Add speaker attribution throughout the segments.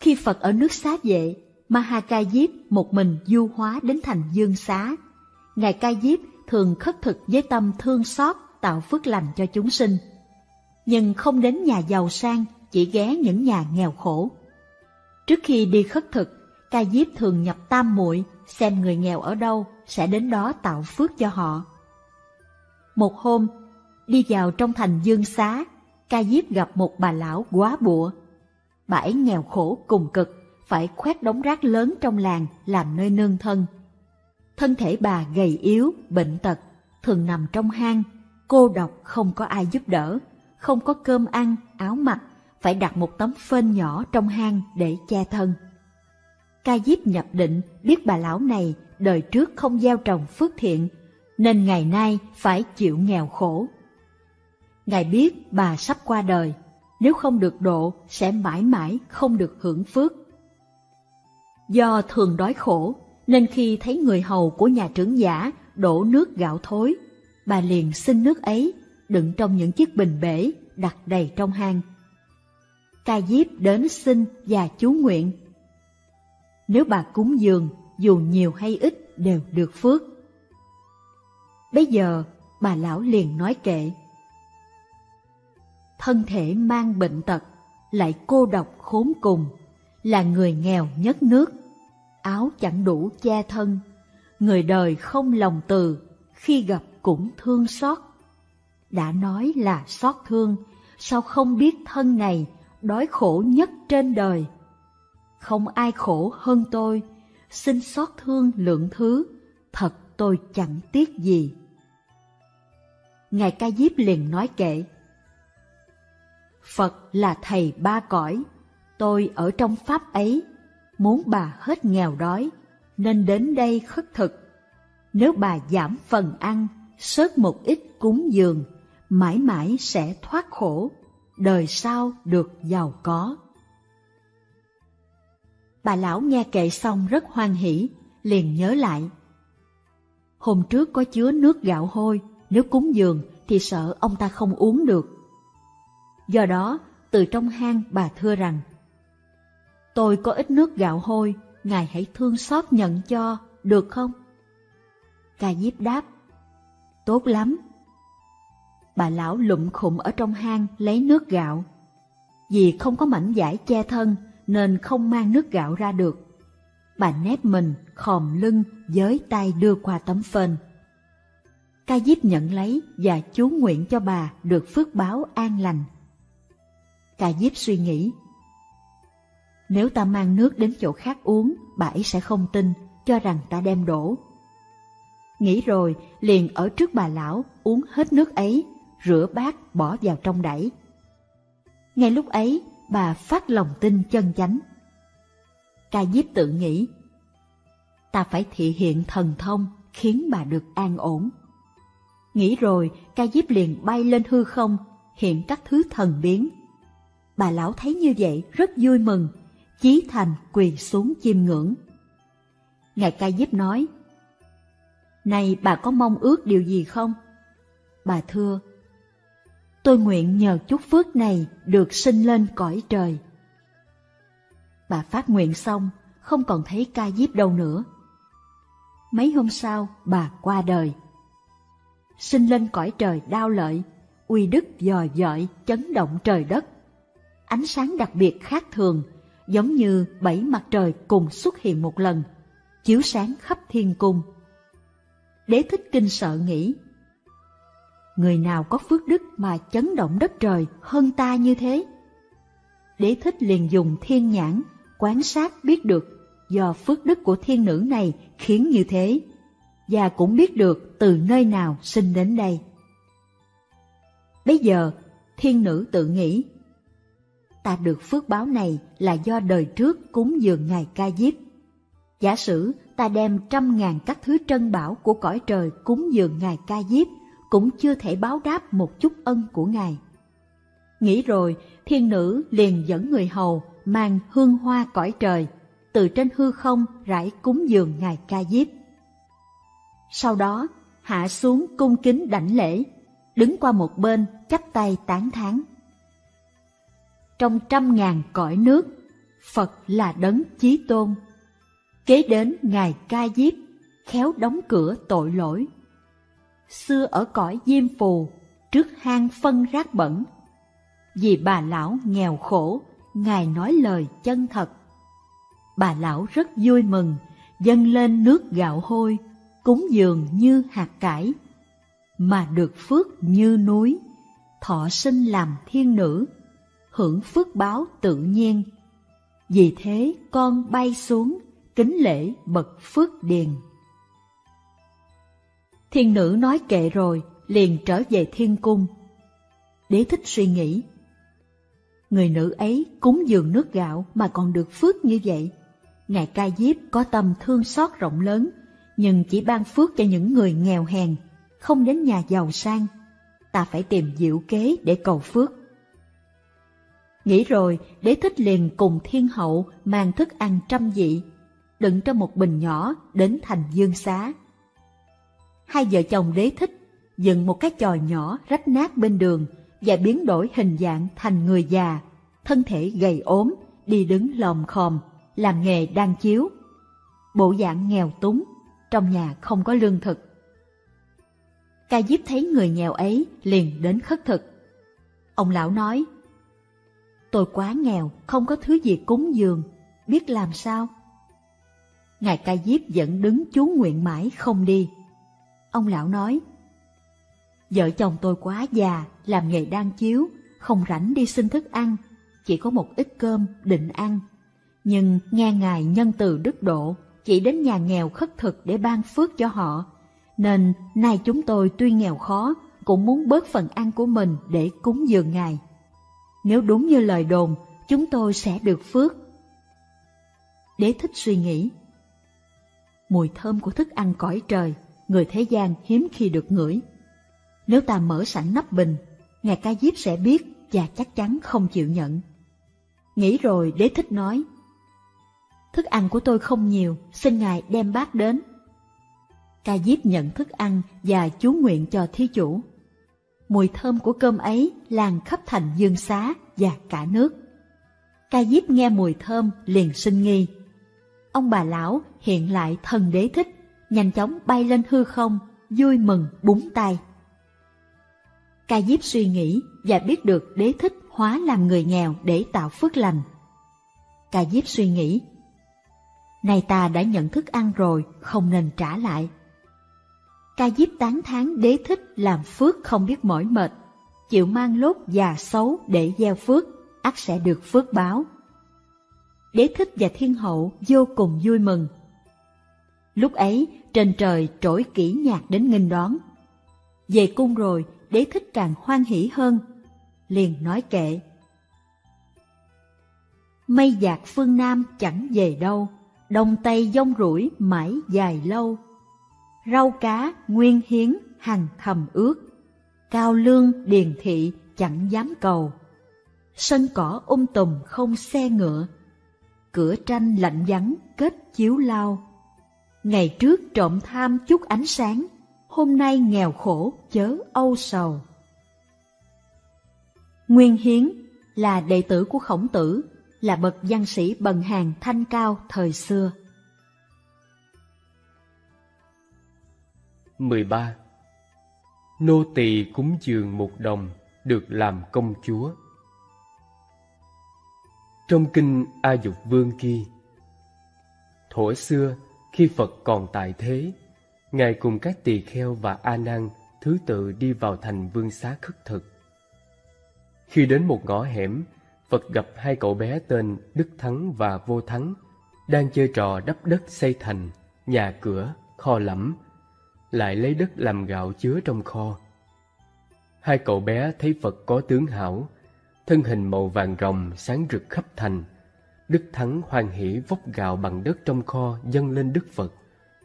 Speaker 1: Khi Phật ở nước xá vệ, Mahaka Diếp một mình du hóa đến thành Dương Xá. Ngài Ca Diếp thường khất thực với tâm thương xót tạo phước lành cho chúng sinh. Nhưng không đến nhà giàu sang, chỉ ghé những nhà nghèo khổ. Trước khi đi khất thực, Ca Diếp thường nhập tam muội xem người nghèo ở đâu sẽ đến đó tạo phước cho họ. Một hôm, đi vào trong thành Dương Xá, Ca Diếp gặp một bà lão quá bụa. Bà ấy nghèo khổ cùng cực, phải khoét đống rác lớn trong làng làm nơi nương thân. Thân thể bà gầy yếu, bệnh tật, thường nằm trong hang, cô độc không có ai giúp đỡ, không có cơm ăn, áo mặc, phải đặt một tấm phên nhỏ trong hang để che thân. Ca Diếp nhập định biết bà lão này đời trước không gieo trồng phước thiện, nên ngày nay phải chịu nghèo khổ. Ngài biết bà sắp qua đời, nếu không được độ sẽ mãi mãi không được hưởng phước. Do thường đói khổ, nên khi thấy người hầu của nhà trưởng giả đổ nước gạo thối, bà liền xin nước ấy, đựng trong những chiếc bình bể đặt đầy trong hang. Ca Diếp đến xin và chú nguyện. Nếu bà cúng dường, dù nhiều hay ít đều được phước. Bây giờ, bà lão liền nói kệ. Thân thể mang bệnh tật, lại cô độc khốn cùng, là người nghèo nhất nước, áo chẳng đủ che thân, người đời không lòng từ, khi gặp cũng thương xót. Đã nói là xót thương, sao không biết thân này đói khổ nhất trên đời. Không ai khổ hơn tôi, xin xót thương lượng thứ, thật tôi chẳng tiếc gì. Ngài Ca Diếp liền nói kệ. Phật là thầy ba cõi, tôi ở trong pháp ấy, muốn bà hết nghèo đói, nên đến đây khất thực. Nếu bà giảm phần ăn, sớt một ít cúng dường, mãi mãi sẽ thoát khổ, đời sau được giàu có. Bà lão nghe kệ xong rất hoan hỷ, liền nhớ lại. Hôm trước có chứa nước gạo hôi, nếu cúng dường thì sợ ông ta không uống được. Do đó, từ trong hang bà thưa rằng, Tôi có ít nước gạo hôi, Ngài hãy thương xót nhận cho, được không? Ca Diếp đáp, Tốt lắm. Bà lão lụm khụm ở trong hang lấy nước gạo. Vì không có mảnh giải che thân nên không mang nước gạo ra được. Bà nép mình, khòm lưng, giới tay đưa qua tấm phên. Ca Diếp nhận lấy và chú nguyện cho bà được phước báo an lành. Cà Diếp suy nghĩ, nếu ta mang nước đến chỗ khác uống, bà ấy sẽ không tin, cho rằng ta đem đổ. Nghĩ rồi, liền ở trước bà lão uống hết nước ấy, rửa bát bỏ vào trong đẩy. Ngay lúc ấy, bà phát lòng tin chân chánh. Ca Diếp tự nghĩ, ta phải thị hiện thần thông khiến bà được an ổn. Nghĩ rồi, ca diếp liền bay lên hư không, hiện các thứ thần biến. Bà lão thấy như vậy rất vui mừng, chí thành quỳ xuống chiêm ngưỡng. Ngài ca diếp nói, Này bà có mong ước điều gì không? Bà thưa, Tôi nguyện nhờ chút phước này được sinh lên cõi trời. Bà phát nguyện xong, không còn thấy ca diếp đâu nữa. Mấy hôm sau, bà qua đời sinh lên cõi trời đau lợi, uy đức dòi dọi, chấn động trời đất. Ánh sáng đặc biệt khác thường, giống như bảy mặt trời cùng xuất hiện một lần, chiếu sáng khắp thiên cung. Đế thích kinh sợ nghĩ, người nào có phước đức mà chấn động đất trời hơn ta như thế? Đế thích liền dùng thiên nhãn, quan sát biết được do phước đức của thiên nữ này khiến như thế và cũng biết được từ nơi nào sinh đến đây. Bây giờ, thiên nữ tự nghĩ, ta được phước báo này là do đời trước cúng dường Ngài Ca Diếp. Giả sử ta đem trăm ngàn các thứ trân bảo của cõi trời cúng dường Ngài Ca Diếp, cũng chưa thể báo đáp một chút ân của Ngài. Nghĩ rồi, thiên nữ liền dẫn người hầu mang hương hoa cõi trời, từ trên hư không rải cúng dường Ngài Ca Diếp. Sau đó, hạ xuống cung kính đảnh lễ, đứng qua một bên chắp tay tán thán. Trong trăm ngàn cõi nước, Phật là đấng chí tôn. Kế đến Ngài Ca Diếp, khéo đóng cửa tội lỗi. Xưa ở cõi Diêm Phù, trước hang phân rác bẩn, vì bà lão nghèo khổ, Ngài nói lời chân thật. Bà lão rất vui mừng, dâng lên nước gạo hôi, cúng dường như hạt cải, mà được phước như núi, thọ sinh làm thiên nữ, hưởng phước báo tự nhiên. Vì thế con bay xuống, kính lễ bậc phước điền. Thiên nữ nói kệ rồi, liền trở về thiên cung. Đế thích suy nghĩ, Người nữ ấy cúng dường nước gạo mà còn được phước như vậy. Ngài Ca Diếp có tâm thương xót rộng lớn, nhưng chỉ ban phước cho những người nghèo hèn, không đến nhà giàu sang. Ta phải tìm diệu kế để cầu phước. Nghĩ rồi, đế thích liền cùng thiên hậu mang thức ăn trăm dị đựng trong một bình nhỏ đến thành dương xá. Hai vợ chồng đế thích dựng một cái chòi nhỏ rách nát bên đường và biến đổi hình dạng thành người già, thân thể gầy ốm, đi đứng lòm khòm, làm nghề đan chiếu. Bộ dạng nghèo túng, trong nhà không có lương thực. Ca Diếp thấy người nghèo ấy liền đến khất thực. Ông lão nói, Tôi quá nghèo, không có thứ gì cúng dường, biết làm sao? Ngài Ca Diếp vẫn đứng chú nguyện mãi không đi. Ông lão nói, Vợ chồng tôi quá già, làm nghề đan chiếu, không rảnh đi xin thức ăn, chỉ có một ít cơm định ăn. Nhưng nghe Ngài nhân từ đức độ, chỉ đến nhà nghèo khất thực để ban phước cho họ. Nên nay chúng tôi tuy nghèo khó, cũng muốn bớt phần ăn của mình để cúng dường Ngài. Nếu đúng như lời đồn, chúng tôi sẽ được phước. Đế thích suy nghĩ. Mùi thơm của thức ăn cõi trời, người thế gian hiếm khi được ngửi. Nếu ta mở sẵn nắp bình, Ngài Ca Diếp sẽ biết và chắc chắn không chịu nhận. Nghĩ rồi đế thích nói, Thức ăn của tôi không nhiều, xin Ngài đem bát đến. Ca Diếp nhận thức ăn và chú nguyện cho thí chủ. Mùi thơm của cơm ấy lan khắp thành dương xá và cả nước. Ca Diếp nghe mùi thơm liền sinh nghi. Ông bà lão hiện lại thần đế thích, nhanh chóng bay lên hư không, vui mừng búng tay. Ca Diếp suy nghĩ và biết được đế thích hóa làm người nghèo để tạo phước lành. Ca Diếp suy nghĩ, nay ta đã nhận thức ăn rồi, không nên trả lại. Ca Diếp tán thán đế thích làm phước không biết mỏi mệt, chịu mang lốt già xấu để gieo phước, ắt sẽ được phước báo. Đế thích và thiên hậu vô cùng vui mừng. Lúc ấy, trên trời trỗi kỹ nhạc đến nghênh đón. Về cung rồi, đế thích càng hoan hỷ hơn, liền nói kệ. Mây dạt phương Nam chẳng về đâu, đông tây dông rủi mãi dài lâu. Rau cá nguyên hiến hằng thầm ước, cao lương điền thị chẳng dám cầu. Sân cỏ um tùm không xe ngựa, cửa tranh lạnh vắng kết chiếu lao. Ngày trước trộm tham chút ánh sáng, hôm nay nghèo khổ chớ âu sầu. Nguyên Hiến là đệ tử của Khổng Tử, là bậc văn sĩ bần hàng thanh cao thời xưa.
Speaker 2: 13. Nô tỳ cúng dường một đồng được làm công chúa. Trong kinh A Dục Vương ghi Thổ xưa, khi Phật còn tại thế, Ngài cùng các tỳ kheo và A Nan thứ tự đi vào thành vương xá khất thực. Khi đến một ngõ hẻm, Phật gặp hai cậu bé tên Đức Thắng và Vô Thắng đang chơi trò đắp đất xây thành, nhà cửa, kho lẫm, lại lấy đất làm gạo chứa trong kho. Hai cậu bé thấy Phật có tướng hảo, thân hình màu vàng rồng sáng rực khắp thành. Đức Thắng hoan hỷ vốc gạo bằng đất trong kho dâng lên Đức Phật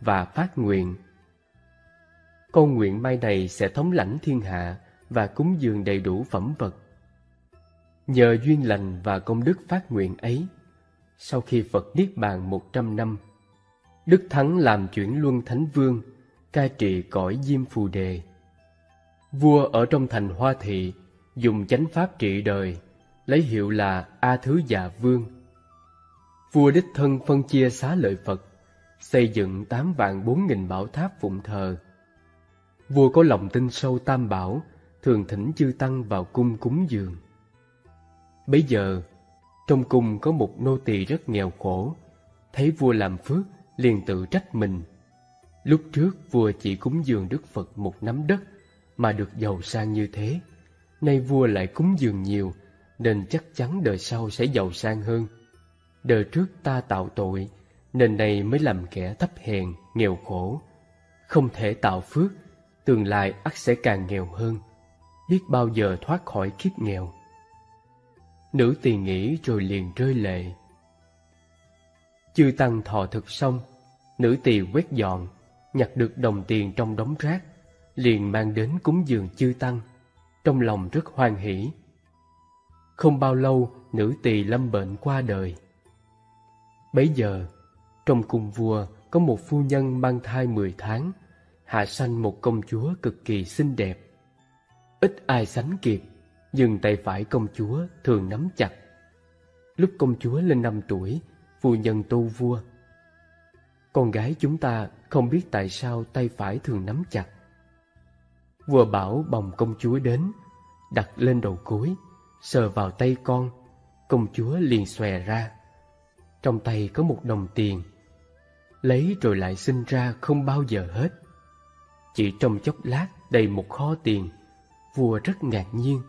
Speaker 2: và phát nguyện. Con nguyện mai này sẽ thống lãnh thiên hạ và cúng dường đầy đủ phẩm vật Nhờ duyên lành và công đức phát nguyện ấy, sau khi Phật Niết Bàn một trăm năm, Đức Thắng làm chuyển luân Thánh Vương, cai trị cõi Diêm Phù Đề. Vua ở trong thành Hoa Thị dùng chánh pháp trị đời, lấy hiệu là A Thứ Già Vương. vua đích thân phân chia xá lợi Phật, xây dựng tám vạn bốn nghìn bảo tháp phụng thờ. Vua có lòng tin sâu tam bảo, thường thỉnh chư tăng vào cung cúng dường. Bấy giờ, trong cung có một nô tỳ rất nghèo khổ, thấy vua làm phước, liền tự trách mình. Lúc trước vua chỉ cúng dường Đức Phật một nắm đất, mà được giàu sang như thế. Nay vua lại cúng dường nhiều, nên chắc chắn đời sau sẽ giàu sang hơn. Đời trước ta tạo tội, nên nay mới làm kẻ thấp hèn, nghèo khổ. Không thể tạo phước, tương lai ắt sẽ càng nghèo hơn, biết bao giờ thoát khỏi kiếp nghèo. Nữ tỳ nghĩ rồi liền rơi lệ. Chư tăng thọ thực xong, nữ tỳ quét dọn, nhặt được đồng tiền trong đống rác, liền mang đến cúng dường chư tăng, trong lòng rất hoan hỷ. Không bao lâu, nữ tỳ lâm bệnh qua đời. Bấy giờ, trong cung vua có một phu nhân mang thai mười tháng, hạ sanh một công chúa cực kỳ xinh đẹp. Ít ai sánh kịp, nhưng tay phải công chúa thường nắm chặt. Lúc công chúa lên năm tuổi, phu nhân tu vua. Con gái chúng ta không biết tại sao tay phải thường nắm chặt. Vua bảo bồng công chúa đến, đặt lên đầu gối, sờ vào tay con, công chúa liền xòe ra. Trong tay có một đồng tiền, lấy rồi lại sinh ra không bao giờ hết. Chỉ trong chốc lát đầy một kho tiền, vua rất ngạc nhiên,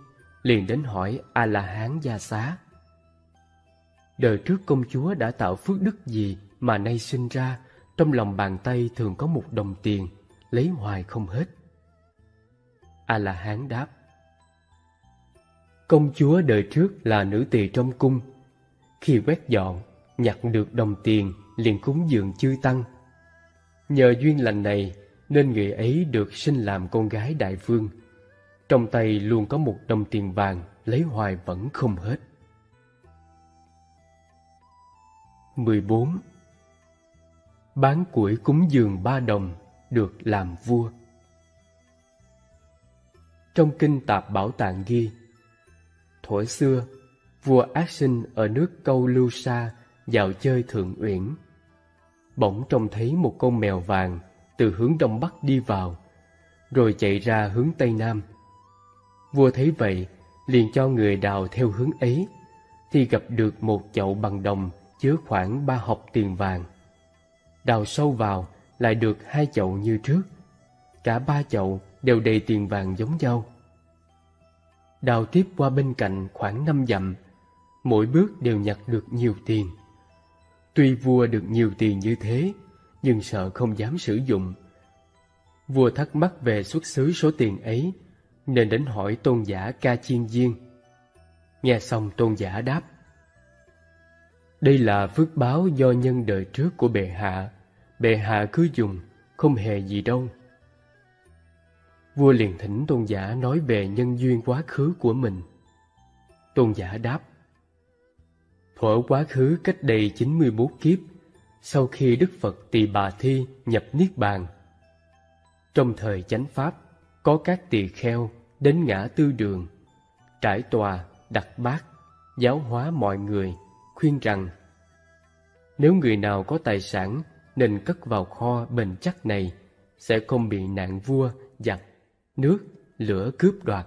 Speaker 2: liền đến hỏi A-la-hán gia xá. Đời trước công chúa đã tạo phước đức gì mà nay sinh ra, trong lòng bàn tay thường có một đồng tiền, lấy hoài không hết. A-la-hán đáp, Công chúa đời trước là nữ tỳ trong cung, khi quét dọn, nhặt được đồng tiền liền cúng dường chư tăng. Nhờ duyên lành này nên người ấy được sinh làm con gái đại vương. Trong tay luôn có một đồng tiền vàng lấy hoài vẫn không hết. 14. Bán củi cúng dường ba đồng được làm vua. Trong kinh Tạp Bảo tàng ghi Thuở xưa, vua Ác Sinh ở nước Câu Lưu Sa dạo chơi thượng uyển. Bỗng trông thấy một con mèo vàng từ hướng đông bắc đi vào, rồi chạy ra hướng tây nam. Vua thấy vậy, liền cho người đào theo hướng ấy, thì gặp được một chậu bằng đồng chứa khoảng ba hộp tiền vàng. Đào sâu vào, lại được hai chậu như trước. Cả ba chậu đều đầy tiền vàng giống nhau. Đào tiếp qua bên cạnh khoảng năm dặm, mỗi bước đều nhặt được nhiều tiền. Tuy vua được nhiều tiền như thế, nhưng sợ không dám sử dụng. Vua thắc mắc về xuất xứ số tiền ấy, nên đến hỏi tôn giả Ca Chiên Diên. Nghe xong tôn giả đáp, đây là phước báo do nhân đời trước của bệ hạ, bệ hạ cứ dùng, không hề gì đâu. Vua liền thỉnh tôn giả nói về nhân duyên quá khứ của mình. Tôn giả đáp, Thuở quá khứ cách đây 91 kiếp, sau khi Đức Phật Tỳ Bà Thi nhập Niết Bàn. Trong thời chánh Pháp, có các tỳ kheo đến ngã tư đường, trải tòa, đặt bát, giáo hóa mọi người, khuyên rằng nếu người nào có tài sản nên cất vào kho bền chắc này sẽ không bị nạn vua, giặc, nước, lửa cướp đoạt.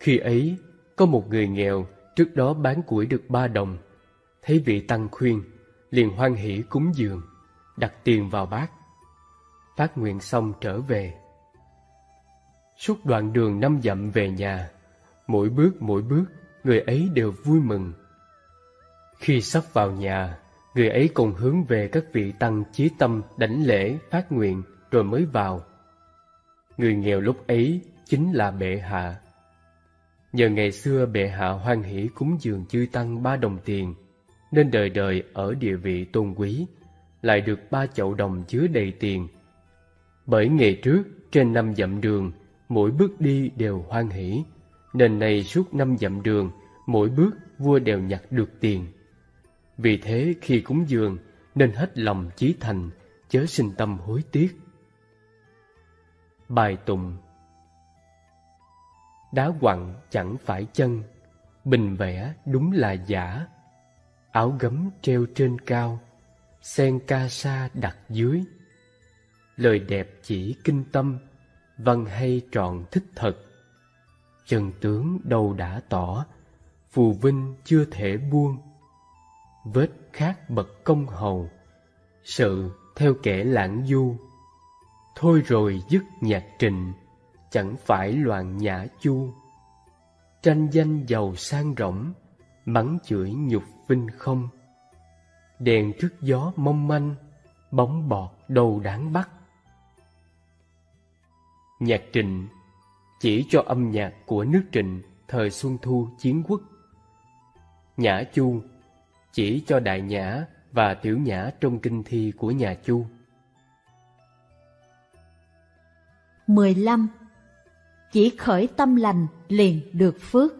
Speaker 2: Khi ấy, có một người nghèo Trước đó bán củi được ba đồng Thấy vị tăng khuyên Liền hoan hỷ cúng dường Đặt tiền vào bát. Phát nguyện xong trở về. Suốt đoạn đường năm dặm về nhà Mỗi bước mỗi bước Người ấy đều vui mừng. Khi sắp vào nhà Người ấy cùng hướng về các vị tăng chí tâm đảnh lễ phát nguyện rồi mới vào. Người nghèo lúc ấy chính là bệ hạ. Nhờ ngày xưa bệ hạ hoan hỷ cúng dường chư tăng ba đồng tiền, nên đời đời ở địa vị tôn quý, lại được ba chậu đồng chứa đầy tiền. Bởi ngày trước, trên năm dặm đường, mỗi bước đi đều hoan hỷ, nên nay suốt năm dặm đường, mỗi bước vua đều nhặt được tiền. Vì thế khi cúng dường, nên hết lòng chí thành, chớ sinh tâm hối tiếc. Bài tụng Đá quặng chẳng phải chân, bình vẽ đúng là giả. áo gấm treo trên cao, sen ca sa đặt dưới. Lời đẹp chỉ kinh tâm, văn hay trọn thích thật. trần tướng đâu đã tỏ, phù vinh chưa thể buông. Vết khác bậc công hầu, sự theo kẻ lãng du. Thôi rồi dứt nhạc trình, chẳng phải loạn nhã chu. Tranh danh giàu sang rỗng, mắng chửi nhục vinh không. Đèn trước gió mong manh, bóng bọt đâu đáng bắt. Nhạc trịnh chỉ cho âm nhạc của nước trịnh thời Xuân Thu chiến quốc. Nhã Chu chỉ cho đại nhã và tiểu nhã trong kinh thi của nhà Chu.
Speaker 1: 15. Chỉ khởi tâm lành liền được phước.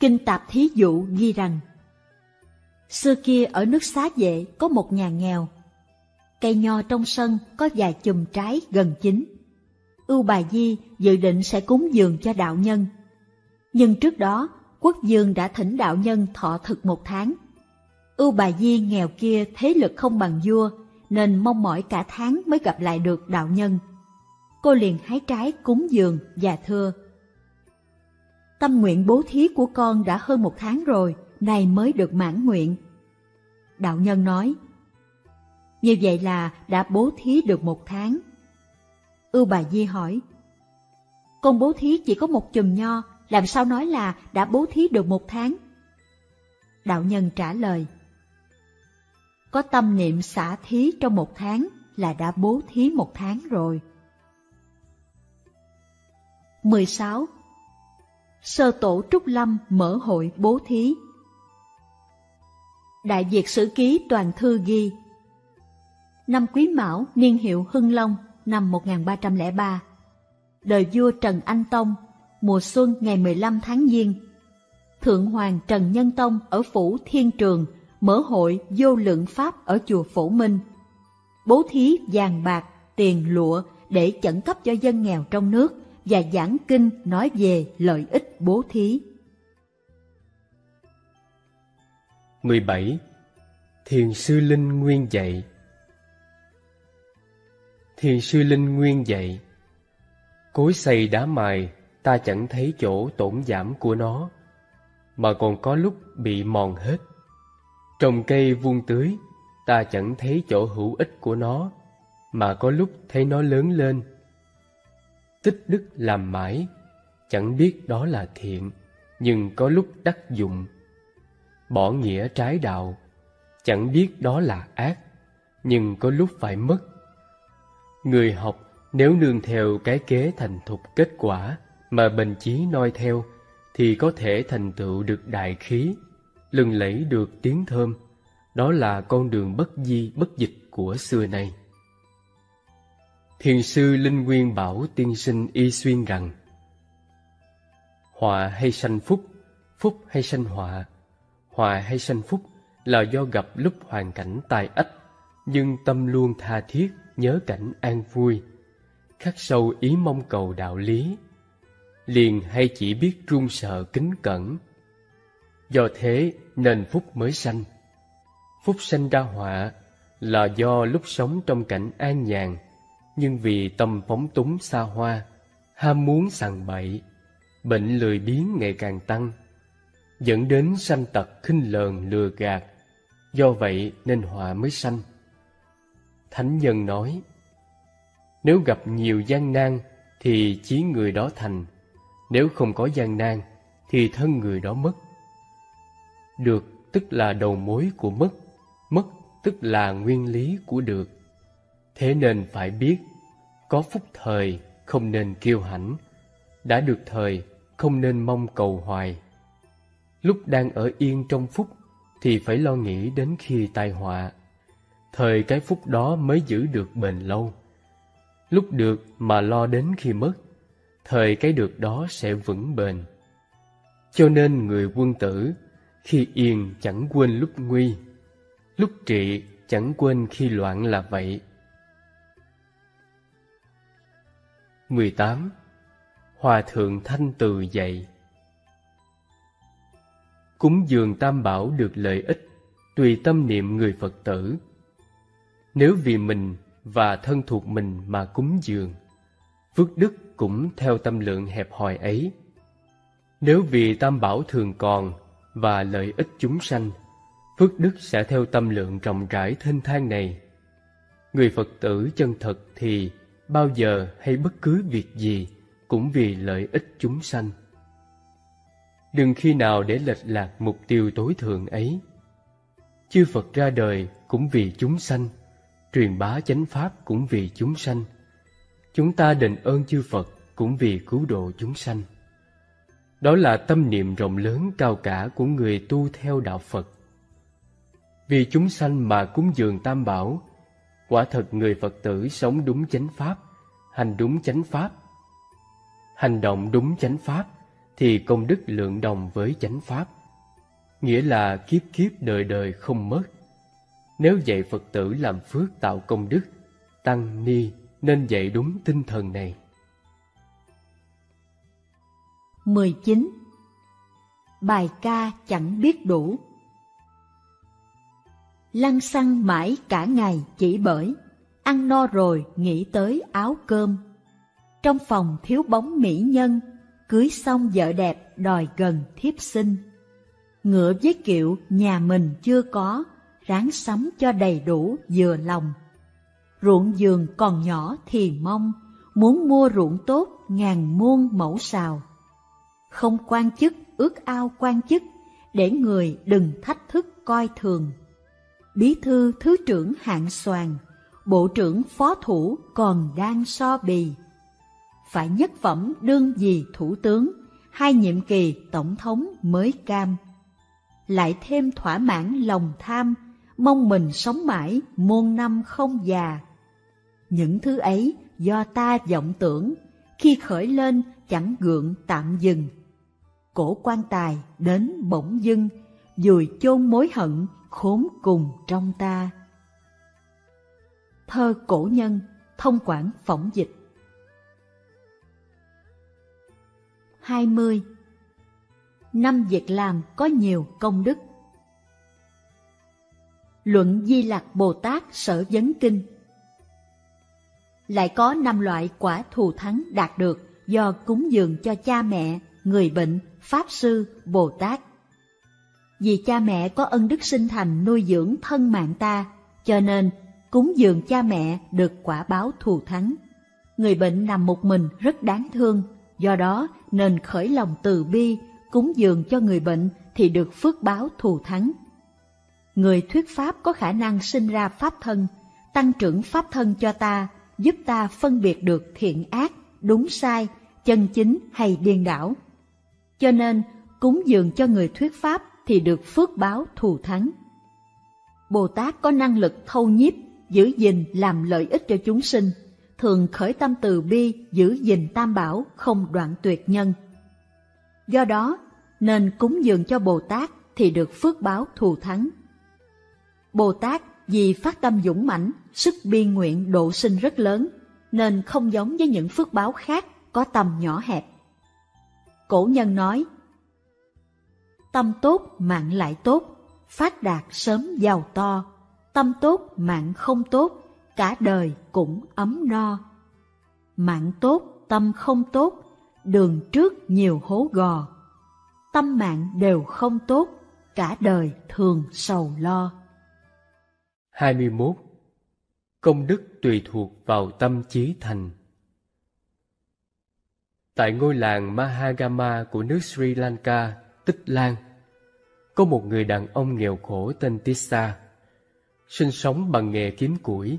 Speaker 1: Kinh Tạp Thí Dụ ghi rằng Xưa kia ở nước xá vệ có một nhà nghèo. Cây nho trong sân có vài chùm trái gần chín. Ưu Bà Di dự định sẽ cúng dường cho đạo nhân. Nhưng trước đó, quốc dương đã thỉnh đạo nhân thọ thực một tháng. Ưu Bà Di nghèo kia thế lực không bằng vua, nên mong mỏi cả tháng mới gặp lại được đạo nhân. Cô liền hái trái cúng dường và thưa Tâm nguyện bố thí của con đã hơn một tháng rồi, nay mới được mãn nguyện. Đạo nhân nói, như vậy là đã bố thí được một tháng. Ưu bà Di hỏi, con bố thí chỉ có một chùm nho, làm sao nói là đã bố thí được một tháng? Đạo nhân trả lời, có tâm niệm xả thí trong một tháng là đã bố thí một tháng rồi. 16. Sơ tổ Trúc Lâm mở hội bố thí Đại Việt Sử Ký Toàn Thư ghi Năm Quý Mão, niên hiệu Hưng Long, năm 1303 Đời vua Trần Anh Tông, mùa xuân ngày 15 tháng Giêng Thượng Hoàng Trần Nhân Tông ở Phủ Thiên Trường mở hội vô lượng Pháp ở chùa Phổ Minh Bố thí vàng bạc, tiền lụa để chẩn cấp cho dân nghèo trong nước và giảng kinh nói về lợi ích bố thí.
Speaker 2: 17. Thiền sư Linh Nguyên dạy Thiền sư Linh Nguyên dạy Cối xay đá mài ta chẳng thấy chỗ tổn giảm của nó Mà còn có lúc bị mòn hết Trồng cây vuông tưới ta chẳng thấy chỗ hữu ích của nó Mà có lúc thấy nó lớn lên tích đức làm mãi, chẳng biết đó là thiện, nhưng có lúc đắc dụng. Bỏ nghĩa trái đạo, chẳng biết đó là ác, nhưng có lúc phải mất. Người học nếu nương theo cái kế thành thục kết quả mà bền chí noi theo, thì có thể thành tựu được đại khí, lừng lẫy được tiếng thơm. Đó là con đường bất di bất dịch của xưa nay. Thiền sư Linh Nguyên bảo tiên sinh y xuyên rằng Họa hay sanh phúc, phúc hay sanh họa, họa hay sanh phúc là do gặp lúc hoàn cảnh tai ách, nhưng tâm luôn tha thiết nhớ cảnh an vui, khắc sâu ý mong cầu đạo lý, liền hay chỉ biết run sợ kính cẩn. Do thế nên phúc mới sanh. Phúc sanh ra họa là do lúc sống trong cảnh an nhàn, nhưng vì tâm phóng túng xa hoa, ham muốn sằng bậy, bệnh lười biếng ngày càng tăng, dẫn đến sanh tật khinh lờn lừa gạt, do vậy nên họa mới sanh. Thánh nhân nói, nếu gặp nhiều gian nan thì chí người đó thành, nếu không có gian nan thì thân người đó mất. Được tức là đầu mối của mất, mất tức là nguyên lý của được. Thế nên phải biết, có phúc thời không nên kiêu hãnh, đã được thời không nên mong cầu hoài. Lúc đang ở yên trong phúc thì phải lo nghĩ đến khi tai họa. Thời cái phúc đó mới giữ được bền lâu. Lúc được mà lo đến khi mất, thời cái được đó sẽ vững bền. Cho nên người quân tử khi yên chẳng quên lúc nguy, lúc trị chẳng quên khi loạn là vậy. 18. Hòa thượng Thanh Từ dạy cúng dường tam bảo được lợi ích tùy tâm niệm người Phật tử. Nếu vì mình và thân thuộc mình mà cúng dường, phước đức cũng theo tâm lượng hẹp hòi ấy. Nếu vì tam bảo thường còn và lợi ích chúng sanh, phước đức sẽ theo tâm lượng rộng rãi thênh thang này. Người Phật tử chân thật thì bao giờ hay bất cứ việc gì cũng vì lợi ích chúng sanh. Đừng khi nào để lệch lạc mục tiêu tối thượng ấy. Chư Phật ra đời cũng vì chúng sanh, truyền bá chánh pháp cũng vì chúng sanh. Chúng ta đền ơn chư Phật cũng vì cứu độ chúng sanh. Đó là tâm niệm rộng lớn cao cả của người tu theo đạo Phật. Vì chúng sanh mà cúng dường tam bảo, quả thật người Phật tử sống đúng chánh pháp, hành đúng chánh pháp. Hành động đúng chánh pháp thì công đức lượng đồng với chánh pháp nghĩa là kiếp kiếp đời đời không mất. Nếu dạy Phật tử làm phước tạo công đức, tăng ni nên dạy đúng tinh thần này.
Speaker 1: 19. Bài ca chẳng biết đủ Lăng xăng mãi cả ngày chỉ bởi Ăn no rồi nghĩ tới áo cơm Trong phòng thiếu bóng mỹ nhân Cưới xong vợ đẹp đòi gần thiếp sinh ngựa với kiệu nhà mình chưa có, ráng sắm cho đầy đủ vừa lòng. Ruộng giường còn nhỏ thì mong, muốn mua ruộng tốt ngàn muôn mẫu xào. Không quan chức ước ao quan chức, để người đừng thách thức coi thường. Bí thư thứ trưởng hạng soàn, bộ trưởng phó thủ còn đang so bì. Phải nhất phẩm đương gì thủ tướng, hai nhiệm kỳ tổng thống mới cam lại thêm thỏa mãn lòng tham, mong mình sống mãi muôn năm không già. Những thứ ấy do ta vọng tưởng, khi khởi lên chẳng gượng tạm dừng. Cổ quan tài đến bỗng dưng, dùi chôn mối hận khốn cùng trong ta. Thơ cổ nhân, thông quản phỏng dịch 20 năm việc làm có nhiều công đức. Luận Di Lạc Bồ Tát Sở Vấn Kinh lại có năm loại quả thù thắng đạt được do cúng dường cho cha mẹ, người bệnh, Pháp Sư, Bồ Tát. Vì cha mẹ có ân đức sinh thành nuôi dưỡng thân mạng ta, cho nên cúng dường cha mẹ được quả báo thù thắng. Người bệnh nằm một mình rất đáng thương, do đó nên khởi lòng từ bi, cúng dường cho người bệnh thì được phước báo thù thắng. Người thuyết pháp có khả năng sinh ra pháp thân, tăng trưởng pháp thân cho ta, giúp ta phân biệt được thiện ác, đúng sai, chân chính hay điên đảo. Cho nên, cúng dường cho người thuyết pháp thì được phước báo thù thắng. Bồ Tát có năng lực thâu nhiếp, giữ gìn làm lợi ích cho chúng sinh, thường khởi tâm từ bi giữ gìn tam bảo không đoạn tuyệt nhân. Do đó, nên cúng dường cho Bồ Tát thì được phước báo thù thắng. Bồ Tát vì phát tâm dũng mãnh, sức biên nguyện độ sinh rất lớn, nên không giống với những phước báo khác có tầm nhỏ hẹp. Cổ nhân nói, Tâm tốt mạng lại tốt, phát đạt sớm giàu to, tâm tốt mạng không tốt, cả đời cũng ấm no. Mạng tốt, tâm không tốt, đường trước nhiều hố gò tâm mạng đều không tốt, cả đời thường sầu lo.
Speaker 2: 21. Công đức tùy thuộc vào tâm trí thành Tại ngôi làng Mahagama của nước Sri Lanka, Tích Lan, có một người đàn ông nghèo khổ tên Tissa, sinh sống bằng nghề kiếm củi,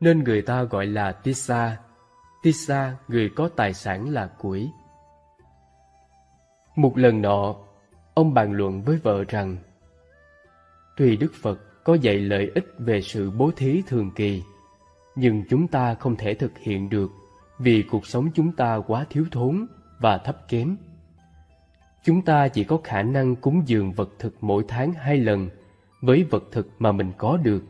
Speaker 2: nên người ta gọi là Tissa. Tissa, người có tài sản là củi. Một lần nọ, ông bàn luận với vợ rằng tùy Đức Phật có dạy lợi ích về sự bố thí thường kỳ, nhưng chúng ta không thể thực hiện được vì cuộc sống chúng ta quá thiếu thốn và thấp kém. Chúng ta chỉ có khả năng cúng dường vật thực mỗi tháng hai lần với vật thực mà mình có được.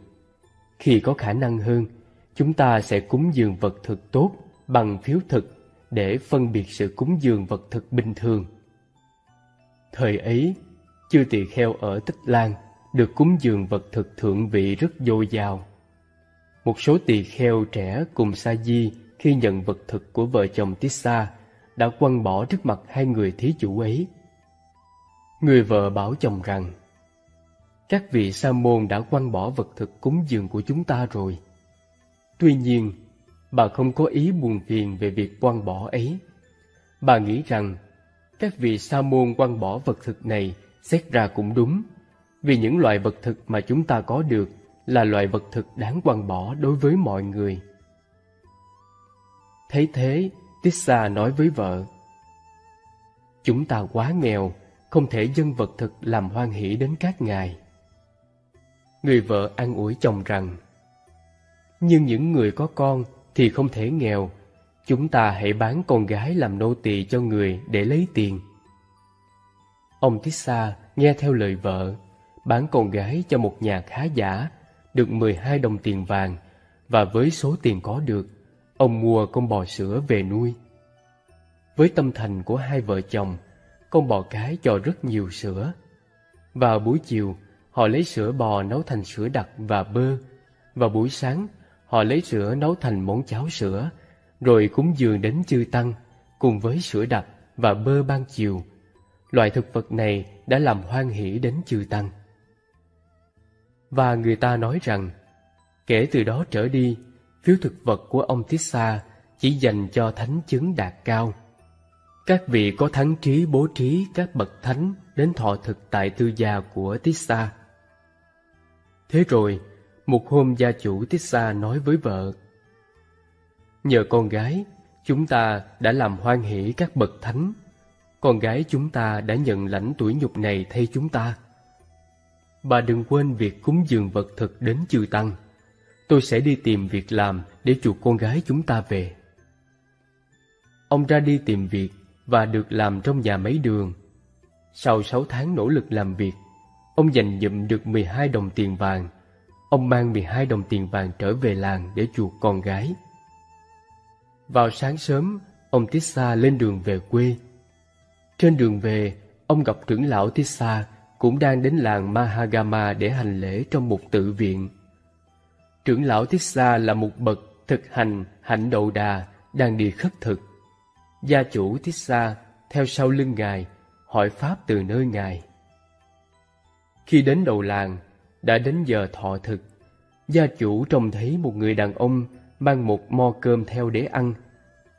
Speaker 2: Khi có khả năng hơn, chúng ta sẽ cúng dường vật thực tốt bằng phiếu thực để phân biệt sự cúng dường vật thực bình thường. Thời ấy, chư tỳ kheo ở Tích Lan được cúng dường vật thực thượng vị rất dồi dào. Một số tỳ kheo trẻ cùng Sa Di khi nhận vật thực của vợ chồng Tissa đã quăng bỏ trước mặt hai người thí chủ ấy. Người vợ bảo chồng rằng các vị sa môn đã quăng bỏ vật thực cúng dường của chúng ta rồi. Tuy nhiên, bà không có ý buồn phiền về việc quăng bỏ ấy. Bà nghĩ rằng các vị sa môn quăng bỏ vật thực này xét ra cũng đúng, vì những loại vật thực mà chúng ta có được là loại vật thực đáng quăng bỏ đối với mọi người. Thấy thế, Tissa nói với vợ, Chúng ta quá nghèo, không thể dâng vật thực làm hoan hỷ đến các ngài. Người vợ an ủi chồng rằng, Nhưng những người có con thì không thể nghèo, chúng ta hãy bán con gái làm nô tỳ cho người để lấy tiền. Ông Tissa nghe theo lời vợ, bán con gái cho một nhà khá giả, được 12 đồng tiền vàng, và với số tiền có được, ông mua con bò sữa về nuôi. Với tâm thành của hai vợ chồng, con bò cái cho rất nhiều sữa. Vào buổi chiều, họ lấy sữa bò nấu thành sữa đặc và bơ. Vào buổi sáng, họ lấy sữa nấu thành món cháo sữa, rồi cúng dường đến chư tăng, cùng với sữa đặc và bơ ban chiều. Loại thực vật này đã làm hoan hỷ đến chư tăng. Và người ta nói rằng, kể từ đó trở đi, phiếu thực vật của ông Tissa chỉ dành cho thánh chứng đạt cao. Các vị có thắng trí bố trí các bậc thánh đến thọ thực tại tư gia của Tissa. Thế rồi, một hôm gia chủ Tissa nói với vợ, Nhờ con gái, chúng ta đã làm hoan hỷ các bậc thánh. Con gái chúng ta đã nhận lãnh tuổi nhục này thay chúng ta. Bà đừng quên việc cúng dường vật thực đến chư Tăng. Tôi sẽ đi tìm việc làm để chuộc con gái chúng ta về. Ông ra đi tìm việc và được làm trong nhà máy đường. Sau sáu tháng nỗ lực làm việc, ông giành dụm được 12 đồng tiền vàng. Ông mang 12 đồng tiền vàng trở về làng để chuộc con gái. Vào sáng sớm, ông Tissa lên đường về quê. Trên đường về, ông gặp trưởng lão Tissa cũng đang đến làng Mahagama để hành lễ trong một tự viện. Trưởng lão Tissa là một bậc thực hành hạnh đậu đà đang đi khất thực. Gia chủ Tissa theo sau lưng ngài hỏi pháp từ nơi ngài. Khi đến đầu làng, đã đến giờ thọ thực. Gia chủ trông thấy một người đàn ông mang một mo cơm theo để ăn.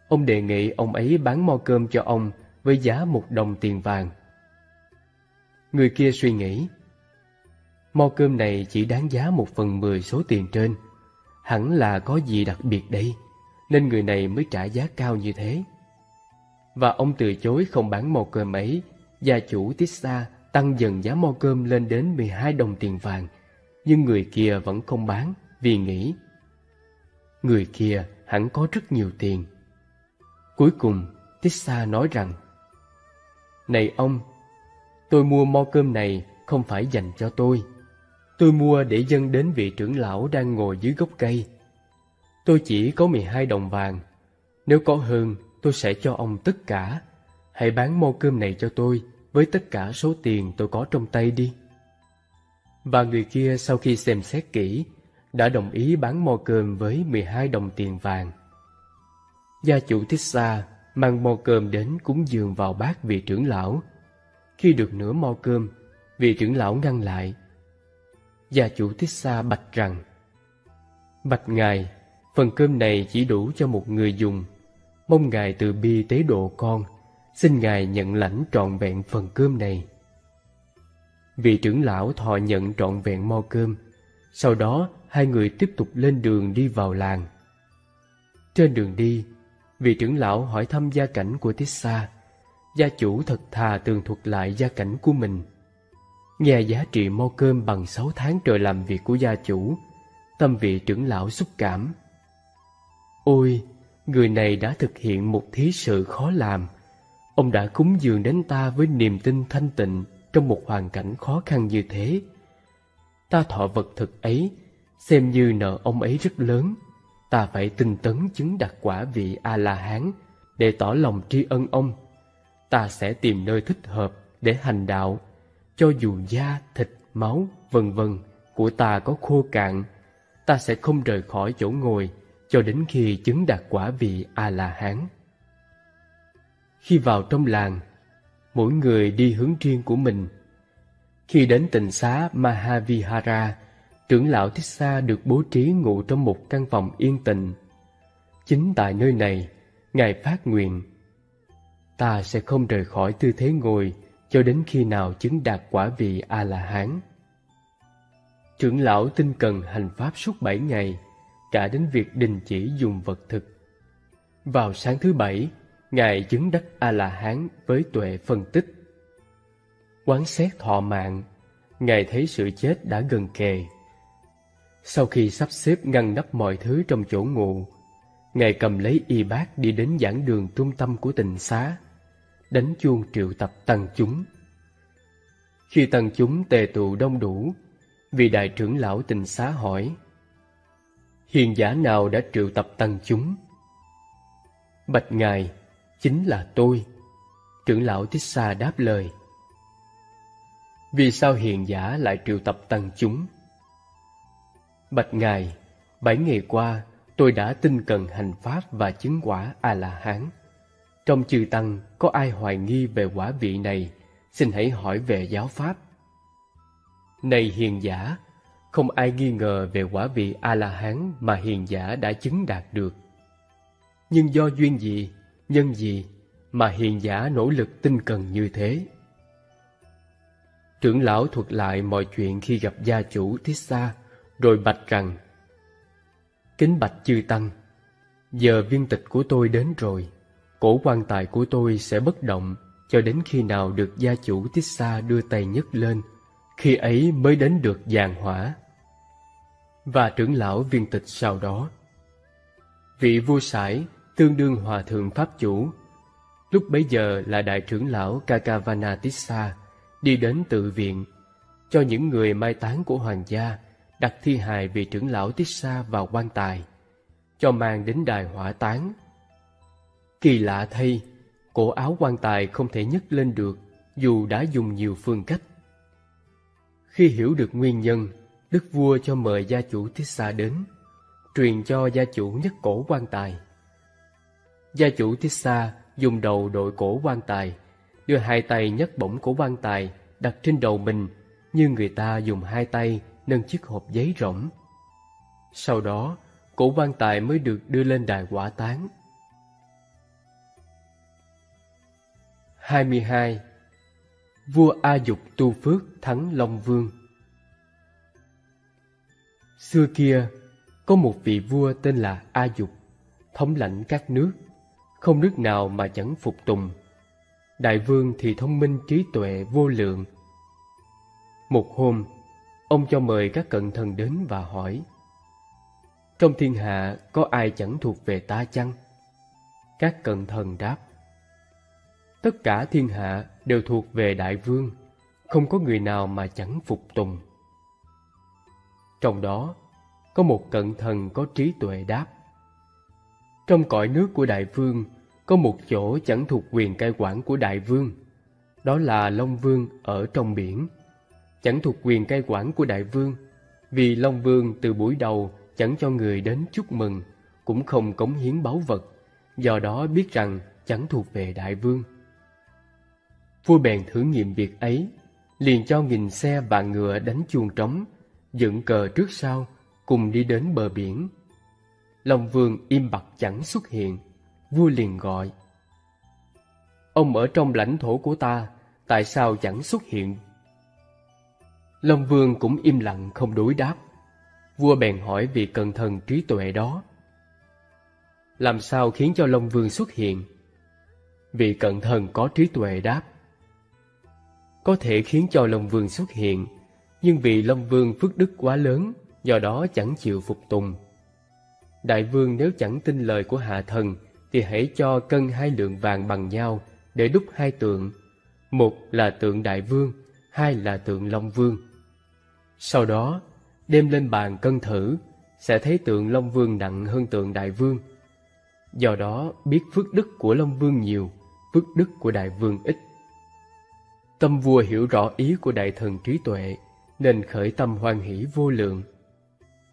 Speaker 2: Ông đề nghị ông ấy bán mo cơm cho ông với giá một đồng tiền vàng. Người kia suy nghĩ, mo cơm này chỉ đáng giá một phần mười số tiền trên, hẳn là có gì đặc biệt đây, nên người này mới trả giá cao như thế. Và ông từ chối không bán mo cơm ấy, gia chủ Tissa tăng dần giá mo cơm lên đến 12 đồng tiền vàng, nhưng người kia vẫn không bán vì nghĩ người kia hẳn có rất nhiều tiền. Cuối cùng, Tissa nói rằng Này ông, tôi mua mo cơm này không phải dành cho tôi. Tôi mua để dâng đến vị trưởng lão đang ngồi dưới gốc cây. Tôi chỉ có 12 đồng vàng. Nếu có hơn, tôi sẽ cho ông tất cả. Hãy bán mo cơm này cho tôi với tất cả số tiền tôi có trong tay đi. Và người kia sau khi xem xét kỹ, đã đồng ý bán mo cơm với 12 đồng tiền vàng. Gia chủ thích xa mang mo cơm đến cúng dường vào bát vị trưởng lão. Khi được nửa mo cơm, vị trưởng lão ngăn lại. Gia chủ Tích xa bạch rằng, Bạch ngài, phần cơm này chỉ đủ cho một người dùng. Mong ngài từ bi tế độ con, xin ngài nhận lãnh trọn vẹn phần cơm này. Vị trưởng lão thọ nhận trọn vẹn mo cơm, sau đó hai người tiếp tục lên đường đi vào làng. Trên đường đi, vị trưởng lão hỏi thăm gia cảnh của Tissa. Gia chủ thật thà tường thuật lại gia cảnh của mình. Nghe giá trị mo cơm bằng sáu tháng trời làm việc của gia chủ, tâm vị trưởng lão xúc cảm. Ôi, người này đã thực hiện một thí sự khó làm. Ông đã cúng dường đến ta với niềm tin thanh tịnh trong một hoàn cảnh khó khăn như thế. Ta thọ vật thực ấy xem như nợ ông ấy rất lớn. Ta phải tinh tấn chứng đạt quả vị A-la-hán để tỏ lòng tri ân ông. Ta sẽ tìm nơi thích hợp để hành đạo cho dù da, thịt, máu, vân vân của ta có khô cạn, ta sẽ không rời khỏi chỗ ngồi cho đến khi chứng đạt quả vị A-la-hán. Khi vào trong làng, mỗi người đi hướng riêng của mình. Khi đến tịnh xá Mahavihara, trưởng lão Thích Sa được bố trí ngủ trong một căn phòng yên tĩnh. Chính tại nơi này, Ngài phát nguyện, ta sẽ không rời khỏi tư thế ngồi cho đến khi nào chứng đạt quả vị A-la-hán. Trưởng lão tinh cần hành pháp suốt bảy ngày, cả đến việc đình chỉ dùng vật thực. Vào sáng thứ bảy, Ngài chứng đắc A-la-hán với tuệ phân tích. Quán xét thọ mạng, Ngài thấy sự chết đã gần kề. Sau khi sắp xếp ngăn nắp mọi thứ trong chỗ ngủ, Ngài cầm lấy y bát đi đến giảng đường trung tâm của tịnh xá, đánh chuông triệu tập tăng chúng. Khi tăng chúng tề tụ đông đủ, vị đại trưởng lão tình xá hỏi, Hiền giả nào đã triệu tập tăng chúng? Bạch Ngài, chính là tôi. Trưởng lão Thích Sa đáp lời. Vì sao hiền giả lại triệu tập tăng chúng? Bạch Ngài, bảy ngày qua tôi đã tinh cần hành pháp và chứng quả A-la-hán. Trong chư tăng có ai hoài nghi về quả vị này, xin hãy hỏi về giáo pháp. Này hiền giả, không ai nghi ngờ về quả vị A-la-hán mà hiền giả đã chứng đạt được. Nhưng do duyên gì, nhân gì mà hiền giả nỗ lực tinh cần như thế? Trưởng lão thuật lại mọi chuyện khi gặp gia chủ Thích Sa, rồi bạch rằng Kính bạch chư Tăng, giờ viên tịch của tôi đến rồi, cổ quan tài của tôi sẽ bất động cho đến khi nào được gia chủ Tích đưa tay nhấc lên, khi ấy mới đến được giàn hỏa. Và trưởng lão viên tịch sau đó. Vị vua sải tương đương hòa thượng pháp chủ, lúc bấy giờ là đại trưởng lão Kakavana Tissa đi đến tự viện cho những người mai táng của hoàng gia đặt thi hài vị trưởng lão Tissa vào quan tài, cho mang đến đài hỏa táng. Kỳ lạ thay, cổ áo quan tài không thể nhấc lên được dù đã dùng nhiều phương cách. Khi hiểu được nguyên nhân, đức vua cho mời gia chủ Tissa đến, truyền cho gia chủ nhấc cổ quan tài. Gia chủ Tissa dùng đầu đội cổ quan tài, đưa hai tay nhấc bổng cổ quan tài đặt trên đầu mình như người ta dùng hai tay nâng chiếc hộp giấy rỗng. Sau đó, cổ quan tài mới được đưa lên đài quả táng. 22. Vua A Dục tu phước thắng Long Vương Xưa kia, có một vị vua tên là A Dục, thống lãnh các nước, không nước nào mà chẳng phục tùng. Đại vương thì thông minh trí tuệ vô lượng. Một hôm, ông cho mời các cận thần đến và hỏi Trong thiên hạ có ai chẳng thuộc về ta chăng? Các cận thần đáp Tất cả thiên hạ đều thuộc về đại vương Không có người nào mà chẳng phục tùng. Trong đó có một cận thần có trí tuệ đáp. Trong cõi nước của đại vương Có một chỗ chẳng thuộc quyền cai quản của đại vương Đó là Long Vương ở trong biển. Chẳng thuộc quyền cai quản của đại vương, vì Long Vương từ buổi đầu chẳng cho người đến chúc mừng, cũng không cống hiến báu vật, do đó biết rằng chẳng thuộc về đại vương. Vua bèn thử nghiệm việc ấy, liền cho nghìn xe và ngựa đánh chuông trống, dựng cờ trước sau, cùng đi đến bờ biển. Long Vương im bặt chẳng xuất hiện, vua liền gọi. Ông ở trong lãnh thổ của ta, tại sao chẳng xuất hiện Long Vương cũng im lặng không đối đáp. Vua bèn hỏi vị cận thần trí tuệ đó. Làm sao khiến cho Long Vương xuất hiện? Vị cận thần có trí tuệ đáp. Có thể khiến cho Long Vương xuất hiện, nhưng vì Long Vương phước đức quá lớn, do đó chẳng chịu phục tùng. Đại vương nếu chẳng tin lời của hạ thần, thì hãy cho cân hai lượng vàng bằng nhau để đúc hai tượng. Một là tượng đại vương, hai là tượng Long Vương. Sau đó, đem lên bàn cân thử, sẽ thấy tượng Long Vương nặng hơn tượng Đại Vương. Do đó, biết phước đức của Long Vương nhiều, phước đức của Đại Vương ít. Tâm vua hiểu rõ ý của đại thần trí tuệ, nên khởi tâm hoan hỷ vô lượng.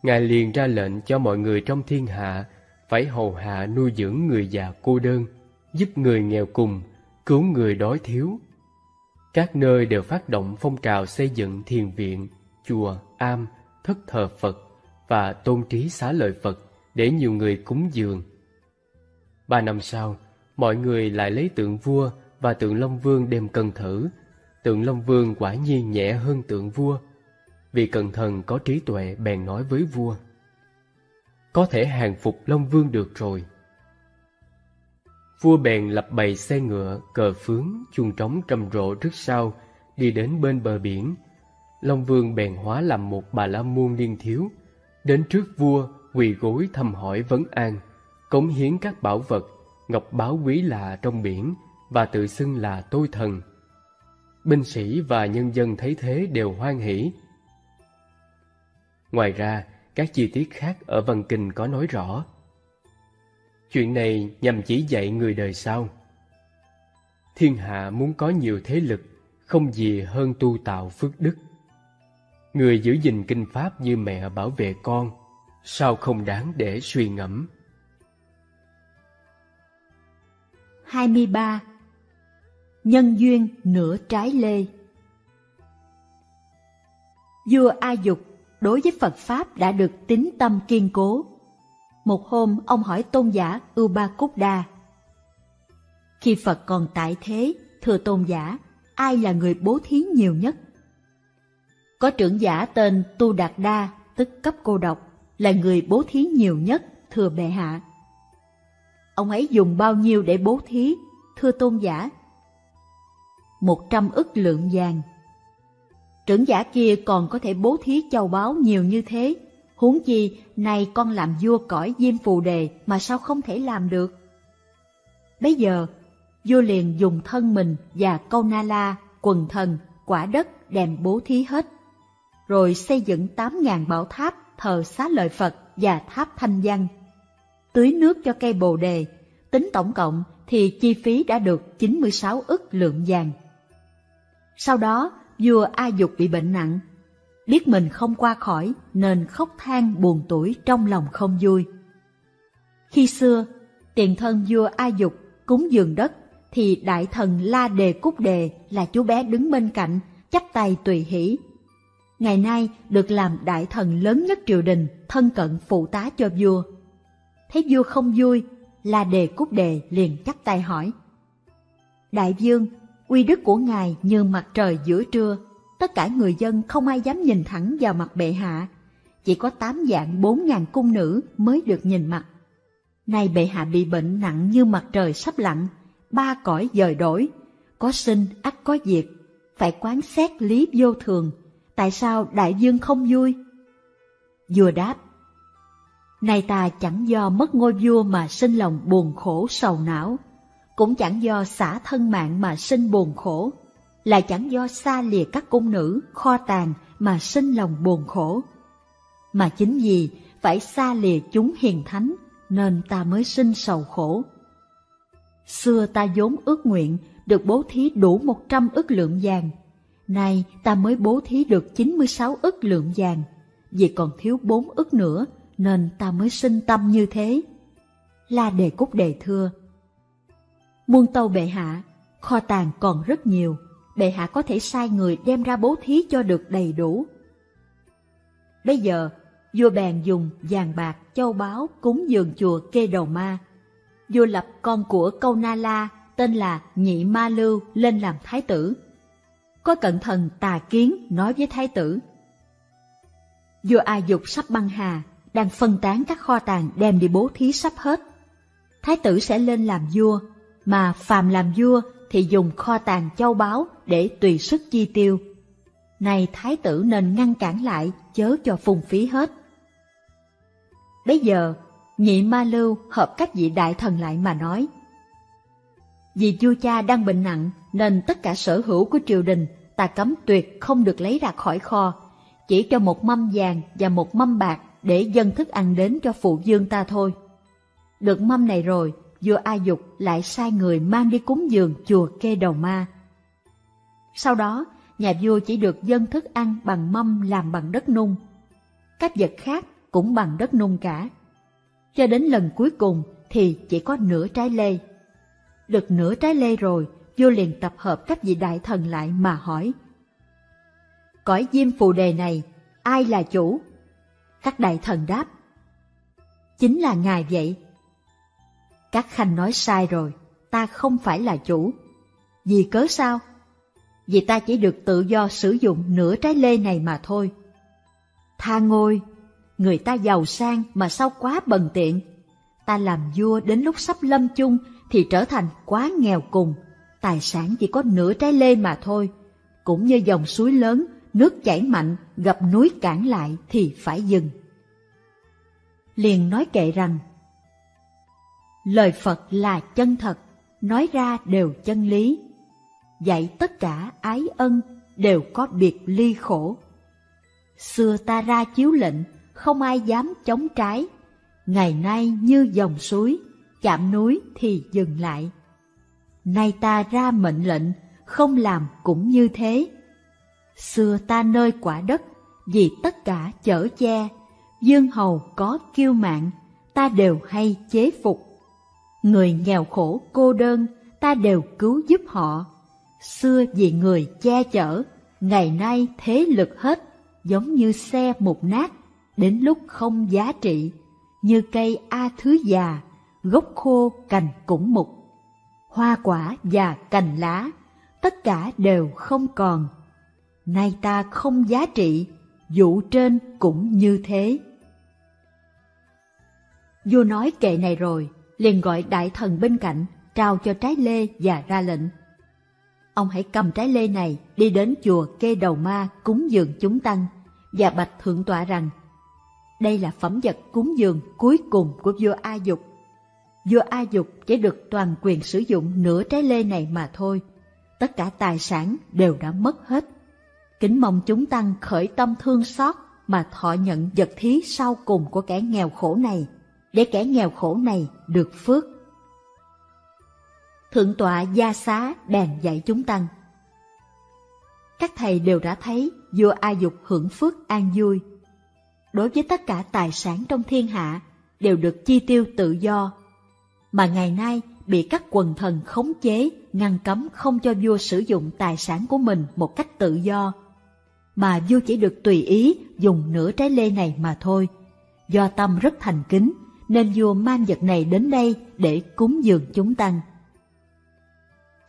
Speaker 2: Ngài liền ra lệnh cho mọi người trong thiên hạ phải hầu hạ nuôi dưỡng người già cô đơn, giúp người nghèo cùng, cứu người đói thiếu. Các nơi đều phát động phong trào xây dựng thiền viện, chùa, am, thất thờ Phật và tôn trí xá lợi Phật để nhiều người cúng dường. Ba năm sau, mọi người lại lấy tượng vua và tượng Long Vương đem cân thử. Tượng Long Vương quả nhiên nhẹ hơn tượng vua. Vì cẩn thần có trí tuệ bèn nói với vua. Có thể hàng phục Long Vương được rồi. Vua bèn lập bày xe ngựa, cờ phướng, chuông trống trầm rộ trước sau, đi đến bên bờ biển. Long Vương bèn hóa làm một bà la môn niên thiếu, đến trước vua quỳ gối thăm hỏi vấn an, cống hiến các bảo vật, ngọc báo quý lạ trong biển và tự xưng là tôi thần. Binh sĩ và nhân dân thấy thế đều hoan hỷ. Ngoài ra, các chi tiết khác ở văn kinh có nói rõ. Chuyện này nhằm chỉ dạy người đời sau. Thiên hạ muốn có nhiều thế lực, không gì hơn tu tạo phước đức. Người giữ gìn kinh pháp như mẹ bảo vệ con, sao không đáng để suy ngẫm.
Speaker 1: 23. Nhân duyên nửa trái lê Vua A Dục đối với Phật Pháp đã được tín tâm kiên cố. Một hôm ông hỏi tôn giả Ưu Ba Cúc Đa. Khi Phật còn tại thế, thưa tôn giả, ai là người bố thí nhiều nhất? Có trưởng giả tên Tu Đạt Đa, tức cấp cô độc, là người bố thí nhiều nhất, thưa bệ hạ. Ông ấy dùng bao nhiêu để bố thí, thưa tôn giả? Một trăm ức lượng vàng. Trưởng giả kia còn có thể bố thí châu báu nhiều như thế, huống chi nay con làm vua cõi diêm phù đề mà sao không thể làm được? Bây giờ, vua liền dùng thân mình và câu na la, quần thần, quả đất đem bố thí hết. Rồi xây dựng tám ngàn bảo tháp thờ xá lợi Phật và tháp thanh văn tưới nước cho cây bồ đề, tính tổng cộng thì chi phí đã được 96 ức lượng vàng. Sau đó, vua A Dục bị bệnh nặng, biết mình không qua khỏi nên khóc than buồn tuổi trong lòng không vui. Khi xưa, tiền thân vua A Dục cúng dường đất thì đại thần La Đề Cúc Đề là chú bé đứng bên cạnh, chắp tay tùy hỷ. Ngày nay được làm đại thần lớn nhất triều đình, thân cận phụ tá cho vua. Thấy vua không vui, La Đề Cúc Đề liền chắp tay hỏi. Đại vương, uy đức của ngài như mặt trời giữa trưa, tất cả người dân không ai dám nhìn thẳng vào mặt bệ hạ. Chỉ có tám dạng bốn ngàn cung nữ mới được nhìn mặt. Nay bệ hạ bị bệnh nặng như mặt trời sắp lặn, ba cõi dời đổi, có sinh ắt có diệt, phải quán xét lý vô thường, tại sao đại vương không vui? Vua đáp, Nay ta chẳng do mất ngôi vua mà sinh lòng buồn khổ sầu não, cũng chẳng do xả thân mạng mà sinh buồn khổ, lại chẳng do xa lìa các cung nữ, kho tàng mà sinh lòng buồn khổ. Mà chính vì phải xa lìa chúng hiền thánh nên ta mới sinh sầu khổ. Xưa ta vốn ước nguyện được bố thí đủ một trăm ức lượng vàng, nay ta mới bố thí được chín mươi sáu ức lượng vàng, vì còn thiếu bốn ức nữa nên ta mới sinh tâm như thế. La Đề Cúc đề thưa. Muôn tâu bệ hạ, kho tàng còn rất nhiều, bệ hạ có thể sai người đem ra bố thí cho được đầy đủ. Bây giờ, vua bèn dùng vàng bạc, châu báu cúng dường chùa Kê Đầu Ma. Vua lập con của câu Na La tên là Nhị Ma Lưu lên làm thái tử. Có cận thần tà kiến nói với thái tử. Vua A Dục sắp băng hà, đang phân tán các kho tàng đem đi bố thí sắp hết. Thái tử sẽ lên làm vua, mà phàm làm vua thì dùng kho tàng châu báu để tùy sức chi tiêu. Này thái tử nên ngăn cản lại, chớ cho phung phí hết. Bây giờ, nhị ma lưu hợp các vị đại thần lại mà nói. Vì vua cha đang bệnh nặng nên tất cả sở hữu của triều đình ta cấm tuyệt không được lấy ra khỏi kho, chỉ cho một mâm vàng và một mâm bạc để dân thức ăn đến cho phụ dương ta thôi. Được mâm này rồi, vua A Dục lại sai người mang đi cúng dường chùa Kê Đầu Ma. Sau đó, nhà vua chỉ được dân thức ăn bằng mâm làm bằng đất nung. Các vật khác cũng bằng đất nung cả. Cho đến lần cuối cùng thì chỉ có nửa trái lê. Được nửa trái lê rồi, vua liền tập hợp các vị đại thần lại mà hỏi. Cõi diêm phù đề này, ai là chủ? Các đại thần đáp. Chính là ngài vậy. Các khanh nói sai rồi, ta không phải là chủ. Vì cớ sao? Vì ta chỉ được tự do sử dụng nửa trái lê này mà thôi. Tha ngôi, người ta giàu sang mà sao quá bần tiện. Ta làm vua đến lúc sắp lâm chung thì trở thành quá nghèo cùng, tài sản chỉ có nửa trái lê mà thôi. Cũng như dòng suối lớn, nước chảy mạnh, gặp núi cản lại thì phải dừng. Liền nói kệ rằng, Lời Phật là chân thật, nói ra đều chân lý. Dạy tất cả ái ân đều có biệt ly khổ. Xưa ta ra chiếu lệnh, không ai dám chống trái. Ngày nay như dòng suối, chạm núi thì dừng lại. Nay ta ra mệnh lệnh, không làm cũng như thế. Xưa ta nơi quả đất, vì tất cả chở che, dương hầu có kiêu mạng, ta đều hay chế phục. Người nghèo khổ cô đơn, ta đều cứu giúp họ. Xưa vì người che chở, ngày nay thế lực hết, giống như xe mục nát, đến lúc không giá trị, như cây A thứ già, gốc khô cành cũng mục. Hoa quả và cành lá, tất cả đều không còn. Nay ta không giá trị, vụ trên cũng như thế. Vua nói kệ này rồi, liền gọi đại thần bên cạnh, trao cho trái lê và ra lệnh. Ông hãy cầm trái lê này đi đến chùa kê đầu ma cúng dường chúng tăng và bạch thượng tọa rằng đây là phẩm vật cúng dường cuối cùng của vua A Dục. Vua A Dục chỉ được toàn quyền sử dụng nửa trái lê này mà thôi. Tất cả tài sản đều đã mất hết. Kính mong chúng tăng khởi tâm thương xót mà thọ nhận vật thí sau cùng của kẻ nghèo khổ này để kẻ nghèo khổ này được phước. Thượng tọa gia xá bèn dạy chúng tăng. Các thầy đều đã thấy vua A Dục hưởng phước an vui. Đối với tất cả tài sản trong thiên hạ đều được chi tiêu tự do, mà ngày nay bị các quần thần khống chế, ngăn cấm không cho vua sử dụng tài sản của mình một cách tự do, mà vua chỉ được tùy ý dùng nửa trái lê này mà thôi, do tâm rất thành kính nên vua mang vật này đến đây để cúng dường chúng tăng.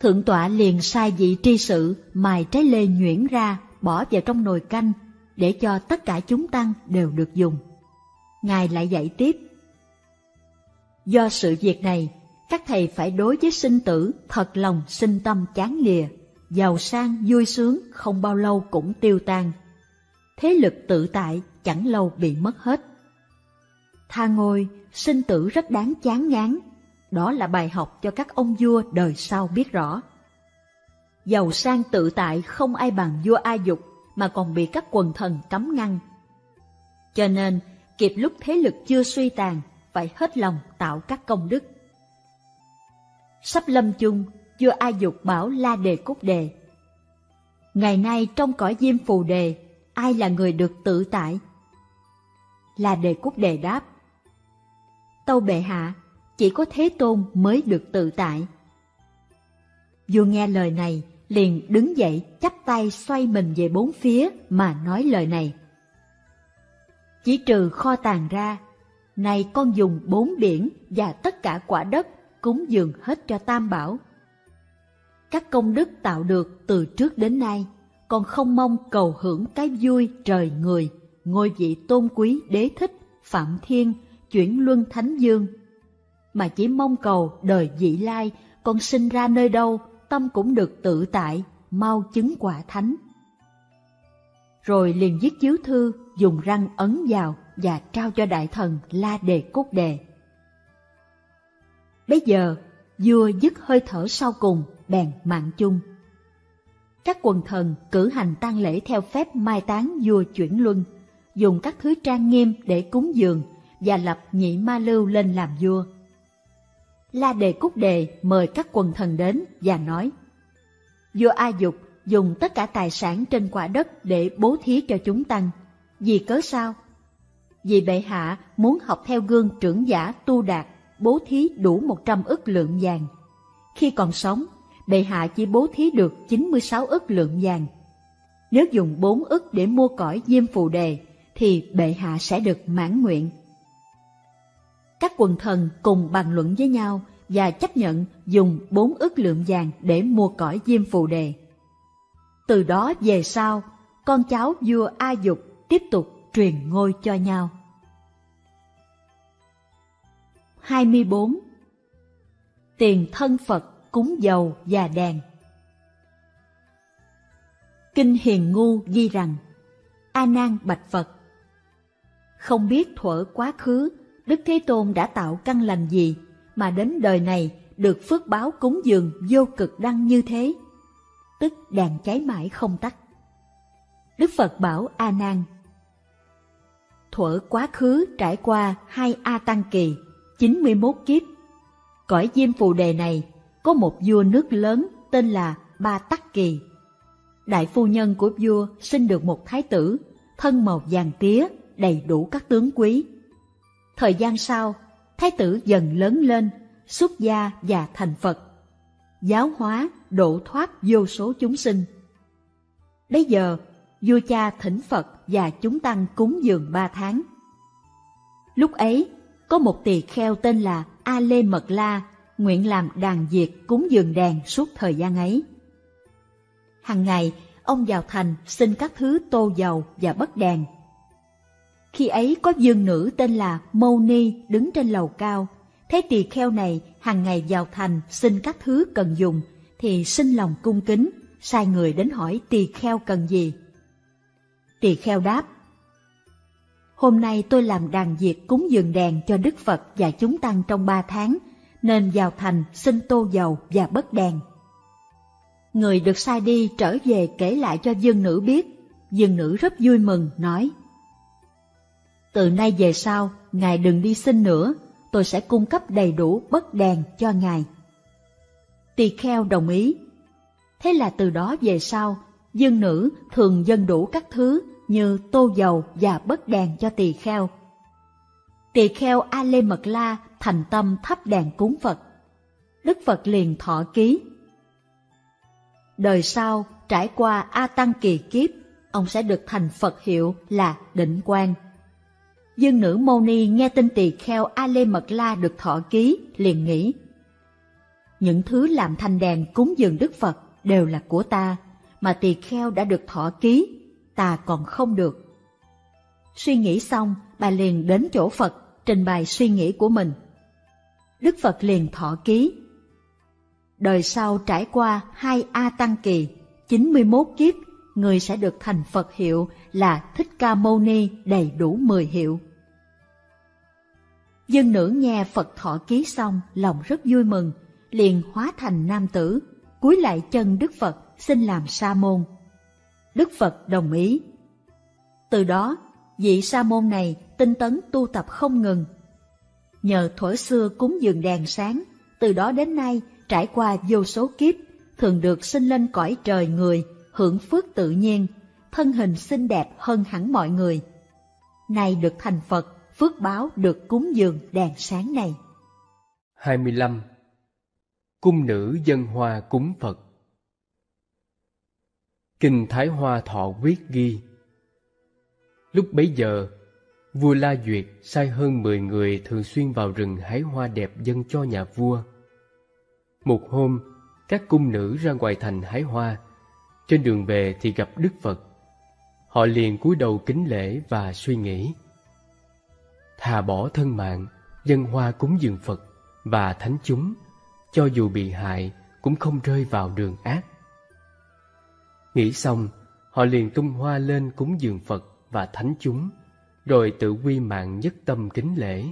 Speaker 1: Thượng tọa liền sai vị tri sự mài trái lê nhuyễn ra bỏ vào trong nồi canh để cho tất cả chúng tăng đều được dùng. Ngài lại dạy tiếp. Do sự việc này, các thầy phải đối với sinh tử thật lòng sinh tâm chán lìa, giàu sang vui sướng không bao lâu cũng tiêu tan. Thế lực tự tại chẳng lâu bị mất hết. Tha ngôi, sinh tử rất đáng chán ngán. Đó là bài học cho các ông vua đời sau biết rõ. Giàu sang tự tại không ai bằng vua A Dục mà còn bị các quần thần cấm ngăn. Cho nên, kịp lúc thế lực chưa suy tàn, phải hết lòng tạo các công đức. Sắp lâm chung, vua A Dục bảo La Đề Cúc Đề. Ngày nay trong cõi diêm phù đề, ai là người được tự tại? La Đề Cúc Đề đáp, Tâu bệ hạ, chỉ có Thế Tôn mới được tự tại. Vua nghe lời này, liền đứng dậy chắp tay xoay mình về bốn phía mà nói lời này. Chỉ trừ kho tàng ra, nay con dùng bốn biển và tất cả quả đất cúng dường hết cho Tam Bảo. Các công đức tạo được từ trước đến nay, còn không mong cầu hưởng cái vui trời người, ngôi vị tôn quý đế thích, phạm thiên, chuyển luân thánh dương, mà chỉ mong cầu đời dị lai con sinh ra nơi đâu tâm cũng được tự tại, mau chứng quả thánh. Rồi liền viết chiếu thư, dùng răng ấn vào và trao cho đại thần La Đề Cốt Đề. Bây giờ, vua dứt hơi thở sau cùng, bèn mạng chung. Các quần thần cử hành tang lễ theo phép mai táng vua chuyển luân, dùng các thứ trang nghiêm để cúng dường và lập nhị ma lưu lên làm vua. La Đề Cúc Đề mời các quần thần đến và nói, Vua A Dục dùng tất cả tài sản trên quả đất để bố thí cho chúng tăng. Vì cớ sao? Vì bệ hạ muốn học theo gương trưởng giả tu đạt, bố thí đủ 100 ức lượng vàng. Khi còn sống, bệ hạ chỉ bố thí được 96 ức lượng vàng. Nếu dùng 4 ức để mua cõi diêm phù đề, thì bệ hạ sẽ được mãn nguyện. Các quần thần cùng bàn luận với nhau và chấp nhận dùng bốn ức lượng vàng để mua cõi diêm phù đề. Từ đó về sau, con cháu vua A Dục tiếp tục truyền ngôi cho nhau. 24. Tiền thân Phật cúng dầu và đèn Kinh Hiền Ngu ghi rằng A Nan bạch Phật Không biết thuở quá khứ Đức Thế Tôn đã tạo căn lành gì mà đến đời này được phước báo cúng dường vô cực đăng như thế tức đèn cháy mãi không tắt Đức Phật bảo A Nan Thuở quá khứ trải qua hai A Tăng Kỳ 91 kiếp Cõi diêm phù đề này có một vua nước lớn tên là Ba Tắc Kỳ. Đại phu nhân của vua sinh được một thái tử, thân màu vàng tía, đầy đủ các tướng quý. Thời gian sau, thái tử dần lớn lên, xuất gia và thành Phật. Giáo hóa, độ thoát vô số chúng sinh. Bây giờ, vua cha thỉnh Phật và chúng tăng cúng dường ba tháng. Lúc ấy, có một tỳ kheo tên là A Lê Mật La nguyện làm đàn diệt cúng dường đèn suốt thời gian ấy. Hằng ngày, ông vào thành xin các thứ tô dầu và bất đèn. Khi ấy có dương nữ tên là Mâu Ni đứng trên lầu cao, thấy tỳ kheo này hàng ngày vào thành xin các thứ cần dùng, thì sinh lòng cung kính, sai người đến hỏi tỳ kheo cần gì. Tỳ kheo đáp, Hôm nay tôi làm đàn diệt cúng dường đèn cho Đức Phật và chúng tăng trong ba tháng, nên vào thành xin tô dầu và bất đèn. Người được sai đi trở về kể lại cho dương nữ biết, dương nữ rất vui mừng, nói từ nay về sau, Ngài đừng đi xin nữa, tôi sẽ cung cấp đầy đủ bất đèn cho Ngài. Tỳ kheo đồng ý. Thế là từ đó về sau, dân nữ thường dân đủ các thứ như tô dầu và bất đèn cho tỳ kheo. Tỳ kheo A Lê Mật La thành tâm thắp đèn cúng Phật. Đức Phật liền thọ ký. Đời sau, trải qua A Tăng kỳ kiếp, ông sẽ được thành Phật hiệu là Định Quang. Dương nữ Mâu Ni nghe tin tỳ kheo A Lê Mật La được thọ ký, liền nghĩ. Những thứ làm thành đèn cúng dường Đức Phật đều là của ta, mà tỳ kheo đã được thọ ký, ta còn không được. Suy nghĩ xong, bà liền đến chỗ Phật, trình bày suy nghĩ của mình. Đức Phật liền thọ ký. Đời sau trải qua hai A Tăng Kỳ, 91 kiếp, người sẽ được thành Phật hiệu là Thích Ca Mâu Ni đầy đủ 10 hiệu. Dân nữ nghe Phật thọ ký xong, lòng rất vui mừng, liền hóa thành nam tử, cúi lại chân Đức Phật xin làm sa môn. Đức Phật đồng ý. Từ đó, vị sa môn này tinh tấn tu tập không ngừng, Nhờ thuở xưa cúng dường đèn sáng, từ đó đến nay trải qua vô số kiếp, thường được sinh lên cõi trời người, hưởng phước tự nhiên, thân hình xinh đẹp hơn hẳn mọi người. Nay được thành Phật, phước báo được cúng dường đèn sáng này.
Speaker 2: 25. Cung nữ dân hoa cúng Phật Kinh Thái Hoa Thọ Quyết ghi Lúc bấy giờ, Vua La Duyệt sai hơn 10 người thường xuyên vào rừng hái hoa đẹp dân cho nhà vua. Một hôm, các cung nữ ra ngoài thành hái hoa. Trên đường về thì gặp Đức Phật. Họ liền cúi đầu kính lễ và suy nghĩ. Thà bỏ thân mạng, dân hoa cúng dường Phật và thánh chúng, cho dù bị hại cũng không rơi vào đường ác. Nghĩ xong, họ liền tung hoa lên cúng dường Phật và thánh chúng rồi tự quy mạng nhất tâm kính lễ.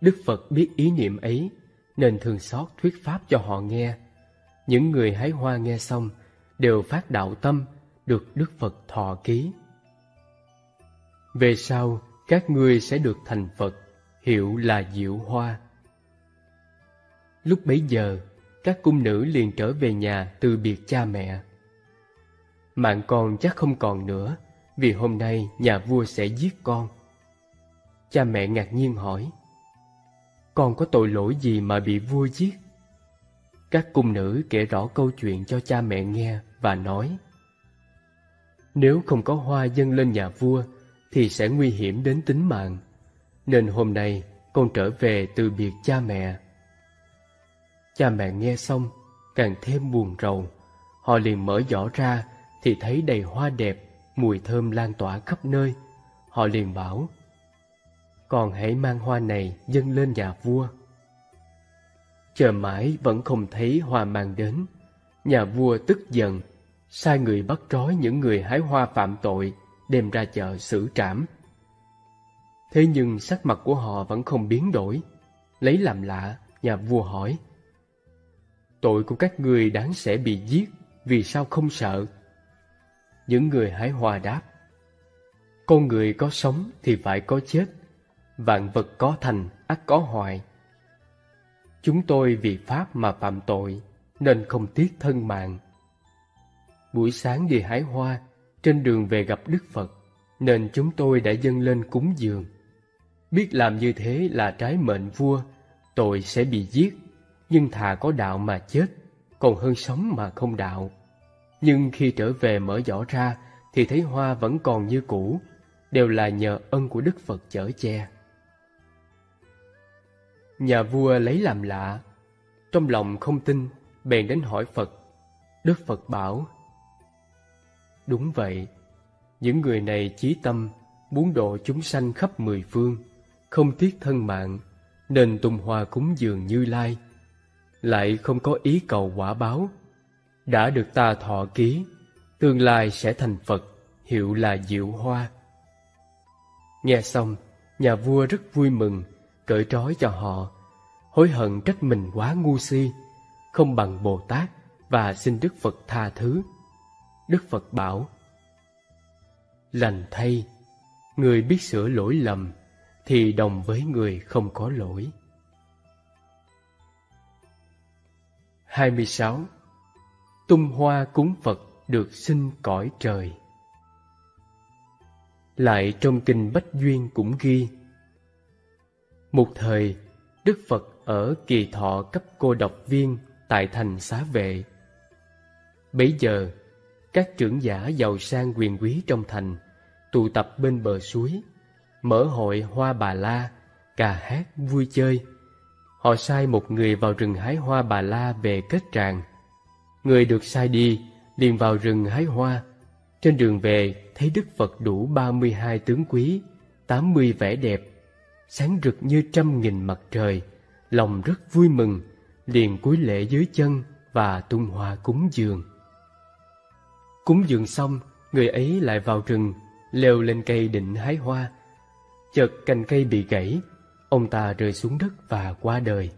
Speaker 2: Đức Phật biết ý niệm ấy, nên thường xót thuyết pháp cho họ nghe. Những người hái hoa nghe xong đều phát đạo tâm, được Đức Phật thọ ký. Về sau, các ngươi sẽ được thành Phật, hiệu là Diệu Hoa. Lúc bấy giờ, các cung nữ liền trở về nhà từ biệt cha mẹ. Mạng con chắc không còn nữa, vì hôm nay nhà vua sẽ giết con. Cha mẹ ngạc nhiên hỏi, con có tội lỗi gì mà bị vua giết? Các cung nữ kể rõ câu chuyện cho cha mẹ nghe và nói, nếu không có hoa dâng lên nhà vua thì sẽ nguy hiểm đến tính mạng, nên hôm nay con trở về từ biệt cha mẹ. Cha mẹ nghe xong càng thêm buồn rầu, họ liền mở giỏ ra thì thấy đầy hoa đẹp, mùi thơm lan tỏa khắp nơi. Họ liền bảo, con hãy mang hoa này dâng lên nhà vua. Chờ mãi vẫn không thấy hoa mang đến, nhà vua tức giận, sai người bắt trói những người hái hoa phạm tội, đem ra chợ xử trảm. Thế nhưng sắc mặt của họ vẫn không biến đổi. Lấy làm lạ, nhà vua hỏi, Tội của các người đáng sẽ bị giết, vì sao không sợ? Những người hái hoa đáp, Con người có sống thì phải có chết, vạn vật có thành ắt có hoại. Chúng tôi vì Pháp mà phạm tội, nên không tiếc thân mạng. Buổi sáng đi hái hoa, trên đường về gặp Đức Phật, nên chúng tôi đã dâng lên cúng dường. Biết làm như thế là trái mệnh vua, tội sẽ bị giết, nhưng thà có đạo mà chết, còn hơn sống mà không đạo. Nhưng khi trở về mở giỏ ra, thì thấy hoa vẫn còn như cũ, đều là nhờ ân của Đức Phật chở che. Nhà vua lấy làm lạ, trong lòng không tin, bèn đến hỏi Phật. Đức Phật bảo, Đúng vậy, những người này chí tâm, muốn độ chúng sanh khắp mười phương, không tiếc thân mạng, nên tùng hoa cúng dường Như Lai, lại không có ý cầu quả báo. Đã được ta thọ ký, tương lai sẽ thành Phật, hiệu là Diệu Hoa. Nghe xong, nhà vua rất vui mừng, cởi trói cho họ, hối hận trách mình quá ngu si, không bằng Bồ Tát và xin Đức Phật tha thứ. Đức Phật bảo, Lành thay, người biết sửa lỗi lầm, thì đồng với người không có lỗi. 26. Tung hoa cúng Phật được sinh cõi trời Lại trong kinh Bách Duyên cũng ghi Một thời, Đức Phật ở kỳ thọ cấp cô độc viên tại thành xá vệ. Bấy giờ, các trưởng giả giàu sang quyền quý trong thành tụ tập bên bờ suối, mở hội hoa bà la, ca hát vui chơi. Họ sai một người vào rừng hái hoa bà la về kết tràng. Người được sai đi liền vào rừng hái hoa. Trên đường về thấy Đức Phật đủ ba mươi hai tướng quý, tám mươi vẻ đẹp, sáng rực như trăm nghìn mặt trời, lòng rất vui mừng, liền cúi lễ dưới chân và tung hoa cúng dường. Cúng dường xong, người ấy lại vào rừng, leo lên cây định hái hoa. Chợt cành cây bị gãy, ông ta rơi xuống đất và qua đời.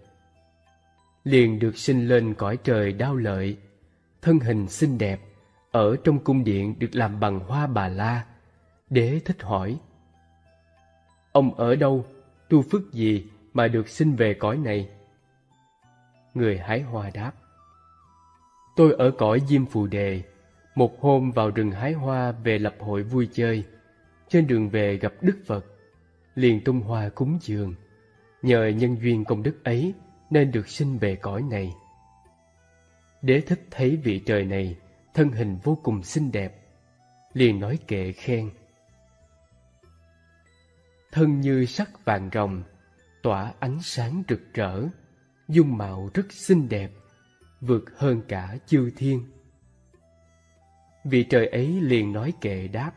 Speaker 2: Liền được sinh lên cõi trời đau lợi, thân hình xinh đẹp, ở trong cung điện được làm bằng hoa bà la. Đế thích hỏi, Ông ở đâu, tu phước gì mà được sinh về cõi này? Người hái hoa đáp, Tôi ở cõi Diêm Phù Đề, một hôm vào rừng hái hoa về lập hội vui chơi, trên đường về gặp Đức Phật, liền tung hoa cúng dường. Nhờ nhân duyên công đức ấy nên được sinh về cõi này. Đế thích thấy vị trời này thân hình vô cùng xinh đẹp, liền nói kệ khen. Thân như sắc vàng rồng, tỏa ánh sáng rực rỡ, dung mạo rất xinh đẹp, vượt hơn cả chư thiên. Vị trời ấy liền nói kệ đáp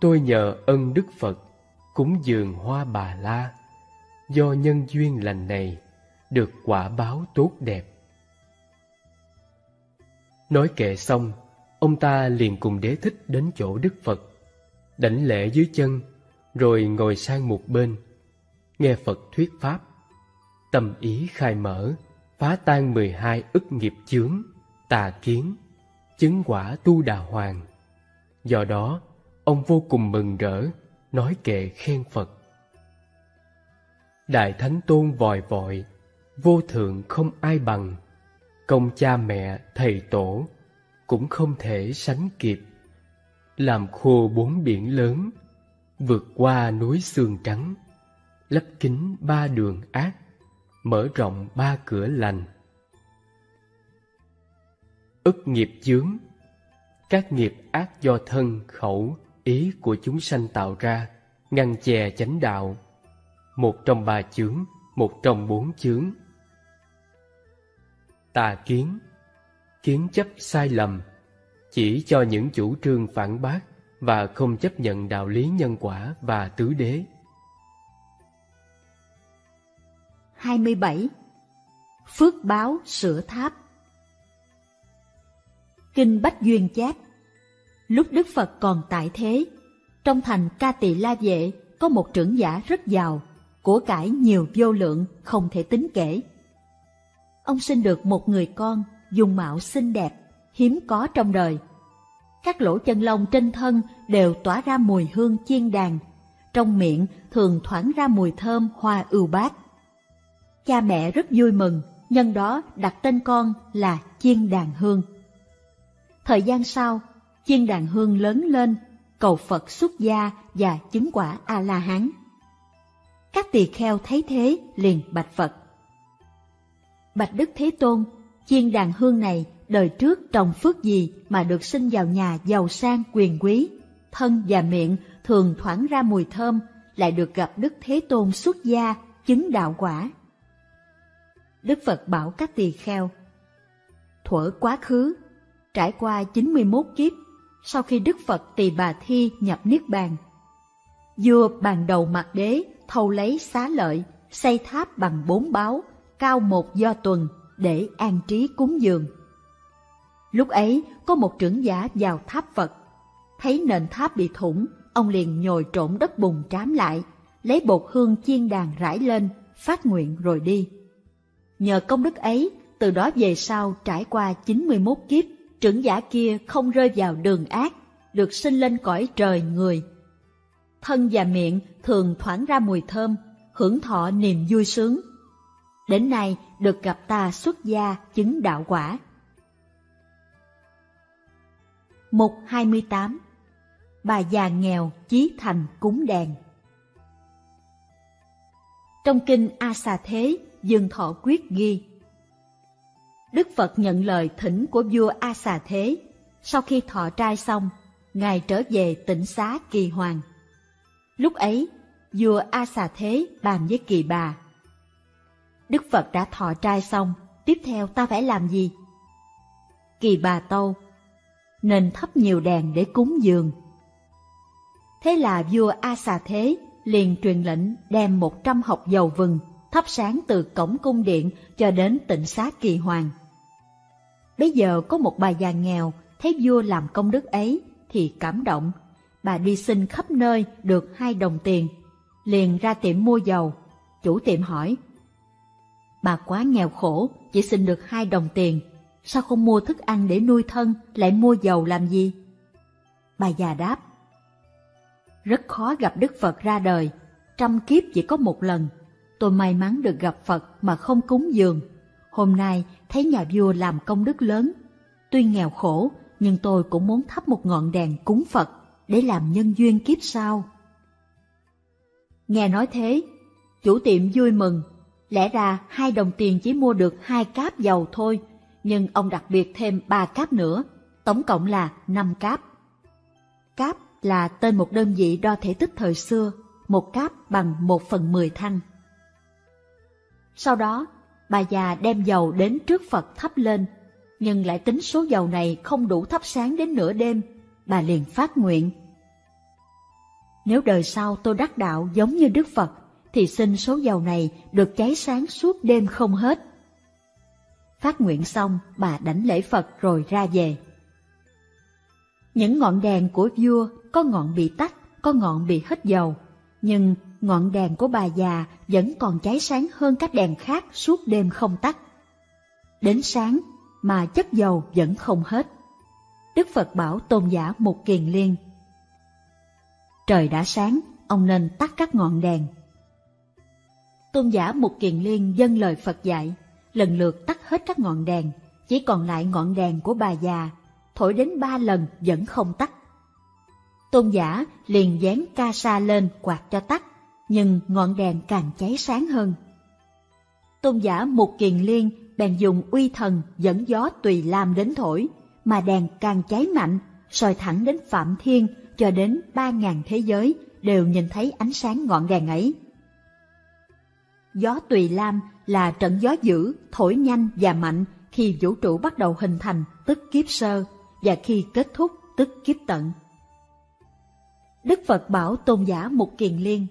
Speaker 2: Tôi nhờ ân Đức Phật cúng dường hoa bà la Do nhân duyên lành này được quả báo tốt đẹp. Nói kệ xong, ông ta liền cùng đế thích đến chỗ Đức Phật Đảnh lễ dưới chân, rồi ngồi sang một bên Nghe Phật thuyết Pháp. Tâm ý khai mở, phá tan mười hai ức nghiệp chướng, tà kiến chứng quả tu đà hoàng. Do đó, ông vô cùng mừng rỡ, nói kệ khen Phật. Đại Thánh Tôn vòi vội, vô thượng không ai bằng, công cha mẹ, thầy tổ, cũng không thể sánh kịp. Làm khô bốn biển lớn, vượt qua núi xương trắng, lấp kín ba đường ác, mở rộng ba cửa lành. Ức nghiệp chướng Các nghiệp ác do thân, khẩu, ý của chúng sanh tạo ra, ngăn chè chánh đạo. Một trong ba chướng, một trong bốn chướng. Tà kiến Kiến chấp sai lầm Chỉ cho những chủ trương phản bác và không chấp nhận đạo lý nhân quả và tứ đế.
Speaker 1: 27. Phước báo sửa tháp Kinh Bách Duyên chép Lúc Đức Phật còn tại thế, trong thành Ca Tỳ La Vệ có một trưởng giả rất giàu, của cải nhiều vô lượng không thể tính kể. Ông sinh được một người con dùng mạo xinh đẹp, hiếm có trong đời. Các lỗ chân lông trên thân đều tỏa ra mùi hương chiên đàn, trong miệng thường thoảng ra mùi thơm hoa ưu bát. Cha mẹ rất vui mừng, nhân đó đặt tên con là Chiên Đàn Hương. Thời gian sau, Chiên Đàn Hương lớn lên, cầu Phật xuất gia và chứng quả A-la-hán. Các tỳ kheo thấy thế liền bạch Phật. Bạch Đức Thế Tôn, chiên đàn hương này đời trước trồng phước gì mà được sinh vào nhà giàu sang quyền quý, thân và miệng thường thoảng ra mùi thơm, lại được gặp Đức Thế Tôn xuất gia, chứng đạo quả. Đức Phật bảo các tỳ kheo, thuở quá khứ, trải qua 91 kiếp, sau khi Đức Phật Tỳ Bà Thi nhập Niết Bàn, vua bàn đầu mặt đế thâu lấy xá lợi, xây tháp bằng bốn báo, cao một do tuần để an trí cúng dường. Lúc ấy có một trưởng giả vào tháp Phật, thấy nền tháp bị thủng, ông liền nhồi trộn đất bùn trám lại, lấy bột hương chiên đàn rải lên, phát nguyện rồi đi. Nhờ công đức ấy, từ đó về sau trải qua 91 kiếp, trưởng giả kia không rơi vào đường ác, được sinh lên cõi trời người. Thân và miệng thường thoảng ra mùi thơm, hưởng thọ niềm vui sướng. Đến nay được gặp ta xuất gia chứng đạo quả. Mục 28 Bà già nghèo chí thành cúng đèn Trong kinh A Xà Thế, Dương Thọ Quyết ghi Đức Phật nhận lời thỉnh của vua A Xà Thế, sau khi thọ trai xong, Ngài trở về tỉnh xá Kỳ Hoàng. Lúc ấy, vua A Xà Thế bàn với Kỳ Bà Đức Phật đã thọ trai xong, tiếp theo ta phải làm gì? Kỳ bà tâu, nên thắp nhiều đèn để cúng dường. Thế là vua A Xà Thế liền truyền lệnh đem một trăm học dầu vừng thắp sáng từ cổng cung điện cho đến tịnh xá kỳ hoàng. Bây giờ có một bà già nghèo thấy vua làm công đức ấy thì cảm động. Bà đi xin khắp nơi được hai đồng tiền, liền ra tiệm mua dầu. Chủ tiệm hỏi, Bà quá nghèo khổ, chỉ xin được hai đồng tiền. Sao không mua thức ăn để nuôi thân, lại mua dầu làm gì? Bà già đáp, Rất khó gặp Đức Phật ra đời, trăm kiếp chỉ có một lần. Tôi may mắn được gặp Phật mà không cúng dường. Hôm nay thấy nhà vua làm công đức lớn. Tuy nghèo khổ, nhưng tôi cũng muốn thắp một ngọn đèn cúng Phật để làm nhân duyên kiếp sau. Nghe nói thế, chủ tiệm vui mừng Lẽ ra hai đồng tiền chỉ mua được hai cáp dầu thôi, nhưng ông đặc biệt thêm ba cáp nữa, tổng cộng là năm cáp. Cáp là tên một đơn vị đo thể tích thời xưa, một cáp bằng một phần mười thanh. Sau đó, bà già đem dầu đến trước Phật thắp lên, nhưng lại tính số dầu này không đủ thắp sáng đến nửa đêm, bà liền phát nguyện. Nếu đời sau tôi đắc đạo giống như Đức Phật, thì xin số dầu này được cháy sáng suốt đêm không hết. Phát nguyện xong, bà đảnh lễ Phật rồi ra về. Những ngọn đèn của vua có ngọn bị tắt, có ngọn bị hết dầu, nhưng ngọn đèn của bà già vẫn còn cháy sáng hơn các đèn khác suốt đêm không tắt. Đến sáng mà chất dầu vẫn không hết. Đức Phật bảo tôn giả một kiền liên. Trời đã sáng, ông nên tắt các ngọn đèn tôn giả một Kiền Liên dâng lời Phật dạy, lần lượt tắt hết các ngọn đèn, chỉ còn lại ngọn đèn của bà già, thổi đến ba lần vẫn không tắt. Tôn giả liền dán ca sa lên quạt cho tắt, nhưng ngọn đèn càng cháy sáng hơn. Tôn giả một kiền liên bèn dùng uy thần dẫn gió tùy lam đến thổi, mà đèn càng cháy mạnh, soi thẳng đến Phạm Thiên cho đến ba ngàn thế giới đều nhìn thấy ánh sáng ngọn đèn ấy. Gió tùy lam là trận gió dữ, thổi nhanh và mạnh khi vũ trụ bắt đầu hình thành tức kiếp sơ và khi kết thúc tức kiếp tận. Đức Phật bảo tôn giả một kiền liên.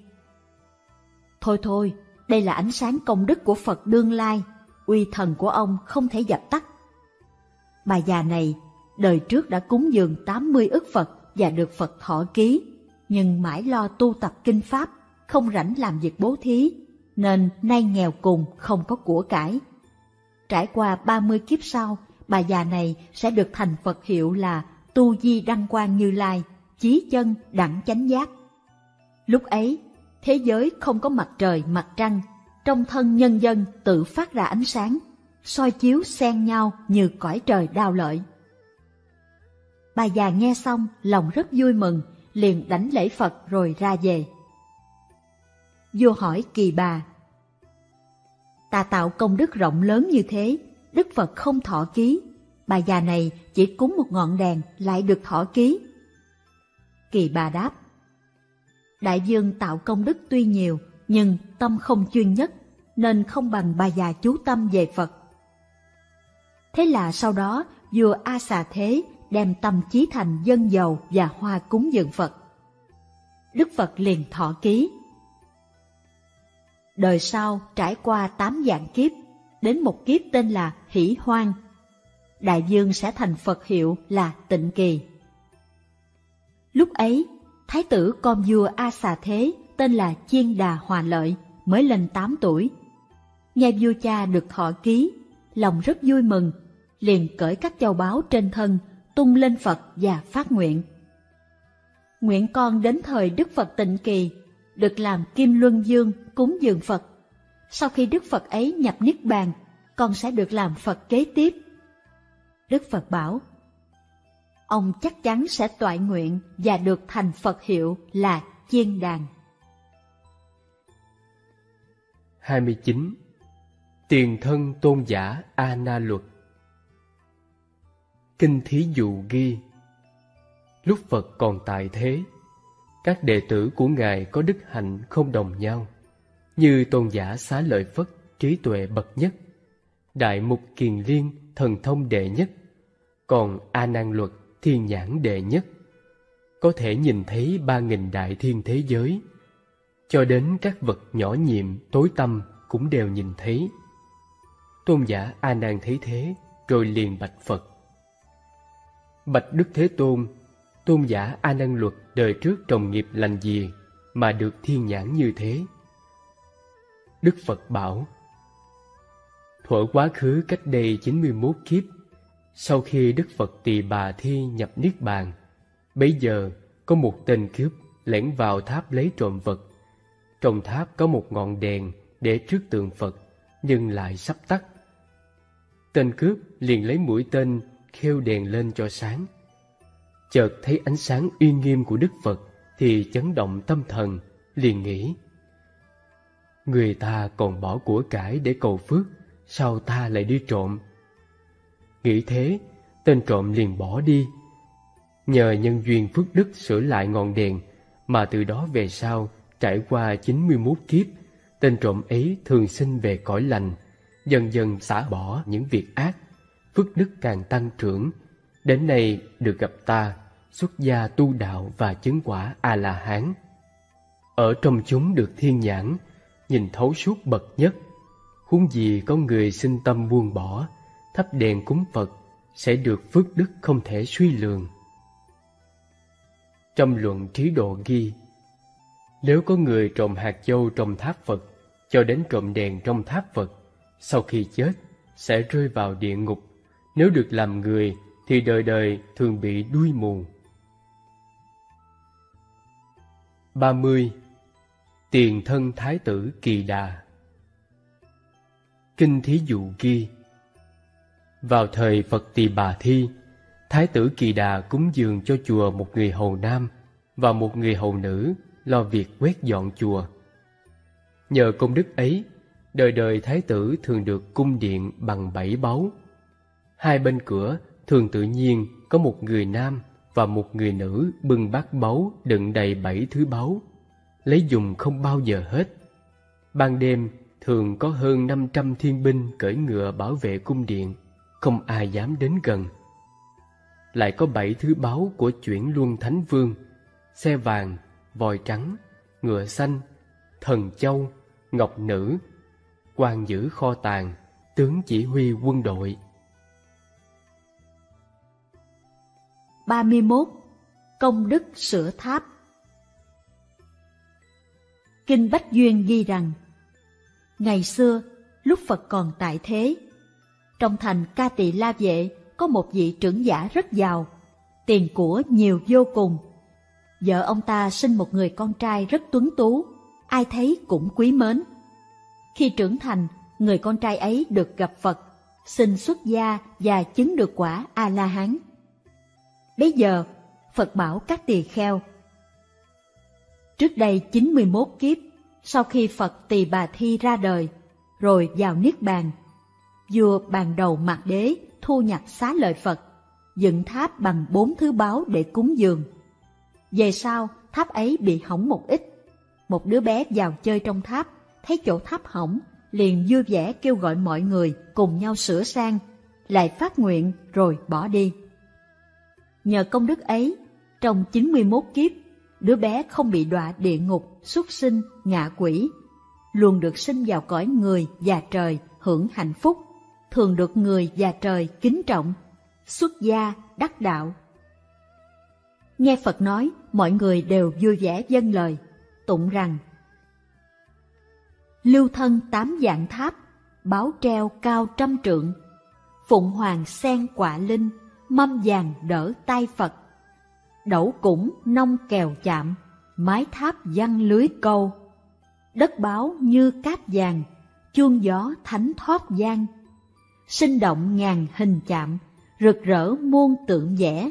Speaker 1: Thôi thôi, đây là ánh sáng công đức của Phật đương lai, uy thần của ông không thể dập tắt. Bà già này, đời trước đã cúng dường 80 ức Phật và được Phật thọ ký, nhưng mãi lo tu tập kinh Pháp, không rảnh làm việc bố thí, nên nay nghèo cùng không có của cải. Trải qua 30 kiếp sau, bà già này sẽ được thành Phật hiệu là Tu Di Đăng Quang Như Lai, chí chân đẳng chánh giác. Lúc ấy, thế giới không có mặt trời mặt trăng, trong thân nhân dân tự phát ra ánh sáng, soi chiếu xen nhau như cõi trời đao lợi. Bà già nghe xong, lòng rất vui mừng, liền đánh lễ Phật rồi ra về. Vua hỏi kỳ bà, Ta tạo công đức rộng lớn như thế, Đức Phật không thọ ký, bà già này chỉ cúng một ngọn đèn lại được thọ ký. Kỳ bà đáp, Đại dương tạo công đức tuy nhiều, nhưng tâm không chuyên nhất, nên không bằng bà già chú tâm về Phật. Thế là sau đó, vua A Xà Thế đem tâm trí thành dân dầu và hoa cúng dường Phật. Đức Phật liền thọ ký. Đời sau trải qua tám dạng kiếp, đến một kiếp tên là Hỷ Hoang. Đại dương sẽ thành Phật hiệu là Tịnh Kỳ. Lúc ấy, Thái tử con vua A Xà Thế tên là Chiên Đà Hòa Lợi, mới lên 8 tuổi. Nghe vua cha được thọ ký, lòng rất vui mừng, liền cởi các châu báu trên thân, tung lên Phật và phát nguyện. Nguyện con đến thời Đức Phật tịnh kỳ, được làm Kim Luân Dương cúng dường Phật. Sau khi Đức Phật ấy nhập Niết Bàn, con sẽ được làm Phật kế tiếp. Đức Phật bảo, ông chắc chắn sẽ toại nguyện và được thành Phật hiệu là Chiên Đàn.
Speaker 2: 29. Tiền thân tôn giả A Na Luật Kinh Thí Dụ ghi Lúc Phật còn tại thế, các đệ tử của Ngài có đức hạnh không đồng nhau, như tôn giả xá lợi Phất trí tuệ bậc nhất, đại mục kiền liên thần thông đệ nhất, còn A Nan Luật thiên nhãn đệ nhất, có thể nhìn thấy ba nghìn đại thiên thế giới, cho đến các vật nhỏ nhiệm tối tâm cũng đều nhìn thấy. Tôn giả A Nan thấy thế, rồi liền bạch Phật. Bạch Đức Thế Tôn, tôn giả A Nan Luật đời trước trồng nghiệp lành gì mà được thiên nhãn như thế? Đức Phật bảo, Thuở quá khứ cách đây 91 kiếp, sau khi Đức Phật Tỳ Bà Thi nhập Niết Bàn, bấy giờ có một tên cướp lẻn vào tháp lấy trộm vật. Trong tháp có một ngọn đèn để trước tượng Phật, nhưng lại sắp tắt. Tên cướp liền lấy mũi tên khêu đèn lên cho sáng. Chợt thấy ánh sáng uy nghiêm của Đức Phật thì chấn động tâm thần, liền nghĩ. Người ta còn bỏ của cải để cầu phước, sao ta lại đi trộm? Nghĩ thế, tên trộm liền bỏ đi. Nhờ nhân duyên phước đức sửa lại ngọn đèn, mà từ đó về sau, trải qua 91 kiếp, tên trộm ấy thường sinh về cõi lành, dần dần xả bỏ những việc ác, phước đức càng tăng trưởng. Đến nay được gặp ta, xuất gia tu đạo và chứng quả A-la-hán. Ở trong chúng được thiên nhãn, nhìn thấu suốt bậc nhất, huống gì có người sinh tâm buông bỏ, thắp đèn cúng Phật sẽ được phước đức không thể suy lường. Trong luận trí độ ghi, nếu có người trộm hạt châu trong tháp Phật cho đến trộm đèn trong tháp Phật, sau khi chết sẽ rơi vào địa ngục. Nếu được làm người thì đời đời thường bị đuôi mù. 30. Tiền thân Thái tử Kỳ Đà Kinh Thí Dụ ghi vào thời Phật Tỳ Bà Thi, Thái tử Kỳ Đà cúng dường cho chùa một người hầu nam và một người hầu nữ lo việc quét dọn chùa. Nhờ công đức ấy, đời đời thái tử thường được cung điện bằng bảy báu. Hai bên cửa thường tự nhiên có một người nam và một người nữ bưng bát báu đựng đầy bảy thứ báu, lấy dùng không bao giờ hết. Ban đêm thường có hơn 500 thiên binh cưỡi ngựa bảo vệ cung điện, không ai dám đến gần. Lại có bảy thứ báu của chuyển luân thánh vương, xe vàng, vòi trắng, ngựa xanh, thần châu, ngọc nữ, quan giữ kho tàng, tướng chỉ huy quân đội.
Speaker 1: 31. Công đức sửa tháp Kinh Bách Duyên ghi rằng Ngày xưa, lúc Phật còn tại thế, trong thành Ca Tỳ La Vệ có một vị trưởng giả rất giàu, tiền của nhiều vô cùng. Vợ ông ta sinh một người con trai rất tuấn tú, ai thấy cũng quý mến. Khi trưởng thành, người con trai ấy được gặp Phật, xin xuất gia và chứng được quả A-la-hán. Bây giờ, Phật bảo các tỳ kheo. Trước đây 91 kiếp, sau khi Phật Tỳ Bà Thi ra đời, rồi vào Niết Bàn, vua bàn đầu mặt đế thu nhặt xá lợi Phật, dựng tháp bằng bốn thứ báo để cúng dường. Về sau, tháp ấy bị hỏng một ít. Một đứa bé vào chơi trong tháp, thấy chỗ tháp hỏng, liền vui vẻ kêu gọi mọi người cùng nhau sửa sang, lại phát nguyện rồi bỏ đi. Nhờ công đức ấy, trong 91 kiếp, đứa bé không bị đọa địa ngục, xuất sinh, ngạ quỷ, luôn được sinh vào cõi người và trời hưởng hạnh phúc, thường được người và trời kính trọng, xuất gia, đắc đạo. Nghe Phật nói, mọi người đều vui vẻ dâng lời, tụng rằng Lưu thân tám dạng tháp, báo treo cao trăm trượng, phụng hoàng sen quả linh, mâm vàng đỡ tay Phật. Đẩu cũng nông kèo chạm, mái tháp văn lưới câu. Đất báo như cát vàng, chuông gió thánh thoát gian. Sinh động ngàn hình chạm, rực rỡ muôn tượng vẽ.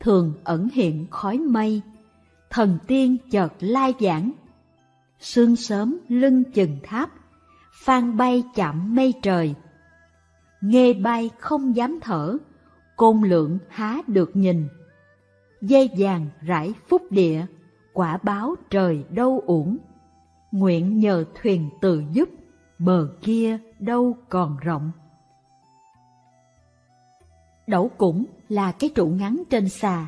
Speaker 1: Thường ẩn hiện khói mây, thần tiên chợt lai giảng. Sương sớm lưng chừng tháp, phan bay chạm mây trời. Nghe bay không dám thở, côn lượng há được nhìn. Dây vàng rải phúc địa, quả báo trời đâu uổng. Nguyện nhờ thuyền từ giúp, bờ kia đâu còn rộng. Đẩu cũng là cái trụ ngắn trên xà.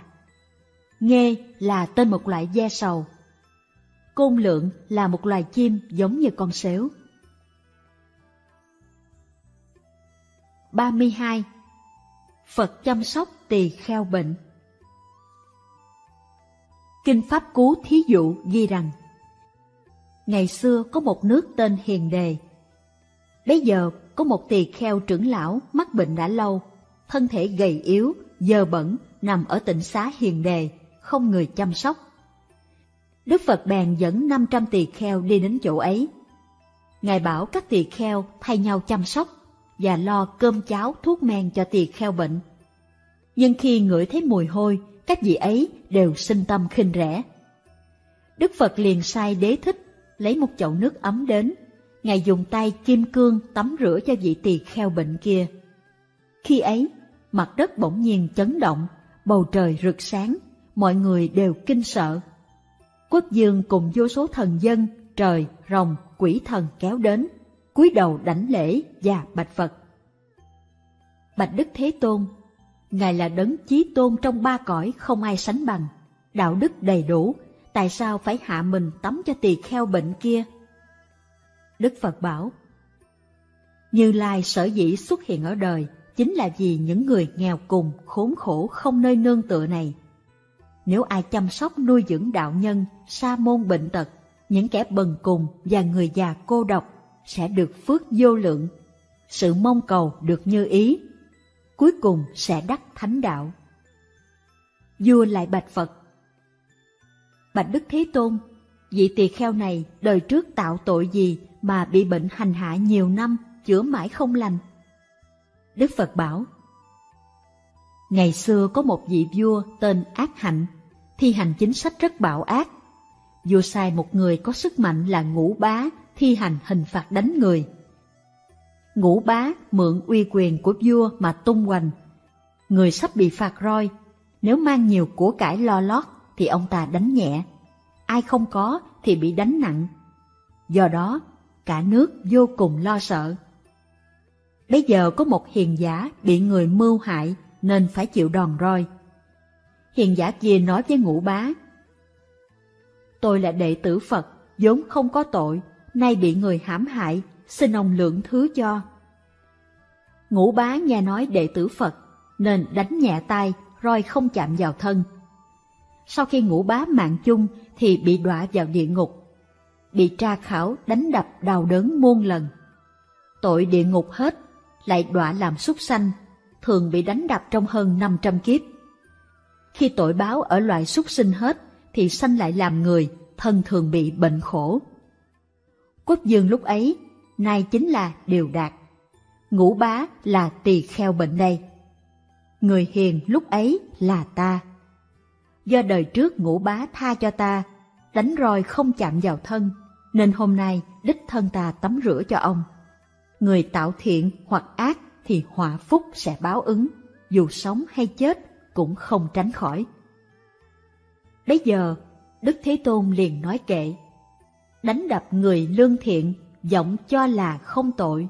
Speaker 1: Nghe là tên một loại da sầu. Côn lượng là một loài chim giống như con sếu. 32. Phật chăm sóc tỳ kheo bệnh. Kinh Pháp Cú Thí Dụ ghi rằng, Ngày xưa có một nước tên Hiền Đề. Bây giờ có một tỳ kheo trưởng lão mắc bệnh đã lâu, thân thể gầy yếu, dơ bẩn, nằm ở tỉnh xá Hiền Đề, không người chăm sóc. Đức Phật bèn dẫn 500 tỳ kheo đi đến chỗ ấy. Ngài bảo các tỳ kheo thay nhau chăm sóc, và lo cơm cháo thuốc men cho tỳ kheo bệnh. Nhưng khi ngửi thấy mùi hôi, các vị ấy đều sinh tâm khinh rẻ. Đức Phật liền sai đế thích, lấy một chậu nước ấm đến, Ngài dùng tay kim cương tắm rửa cho vị tỳ kheo bệnh kia. Khi ấy, mặt đất bỗng nhiên chấn động, bầu trời rực sáng, mọi người đều kinh sợ. Quốc dương cùng vô số thần dân, trời, rồng, quỷ thần kéo đến, cúi đầu đảnh lễ và bạch Phật. Bạch Đức Thế Tôn, Ngài là đấng chí tôn trong ba cõi không ai sánh bằng, đạo đức đầy đủ, tại sao phải hạ mình tắm cho tỳ kheo bệnh kia? Đức Phật bảo, Như Lai sở dĩ xuất hiện ở đời chính là vì những người nghèo cùng, khốn khổ không nơi nương tựa này. Nếu ai chăm sóc nuôi dưỡng đạo nhân, sa môn bệnh tật, những kẻ bần cùng và người già cô độc, sẽ được phước vô lượng, sự mong cầu được như ý, cuối cùng sẽ đắc thánh đạo. Vua lại bạch Phật Bạch Đức Thế Tôn, vị tỳ kheo này đời trước tạo tội gì mà bị bệnh hành hạ nhiều năm, chữa mãi không lành? Đức Phật bảo, Ngày xưa có một vị vua tên Ác Hạnh, thi hành chính sách rất bạo ác. Vua sai một người có sức mạnh là ngũ bá thi hành hình phạt đánh người. Ngũ bá mượn uy quyền của vua mà tung hoành. Người sắp bị phạt roi, nếu mang nhiều của cải lo lót thì ông ta đánh nhẹ, ai không có thì bị đánh nặng. Do đó, cả nước vô cùng lo sợ. Bây giờ có một hiền giả bị người mưu hại nên phải chịu đòn roi. Hiền giả kia nói với ngũ bá, Tôi là đệ tử Phật, vốn không có tội, nay bị người hãm hại, xin ông lượng thứ cho. Ngũ bá nghe nói đệ tử Phật, nên đánh nhẹ tay, roi không chạm vào thân. Sau khi ngũ bá mạng chung thì bị đọa vào địa ngục, bị tra khảo đánh đập đau đớn muôn lần. Tội địa ngục hết, lại đọa làm súc sanh, thường bị đánh đập trong hơn 500 kiếp. Khi tội báo ở loại súc sinh hết, thì sanh lại làm người, thân thường bị bệnh khổ. Quốc dương lúc ấy, nay chính là điều đạt. Ngũ bá là tỳ kheo bệnh đây. Người hiền lúc ấy là ta. Do đời trước ngũ bá tha cho ta, đánh roi không chạm vào thân, nên hôm nay đích thân ta tắm rửa cho ông. Người tạo thiện hoặc ác thì họa phúc sẽ báo ứng, dù sống hay chết cũng không tránh khỏi. Bây giờ, Đức Thế Tôn liền nói kệ, đánh đập người lương thiện, giọng cho là không tội.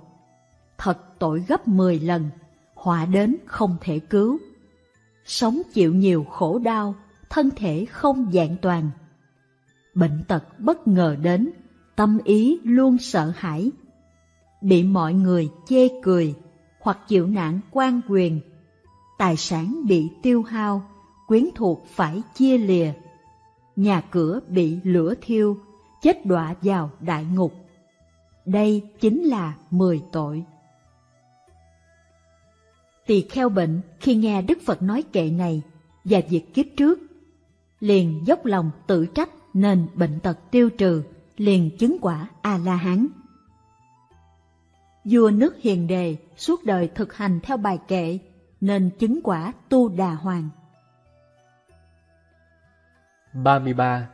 Speaker 1: Thật tội gấp mười lần, họa đến không thể cứu. Sống chịu nhiều khổ đau, thân thể không dạng toàn. Bệnh tật bất ngờ đến, tâm ý luôn sợ hãi. Bị mọi người chê cười, hoặc chịu nạn quan quyền. Tài sản bị tiêu hao, quyến thuộc phải chia lìa nhà cửa bị lửa thiêu, chết đọa vào đại ngục. Đây chính là mười tội. Tỳ kheo bệnh khi nghe Đức Phật nói kệ này và việc kiếp trước, liền dốc lòng tự trách nên bệnh tật tiêu trừ, liền chứng quả A-la-hán. Vua nước hiền đề suốt đời thực hành theo bài kệ nên chứng quả tu đà hoàng.
Speaker 2: 33.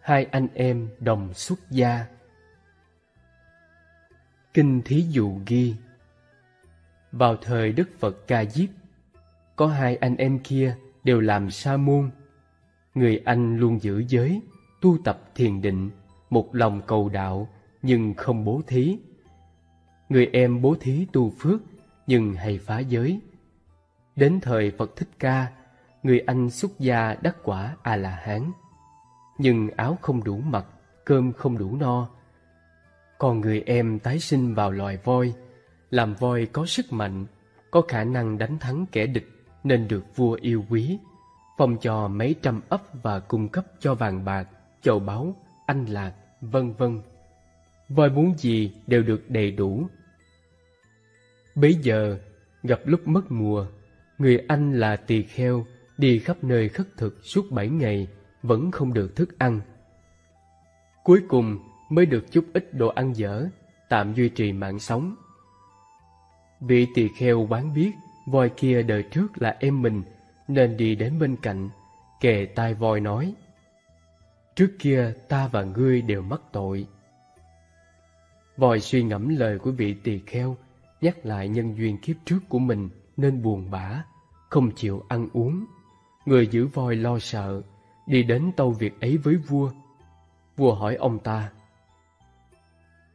Speaker 2: Hai anh em đồng xuất gia Kinh thí dụ ghi Vào thời Đức Phật Ca Diếp Có hai anh em kia đều làm sa môn Người anh luôn giữ giới, tu tập thiền định một lòng cầu đạo, nhưng không bố thí. Người em bố thí tu phước, nhưng hay phá giới. Đến thời Phật Thích Ca, người anh xuất gia đắc quả a la hán nhưng áo không đủ mặc, cơm không đủ no. Còn người em tái sinh vào loài voi, làm voi có sức mạnh, có khả năng đánh thắng kẻ địch nên được vua yêu quý, phong cho mấy trăm ấp và cung cấp cho vàng bạc, châu báu, anh lạc vân vân voi muốn gì đều được đầy đủ bấy giờ gặp lúc mất mùa người anh là tỳ kheo đi khắp nơi khất thực suốt bảy ngày vẫn không được thức ăn. Cuối cùng mới được chút ít đồ ăn dở, tạm duy trì mạng sống. Vị tỳ kheo quán biết voi kia đời trước là em mình nên đi đến bên cạnh, kề tai voi nói Trước kia ta và ngươi đều mắc tội. Voi suy ngẫm lời của vị tỳ kheo, nhắc lại nhân duyên kiếp trước của mình nên buồn bã, không chịu ăn uống người giữ voi lo sợ, đi đến tâu việc ấy với vua. Vua hỏi ông ta,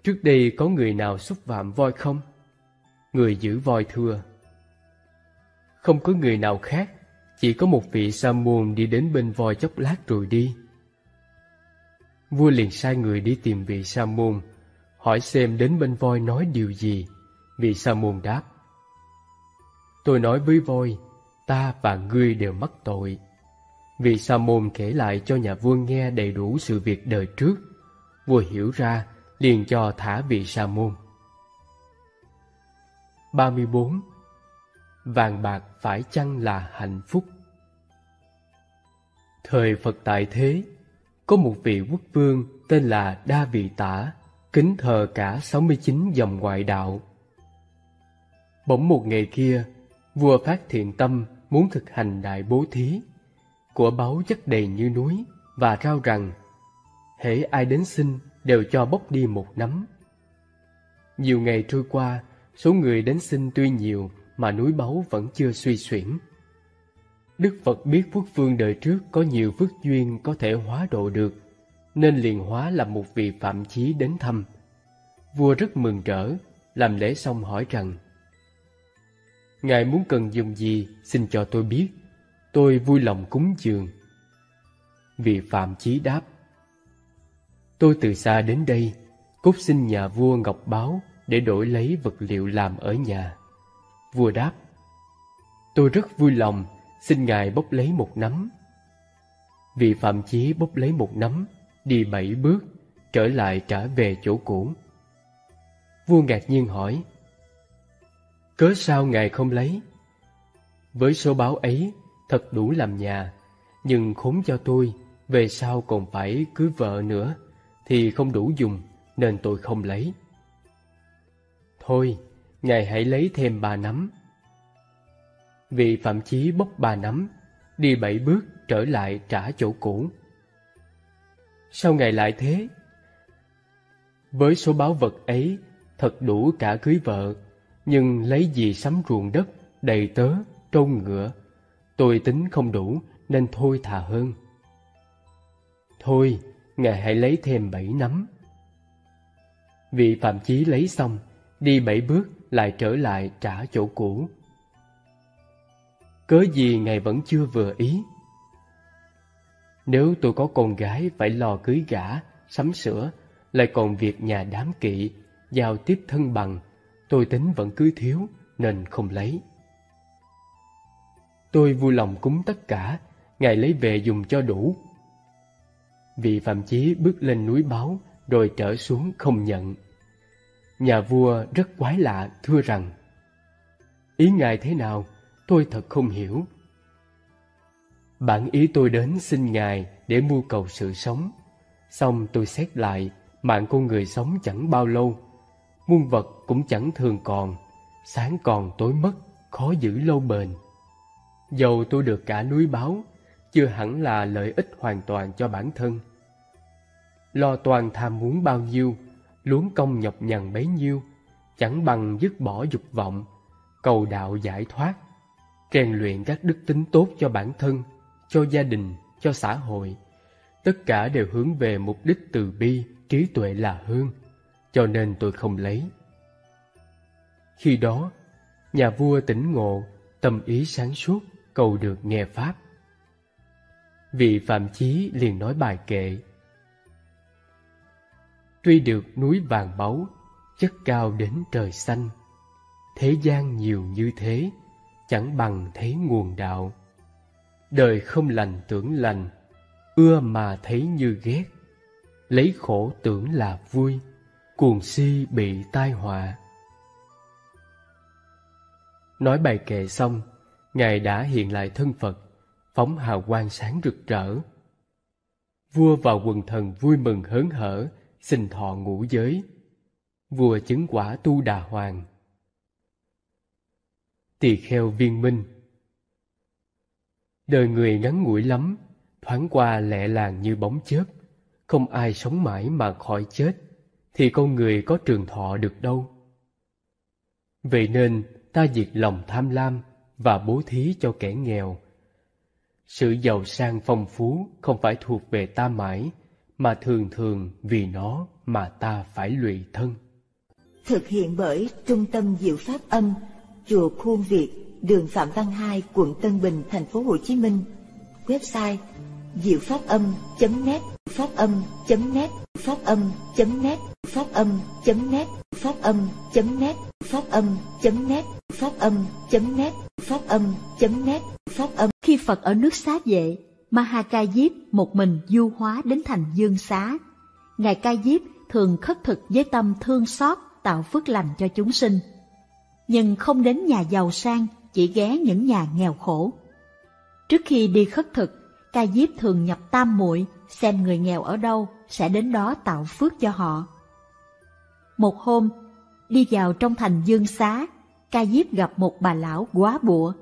Speaker 2: Trước đây có người nào xúc phạm voi không? Người giữ voi thưa, Không có người nào khác, chỉ có một vị sa môn đi đến bên voi chốc lát rồi đi. Vua liền sai người đi tìm vị sa môn, hỏi xem đến bên voi nói điều gì. Vị sa môn đáp, Tôi nói với voi, ta và ngươi đều mắc tội. vị Sa môn kể lại cho nhà vua nghe đầy đủ sự việc đời trước, vua hiểu ra liền cho thả vị Sa môn. 34. Vàng bạc phải chăng là hạnh phúc? Thời Phật tại thế, có một vị quốc vương tên là Đa Vị Tả, kính thờ cả 69 dòng ngoại đạo. Bỗng một ngày kia, vua phát thiện tâm muốn thực hành đại bố thí, của báu chất đầy như núi và rao rằng hễ ai đến xin đều cho bốc đi một nắm. Nhiều ngày trôi qua, số người đến xin tuy nhiều mà núi báu vẫn chưa suy xuyển. Đức Phật biết phước phương đời trước có nhiều phước duyên có thể hóa độ được, nên liền hóa làm một vị phạm chí đến thăm. Vua rất mừng rỡ, làm lễ xong hỏi rằng Ngài muốn cần dùng gì, xin cho tôi biết, tôi vui lòng cúng dường. Vị phạm chí đáp Tôi từ xa đến đây, cốt xin nhà vua Ngọc Báo để đổi lấy vật liệu làm ở nhà. Vua đáp Tôi rất vui lòng xin ngài bốc lấy một nắm. Vị phạm chí bốc lấy một nắm, đi bảy bước, trở lại trả về chỗ cũ. Vua ngạc nhiên hỏi, Cớ sao ngài không lấy? Với số báo ấy, thật đủ làm nhà, nhưng khốn cho tôi, về sau còn phải cưới vợ nữa, thì không đủ dùng, nên tôi không lấy. Thôi, ngài hãy lấy thêm ba nắm, Vị phạm chí bốc ba nắm, đi bảy bước trở lại trả chỗ cũ. Sao ngày lại thế? Với số báo vật ấy, thật đủ cả cưới vợ, nhưng lấy gì sắm ruộng đất, đầy tớ, trâu ngựa. Tôi tính không đủ, nên thôi thà hơn. Thôi, ngài hãy lấy thêm bảy nắm. Vị phạm chí lấy xong, đi bảy bước lại trở lại trả chỗ cũ. Cớ gì ngài vẫn chưa vừa ý? Nếu tôi có con gái phải lo cưới gả, sắm sửa Lại còn việc nhà đám kỵ, giao tiếp thân bằng Tôi tính vẫn cưới thiếu nên không lấy. Tôi vui lòng cúng tất cả Ngài lấy về dùng cho đủ. Vị Phạm Chí bước lên núi báo Rồi trở xuống không nhận. Nhà vua rất quái lạ thưa rằng Ý ngài thế nào? Tôi thật không hiểu. Bản ý tôi đến xin Ngài để mưu cầu sự sống. Xong tôi xét lại, mạng con người sống chẳng bao lâu. Muôn vật cũng chẳng thường còn, sáng còn tối mất, khó giữ lâu bền. Dầu tôi được cả núi báo, chưa hẳn là lợi ích hoàn toàn cho bản thân. Lo toàn tham muốn bao nhiêu, luống công nhọc nhằn bấy nhiêu, chẳng bằng dứt bỏ dục vọng, cầu đạo giải thoát rèn luyện các đức tính tốt cho bản thân, cho gia đình, cho xã hội. Tất cả đều hướng về mục đích từ bi, trí tuệ là hơn, cho nên tôi không lấy. Khi đó, nhà vua tỉnh ngộ, tâm ý sáng suốt, cầu được nghe Pháp. Vị Phạm Chí liền nói bài kệ. Tuy được núi vàng báu, chất cao đến trời xanh, thế gian nhiều như thế, chẳng bằng thấy nguồn đạo. Đời không lành tưởng lành, ưa mà thấy như ghét, lấy khổ tưởng là vui, cuồng si bị tai họa. Nói bài kệ xong, Ngài đã hiện lại thân Phật, phóng hào quang sáng rực rỡ. Vua và quần thần vui mừng hớn hở, xin thọ ngũ giới. Vua chứng quả tu đà hoàng tỳ kheo viên minh. Đời người ngắn ngủi lắm, thoáng qua lẹ làng như bóng chớp, không ai sống mãi mà khỏi chết, thì con người có trường thọ được đâu. Vậy nên ta diệt lòng tham lam và bố thí cho kẻ nghèo. Sự giàu sang phong phú không phải thuộc về ta mãi, mà thường thường vì nó mà ta phải lụy thân.
Speaker 3: Thực hiện bởi Trung tâm Diệu Pháp Âm chùa Khuôn Việt, đường Phạm Văn Hai, quận Tân Bình, thành phố Hồ Chí Minh. Website diệu pháp âm.net, pháp âm.net, pháp âm.net, pháp âm.net, pháp âm.net, pháp âm.net, pháp âm.net, pháp âm.net, pháp âm.
Speaker 1: Khi Phật ở nước xá vệ, Maha Diếp một mình du hóa đến thành Dương Xá. Ngài Ca Diếp thường khất thực với tâm thương xót tạo phước lành cho chúng sinh nhưng không đến nhà giàu sang, chỉ ghé những nhà nghèo khổ. Trước khi đi khất thực, ca diếp thường nhập tam muội xem người nghèo ở đâu sẽ đến đó tạo phước cho họ. Một hôm, đi vào trong thành dương xá, ca diếp gặp một bà lão quá bụa.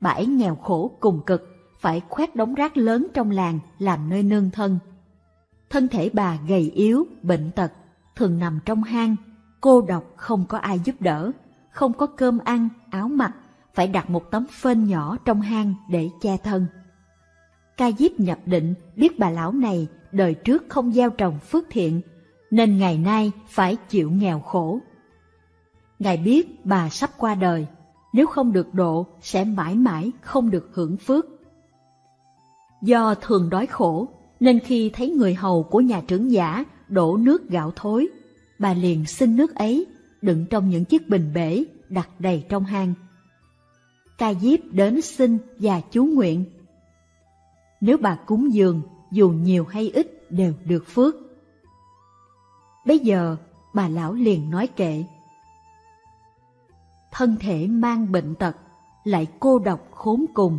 Speaker 1: Bà bà ấy nghèo khổ cùng cực, phải khoét đống rác lớn trong làng làm nơi nương thân. Thân thể bà gầy yếu, bệnh tật, thường nằm trong hang, cô độc không có ai giúp đỡ, không có cơm ăn, áo mặc, phải đặt một tấm phên nhỏ trong hang để che thân. Ca Diếp nhập định biết bà lão này đời trước không gieo trồng phước thiện, nên ngày nay phải chịu nghèo khổ. Ngài biết bà sắp qua đời, nếu không được độ sẽ mãi mãi không được hưởng phước. Do thường đói khổ, nên khi thấy người hầu của nhà trưởng giả đổ nước gạo thối, bà liền xin nước ấy đựng trong những chiếc bình bể đặt đầy trong hang. Ca Diếp đến xin và chú nguyện. Nếu bà cúng dường, dù nhiều hay ít đều được phước. Bây giờ, bà lão liền nói kệ. Thân thể mang bệnh tật, lại cô độc khốn cùng,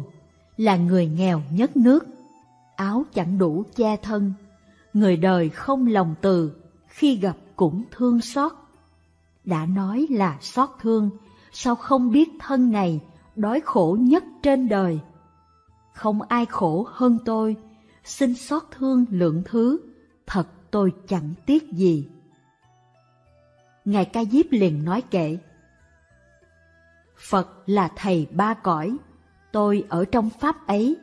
Speaker 1: là người nghèo nhất nước, áo chẳng đủ che thân, người đời không lòng từ, khi gặp cũng thương xót. Đã nói là xót thương, sao không biết thân này đói khổ nhất trên đời. Không ai khổ hơn tôi, xin xót thương lượng thứ, thật tôi chẳng tiếc gì. Ngài Ca Diếp liền nói kệ. Phật là thầy ba cõi, tôi ở trong pháp ấy,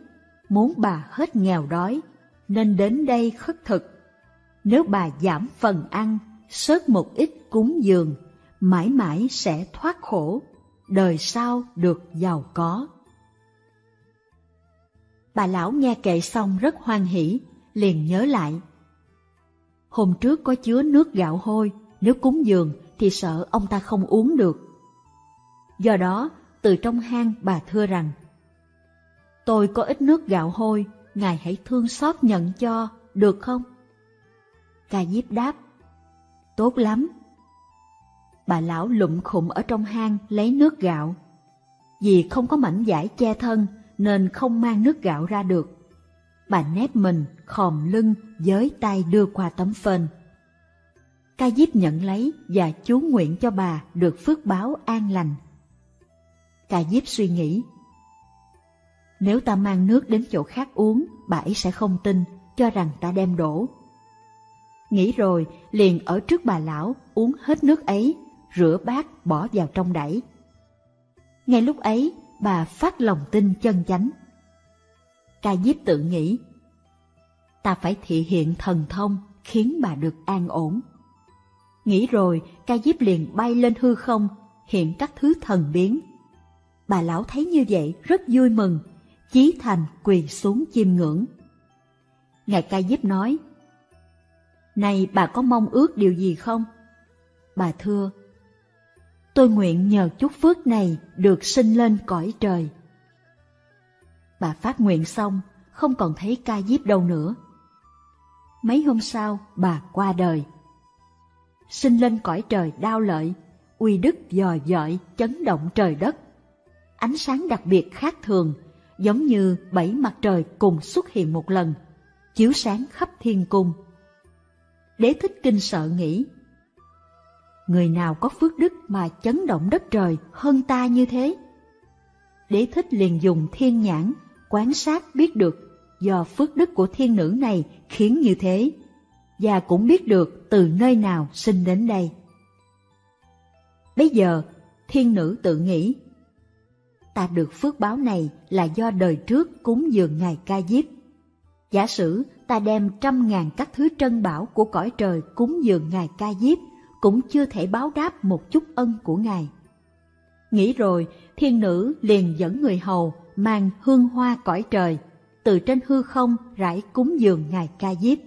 Speaker 1: muốn bà hết nghèo đói, nên đến đây khất thực. Nếu bà giảm phần ăn, sớt một ít cúng dường, mãi mãi sẽ thoát khổ, đời sau được giàu có. Bà lão nghe kệ xong rất hoan hỷ, liền nhớ lại. Hôm trước có chứa nước gạo hôi, nếu cúng dường thì sợ ông ta không uống được. Do đó, từ trong hang bà thưa rằng, Tôi có ít nước gạo hôi, Ngài hãy thương xót nhận cho, được không? Ca Diếp đáp, Tốt lắm. Bà lão lụm khụm ở trong hang lấy nước gạo. Vì không có mảnh vải che thân nên không mang nước gạo ra được. Bà nép mình, khòm lưng, với tay đưa qua tấm phên. Ca Diếp nhận lấy và chú nguyện cho bà được phước báo an lành. Ca Diếp suy nghĩ, nếu ta mang nước đến chỗ khác uống, bà ấy sẽ không tin, cho rằng ta đem đổ. Nghĩ rồi, liền ở trước bà lão uống hết nước ấy, rửa bát bỏ vào trong đẩy. Ngay lúc ấy, bà phát lòng tin chân chánh. Ca Diếp tự nghĩ, ta phải thị hiện thần thông khiến bà được an ổn. Nghĩ rồi, ca diếp liền bay lên hư không, hiện các thứ thần biến. Bà lão thấy như vậy rất vui mừng, chí thành quỳ xuống chiêm ngưỡng. Ngài ca diếp nói, Này bà có mong ước điều gì không? Bà thưa, Tôi nguyện nhờ chút phước này được sinh lên cõi trời. Bà phát nguyện xong, không còn thấy ca diếp đâu nữa. Mấy hôm sau, bà qua đời sinh lên cõi trời đao lợi, uy đức dò dọi chấn động trời đất. Ánh sáng đặc biệt khác thường, giống như bảy mặt trời cùng xuất hiện một lần, chiếu sáng khắp thiên cung. Đế thích kinh sợ nghĩ, người nào có phước đức mà chấn động đất trời hơn ta như thế? Đế thích liền dùng thiên nhãn, quan sát biết được do phước đức của thiên nữ này khiến như thế và cũng biết được từ nơi nào sinh đến đây. Bây giờ, thiên nữ tự nghĩ, ta được phước báo này là do đời trước cúng dường Ngài Ca Diếp. Giả sử ta đem trăm ngàn các thứ trân bảo của cõi trời cúng dường Ngài Ca Diếp, cũng chưa thể báo đáp một chút ân của Ngài. Nghĩ rồi, thiên nữ liền dẫn người hầu mang hương hoa cõi trời, từ trên hư không rải cúng dường Ngài Ca Diếp.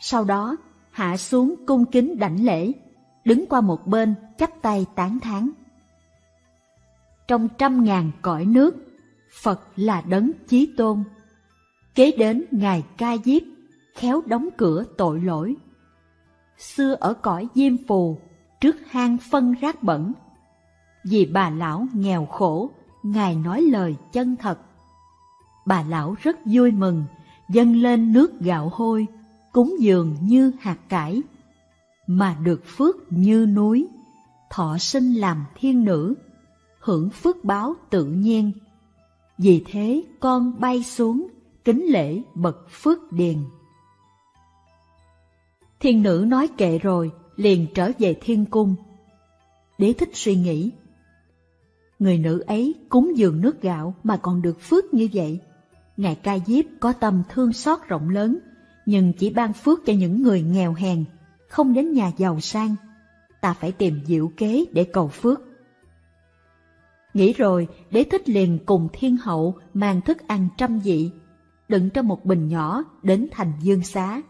Speaker 1: Sau đó, hạ xuống cung kính đảnh lễ, đứng qua một bên chắp tay tán thán. Trong trăm ngàn cõi nước, Phật là đấng chí tôn. Kế đến Ngài Ca Diếp, khéo đóng cửa tội lỗi. Xưa ở cõi Diêm Phù, trước hang phân rác bẩn. Vì bà lão nghèo khổ, Ngài nói lời chân thật. Bà lão rất vui mừng, dâng lên nước gạo hôi, cúng dường như hạt cải, mà được phước như núi, thọ sinh làm thiên nữ, hưởng phước báo tự nhiên vì thế con bay xuống, kính lễ bậc phước điền. Thiên nữ nói kệ rồi, liền trở về thiên cung. Đế thích suy nghĩ. Người nữ ấy cúng dường nước gạo mà còn được phước như vậy. Ngài Ca Diếp có tâm thương xót rộng lớn, nhưng chỉ ban phước cho những người nghèo hèn, không đến nhà giàu sang. Ta phải tìm diệu kế để cầu phước. Nghĩ rồi, đế thích liền cùng thiên hậu mang thức ăn trăm vị, đựng trong một bình nhỏ đến thành dương xá.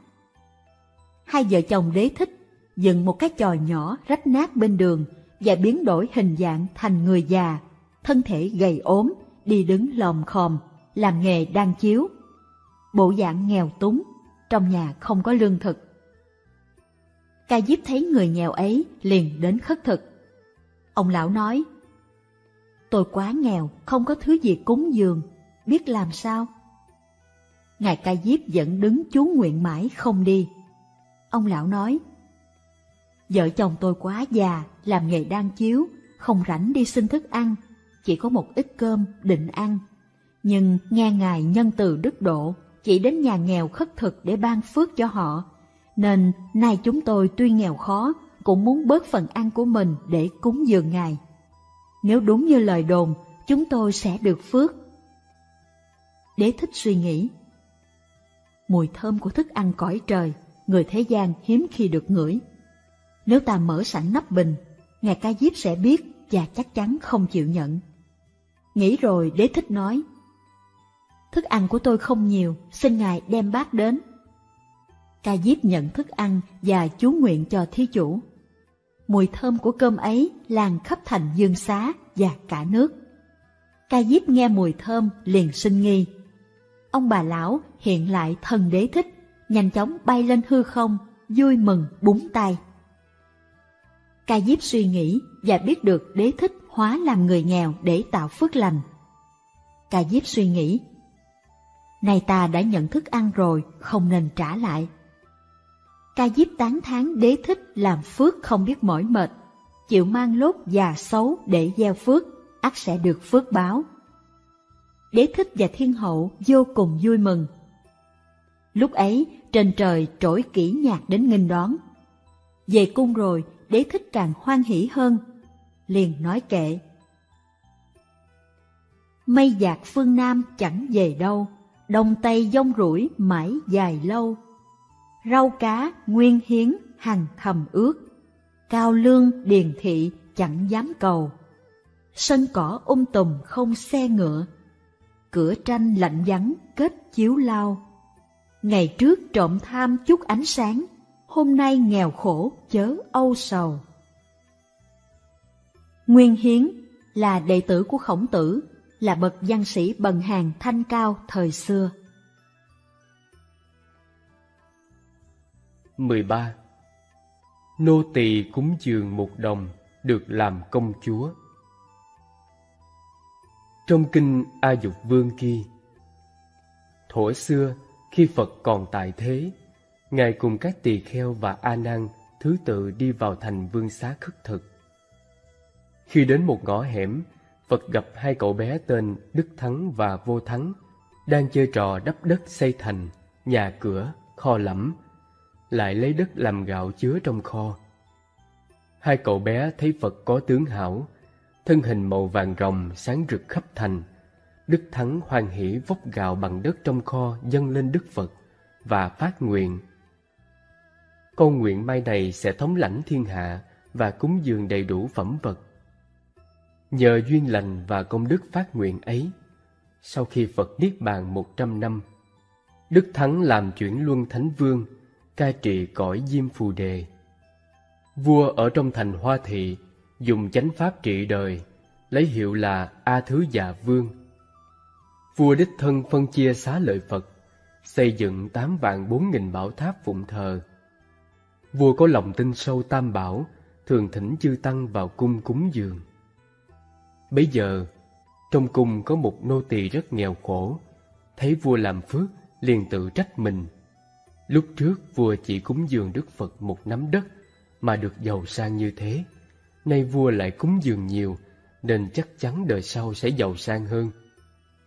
Speaker 1: Hai vợ chồng đế thích dựng một cái chòi nhỏ rách nát bên đường và biến đổi hình dạng thành người già, thân thể gầy ốm, đi đứng lòm khòm, làm nghề đan chiếu. Bộ dạng nghèo túng, trong nhà không có lương thực. Ca Diếp thấy người nghèo ấy liền đến khất thực. Ông lão nói, Tôi quá nghèo, không có thứ gì cúng dường, biết làm sao? Ngài Ca Diếp vẫn đứng chú nguyện mãi không đi. Ông lão nói, Vợ chồng tôi quá già, làm nghề đan chiếu, không rảnh đi xin thức ăn, chỉ có một ít cơm định ăn. Nhưng nghe Ngài nhân từ đức độ, chỉ đến nhà nghèo khất thực để ban phước cho họ. Nên nay chúng tôi tuy nghèo khó, cũng muốn bớt phần ăn của mình để cúng dường Ngài. Nếu đúng như lời đồn, chúng tôi sẽ được phước. Đế thích suy nghĩ. Mùi thơm của thức ăn cõi trời, người thế gian hiếm khi được ngửi. Nếu ta mở sẵn nắp bình, Ngài Ca Diếp sẽ biết và chắc chắn không chịu nhận. Nghĩ rồi đế thích nói, Thức ăn của tôi không nhiều, xin Ngài đem bát đến. Ca Diếp nhận thức ăn và chú nguyện cho thí chủ. Mùi thơm của cơm ấy lan khắp thành dương xá và cả nước. Ca Diếp nghe mùi thơm liền sinh nghi. Ông bà lão hiện lại thần đế thích, nhanh chóng bay lên hư không, vui mừng búng tay. Ca Diếp suy nghĩ và biết được đế thích hóa làm người nghèo để tạo phước lành. Ca Diếp suy nghĩ, nay ta đã nhận thức ăn rồi, không nên trả lại. Ca Diếp tán thán đế thích làm phước không biết mỏi mệt, chịu mang lốt già xấu để gieo phước, ắt sẽ được phước báo. Đế thích và thiên hậu vô cùng vui mừng. Lúc ấy, trên trời trỗi kỹ nhạc đến nghênh đón. Về cung rồi, đế thích càng hoan hỷ hơn, liền nói kệ. Mây dạt phương Nam chẳng về đâu, đông tây dông rủi mãi dài lâu. Rau cá nguyên hiến hằng thầm ước, cao lương điền thị chẳng dám cầu. Sân cỏ um tùm không xe ngựa, cửa tranh lạnh vắng kết chiếu lao. Ngày trước trộm tham chút ánh sáng, hôm nay nghèo khổ chớ âu sầu. Nguyên Hiến là đệ tử của Khổng Tử, là bậc văn sĩ bần hàng thanh cao thời xưa.
Speaker 2: 13. Nô tỳ cúng dường một đồng được làm công chúa. Trong kinh A Dục Vương kia Thổ xưa, khi Phật còn tại thế, Ngài cùng các tỳ kheo và A Nan thứ tự đi vào thành vương xá khất thực. Khi đến một ngõ hẻm, Phật gặp hai cậu bé tên Đức Thắng và Vô Thắng đang chơi trò đắp đất xây thành, nhà cửa, kho lẫm, lại lấy đất làm gạo chứa trong kho. Hai cậu bé thấy Phật có tướng hảo, thân hình màu vàng rồng sáng rực khắp thành. Đức Thắng hoan hỷ vốc gạo bằng đất trong kho dâng lên Đức Phật và phát nguyện. Con nguyện mai này sẽ thống lãnh thiên hạ và cúng dường đầy đủ phẩm vật Nhờ duyên lành và công đức phát nguyện ấy, sau khi Phật Niết Bàn một trăm năm, Đức Thắng làm chuyển luân Thánh Vương, cai trị cõi Diêm Phù Đề. Vua ở trong thành Hoa Thị dùng chánh pháp trị đời, lấy hiệu là A Thứ Già Vương. Vua đích thân phân chia xá lợi Phật, xây dựng tám vạn bốn nghìn bảo tháp phụng thờ. Vua có lòng tin sâu tam bảo, thường thỉnh chư tăng vào cung cúng dường. Bấy giờ, trong cung có một nô tỳ rất nghèo khổ, thấy vua làm phước, liền tự trách mình. Lúc trước vua chỉ cúng dường Đức Phật một nắm đất mà được giàu sang như thế. Nay vua lại cúng dường nhiều, nên chắc chắn đời sau sẽ giàu sang hơn.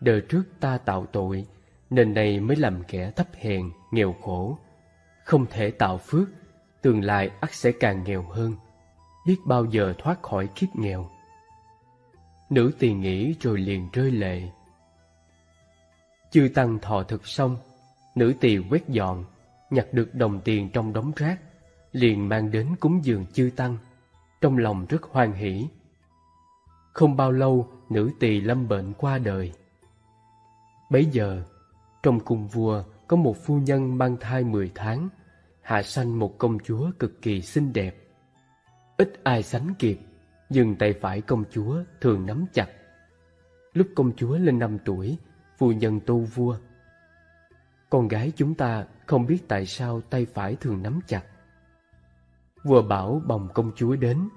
Speaker 2: Đời trước ta tạo tội, nên nay mới làm kẻ thấp hèn, nghèo khổ. Không thể tạo phước, tương lai ắt sẽ càng nghèo hơn. Biết bao giờ thoát khỏi kiếp nghèo. Nữ tỳ nghĩ rồi liền rơi lệ. Chư tăng thọ thực xong, nữ tỳ quét dọn, nhặt được đồng tiền trong đống rác, liền mang đến cúng dường chư tăng, trong lòng rất hoan hỷ. Không bao lâu, nữ tỳ lâm bệnh qua đời. Bấy giờ, trong cung vua có một phu nhân mang thai mười tháng, hạ sanh một công chúa cực kỳ xinh đẹp. Ít ai sánh kịp, nhưng tay phải công chúa thường nắm chặt. Lúc công chúa lên năm tuổi, phu nhân tu vua. Con gái chúng ta không biết tại sao tay phải thường nắm chặt. Vua bảo bồng công chúa đến,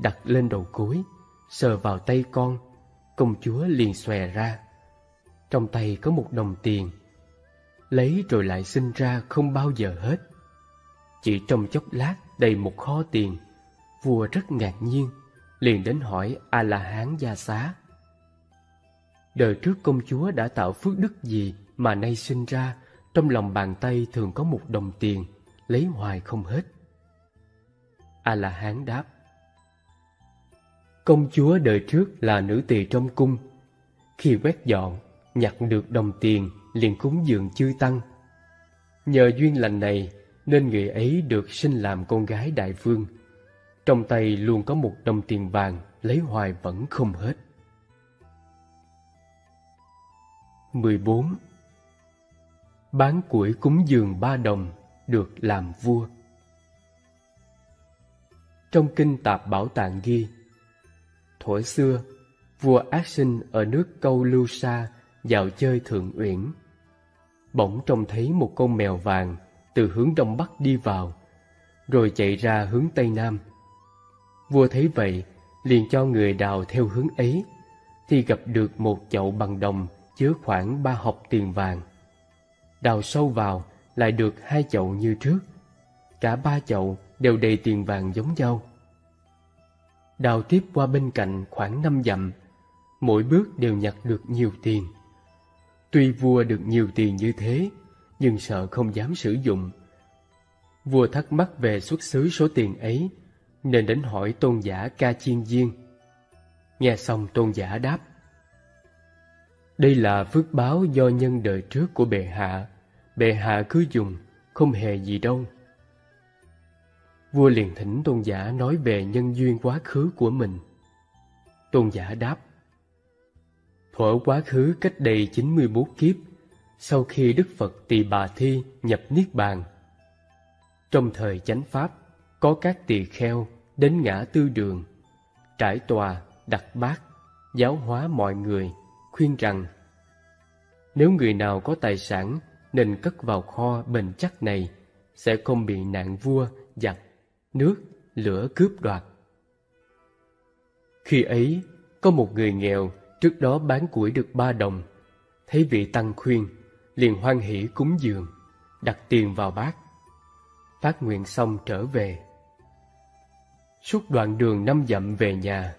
Speaker 2: đặt lên đầu gối, sờ vào tay con, công chúa liền xòe ra. Trong tay có một đồng tiền, lấy rồi lại sinh ra không bao giờ hết. Chỉ trong chốc lát đầy một kho tiền, vua rất ngạc nhiên, liền đến hỏi A-la-hán gia xá. Đời trước công chúa đã tạo phước đức gì mà nay sinh ra trong lòng bàn tay thường có một đồng tiền, lấy hoài không hết. A-la-hán đáp Công chúa đời trước là nữ tỳ trong cung. Khi quét dọn, nhặt được đồng tiền liền cúng dường chư tăng. Nhờ duyên lành này nên người ấy được sinh làm con gái đại vương. Trong tay luôn có một đồng tiền vàng lấy hoài vẫn không hết. 14. Bán củi cúng dường ba đồng được làm vua. Trong kinh Tạp Bảo Tạng ghi thổi xưa, vua Ác Sinh ở nước Câu Lưu Sa dạo chơi thượng uyển. Bỗng trông thấy một con mèo vàng từ hướng đông bắc đi vào, rồi chạy ra hướng tây nam. Vua thấy vậy, liền cho người đào theo hướng ấy, thì gặp được một chậu bằng đồng chứa khoảng ba hộp tiền vàng. Đào sâu vào, lại được hai chậu như trước. Cả ba chậu đều đầy tiền vàng giống nhau. Đào tiếp qua bên cạnh khoảng năm dặm, mỗi bước đều nhặt được nhiều tiền. Tuy vua được nhiều tiền như thế, nhưng sợ không dám sử dụng. Vua thắc mắc về xuất xứ số tiền ấy, nên đến hỏi tôn giả Ca Chiên Diên. Nghe xong tôn giả đáp, Đây là phước báo do nhân đời trước của bệ hạ, bệ hạ cứ dùng, không hề gì đâu. Vua liền thỉnh tôn giả nói về nhân duyên quá khứ của mình. Tôn giả đáp, Thuở quá khứ cách đây 91 kiếp, sau khi Đức Phật Tỳ Bà Thi nhập Niết Bàn. Trong thời chánh Pháp, có các tỳ kheo đến ngã tư đường, trải tòa, đặt bát, giáo hóa mọi người, khuyên rằng nếu người nào có tài sản nên cất vào kho bền chắc này sẽ không bị nạn vua, giặc, nước, lửa cướp đoạt. Khi ấy, có một người nghèo trước đó bán củi được ba đồng, thấy vị tăng khuyên, liền hoan hỷ cúng dường, đặt tiền vào bát. Phát nguyện xong trở về. Suốt đoạn đường năm dặm về nhà,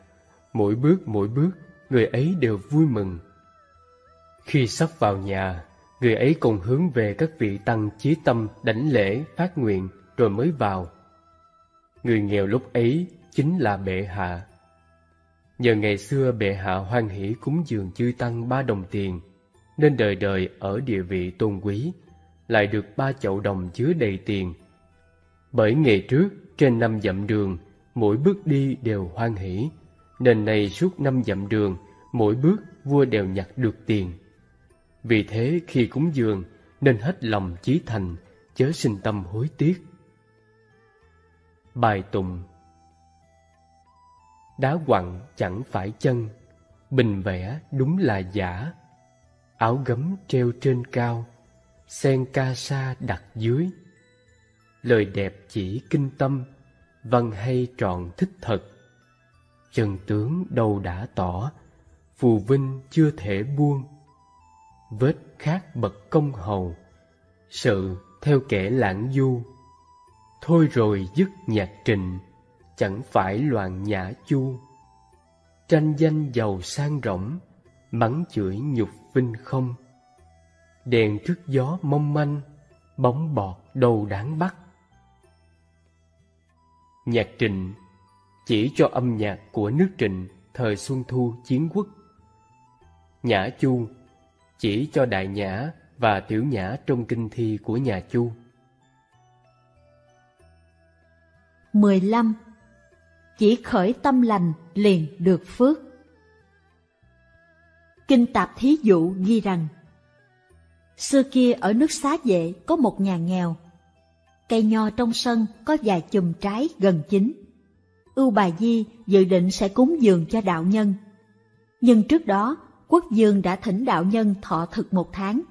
Speaker 2: mỗi bước mỗi bước, người ấy đều vui mừng. Khi sắp vào nhà, người ấy còn hướng về các vị tăng chí tâm đảnh lễ phát nguyện rồi mới vào. Người nghèo lúc ấy chính là bệ hạ. Nhờ ngày xưa bệ hạ hoan hỷ cúng dường chư tăng ba đồng tiền, nên đời đời ở địa vị tôn quý, lại được ba chậu đồng chứa đầy tiền. Bởi ngày trước, trên năm dặm đường, mỗi bước đi đều hoan hỷ, nên nay suốt năm dặm đường, mỗi bước vua đều nhặt được tiền. Vì thế khi cúng dường, nên hết lòng chí thành, chớ sinh tâm hối tiếc. Bài tụng Đá quặng chẳng phải chân, bình vẽ đúng là giả. Áo gấm treo trên cao, sen ca sa đặt dưới. Lời đẹp chỉ kinh tâm, văn hay tròn thích thật. Chân tướng đâu đã tỏ, phù vinh chưa thể buông. Vết khác bậc công hầu, sự theo kẻ lãng du. Thôi rồi dứt nhạc trình, chẳng phải loạn nhã chu tranh danh giàu sang rỗng mắng chửi nhục vinh không. Đèn trước gió mong manh, bóng bọt đâu đáng bắt. Nhạc trịnh chỉ cho âm nhạc của nước trịnh thời Xuân Thu chiến quốc. Nhã Chu chỉ cho đại nhã và tiểu nhã trong kinh thi của nhà Chu.
Speaker 1: 15. Chỉ khởi tâm lành liền được phước. Kinh Tạp Thí Dụ ghi rằng Xưa kia ở nước xá vệ có một nhà nghèo. Cây nho trong sân có vài chùm trái gần chín. Ưu Bà Di dự định sẽ cúng dường cho đạo nhân. Nhưng trước đó, quốc dương đã thỉnh đạo nhân thọ thực một tháng.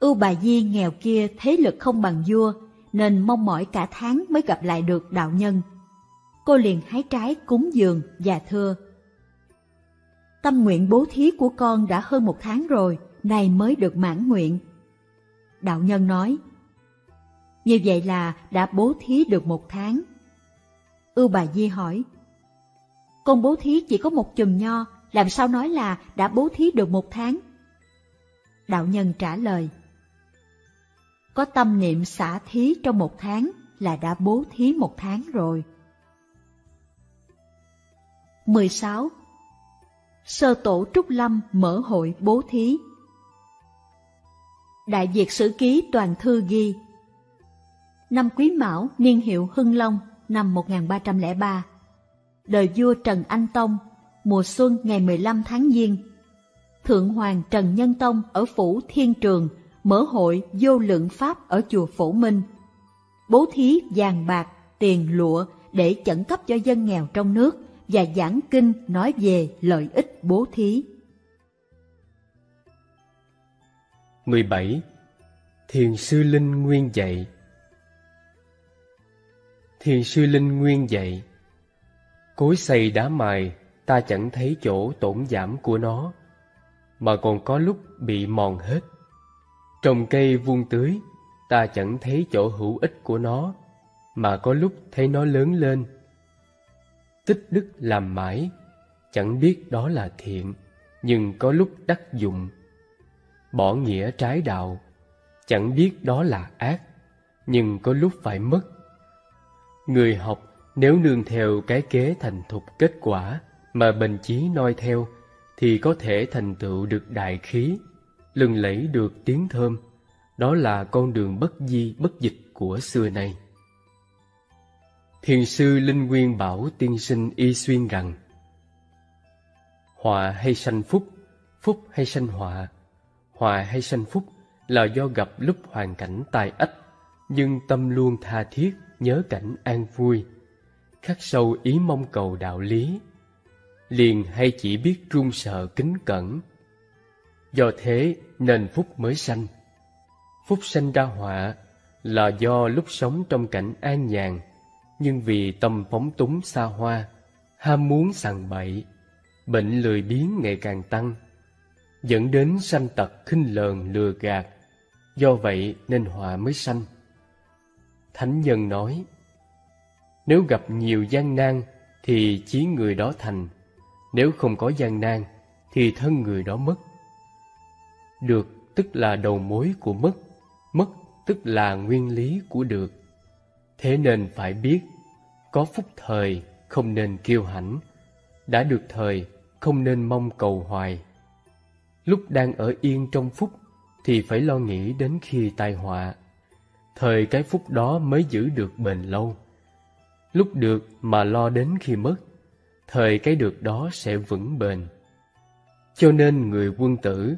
Speaker 1: Ưu Bà Di nghèo kia thế lực không bằng vua, nên mong mỏi cả tháng mới gặp lại được đạo nhân. Cô liền hái trái cúng dường và thưa. Tâm nguyện bố thí của con đã hơn một tháng rồi, nay mới được mãn nguyện. Đạo nhân nói, như vậy là đã bố thí được một tháng. Ưu bà Di hỏi, con bố thí chỉ có một chùm nho, làm sao nói là đã bố thí được một tháng? Đạo nhân trả lời, có tâm niệm xả thí trong một tháng là đã bố thí một tháng rồi. 16. Sơ tổ Trúc Lâm mở hội bố thí. Đại Việt Sử Ký Toàn Thư ghi. Năm Quý Mão, niên hiệu Hưng Long, năm 1303 Đời vua Trần Anh Tông, mùa xuân ngày 15 tháng Giêng. Thượng Hoàng Trần Nhân Tông ở Phủ Thiên Trường mở hội vô lượng Pháp ở chùa Phổ Minh. Bố thí vàng bạc, tiền lụa để chẩn cấp cho dân nghèo trong nước và giảng kinh nói về lợi ích bố thí.
Speaker 2: 17. Thiền sư Linh Nguyên dạy Thiền sư Linh Nguyên dạy, Cối xây đá mài, ta chẳng thấy chỗ tổn giảm của nó, Mà còn có lúc bị mòn hết Trồng cây vuông tưới, ta chẳng thấy chỗ hữu ích của nó, Mà có lúc thấy nó lớn lên Tích đức làm mãi Chẳng biết đó là thiện Nhưng có lúc đắc dụng bỏ nghĩa trái đạo, chẳng biết đó là ác, nhưng có lúc phải mất. Người học nếu nương theo cái kế thành thục kết quả mà bền chí noi theo, thì có thể thành tựu được đại khí, lừng lẫy được tiếng thơm. Đó là con đường bất di bất dịch của xưa nay. Thiền sư Linh Nguyên bảo tiên sinh y xuyên rằng Họa hay sanh phúc, phúc hay sanh họa Hòa hay sanh phúc là do gặp lúc hoàn cảnh tai ách, nhưng tâm luôn tha thiết nhớ cảnh an vui, khắc sâu ý mong cầu đạo lý, liền hay chỉ biết run sợ kính cẩn. Do thế nên phúc mới sanh. Phúc sanh ra họa là do lúc sống trong cảnh an nhàn, nhưng vì tâm phóng túng xa hoa, ham muốn sằng bậy, bệnh lười biếng ngày càng tăng, dẫn đến sanh tật khinh lờn lừa gạt, do vậy nên họa mới sanh. Thánh nhân nói, nếu gặp nhiều gian nan thì chí người đó thành, nếu không có gian nan thì thân người đó mất. Được tức là đầu mối của mất, mất tức là nguyên lý của được. Thế nên phải biết, có phúc thời không nên kiêu hãnh, đã được thời không nên mong cầu hoài. Lúc đang ở yên trong phúc thì phải lo nghĩ đến khi tai họa. Thời cái phúc đó mới giữ được bền lâu. Lúc được mà lo đến khi mất, thời cái được đó sẽ vững bền. Cho nên người quân tử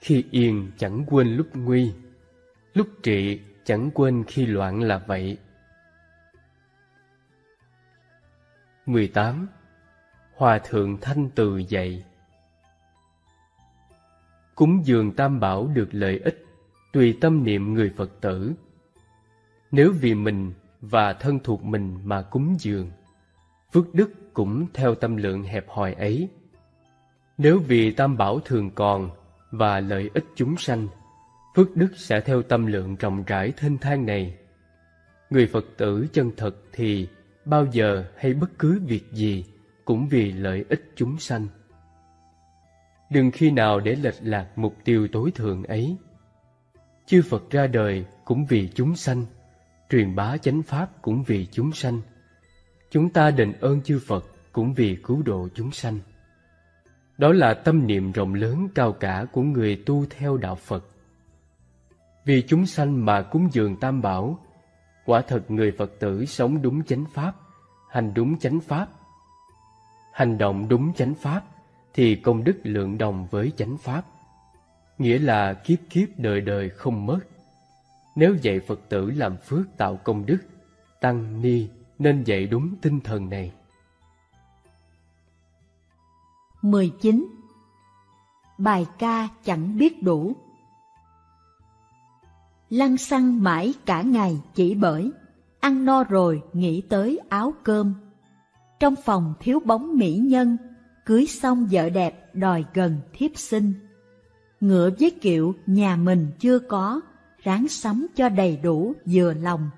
Speaker 2: khi yên chẳng quên lúc nguy, lúc trị chẳng quên khi loạn là vậy. 18. Hòa thượng Thanh Từ dạy Cúng dường tam bảo được lợi ích, tùy tâm niệm người Phật tử. Nếu vì mình và thân thuộc mình mà cúng dường, phước đức cũng theo tâm lượng hẹp hòi ấy. Nếu vì tam bảo thường còn và lợi ích chúng sanh, phước đức sẽ theo tâm lượng rộng rãi thênh thang này. Người Phật tử chân thật thì bao giờ hay bất cứ việc gì cũng vì lợi ích chúng sanh. đừng khi nào để lệch lạc mục tiêu tối thượng ấy. Chư Phật ra đời cũng vì chúng sanh, truyền bá chánh pháp cũng vì chúng sanh. Chúng ta đền ơn chư Phật cũng vì cứu độ chúng sanh. Đó là tâm niệm rộng lớn cao cả của người tu theo đạo Phật. Vì chúng sanh mà cúng dường tam bảo, quả thật người Phật tử sống đúng chánh pháp, hành đúng chánh pháp. Hành động đúng chánh pháp thì công đức lượng đồng với chánh pháp. Nghĩa là kiếp kiếp đời đời không mất. Nếu dạy Phật tử làm phước tạo công đức, tăng ni nên dạy đúng tinh thần này.
Speaker 1: 19. Bài ca chẳng biết đủ Lăng xăng mãi cả ngày chỉ bởi, Ăn no rồi nghĩ tới áo cơm. Trong phòng thiếu bóng mỹ nhân, Cưới xong vợ đẹp đòi gần thiếp sinh. Ngựa với kiệu nhà mình chưa có, Ráng sắm cho đầy đủ vừa lòng.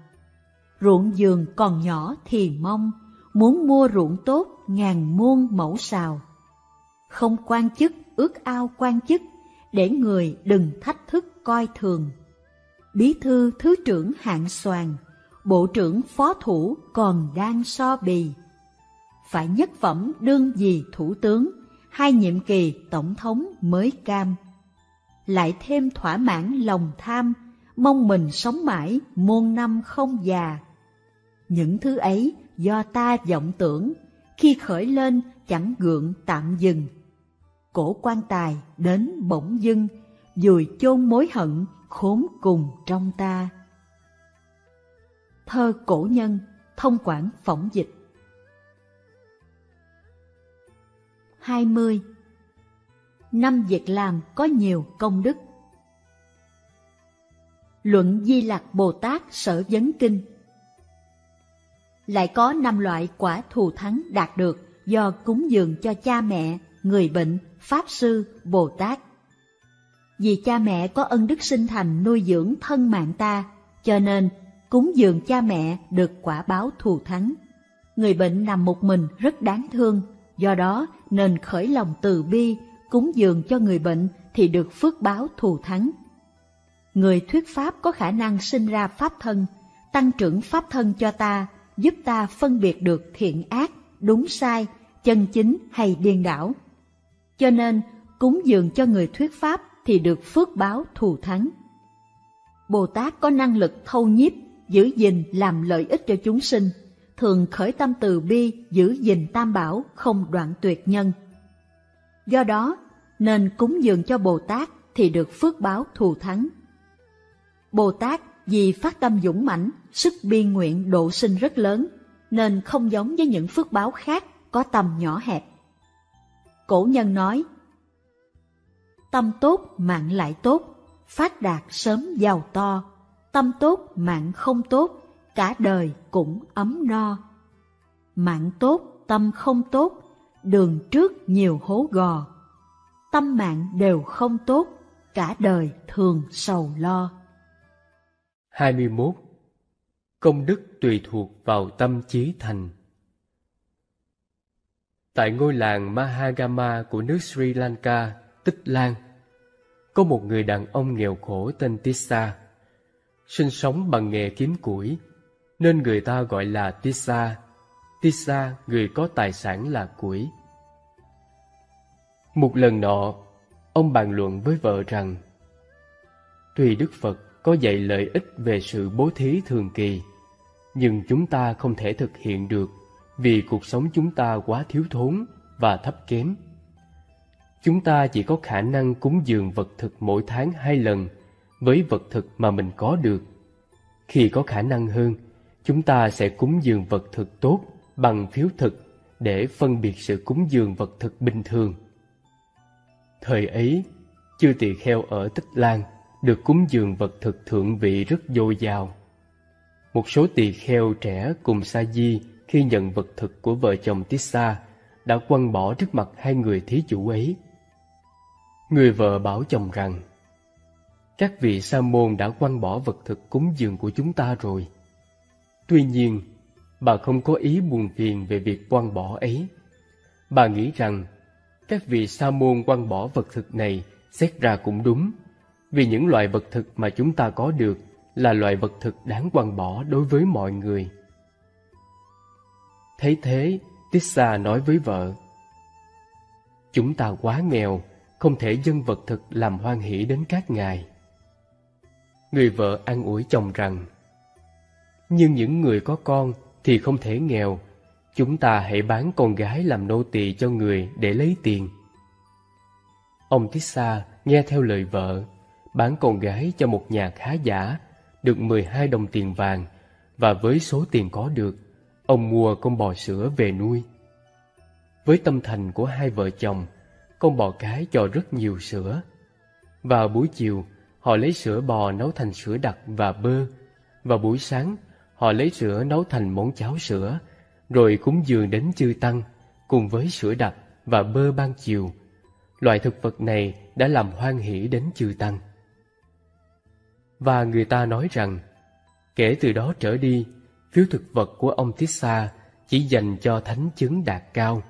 Speaker 1: Ruộng giường còn nhỏ thì mong, Muốn mua ruộng tốt ngàn muôn mẫu xào không quan chức, ước ao quan chức, để người đừng thách thức coi thường bí thư thứ trưởng hạng soàn bộ trưởng phó thủ còn đang so bì. Phải nhất phẩm đương gì thủ tướng hai nhiệm kỳ tổng thống mới cam. Lại thêm thỏa mãn lòng tham mong mình sống mãi muôn năm không già. Những thứ ấy do ta vọng tưởng khi khởi lên chẳng gượng tạm dừng. Cổ quan tài đến bỗng dưng, dùi chôn mối hận khốn cùng trong ta. Thơ cổ nhân, thông quản phỏng dịch 20. Năm việc làm có nhiều công đức Luận Di Lạc Bồ Tát Sở Vấn Kinh Lại có năm loại quả thù thắng đạt được do cúng dường cho cha mẹ, người bệnh Pháp Sư, Bồ Tát. Vì cha mẹ có ân đức sinh thành nuôi dưỡng thân mạng ta, cho nên cúng dường cha mẹ được quả báo thù thắng. Người bệnh nằm một mình rất đáng thương, do đó nên khởi lòng từ bi, cúng dường cho người bệnh thì được phước báo thù thắng. Người thuyết pháp có khả năng sinh ra pháp thân, tăng trưởng pháp thân cho ta, giúp ta phân biệt được thiện ác, đúng sai, chân chính hay điên đảo. Cho nên, cúng dường cho người thuyết pháp thì được phước báo thù thắng. Bồ Tát có năng lực thâu nhiếp, giữ gìn làm lợi ích cho chúng sinh, thường khởi tâm từ bi giữ gìn tam bảo không đoạn tuyệt nhân. Do đó, nên cúng dường cho Bồ Tát thì được phước báo thù thắng. Bồ Tát vì phát tâm dũng mãnh, sức biên nguyện độ sinh rất lớn, nên không giống với những phước báo khác có tầm nhỏ hẹp. Cổ nhân nói, tâm tốt mạng lại tốt, phát đạt sớm giàu to, tâm tốt mạng không tốt, cả đời cũng ấm no. Mạng tốt, tâm không tốt, đường trước nhiều hố gò. Tâm mạng đều không tốt, cả đời thường sầu lo.
Speaker 2: 21. Công đức tùy thuộc vào tâm trí thành Tại ngôi làng Mahagama của nước Sri Lanka, Tích Lan, có một người đàn ông nghèo khổ tên Tissa. Sinh sống bằng nghề kiếm củi, nên người ta gọi là Tissa. Tissa, người có tài sản là củi. Một lần nọ, ông bàn luận với vợ rằng Tuy Đức Phật có dạy lợi ích về sự bố thí thường kỳ, nhưng chúng ta không thể thực hiện được vì cuộc sống chúng ta quá thiếu thốn và thấp kém. Chúng ta chỉ có khả năng cúng dường vật thực mỗi tháng hai lần với vật thực mà mình có được. Khi có khả năng hơn, chúng ta sẽ cúng dường vật thực tốt bằng phiếu thực để phân biệt sự cúng dường vật thực bình thường. Thời ấy, chư tỳ kheo ở Tích Lan được cúng dường vật thực thượng vị rất dồi dào. Một số tỳ kheo trẻ cùng Sa Di khi nhận vật thực của vợ chồng Tissa đã quăng bỏ trước mặt hai người thí chủ ấy. Người vợ bảo chồng rằng, các vị sa môn đã quăng bỏ vật thực cúng dường của chúng ta rồi. Tuy nhiên, bà không có ý buồn phiền về việc quăng bỏ ấy. Bà nghĩ rằng, các vị sa môn quăng bỏ vật thực này xét ra cũng đúng, vì những loại vật thực mà chúng ta có được là loại vật thực đáng quăng bỏ đối với mọi người. Thấy thế, Tissa nói với vợ, Chúng ta quá nghèo, không thể dân vật thực làm hoan hỷ đến các ngài. Người vợ an ủi chồng rằng, Nhưng những người có con thì không thể nghèo, chúng ta hãy bán con gái làm nô tỳ cho người để lấy tiền. Ông Tissa nghe theo lời vợ, bán con gái cho một nhà khá giả, được 12 đồng tiền vàng, và với số tiền có được, ông mua con bò sữa về nuôi. Với tâm thành của hai vợ chồng, con bò cái cho rất nhiều sữa. Vào buổi chiều, họ lấy sữa bò nấu thành sữa đặc và bơ. Vào buổi sáng, họ lấy sữa nấu thành món cháo sữa, rồi cúng dường đến chư tăng, cùng với sữa đặc và bơ ban chiều. Loại thực vật này đã làm hoan hỷ đến chư tăng. Và người ta nói rằng, kể từ đó trở đi, phiếu thực vật của ông Tissa chỉ dành cho thánh chứng đạt cao.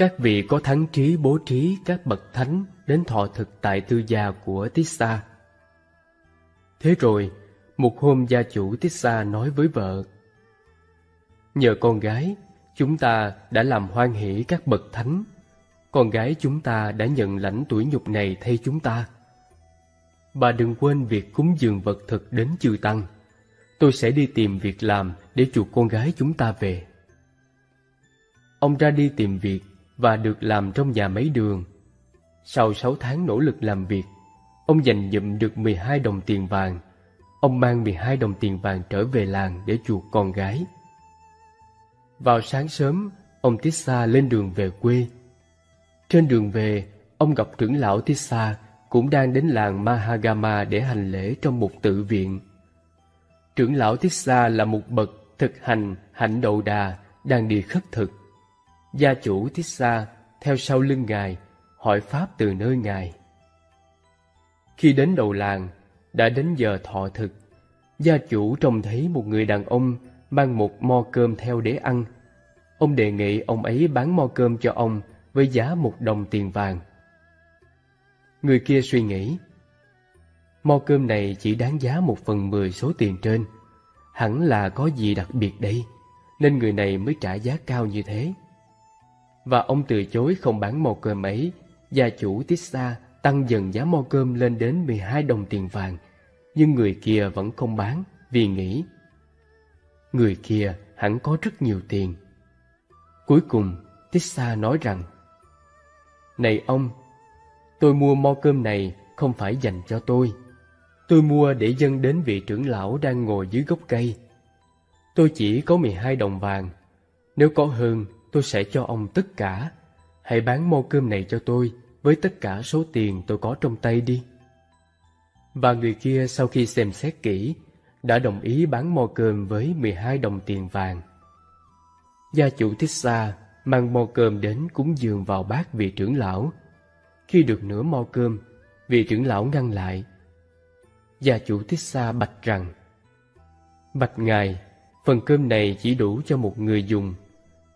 Speaker 2: Các vị có thắng trí bố trí các bậc thánh đến thọ thực tại tư gia của Tissa. Thế rồi, một hôm gia chủ Tissa nói với vợ, Nhờ con gái, chúng ta đã làm hoan hỷ các bậc thánh. Con gái chúng ta đã nhận lãnh tuổi nhục này thay chúng ta. Bà đừng quên việc cúng dường vật thực đến chư Tăng. Tôi sẽ đi tìm việc làm để chuộc con gái chúng ta về. Ông ra đi tìm việc và được làm trong nhà máy đường. Sau sáu tháng nỗ lực làm việc, ông dành dụm được 12 đồng tiền vàng. Ông mang 12 đồng tiền vàng trở về làng để chuộc con gái. Vào sáng sớm, ông Tissa lên đường về quê. Trên đường về, ông gặp trưởng lão Tissa cũng đang đến làng Mahagama để hành lễ trong một tự viện. Trưởng lão Tissa là một bậc thực hành hạnh đậu đà đang đi khất thực. Gia chủ Tissa theo sau lưng ngài hỏi pháp từ nơi ngài. Khi đến đầu làng, đã đến giờ thọ thực. Gia chủ trông thấy một người đàn ông mang một mo cơm theo để ăn. Ông đề nghị ông ấy bán mo cơm cho ông với giá một đồng tiền vàng. Người kia suy nghĩ, mo cơm này chỉ đáng giá một phần mười số tiền trên, hẳn là có gì đặc biệt đây, nên người này mới trả giá cao như thế. Và ông từ chối không bán mò cơm ấy, gia chủ Tissa tăng dần giá mo cơm lên đến 12 đồng tiền vàng, nhưng người kia vẫn không bán vì nghĩ người kia hẳn có rất nhiều tiền. Cuối cùng, Tissa nói rằng Này ông, tôi mua mo cơm này không phải dành cho tôi. Tôi mua để dâng đến vị trưởng lão đang ngồi dưới gốc cây. Tôi chỉ có 12 đồng vàng. Nếu có hơn, tôi sẽ cho ông tất cả. Hãy bán mô cơm này cho tôi với tất cả số tiền tôi có trong tay đi. Và người kia sau khi xem xét kỹ, đã đồng ý bán mô cơm với 12 đồng tiền vàng. Gia chủ thích xa mang mô cơm đến cúng dường vào bát vị trưởng lão. Khi được nửa mô cơm, vị trưởng lão ngăn lại. Gia chủ thích xa bạch rằng, Bạch ngài, phần cơm này chỉ đủ cho một người dùng.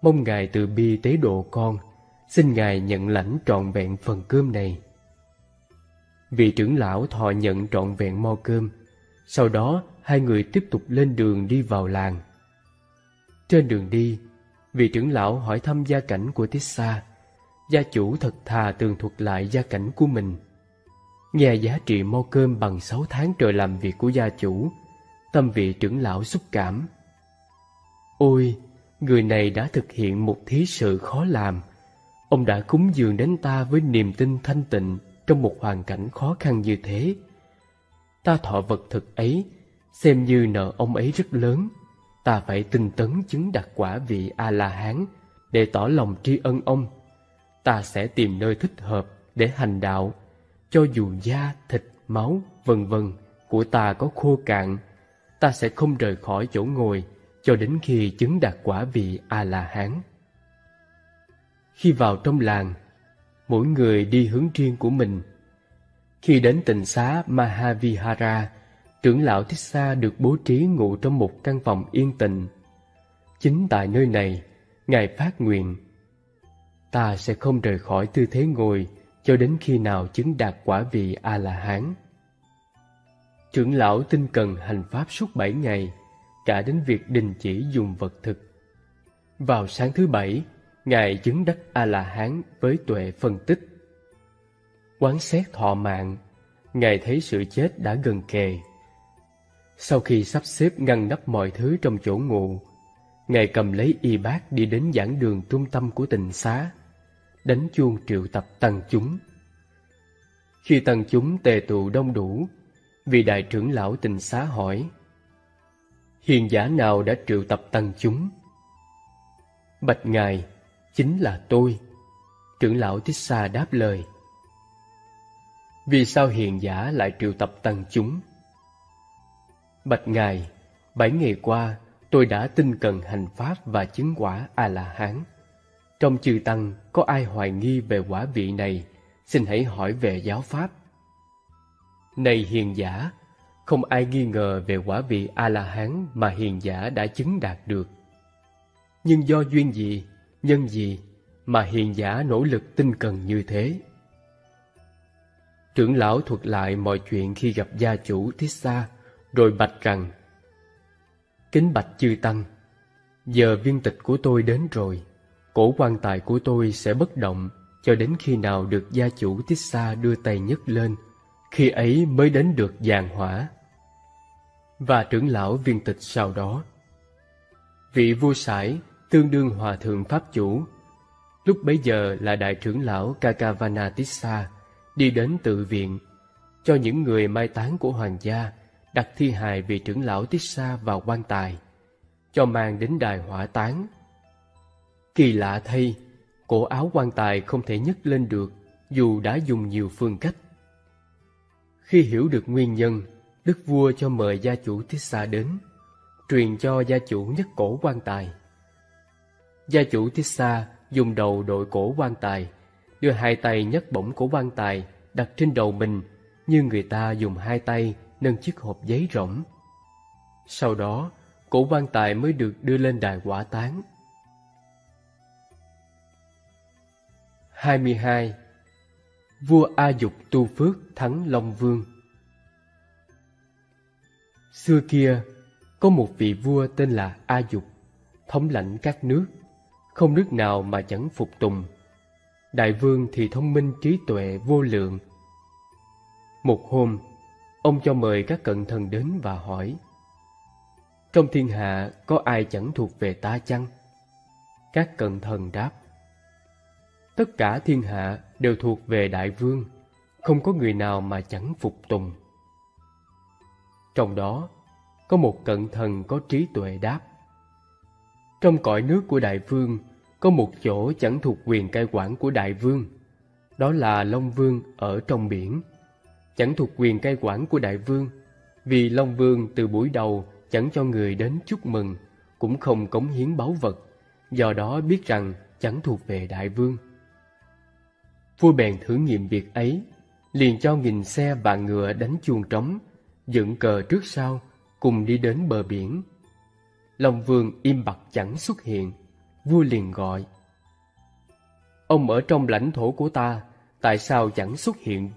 Speaker 2: Mong ngài từ bi tế độ con, xin ngài nhận lãnh trọn vẹn phần cơm này. Vị trưởng lão thọ nhận trọn vẹn mo cơm, sau đó hai người tiếp tục lên đường đi vào làng. Trên đường đi, vị trưởng lão hỏi thăm gia cảnh của Tissa. Gia chủ thật thà tường thuật lại gia cảnh của mình. Nghe giá trị mo cơm bằng sáu tháng trời làm việc của gia chủ, tâm vị trưởng lão xúc cảm. Ôi, người này đã thực hiện một thí sự khó làm. Ông đã cúng dường đến ta với niềm tin thanh tịnh trong một hoàn cảnh khó khăn như thế. Ta thọ vật thực ấy xem như nợ ông ấy rất lớn. Ta phải tinh tấn chứng đạt quả vị A-la-hán để tỏ lòng tri ân ông. Ta sẽ tìm nơi thích hợp để hành đạo, cho dù da, thịt, máu, vân vân của ta có khô cạn, ta sẽ không rời khỏi chỗ ngồi cho đến khi chứng đạt quả vị A-la-hán. Khi vào trong làng, mỗi người đi hướng riêng của mình. Khi đến tịnh xá Mahavihara, trưởng lão Thích Sa được bố trí ngủ trong một căn phòng yên tĩnh. Chính tại nơi này, Ngài phát nguyện ta sẽ không rời khỏi tư thế ngồi cho đến khi nào chứng đạt quả vị A-la-hán. Trưởng lão tinh cần hành pháp suốt bảy ngày, cả đến việc đình chỉ dùng vật thực. Vào sáng thứ bảy, Ngài chứng đắc A-la-hán với tuệ phân tích. Quán xét thọ mạng, Ngài thấy sự chết đã gần kề. Sau khi sắp xếp ngăn nắp mọi thứ trong chỗ ngủ, Ngài cầm lấy y bát đi đến giảng đường trung tâm của tình xá, đánh chuông triệu tập tăng chúng. Khi tăng chúng tề tụ đông đủ, vị đại trưởng lão tình xá hỏi, Hiền giả nào đã triệu tập tăng chúng? Bạch Ngài, chính là tôi. Trưởng lão Tích xa đáp lời. Vì sao hiền giả lại triệu tập tăng chúng? Bạch Ngài, bảy ngày qua tôi đã tinh cần hành pháp và chứng quả A-la-hán. Trong chư tăng có ai hoài nghi về quả vị này, xin hãy hỏi về giáo pháp. Này hiền giả, không ai nghi ngờ về quả vị A-la-hán mà hiền giả đã chứng đạt được. Nhưng do duyên gì, nhân gì mà hiền giả nỗ lực tinh cần như thế? Trưởng lão thuật lại mọi chuyện khi gặp gia chủ Thiết Sa, rồi bạch rằng Kính bạch chư Tăng, giờ viên tịch của tôi đến rồi, cổ quan tài của tôi sẽ bất động cho đến khi nào được gia chủ Tích Sa đưa tay nhấc lên, khi ấy mới đến được giàn hỏa. Và trưởng lão viên tịch sau đó. Vị vua sải tương đương hòa thượng pháp chủ, lúc bấy giờ là đại trưởng lão Kakavanatissa, đi đến tự viện cho những người mai táng của hoàng gia đặt thi hài vị trưởng lão Tissa vào quan tài, cho mang đến đài hỏa táng. Kỳ lạ thay, cổ áo quan tài không thể nhấc lên được dù đã dùng nhiều phương cách. Khi hiểu được nguyên nhân, đức vua cho mời gia chủ Tissa đến, truyền cho gia chủ nhấc cổ quan tài. Gia chủ Tissa dùng đầu đội cổ quan tài, đưa hai tay nhấc bổng cổ quan tài đặt trên đầu mình như người ta dùng hai tay nâng chiếc hộp giấy rỗng. Sau đó, cổ quan tài mới được đưa lên đài quả táng. 22. Vua A Dục tu phước thắng Long Vương Xưa kia, có một vị vua tên là A Dục, thống lãnh các nước, không nước nào mà chẳng phục tùng. Đại vương thì thông minh trí tuệ vô lượng. Một hôm, ông cho mời các cận thần đến và hỏi Trong thiên hạ có ai chẳng thuộc về ta chăng? Các cận thần đáp Tất cả thiên hạ đều thuộc về đại vương, không có người nào mà chẳng phục tùng. Trong đó, có một cận thần có trí tuệ đáp trong cõi nước của đại vương có một chỗ chẳng thuộc quyền cai quản của đại vương, đó là Long Vương ở trong biển. Chẳng thuộc quyền cai quản của đại vương, vì Long Vương từ buổi đầu chẳng cho người đến chúc mừng, cũng không cống hiến báu vật, do đó biết rằng chẳng thuộc về đại vương. Vua bèn thử nghiệm việc ấy, liền cho nghìn xe và ngựa đánh chuông trống, dựng cờ trước sau, cùng đi đến bờ biển Long Vương im bặt chẳng xuất hiện, vua liền gọi. Ông ở trong lãnh thổ của ta, tại sao chẳng xuất hiện?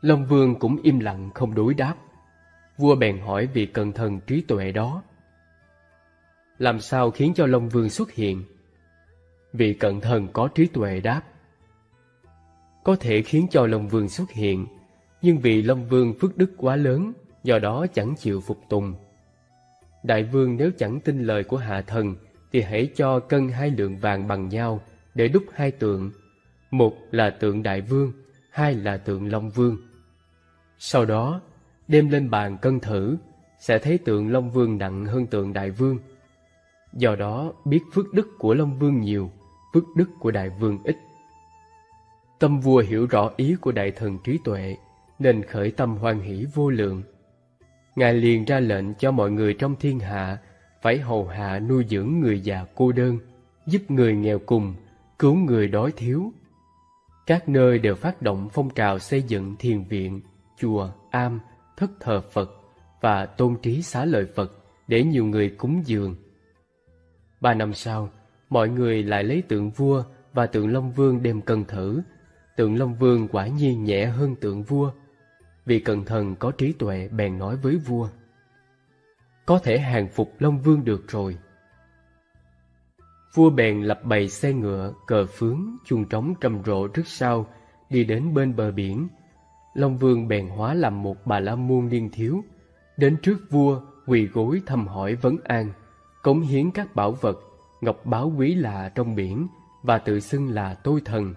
Speaker 2: Long Vương cũng im lặng không đối đáp. Vua bèn hỏi vị cận thần trí tuệ đó. Làm sao khiến cho Long Vương xuất hiện? Vị cận thần có trí tuệ đáp. Có thể khiến cho Long Vương xuất hiện, nhưng vì Long Vương phước đức quá lớn, do đó chẳng chịu phục tùng Đại vương nếu chẳng tin lời của hạ thần thì hãy cho cân hai lượng vàng bằng nhau để đúc hai tượng. Một là tượng đại vương, hai là tượng long vương. Sau đó, đem lên bàn cân thử, sẽ thấy tượng long vương nặng hơn tượng đại vương. Do đó biết phước đức của long vương nhiều, phước đức của đại vương ít. Tâm vua hiểu rõ ý của đại thần trí tuệ, nên khởi tâm hoan hỷ vô lượng. Ngài liền ra lệnh cho mọi người trong thiên hạ phải hầu hạ nuôi dưỡng người già cô đơn, giúp người nghèo cùng, cứu người đói thiếu. Các nơi đều phát động phong trào xây dựng thiền viện, chùa, am, thất thờ Phật và tôn trí xá lợi Phật để nhiều người cúng dường. Ba năm sau, mọi người lại lấy tượng vua và tượng Long Vương đem cân thử. Tượng Long Vương quả nhiên nhẹ hơn tượng vua. Vì cẩn thần có trí tuệ bèn nói với vua. Có thể hàng phục Long Vương được rồi. Vua bèn lập bày xe ngựa, cờ phướng, chuông trống trầm rộ trước sau, đi đến bên bờ biển. Long Vương bèn hóa làm một bà la muôn niên thiếu, đến trước vua quỳ gối thăm hỏi vấn an, cống hiến các bảo vật, ngọc báo quý lạ trong biển và tự xưng là tôi thần.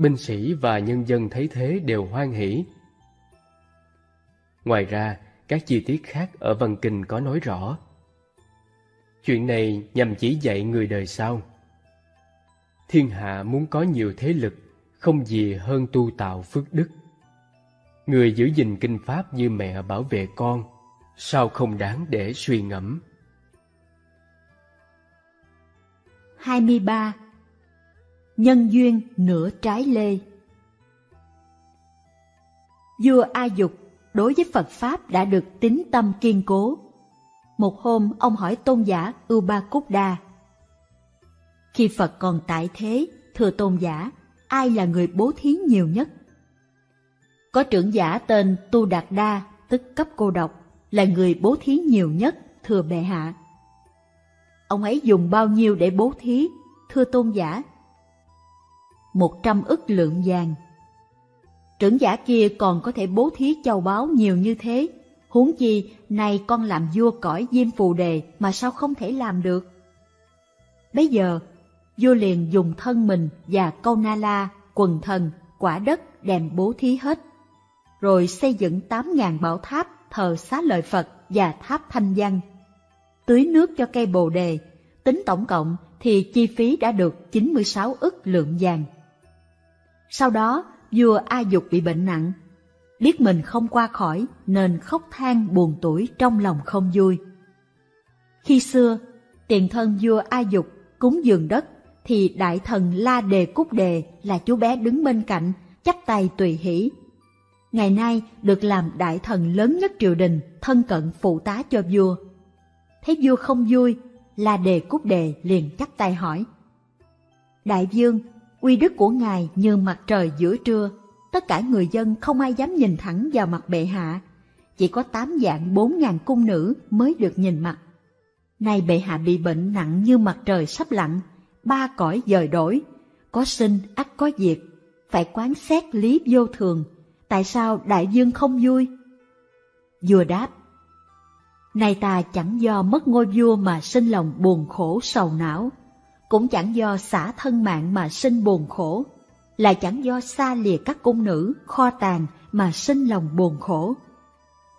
Speaker 2: Binh sĩ và nhân dân thấy thế đều hoan hỷ. Ngoài ra, các chi tiết khác ở văn kinh có nói rõ. Chuyện này nhằm chỉ dạy người đời sau. Thiên hạ muốn có nhiều thế lực, không gì hơn tu tạo phước đức. Người giữ gìn kinh pháp như mẹ bảo vệ con, sao không đáng để suy ngẫm.
Speaker 1: 23. Nhân duyên nửa trái lê Vua A Dục đối với Phật Pháp đã được tín tâm kiên cố. Một hôm ông hỏi tôn giả Uba Cúc Đa. Khi Phật còn tại thế, thưa tôn giả, ai là người bố thí nhiều nhất? Có trưởng giả tên Tu Đạt Đa, tức cấp cô độc, là người bố thí nhiều nhất, thưa bệ hạ. Ông ấy dùng bao nhiêu để bố thí, thưa tôn giả? Một trăm ức lượng vàng. Trưởng giả kia còn có thể bố thí châu báu nhiều như thế, huống chi nay con làm vua cõi diêm phù đề mà sao không thể làm được? Bây giờ, vua liền dùng thân mình và câu na la, quần thần, quả đất đem bố thí hết. Rồi xây dựng tám ngàn bảo tháp thờ xá lợi Phật và tháp thanh văn. Tưới nước cho cây bồ đề, tính tổng cộng thì chi phí đã được 96 ức lượng vàng. Sau đó, vua A Dục bị bệnh nặng. Biết mình không qua khỏi nên khóc than buồn tuổi trong lòng không vui. Khi xưa, tiền thân vua A Dục cúng dường đất thì đại thần La Đề Cúc Đề là chú bé đứng bên cạnh, chắp tay tùy hỷ. Ngày nay được làm đại thần lớn nhất triều đình, thân cận phụ tá cho vua. Thấy vua không vui, La Đề Cúc Đề liền chắp tay hỏi. Đại vương, uy đức của ngài như mặt trời giữa trưa, tất cả người dân không ai dám nhìn thẳng vào mặt bệ hạ. Chỉ có tám dạng bốn ngàn cung nữ mới được nhìn mặt. Nay bệ hạ bị bệnh nặng như mặt trời sắp lặn, ba cõi dời đổi, có sinh ắt có diệt, phải quán xét lý vô thường, tại sao đại dương không vui? Vua đáp, Này ta chẳng do mất ngôi vua mà sinh lòng buồn khổ sầu não, cũng chẳng do xả thân mạng mà sinh buồn khổ, là chẳng do xa lìa các cung nữ, kho tàng mà sinh lòng buồn khổ.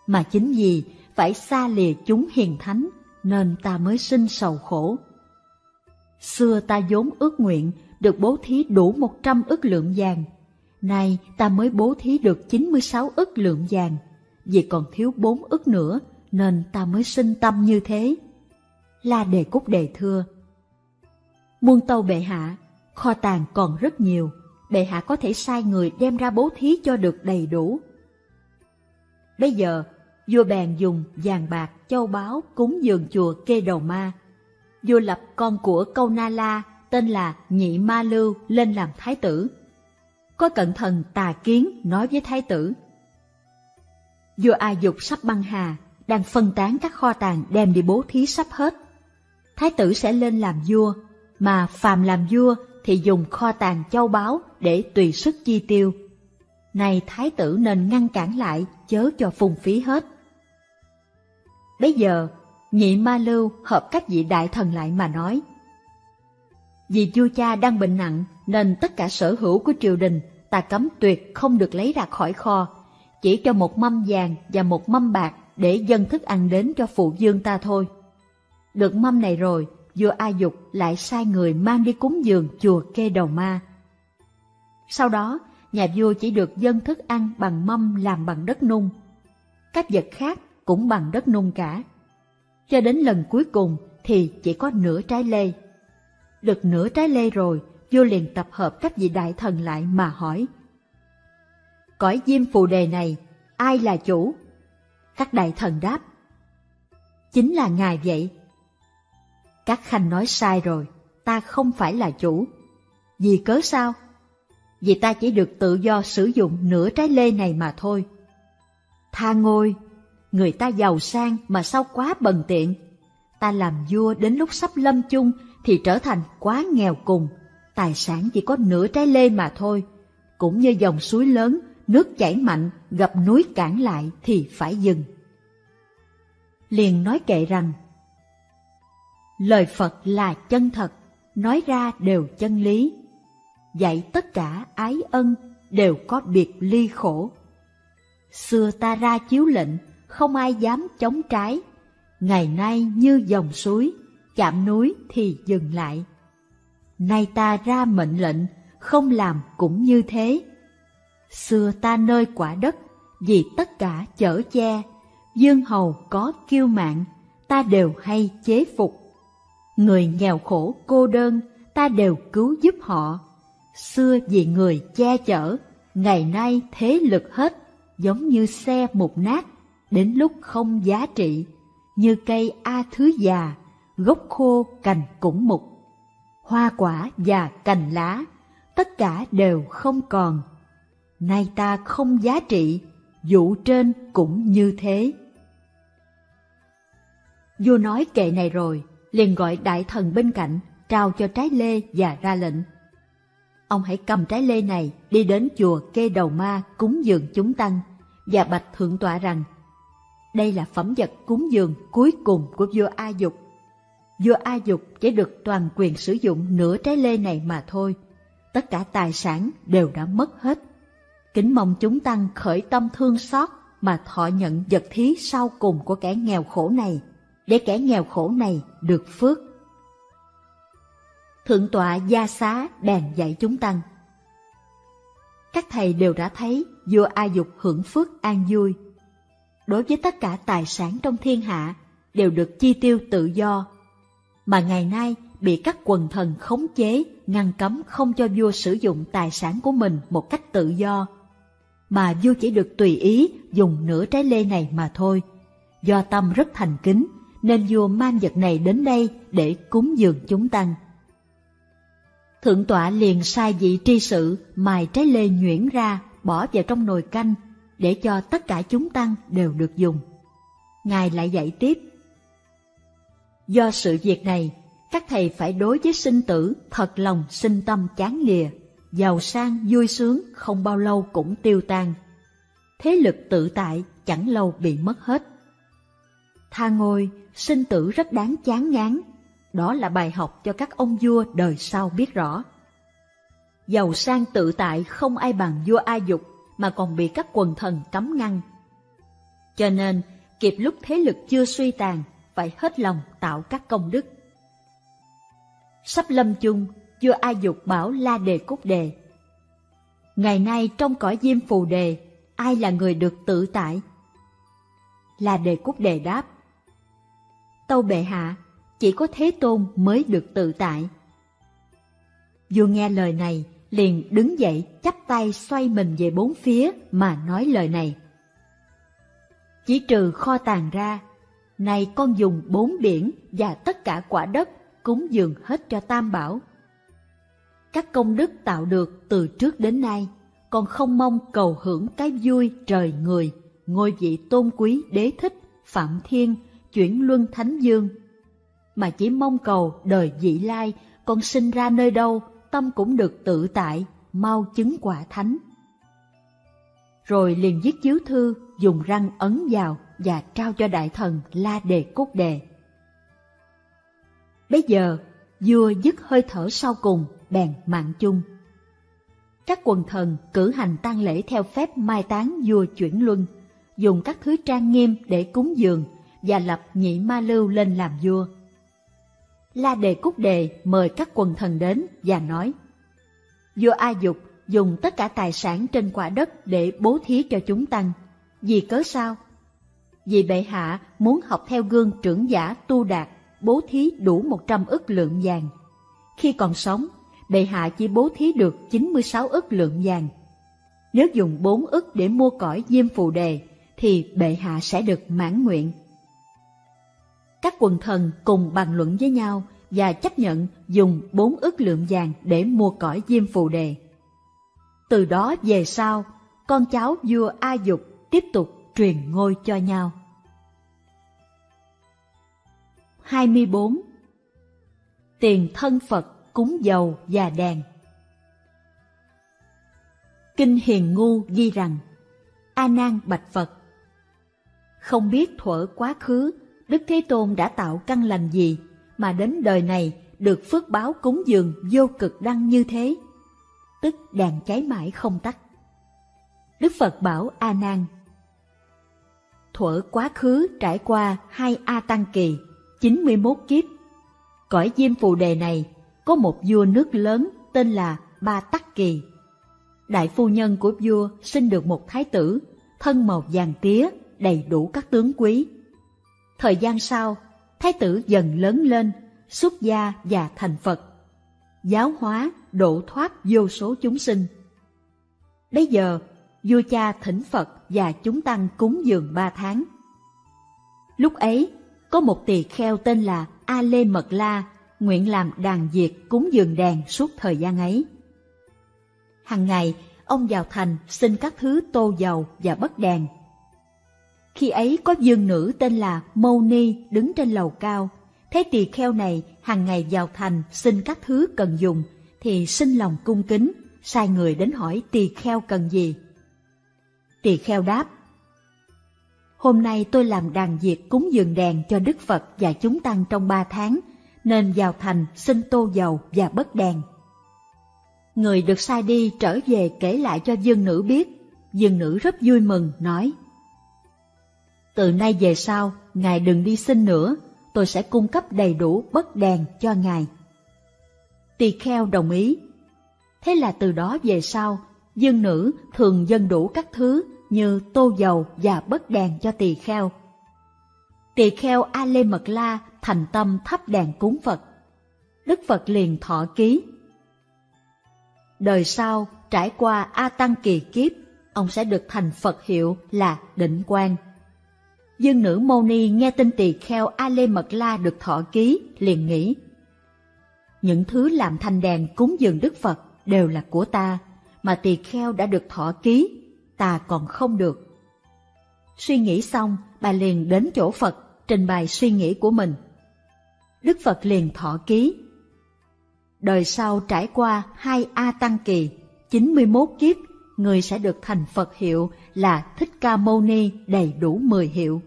Speaker 1: Mà chính vì phải xa lìa chúng hiền thánh nên ta mới sinh sầu khổ. Xưa ta vốn ước nguyện được bố thí đủ một trăm ức lượng vàng, nay ta mới bố thí được chín mươi sáu ức lượng vàng, vì còn thiếu bốn ức nữa nên ta mới sinh tâm như thế. La Đề Cúc Đề thưa, Muôn tâu bệ hạ, kho tàng còn rất nhiều, bệ hạ có thể sai người đem ra bố thí cho được đầy đủ. Bây giờ, vua bèn dùng vàng bạc, châu báu cúng dường chùa kê đầu ma. Vua lập con của câu Na La tên là Nhị Ma Lưu lên làm thái tử. Có cận thần tà kiến nói với thái tử. Vua A Dục sắp băng hà, đang phân tán các kho tàng đem đi bố thí sắp hết. Thái tử sẽ lên làm vua, mà phàm làm vua thì dùng kho tàng châu báu để tùy sức chi tiêu. Này thái tử nên ngăn cản lại, chớ cho phung phí hết. Bây giờ, nhị ma lưu hợp các vị đại thần lại mà nói. Vì vua cha đang bệnh nặng nên tất cả sở hữu của triều đình ta cấm tuyệt không được lấy ra khỏi kho, chỉ cho một mâm vàng và một mâm bạc để dân thức ăn đến cho phụ dương ta thôi. Được mâm này rồi, vua A Dục lại sai người mang đi cúng dường chùa kê đầu ma. Sau đó, nhà vua chỉ được dân thức ăn bằng mâm làm bằng đất nung. Các vật khác cũng bằng đất nung cả. Cho đến lần cuối cùng thì chỉ có nửa trái lê. Được nửa trái lê rồi, vua liền tập hợp các vị đại thần lại mà hỏi. Cõi diêm phù đề này, ai là chủ? Các đại thần đáp. Chính là ngài vậy. Các khanh nói sai rồi, ta không phải là chủ. Vì cớ sao? Vì ta chỉ được tự do sử dụng nửa trái lê này mà thôi. Tha ngôi, người ta giàu sang mà sao quá bần tiện. Ta làm vua đến lúc sắp lâm chung thì trở thành quá nghèo cùng, tài sản chỉ có nửa trái lê mà thôi. Cũng như dòng suối lớn, nước chảy mạnh, gặp núi cản lại thì phải dừng. Liền nói kệ rằng, Lời Phật là chân thật, nói ra đều chân lý. Dạy tất cả ái ân đều có biệt ly khổ. Xưa ta ra chiếu lệnh, không ai dám chống trái. Ngày nay như dòng suối, chạm núi thì dừng lại. Nay ta ra mệnh lệnh, không làm cũng như thế. Xưa ta nơi quả đất, vì tất cả chở che, dương hầu có kiêu mạng, ta đều hay chế phục. Người nghèo khổ cô đơn, ta đều cứu giúp họ. Xưa vì người che chở, ngày nay thế lực hết, giống như xe mục nát, đến lúc không giá trị, như cây A thứ già, gốc khô cành cũng mục. Hoa quả và cành lá, tất cả đều không còn. Nay ta không giá trị, vụ trên cũng như thế. Vua nói kệ này rồi, liền gọi đại thần bên cạnh, trao cho trái lê và ra lệnh. Ông hãy cầm trái lê này đi đến chùa kê đầu ma cúng dường chúng tăng và bạch thượng tọa rằng đây là phẩm vật cúng dường cuối cùng của vua A Dục. Vua A Dục chỉ được toàn quyền sử dụng nửa trái lê này mà thôi. Tất cả tài sản đều đã mất hết. Kính mong chúng tăng khởi tâm thương xót mà thọ nhận vật thí sau cùng của kẻ nghèo khổ này để kẻ nghèo khổ này được phước. Thượng tọa gia xá bèn dạy chúng tăng. Các thầy đều đã thấy vua A Dục hưởng phước an vui. Đối với tất cả tài sản trong thiên hạ đều được chi tiêu tự do, mà ngày nay bị các quần thần khống chế, ngăn cấm không cho vua sử dụng tài sản của mình một cách tự do, mà vua chỉ được tùy ý dùng nửa trái lê này mà thôi. Do tâm rất thành kính nên vua mang vật này đến đây để cúng dường chúng tăng. Thượng tọa liền sai vị tri sự mài trái lê nhuyễn ra bỏ vào trong nồi canh để cho tất cả chúng tăng đều được dùng. Ngài lại dạy tiếp. Do sự việc này, các thầy phải đối với sinh tử thật lòng sinh tâm chán lìa, giàu sang vui sướng không bao lâu cũng tiêu tan. Thế lực tự tại chẳng lâu bị mất hết. Tha ngôi sinh tử rất đáng chán ngán. Đó là bài học cho các ông vua đời sau biết rõ. Giàu sang tự tại không ai bằng vua A Dục mà còn bị các quần thần cấm ngăn. Cho nên, kịp lúc thế lực chưa suy tàn, phải hết lòng tạo các công đức. Sắp lâm chung, vua A Dục bảo La Đề Cúc Đề. Ngày nay trong cõi diêm phù đề, ai là người được tự tại? La Đề Cúc Đề đáp, tâu bệ hạ, chỉ có Thế Tôn mới được tự tại. Vua nghe lời này, liền đứng dậy chắp tay xoay mình về bốn phía mà nói lời này. Chỉ trừ kho tàng ra, nay con dùng bốn biển và tất cả quả đất cúng dường hết cho Tam Bảo. Các công đức tạo được từ trước đến nay, còn không mong cầu hưởng cái vui trời người, ngôi vị tôn quý đế thích, phạm thiên, chuyển luân thánh dương, mà chỉ mong cầu đời dị lai, con sinh ra nơi đâu, tâm cũng được tự tại, mau chứng quả thánh. Rồi liền viết chiếu thư, dùng răng ấn vào và trao cho đại thần La Đề Cốt Đề. Bây giờ, vua dứt hơi thở sau cùng, bèn mạng chung. Các quần thần cử hành tang lễ theo phép mai táng vua chuyển luân, dùng các thứ trang nghiêm để cúng dường và lập nhị ma lưu lên làm vua. La Đề Cúc Đề mời các quần thần đến và nói Vua A Dục dùng tất cả tài sản trên quả đất để bố thí cho chúng tăng. Vì cớ sao? Vì bệ hạ muốn học theo gương trưởng giả tu đạt, bố thí đủ 100 ức lượng vàng. Khi còn sống, bệ hạ chỉ bố thí được 96 ức lượng vàng. Nếu dùng 4 ức để mua cõi diêm phù đề, thì bệ hạ sẽ được mãn nguyện. Các quần thần cùng bàn luận với nhau và chấp nhận dùng bốn ức lượng vàng để mua cõi diêm phù đề. Từ đó về sau, con cháu vua A Dục tiếp tục truyền ngôi cho nhau. 24. Tiền thân Phật cúng dầu và đèn Kinh Hiền Ngu ghi rằng A Nan bạch Phật Không biết thuở quá khứ Đức Thế Tôn đã tạo căn lành gì mà đến đời này được phước báo cúng dường vô cực đăng như thế, tức đàn cháy mãi không tắt. Đức Phật bảo A Nan: Thuở quá khứ trải qua hai A Tăng kỳ, 91 kiếp. Cõi Diêm Phù Đề này có một vua nước lớn tên là Ba Tắc Kỳ. Đại phu nhân của vua sinh được một thái tử, thân màu vàng tía, đầy đủ các tướng quý. Thời gian sau, thái tử dần lớn lên, xuất gia và thành Phật, giáo hóa, độ thoát vô số chúng sinh. Bây giờ, vua cha thỉnh Phật và chúng tăng cúng dường ba tháng. Lúc ấy, có một tỳ kheo tên là A Lê Mật La, nguyện làm đàn diệt cúng dường đèn suốt thời gian ấy. Hằng ngày, ông vào thành xin các thứ tô dầu và bất đèn khi ấy có dương nữ tên là Mâu Ni đứng trên lầu cao. Thấy tỳ kheo này hàng ngày vào thành xin các thứ cần dùng, thì sinh lòng cung kính, sai người đến hỏi tỳ kheo cần gì. Tỳ kheo đáp, Hôm nay tôi làm đàn diệt cúng dường đèn cho Đức Phật và chúng tăng trong ba tháng, nên vào thành xin tô dầu và bất đèn. Người được sai đi trở về kể lại cho dương nữ biết, dương nữ rất vui mừng, nói, từ nay về sau, Ngài đừng đi xin nữa, tôi sẽ cung cấp đầy đủ bất đèn cho Ngài. Tỳ kheo đồng ý. Thế là từ đó về sau, dân nữ thường dân đủ các thứ như tô dầu và bất đèn cho tỳ kheo. Tỳ kheo A Lê Mật La thành tâm thắp đèn cúng Phật. Đức Phật liền thọ ký. Đời sau, trải qua A Tăng kỳ kiếp, ông sẽ được thành Phật hiệu là Định Quang. Dương nữ Mâu Ni nghe tin tỳ kheo A Lê Mật La được thọ ký, liền nghĩ. Những thứ làm thành đèn cúng dường Đức Phật đều là của ta, mà tỳ kheo đã được thọ ký, ta còn không được. Suy nghĩ xong, bà liền đến chỗ Phật, trình bày suy nghĩ của mình. Đức Phật liền thọ ký. Đời sau trải qua hai A Tăng Kỳ, 91 kiếp, người sẽ được thành Phật hiệu là Thích Ca Mâu Ni đầy đủ 10 hiệu.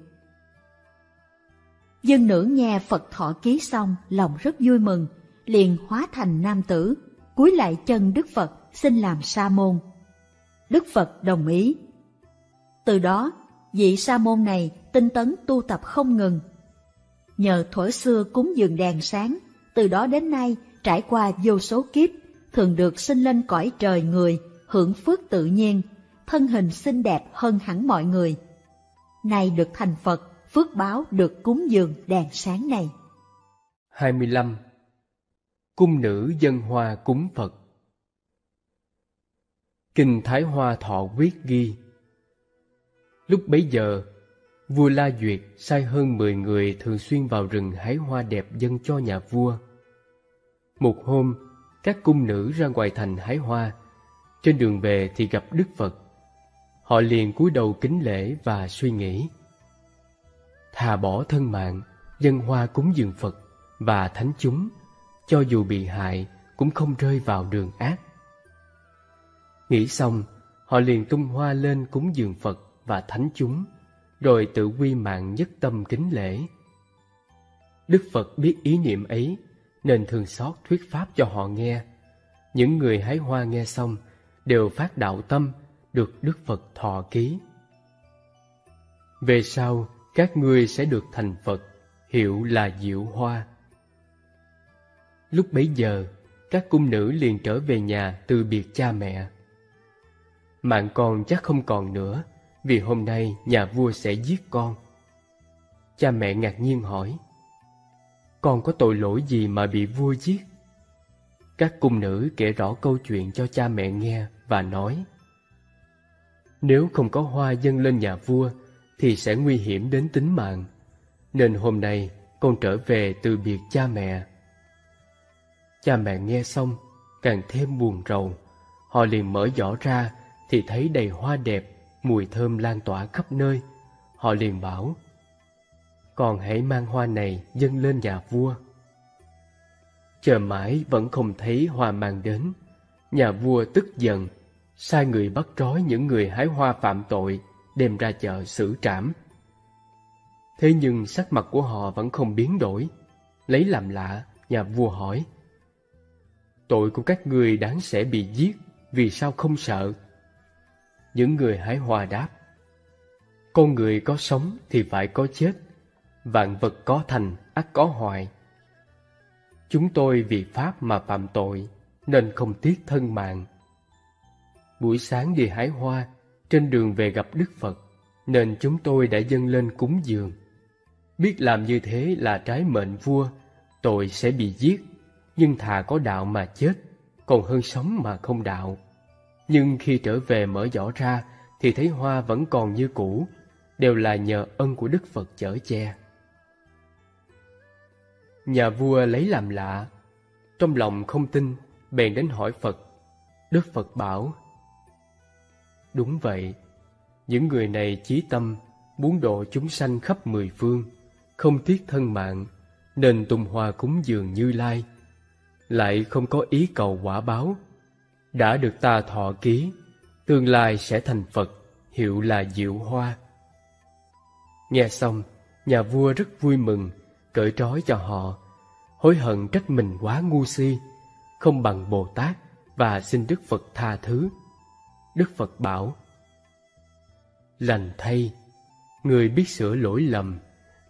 Speaker 1: Dân nữ nghe Phật thọ ký xong, lòng rất vui mừng, liền hóa thành nam tử, cúi lại chân Đức Phật xin làm sa môn. Đức Phật đồng ý. Từ đó, vị sa môn này tinh tấn tu tập không ngừng. Nhờ thuở xưa cúng dường đèn sáng, từ đó đến nay trải qua vô số kiếp, thường được sinh lên cõi trời người, hưởng phước tự nhiên, thân hình xinh đẹp hơn hẳn mọi người. Nay được thành Phật, phước báo được cúng dường đèn sáng này.
Speaker 2: 25. Cung nữ dân hoa cúng Phật Kinh Thái Hoa Thọ viết ghi Lúc bấy giờ, vua La Duyệt sai hơn 10 người thường xuyên vào rừng hái hoa đẹp dân cho nhà vua. Một hôm, các cung nữ ra ngoài thành hái hoa, trên đường về thì gặp Đức Phật. Họ liền cúi đầu kính lễ và suy nghĩ thà bỏ thân mạng, dân hoa cúng dường Phật và thánh chúng, cho dù bị hại cũng không rơi vào đường ác. Nghĩ xong, họ liền tung hoa lên cúng dường Phật và thánh chúng, rồi tự quy mạng nhất tâm kính lễ. Đức Phật biết ý niệm ấy, nên thường xót thuyết pháp cho họ nghe. Những người hái hoa nghe xong đều phát đạo tâm, được Đức Phật thọ ký. Về sau, các ngươi sẽ được thành Phật, hiệu là Diệu Hoa. Lúc bấy giờ, các cung nữ liền trở về nhà từ biệt cha mẹ. Mạng con chắc không còn nữa, vì hôm nay nhà vua sẽ giết con. Cha mẹ ngạc nhiên hỏi, con có tội lỗi gì mà bị vua giết? Các cung nữ kể rõ câu chuyện cho cha mẹ nghe và nói, nếu không có hoa dâng lên nhà vua thì sẽ nguy hiểm đến tính mạng. Nên hôm nay con trở về từ biệt cha mẹ. Cha mẹ nghe xong, càng thêm buồn rầu. Họ liền mở giỏ ra, thì thấy đầy hoa đẹp, mùi thơm lan tỏa khắp nơi. Họ liền bảo, còn hãy mang hoa này dâng lên nhà vua. Chờ mãi vẫn không thấy hoa mang đến. Nhà vua tức giận, sai người bắt trói những người hái hoa phạm tội, đem ra chợ xử trảm. Thế nhưng sắc mặt của họ vẫn không biến đổi. Lấy làm lạ, nhà vua hỏi. Tội của các người đáng sẽ bị giết, vì sao không sợ? Những người hái hòa đáp. Con người có sống thì phải có chết, vạn vật có thành ắt có hoại. Chúng tôi vì Pháp mà phạm tội, nên không tiếc thân mạng. Buổi sáng đi hái hoa, trên đường về gặp Đức Phật, nên chúng tôi đã dâng lên cúng dường. Biết làm như thế là trái mệnh vua, tội sẽ bị giết, nhưng thà có đạo mà chết, còn hơn sống mà không đạo. Nhưng khi trở về mở giỏ ra, thì thấy hoa vẫn còn như cũ, đều là nhờ ân của Đức Phật chở che. Nhà vua lấy làm lạ, trong lòng không tin, bèn đến hỏi Phật. Đức Phật bảo, Đúng vậy, những người này chí tâm, muốn độ chúng sanh khắp mười phương, không tiếc thân mạng, nên tùng hoa cúng dường Như Lai, lại không có ý cầu quả báo, đã được ta thọ ký, tương lai sẽ thành Phật, hiệu là Diệu Hoa. Nghe xong, nhà vua rất vui mừng, cởi trói cho họ, hối hận trách mình quá ngu si, không bằng Bồ Tát và xin Đức Phật tha thứ. Đức Phật bảo, Lành thay, người biết sửa lỗi lầm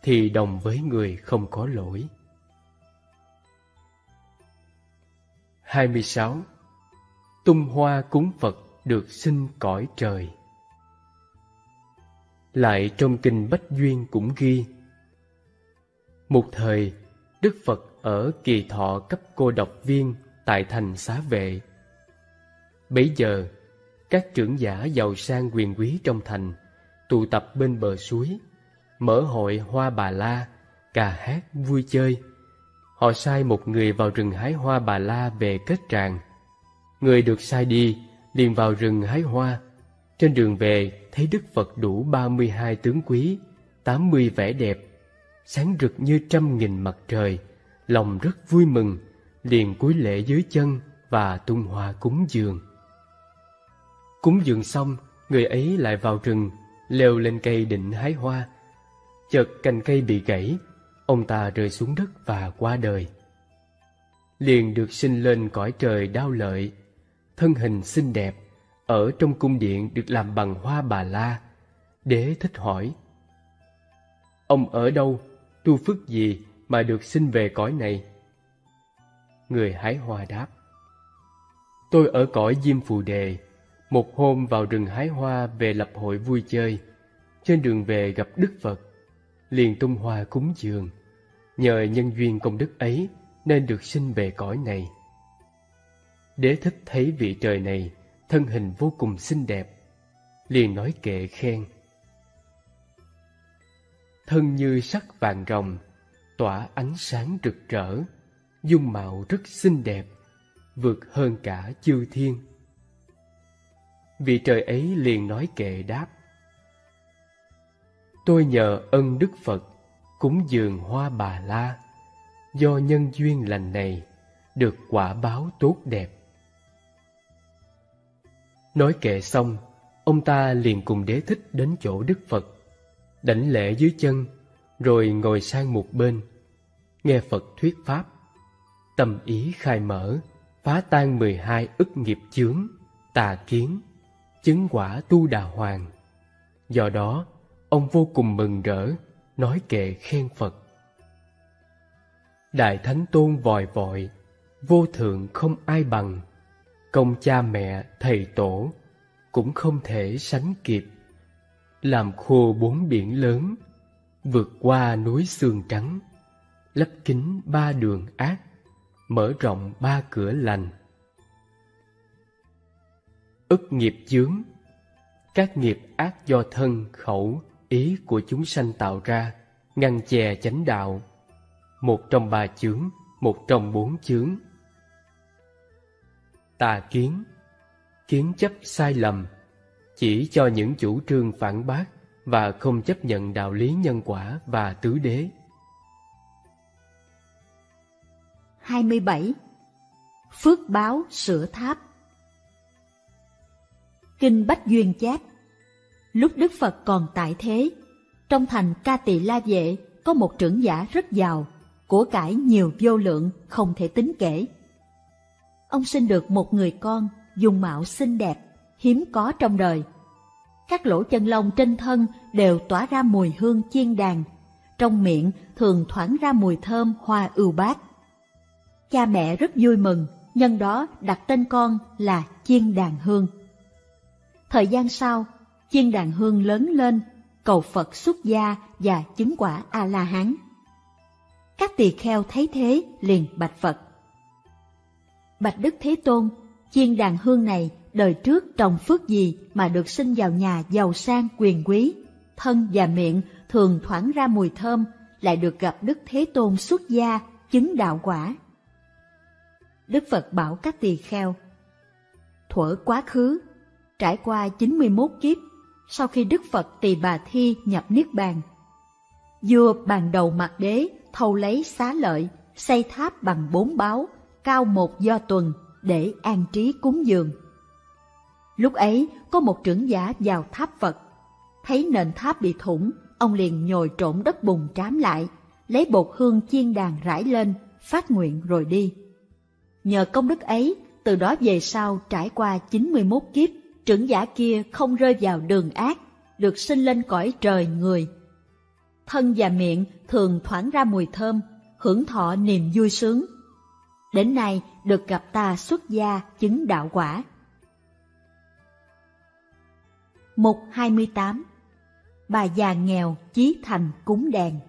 Speaker 2: thì đồng với người không có lỗi. 26. Tung hoa cúng Phật được sinh cõi trời Lại trong kinh Bách Duyên cũng ghi Một thời, Đức Phật ở kỳ thọ cấp cô độc viên tại thành xá vệ. Bấy giờ, các trưởng giả giàu sang quyền quý trong thành tụ tập bên bờ suối, mở hội hoa bà la, cà hát vui chơi. Họ sai một người vào rừng hái hoa bà la về kết tràng. Người được sai đi liền vào rừng hái hoa. Trên đường về thấy Đức Phật đủ ba mươi hai tướng quý, tám mươi vẻ đẹp, sáng rực như trăm nghìn mặt trời, lòng rất vui mừng, liền cúi lễ dưới chân và tung hoa cúng dường. Cúng dường xong, người ấy lại vào rừng, leo lên cây định hái hoa. Chợt cành cây bị gãy, ông ta rơi xuống đất và qua đời. Liền được sinh lên cõi trời đau lợi, thân hình xinh đẹp, ở trong cung điện được làm bằng hoa bà la. Đế thích hỏi, Ông ở đâu, tu phước gì mà được sinh về cõi này? Người hái hoa đáp, Tôi ở cõi Diêm Phù Đề, một hôm vào rừng hái hoa về lập hội vui chơi, trên đường về gặp Đức Phật, liền tung hoa cúng dường. Nhờ nhân duyên công đức ấy nên được sinh về cõi này. Đế thích thấy vị trời này, thân hình vô cùng xinh đẹp, liền nói kệ khen. Thân như sắc vàng rồng, tỏa ánh sáng rực rỡ, dung mạo rất xinh đẹp, vượt hơn cả chư thiên. Vị trời ấy liền nói kệ đáp. Tôi nhờ ân Đức Phật cúng dường hoa bà la, do nhân duyên lành này được quả báo tốt đẹp. Nói kệ xong, ông ta liền cùng đế thích đến chỗ Đức Phật, đảnh lễ dưới chân, rồi ngồi sang một bên, nghe Phật thuyết pháp. Tâm ý khai mở, phá tan mười hai ức nghiệp chướng, tà kiến, chứng quả tu đà hoàng. Do đó, ông vô cùng mừng rỡ, nói kệ khen Phật. Đại Thánh Tôn vòi vội, vô thượng không ai bằng, công cha mẹ, thầy tổ, cũng không thể sánh kịp. Làm khô bốn biển lớn, vượt qua núi xương trắng, lấp kín ba đường ác, mở rộng ba cửa lành. Ức nghiệp chướng Các nghiệp ác do thân, khẩu, ý của chúng sanh tạo ra, ngăn chè chánh đạo. Một trong ba chướng, một trong bốn chướng. tà kiến, kiến chấp sai lầm, chỉ cho những chủ trương phản bác và không chấp nhận đạo lý nhân quả và tứ đế.
Speaker 1: 27. Phước báo sửa tháp Kinh Bách Duyên chép Lúc Đức Phật còn tại thế, trong thành Ca Tỳ La Vệ có một trưởng giả rất giàu, của cải nhiều vô lượng không thể tính kể. Ông sinh được một người con dùng mạo xinh đẹp, hiếm có trong đời. Các lỗ chân lông trên thân đều tỏa ra mùi hương chiên đàn, trong miệng thường thoảng ra mùi thơm hoa ưu bát. Cha mẹ rất vui mừng, nhân đó đặt tên con là Chiên Đàn Hương. Thời gian sau, Chiên Đàn Hương lớn lên, cầu Phật xuất gia và chứng quả A-la-hán. Các tỳ kheo thấy thế liền bạch Phật. Bạch Đức Thế Tôn, chiên đàn hương này đời trước trồng phước gì mà được sinh vào nhà giàu sang quyền quý, thân và miệng thường thoảng ra mùi thơm, lại được gặp Đức Thế Tôn xuất gia, chứng đạo quả. Đức Phật bảo các tỳ kheo, thuở quá khứ, trải qua 91 kiếp, sau khi Đức Phật Tỳ Bà Thi nhập Niết Bàn, vua bàn đầu mặt đế thâu lấy xá lợi, xây tháp bằng bốn báo, cao một do tuần để an trí cúng dường. Lúc ấy có một trưởng giả vào tháp Phật, thấy nền tháp bị thủng, ông liền nhồi trộn đất bùn trám lại, lấy bột hương chiên đàn rải lên, phát nguyện rồi đi. Nhờ công đức ấy, từ đó về sau trải qua 91 kiếp, trưởng giả kia không rơi vào đường ác, được sinh lên cõi trời người. Thân và miệng thường thoảng ra mùi thơm, hưởng thọ niềm vui sướng. Đến nay được gặp ta xuất gia chứng đạo quả. Mục 28 Bà già nghèo chí thành cúng đèn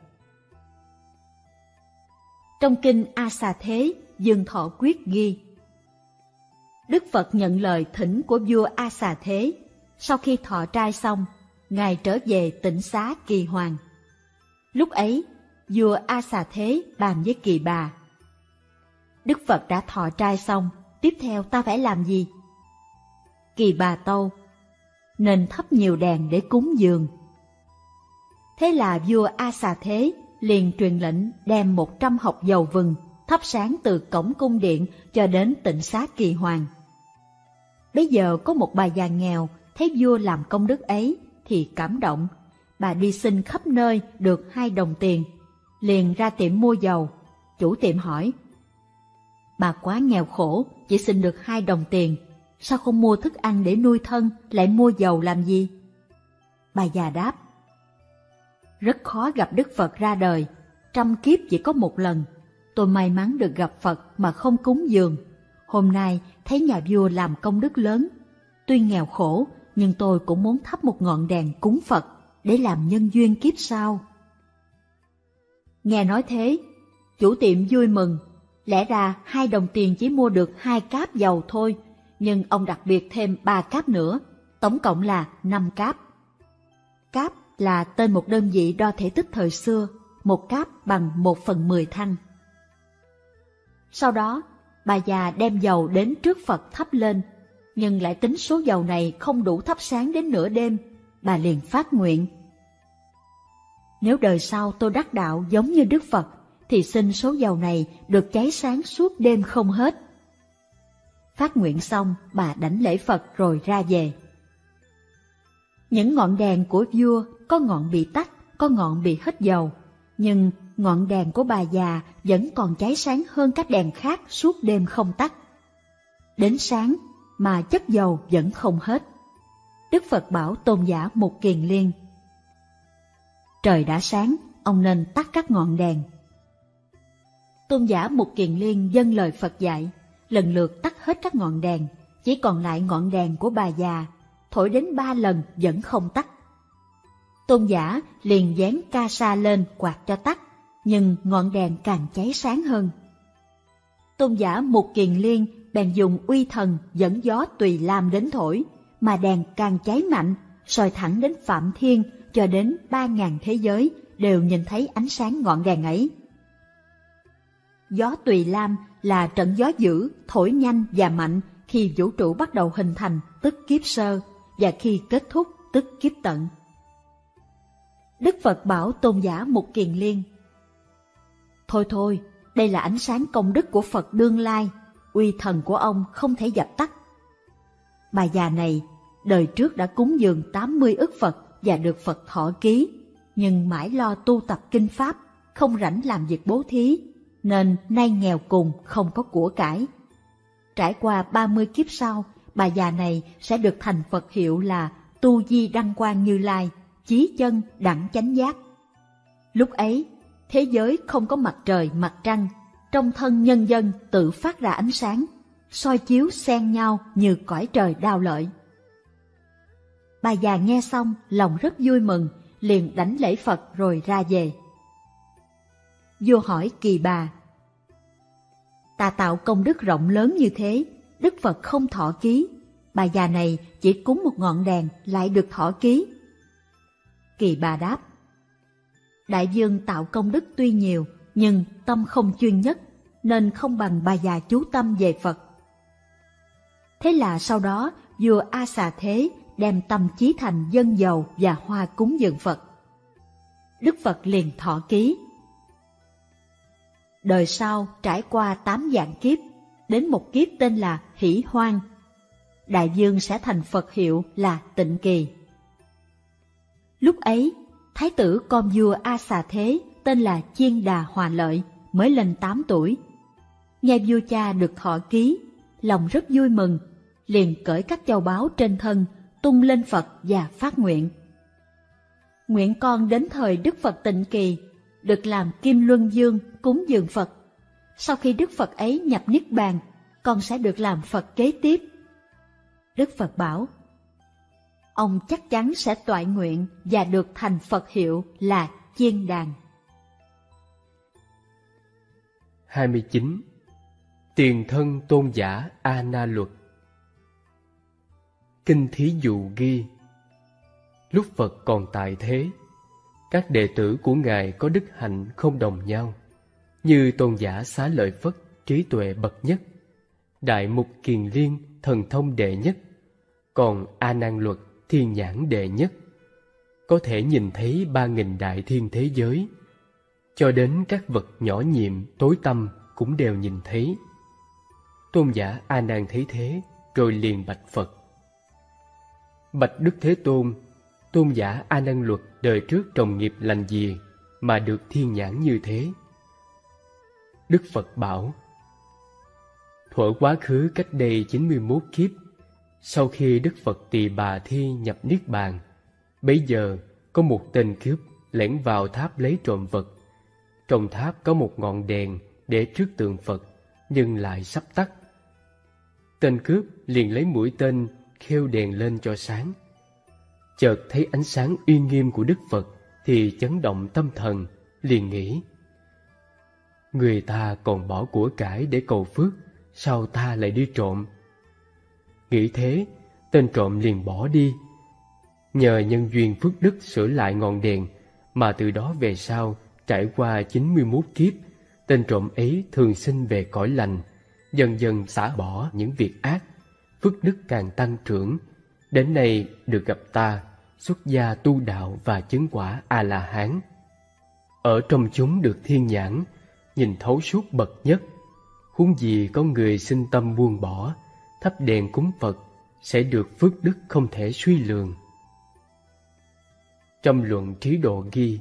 Speaker 1: Trong kinh A Xà Thế, Dương Thọ Quyết ghi Đức Phật nhận lời thỉnh của vua A Xà Thế, sau khi thọ trai xong, Ngài trở về tỉnh xá Kỳ Hoàng. Lúc ấy, vua A Xà Thế bàn với kỳ bà. Đức Phật đã thọ trai xong, tiếp theo ta phải làm gì? Kỳ bà tâu, nên thắp nhiều đèn để cúng dường. Thế là vua A Xà Thế liền truyền lệnh đem một trăm hộp dầu vừng thắp sáng từ cổng cung điện cho đến tịnh xá kỳ hoàng. Bây giờ có một bà già nghèo thấy vua làm công đức ấy thì cảm động. Bà đi xin khắp nơi được hai đồng tiền, liền ra tiệm mua dầu. Chủ tiệm hỏi, Bà quá nghèo khổ, chỉ xin được hai đồng tiền, sao không mua thức ăn để nuôi thân, lại mua dầu làm gì? Bà già đáp, Rất khó gặp Đức Phật ra đời, trăm kiếp chỉ có một lần. Tôi may mắn được gặp Phật mà không cúng dường. Hôm nay thấy nhà vua làm công đức lớn. Tuy nghèo khổ, nhưng tôi cũng muốn thắp một ngọn đèn cúng Phật để làm nhân duyên kiếp sau. Nghe nói thế, chủ tiệm vui mừng. Lẽ ra hai đồng tiền chỉ mua được hai cáp dầu thôi, nhưng ông đặc biệt thêm ba cáp nữa, tổng cộng là năm cáp. Cáp là tên một đơn vị đo thể tích thời xưa, một cáp bằng một phần mười thăng. Sau đó, bà già đem dầu đến trước Phật thắp lên, nhưng lại tính số dầu này không đủ thắp sáng đến nửa đêm, bà liền phát nguyện. Nếu đời sau tôi đắc đạo giống như Đức Phật, thì xin số dầu này được cháy sáng suốt đêm không hết. Phát nguyện xong, bà đảnh lễ Phật rồi ra về. Những ngọn đèn của vua có ngọn bị tắt, có ngọn bị hết dầu, nhưng ngọn đèn của bà già vẫn còn cháy sáng hơn các đèn khác suốt đêm không tắt. Đến sáng mà chất dầu vẫn không hết. Đức Phật bảo tôn giả một kiền liên. Trời đã sáng, ông nên tắt các ngọn đèn. Tôn giả một kiền liên dâng lời Phật dạy, lần lượt tắt hết các ngọn đèn, chỉ còn lại ngọn đèn của bà già, thổi đến ba lần vẫn không tắt. Tôn giả liền dán ca sa lên quạt cho tắt, nhưng ngọn đèn càng cháy sáng hơn. Tôn giả một kiền liên bèn dùng uy thần dẫn gió tùy lam đến thổi, mà đèn càng cháy mạnh, soi thẳng đến Phạm Thiên cho đến ba ngàn thế giới đều nhìn thấy ánh sáng ngọn đèn ấy. Gió tùy lam là trận gió dữ, thổi nhanh và mạnh, khi vũ trụ bắt đầu hình thành tức kiếp sơ và khi kết thúc tức kiếp tận. Đức Phật bảo tôn giả một kiền liên. Thôi thôi, đây là ánh sáng công đức của Phật đương lai, uy thần của ông không thể dập tắt. Bà già này, đời trước đã cúng dường 80 ức Phật và được Phật thọ ký, nhưng mãi lo tu tập kinh Pháp, không rảnh làm việc bố thí, nên nay nghèo cùng không có của cải. Trải qua 30 kiếp sau, bà già này sẽ được thành Phật hiệu là Tu Di Đăng Quang Như Lai, chí chân đẳng chánh giác. Lúc ấy, thế giới không có mặt trời, mặt trăng, trong thân nhân dân tự phát ra ánh sáng, soi chiếu xen nhau như cõi trời đao lợi. Bà già nghe xong, lòng rất vui mừng, liền đánh lễ Phật rồi ra về. Vua hỏi kỳ bà, Ta tạo công đức rộng lớn như thế, Đức Phật không thọ ký, bà già này chỉ cúng một ngọn đèn lại được thọ ký. Kỳ bà đáp, Đại dương tạo công đức tuy nhiều, nhưng tâm không chuyên nhất, nên không bằng bà già chú tâm về Phật. Thế là sau đó, vua A Xà Thế đem tâm trí thành dân dầu và hoa cúng dường Phật. Đức Phật liền thọ ký. Đời sau trải qua tám dạng kiếp, đến một kiếp tên là Hỷ Hoang. Đại dương sẽ thành Phật hiệu là Tịnh Kỳ. Lúc ấy, Thái tử con vua A Xà Thế tên là Chiên Đà Hòa Lợi mới lên 8 tuổi. Nghe vua cha được thọ ký, lòng rất vui mừng, liền cởi các châu báu trên thân, tung lên Phật và phát nguyện. Nguyện con đến thời Đức Phật tịnh kỳ, được làm Kim Luân Dương cúng dường Phật. Sau khi Đức Phật ấy nhập Niết Bàn, con sẽ được làm Phật kế tiếp. Đức Phật bảo, ông chắc chắn sẽ toại nguyện và được thành Phật hiệu là Chiên Đàn.
Speaker 2: 29. Tiền thân tôn giả A Na Luật Kinh thí dụ ghi Lúc Phật còn tại thế, các đệ tử của Ngài có đức hạnh không đồng nhau, như tôn giả xá lợi Phất trí tuệ bậc nhất, đại mục kiền liên thần thông đệ nhất, còn A Nan Luật thiên nhãn đệ nhất, có thể nhìn thấy ba nghìn đại thiên thế giới, cho đến các vật nhỏ nhiệm tối tâm cũng đều nhìn thấy. Tôn giả A Nan thấy thế, rồi liền bạch Phật. Bạch Đức Thế Tôn, tôn giả A Nan Luật đời trước trồng nghiệp lành gì mà được thiên nhãn như thế? Đức Phật bảo: Thuở quá khứ cách đây 91 kiếp, sau khi Đức Phật Tỳ Bà Thi nhập Niết Bàn, bấy giờ có một tên cướp lẻn vào tháp lấy trộm vật. Trong tháp có một ngọn đèn để trước tượng Phật, nhưng lại sắp tắt. Tên cướp liền lấy mũi tên khêu đèn lên cho sáng. Chợt thấy ánh sáng uy nghiêm của Đức Phật thì chấn động tâm thần, liền nghĩ. Người ta còn bỏ của cải để cầu phước, sao ta lại đi trộm? Nghĩ thế, tên trộm liền bỏ đi. Nhờ nhân duyên phước đức sửa lại ngọn đèn, mà từ đó về sau, trải qua 91 kiếp, tên trộm ấy thường sinh về cõi lành, dần dần xả bỏ những việc ác, phước đức càng tăng trưởng. Đến nay được gặp ta, xuất gia tu đạo và chứng quả A-la-hán. Ở trong chúng được thiên nhãn, nhìn thấu suốt bậc nhất. Huống gì có người sinh tâm buông bỏ, thắp đèn cúng Phật, sẽ được phước đức không thể suy lường. Trong luận trí độ ghi,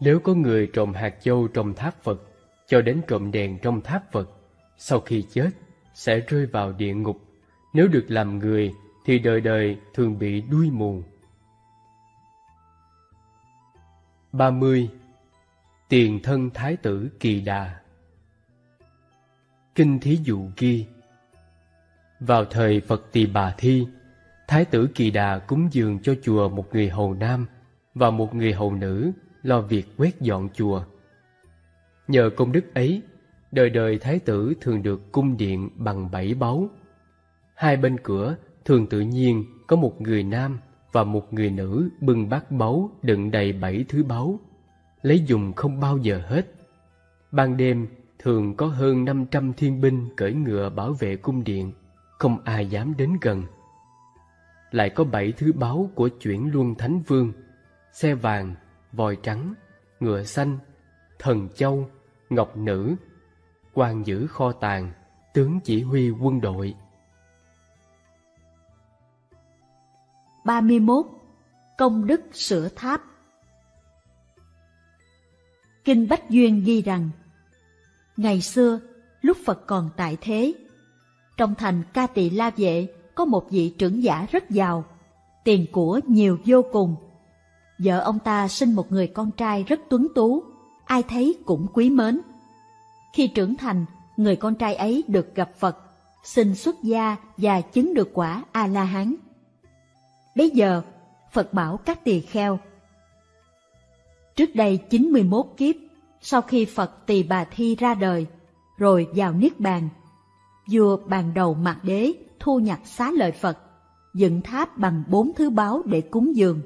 Speaker 2: nếu có người trộm hạt châu trong tháp Phật, cho đến trộm đèn trong tháp Phật, sau khi chết sẽ rơi vào địa ngục. Nếu được làm người thì đời đời thường bị đuôi mù. 30. Tiền thân Thái tử Kỳ Đà Kinh Thí Dụ ghi vào thời Phật Tỳ Bà Thi, Thái tử Kỳ Đà cúng dường cho chùa một người hầu nam và một người hầu nữ lo việc quét dọn chùa. Nhờ công đức ấy, đời đời Thái tử thường được cung điện bằng bảy báu. Hai bên cửa thường tự nhiên có một người nam và một người nữ bưng bát báu đựng đầy bảy thứ báu, lấy dùng không bao giờ hết. Ban đêm thường có hơn năm trăm thiên binh cưỡi ngựa bảo vệ cung điện không ai dám đến gần. Lại có bảy thứ báu của chuyển luân thánh vương, xe vàng, vòi trắng, ngựa xanh, thần châu, ngọc nữ, quan giữ kho tàng, tướng chỉ huy quân đội.
Speaker 1: 31. Công đức sửa tháp Kinh Bách Duyên ghi rằng, Ngày xưa, lúc Phật còn tại thế, trong thành Ca Tỳ La Vệ có một vị trưởng giả rất giàu, tiền của nhiều vô cùng. Vợ ông ta sinh một người con trai rất tuấn tú, ai thấy cũng quý mến. Khi trưởng thành, người con trai ấy được gặp Phật, xin xuất gia và chứng được quả A-la-hán. Bây giờ, Phật bảo các tỳ kheo. Trước đây 91 kiếp, sau khi Phật Tỳ Bà Thi ra đời, rồi vào Niết Bàn, vua bàn đầu mạc đế thu nhặt xá lợi Phật, dựng tháp bằng bốn thứ báo để cúng dường.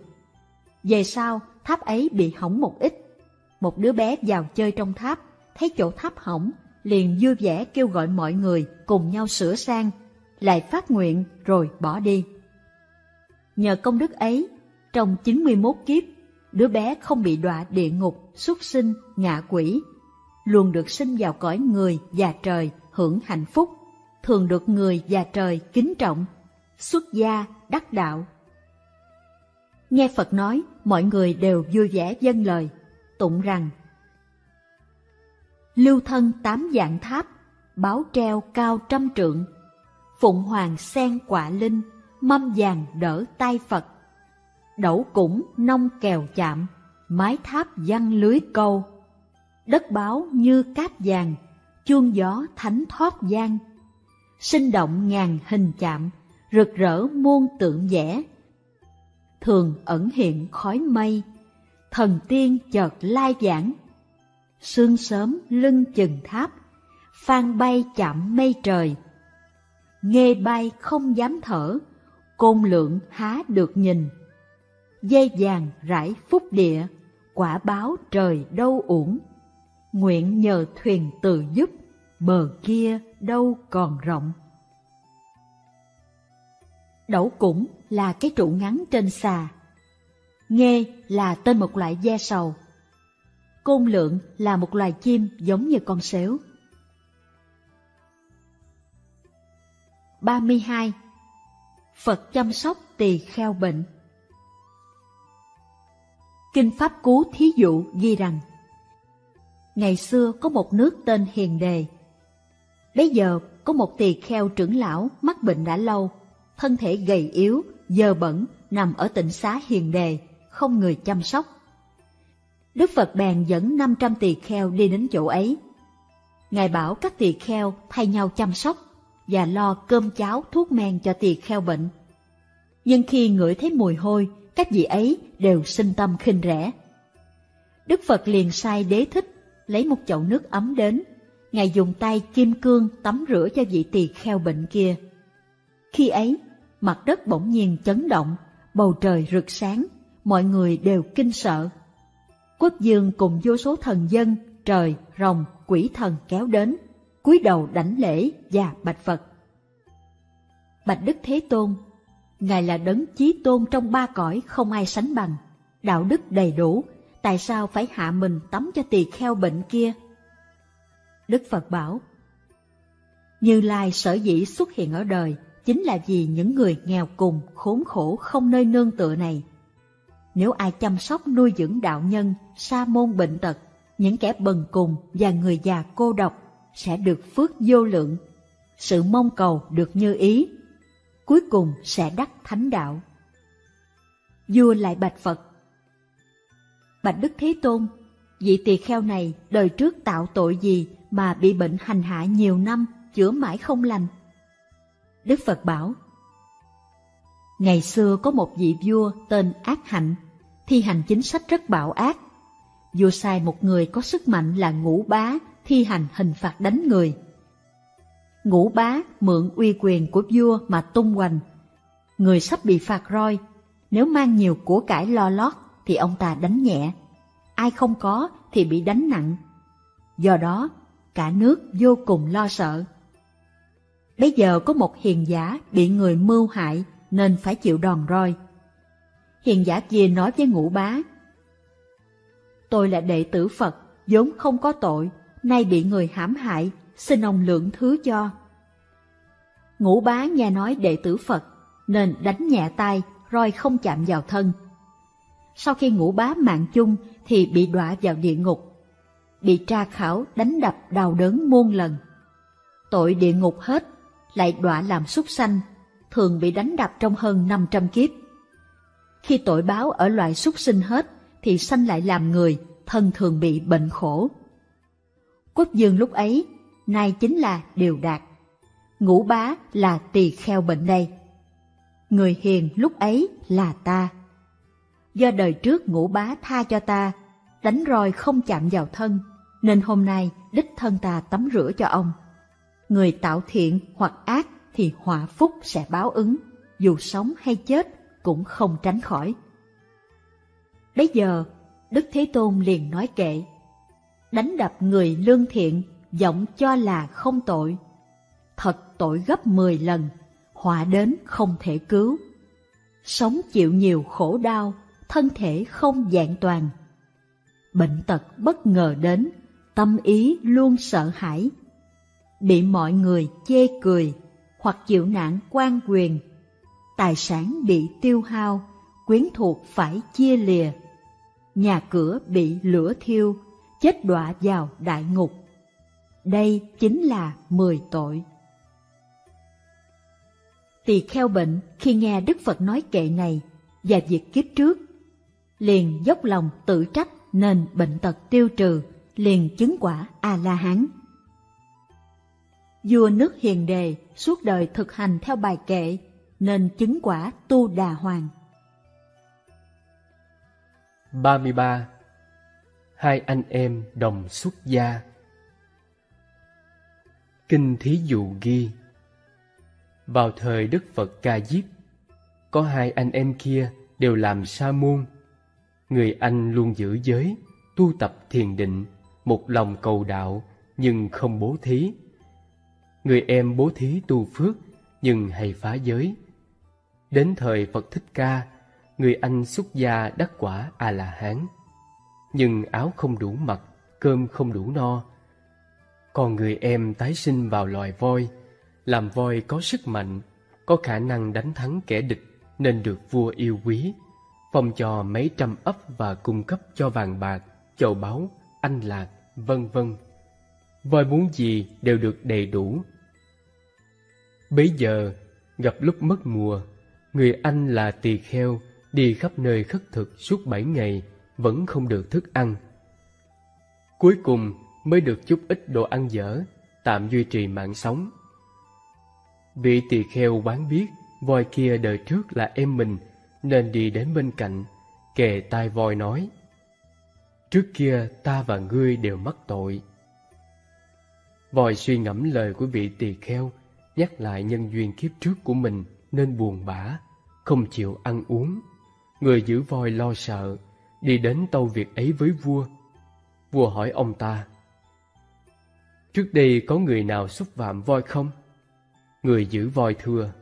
Speaker 1: Về sau, tháp ấy bị hỏng một ít. Một đứa bé vào chơi trong tháp, thấy chỗ tháp hỏng, liền vui vẻ kêu gọi mọi người cùng nhau sửa sang, lại phát nguyện rồi bỏ đi. Nhờ công đức ấy, trong 91 kiếp, đứa bé không bị đọa địa ngục, xuất sinh, ngạ quỷ, luôn được sinh vào cõi người và trời hưởng hạnh phúc, thường được người và trời kính trọng, xuất gia, đắc đạo. Nghe Phật nói, mọi người đều vui vẻ dâng lời, tụng rằng Lưu thân tám dạng tháp, báo treo cao trăm trượng, phụng hoàng sen quả linh, mâm vàng đỡ tay Phật. Đẩu cũng nông kèo chạm, mái tháp văn lưới câu. Đất báo như cát vàng, chuông gió thánh thoát giang. Sinh động ngàn hình chạm, rực rỡ muôn tượng vẽ. Thường ẩn hiện khói mây, thần tiên chợt lai giảng. Sương sớm lưng chừng tháp, phan bay chạm mây trời. Nghe bay không dám thở, côn lượng há được nhìn. Dây vàng rải phúc địa, quả báo trời đâu uổng. Nguyện nhờ thuyền từ giúp, bờ kia đâu còn rộng. Đẩu cũng là cái trụ ngắn trên xà. Nghe là tên một loại da sầu. Côn lượng là một loài chim giống như con sếu. 32. Phật chăm sóc tỳ kheo bệnh. Kinh Pháp Cú Thí dụ ghi rằng, Ngày xưa có một nước tên Hiền Đề. Bây giờ có một tỳ kheo trưởng lão mắc bệnh đã lâu, thân thể gầy yếu, dơ bẩn, nằm ở tỉnh xá Hiền Đề, không người chăm sóc. Đức Phật bèn dẫn 500 tỳ kheo đi đến chỗ ấy. Ngài bảo các tỳ kheo thay nhau chăm sóc, và lo cơm cháo thuốc men cho tỳ kheo bệnh. Nhưng khi ngửi thấy mùi hôi, các vị ấy đều sinh tâm khinh rẻ. Đức Phật liền sai đế thích, lấy một chậu nước ấm đến, Ngài dùng tay kim cương tắm rửa cho vị tỳ kheo bệnh kia. Khi ấy, mặt đất bỗng nhiên chấn động, bầu trời rực sáng, mọi người đều kinh sợ. Quốc dương cùng vô số thần dân, trời, rồng, quỷ thần kéo đến, cúi đầu đảnh lễ và bạch Phật. Bạch Đức Thế Tôn, Ngài là đấng chí tôn trong ba cõi không ai sánh bằng, đạo đức đầy đủ, tại sao phải hạ mình tắm cho tỳ kheo bệnh kia? Đức Phật bảo, Như Lai sở dĩ xuất hiện ở đời chính là vì những người nghèo cùng, khốn khổ không nơi nương tựa này. Nếu ai chăm sóc nuôi dưỡng đạo nhân, sa môn bệnh tật, những kẻ bần cùng và người già cô độc sẽ được phước vô lượng, sự mong cầu được như ý, cuối cùng sẽ đắc thánh đạo. Vua lại bạch Phật Bạch Đức Thế Tôn, vị tỳ kheo này đời trước tạo tội gì mà bị bệnh hành hạ nhiều năm, chữa mãi không lành? Đức Phật bảo, Ngày xưa có một vị vua tên Ác Hạnh, thi hành chính sách rất bạo ác. Vua sai một người có sức mạnh là ngũ bá thi hành hình phạt đánh người. Ngũ bá mượn uy quyền của vua mà tung hoành. Người sắp bị phạt roi, nếu mang nhiều của cải lo lót thì ông ta đánh nhẹ. Ai không có thì bị đánh nặng. Do đó, cả nước vô cùng lo sợ. Bây giờ có một hiền giả bị người mưu hại nên phải chịu đòn roi. Hiền giả kia nói với ngũ bá, Tôi là đệ tử Phật, vốn không có tội, nay bị người hãm hại, xin ông lượng thứ cho. Ngũ bá nghe nói đệ tử Phật, nên đánh nhẹ tay, roi không chạm vào thân. Sau khi ngũ bá mạng chung thì bị đọa vào địa ngục. Bị tra khảo đánh đập đau đớn muôn lần. Tội địa ngục hết, lại đọa làm súc sanh, thường bị đánh đập trong hơn 500 kiếp. Khi tội báo ở loại súc sinh hết, thì sanh lại làm người, thân thường bị bệnh khổ. Quốc dương lúc ấy, nay chính là điều đạt. Ngũ bá là tỳ kheo bệnh đây. Người hiền lúc ấy là ta. Do đời trước ngũ bá tha cho ta, đánh roi không chạm vào thân, nên hôm nay đích thân ta tắm rửa cho ông. Người tạo thiện hoặc ác thì họa phúc sẽ báo ứng, dù sống hay chết cũng không tránh khỏi. Bây giờ, Đức Thế Tôn liền nói kệ, đánh đập người lương thiện, giọng cho là không tội. Thật tội gấp mười lần, họa đến không thể cứu. Sống chịu nhiều khổ đau, thân thể không dạng toàn. Bệnh tật bất ngờ đến, tâm ý luôn sợ hãi. Bị mọi người chê cười, hoặc chịu nạn quan quyền. Tài sản bị tiêu hao, quyến thuộc phải chia lìa. Nhà cửa bị lửa thiêu, chết đọa vào đại ngục. Đây chính là mười tội. Tỳ kheo bệnh khi nghe Đức Phật nói kệ này và việc kiếp trước, liền dốc lòng tự trách nên bệnh tật tiêu trừ, liền chứng quả A-la-hán. Vua nước hiền đề suốt đời thực hành theo bài kệ nên chứng quả tu đà hoàng.
Speaker 2: 33. Hai anh em đồng xuất gia Kinh thí dụ ghi Vào thời Đức Phật Ca Diếp, có hai anh em kia đều làm sa môn. Người anh luôn giữ giới, tu tập thiền định, một lòng cầu đạo nhưng không bố thí. Người em bố thí tu phước nhưng hay phá giới. Đến thời Phật Thích Ca, người anh xuất gia đắc quả A-la-hán. Nhưng áo không đủ mặc, cơm không đủ no. Còn người em tái sinh vào loài voi, làm voi có sức mạnh, có khả năng đánh thắng kẻ địch nên được vua yêu quý, phong cho mấy trăm ấp và cung cấp cho vàng bạc, châu báu, anh lạc, vân vân. Voi muốn gì đều được đầy đủ. Bấy giờ, gặp lúc mất mùa, người anh là tỳ kheo đi khắp nơi khất thực suốt bảy ngày vẫn không được thức ăn. Cuối cùng mới được chút ít đồ ăn dở, tạm duy trì mạng sống. Vị tỳ kheo quán biết voi kia đời trước là em mình nên đi đến bên cạnh, kề tai voi nói Trước kia ta và ngươi đều mắc tội. Voi suy ngẫm lời của vị tỳ kheo, nhắc lại nhân duyên kiếp trước của mình nên buồn bã, không chịu ăn uống. Người giữ voi lo sợ, đi đến tâu việc ấy với vua. Vua hỏi ông ta, Trước đây có người nào xúc phạm voi không? Người giữ voi thưa,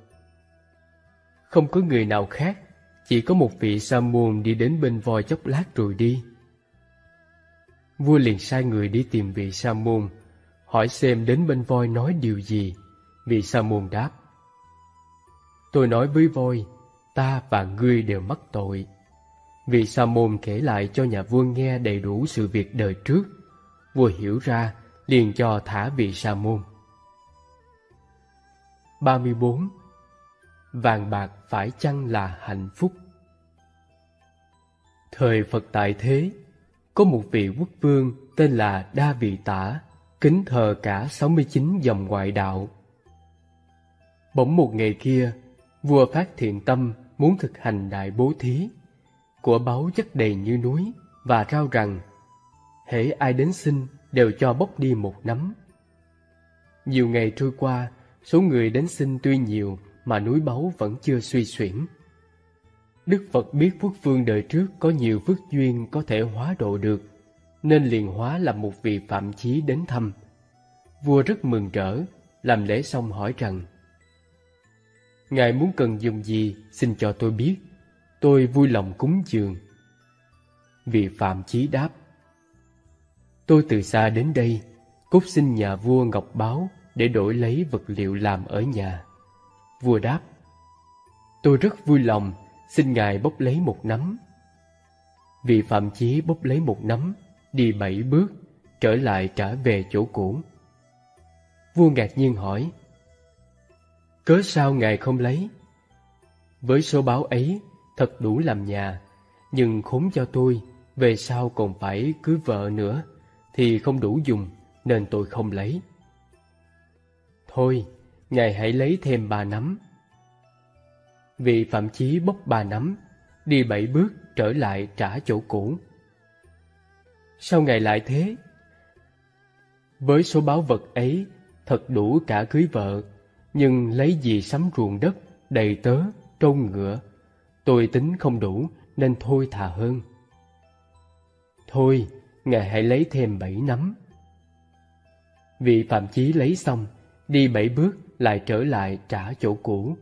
Speaker 2: Không có người nào khác, chỉ có một vị sa môn đi đến bên voi chốc lát rồi đi. Vua liền sai người đi tìm vị sa môn, hỏi xem đến bên voi nói điều gì. Vị sa môn đáp, Tôi nói với voi, ta và ngươi đều mắc tội. Vị sa môn kể lại cho nhà vua nghe đầy đủ sự việc đời trước. Vua hiểu ra, liền cho thả vị sa môn. 34. Vàng bạc phải chăng là hạnh phúc? Thời Phật tại thế, có một vị quốc vương tên là Đa Vị Tả, kính thờ cả 69 dòng ngoại đạo. Bỗng một ngày kia, vua phát thiện tâm muốn thực hành đại bố thí, của báu chất đầy như núi và rao rằng hễ ai đến xin đều cho bốc đi một nắm. Nhiều ngày trôi qua, số người đến xin tuy nhiều mà núi báu vẫn chưa suy xuyển. Đức Phật biết quốc vương đời trước có nhiều phước duyên có thể hóa độ được, nên liền hóa làm một vị phạm chí đến thăm. Vua rất mừng rỡ, làm lễ xong hỏi rằng Ngài muốn cần dùng gì xin cho tôi biết, tôi vui lòng cúng dường. Vị Phạm Chí đáp Tôi từ xa đến đây, cúc xin nhà vua Ngọc Báo để đổi lấy vật liệu làm ở nhà. Vua đáp Tôi rất vui lòng, xin Ngài bốc lấy một nắm. Vị Phạm Chí bốc lấy một nắm, đi bảy bước, trở lại trả về chỗ cũ. Vua ngạc nhiên hỏi Cớ sao ngài không lấy? Với số báo ấy, thật đủ làm nhà, nhưng khốn cho tôi, về sau còn phải cưới vợ nữa, thì không đủ dùng, nên tôi không lấy. Thôi, ngài hãy lấy thêm ba nắm. Vị phạm chí bốc ba nắm, đi bảy bước trở lại trả chỗ cũ. Sao ngày lại thế? Với số báo vật ấy, thật đủ cả cưới vợ, nhưng lấy gì sắm ruộng đất, đầy tớ, trâu ngựa. Tôi tính không đủ nên thôi thà hơn. Thôi, ngài hãy lấy thêm bảy nắm. Vị Phạm Chí lấy xong, đi bảy bước lại trở lại trả chỗ cũ.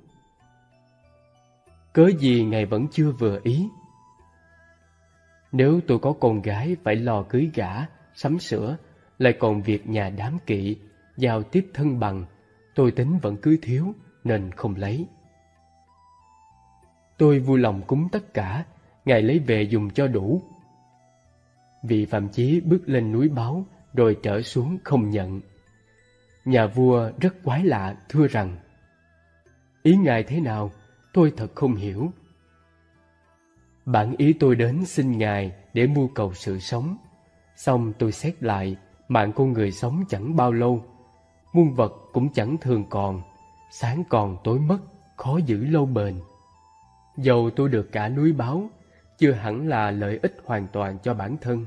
Speaker 2: Cớ gì ngài vẫn chưa vừa ý? Nếu tôi có con gái phải lo cưới gả, sắm sửa, lại còn việc nhà đám kỵ, giao tiếp thân bằng, tôi tính vẫn cứ thiếu nên không lấy. Tôi vui lòng cúng tất cả, Ngài lấy về dùng cho đủ. Vị Phạm Chí bước lên núi báo rồi trở xuống không nhận. Nhà vua rất quái lạ thưa rằng Ý Ngài thế nào, tôi thật không hiểu. Bản ý tôi đến xin Ngài để mưu cầu sự sống. Xong tôi xét lại, mạng con người sống chẳng bao lâu muôn vật cũng chẳng thường còn, sáng còn tối mất, khó giữ lâu bền. Dầu tôi được cả núi báo, chưa hẳn là lợi ích hoàn toàn cho bản thân.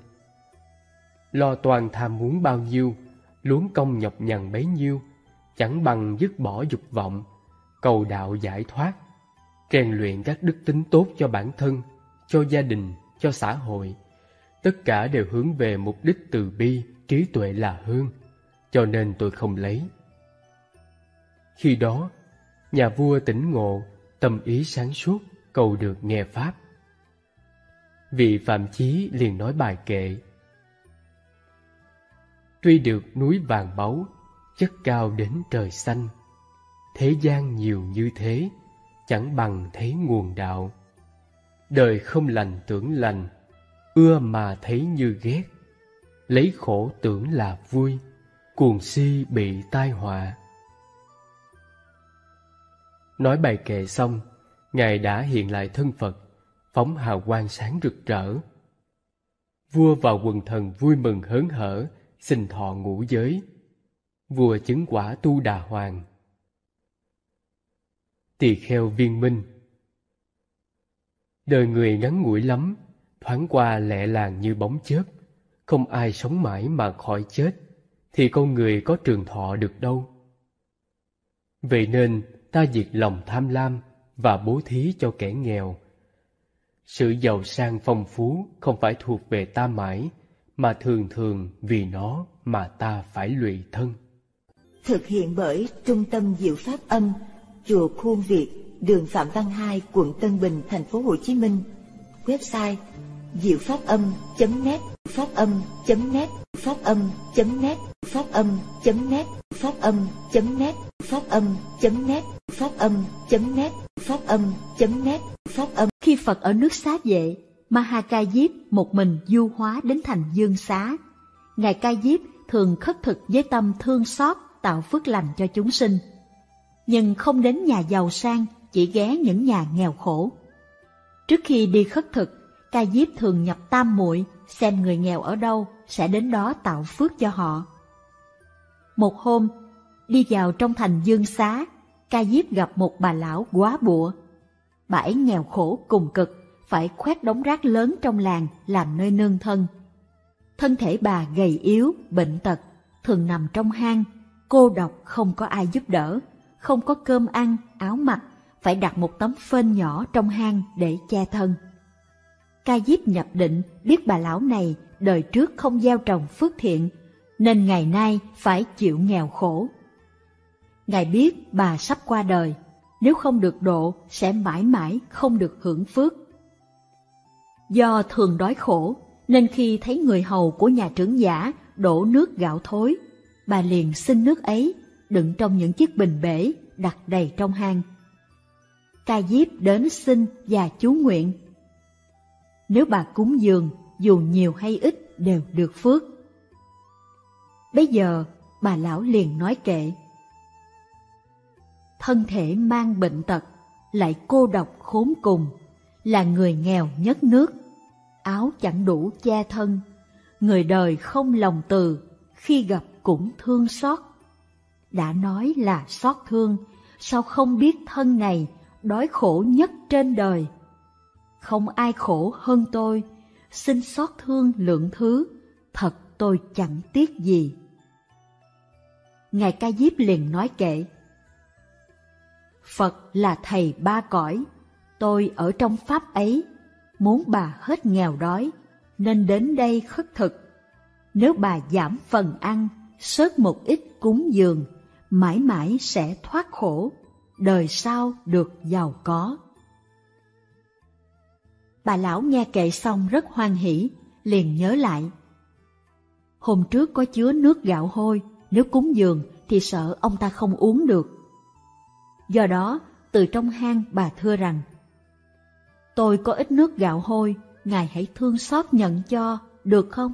Speaker 2: Lo toàn tham muốn bao nhiêu, luống công nhọc nhằn bấy nhiêu, chẳng bằng dứt bỏ dục vọng, cầu đạo giải thoát, rèn luyện các đức tính tốt cho bản thân, cho gia đình, cho xã hội. Tất cả đều hướng về mục đích từ bi, trí tuệ là hơn cho nên tôi không lấy. Khi đó, nhà vua tỉnh ngộ, tâm ý sáng suốt, cầu được nghe Pháp. Vị Phạm Chí liền nói bài kệ. Tuy được núi vàng báu, chất cao đến trời xanh, thế gian nhiều như thế, chẳng bằng thấy nguồn đạo. Đời không lành tưởng lành, ưa mà thấy như ghét, lấy khổ tưởng là vui cuồng si bị tai họa. Nói bài kệ xong, Ngài đã hiện lại thân Phật, phóng hào quang sáng rực rỡ. Vua và quần thần vui mừng hớn hở, xin thọ ngũ giới. Vua chứng quả tu đà hoàng. Tỳ kheo viên minh Đời người ngắn ngủi lắm, thoáng qua lẹ làng như bóng chớp, không ai sống mãi mà khỏi chết thì con người có trường thọ được đâu. Vậy nên ta diệt lòng tham lam và bố thí cho kẻ nghèo. Sự giàu sang phong phú không phải thuộc về ta mãi, mà thường thường vì nó mà ta phải lụy thân.
Speaker 3: Thực hiện bởi Trung tâm Diệu Pháp Âm, Chùa Khuôn Việt, đường Phạm Văn Hai, quận Tân Bình, thành phố Hồ Chí Minh. Website diệu pháp âm.net, pháp âm.net, pháp âm.net pháp âm.net, pháp âm.net, pháp âm.net, pháp âm.net, pháp âm.net, pháp âm.
Speaker 1: Khi Phật ở nước xá vệ, Maha Diếp một mình du hóa đến thành Dương Xá. Ngài Ca Diếp thường khất thực với tâm thương xót tạo phước lành cho chúng sinh. Nhưng không đến nhà giàu sang, chỉ ghé những nhà nghèo khổ. Trước khi đi khất thực, Ca Diếp thường nhập tam muội xem người nghèo ở đâu sẽ đến đó tạo phước cho họ. Một hôm, đi vào trong thành dương xá, ca diếp gặp một bà lão quá bụa. Bà ấy nghèo khổ cùng cực, phải khoét đống rác lớn trong làng làm nơi nương thân. Thân thể bà gầy yếu, bệnh tật, thường nằm trong hang, cô độc không có ai giúp đỡ, không có cơm ăn, áo mặc, phải đặt một tấm phên nhỏ trong hang để che thân. Ca Diếp nhập định biết bà lão này đời trước không gieo trồng phước thiện nên ngày nay phải chịu nghèo khổ. Ngài biết bà sắp qua đời, nếu không được độ sẽ mãi mãi không được hưởng phước. Do thường đói khổ, nên khi thấy người hầu của nhà trưởng giả đổ nước gạo thối, bà liền xin nước ấy đựng trong những chiếc bình bể đặt đầy trong hang. Ca Diếp đến xin và chú nguyện. Nếu bà cúng dường, dù nhiều hay ít đều được phước. Bây giờ, bà lão liền nói kệ. Thân thể mang bệnh tật, lại cô độc khốn cùng, là người nghèo nhất nước, áo chẳng đủ che thân, người đời không lòng từ, khi gặp cũng thương xót. Đã nói là xót thương, sao không biết thân này đói khổ nhất trên đời. Không ai khổ hơn tôi, xin xót thương lượng thứ, thật tôi chẳng tiếc gì. Ngài Ca Diếp liền nói kệ. Phật là thầy ba cõi, tôi ở trong pháp ấy, muốn bà hết nghèo đói, nên đến đây khất thực. Nếu bà giảm phần ăn, sớt một ít cúng dường, mãi mãi sẽ thoát khổ, đời sau được giàu có. Bà lão nghe kệ xong rất hoan hỷ, liền nhớ lại. Hôm trước có chứa nước gạo hôi, nếu cúng dường thì sợ ông ta không uống được. Do đó, từ trong hang bà thưa rằng, Tôi có ít nước gạo hôi, Ngài hãy thương xót nhận cho, được không?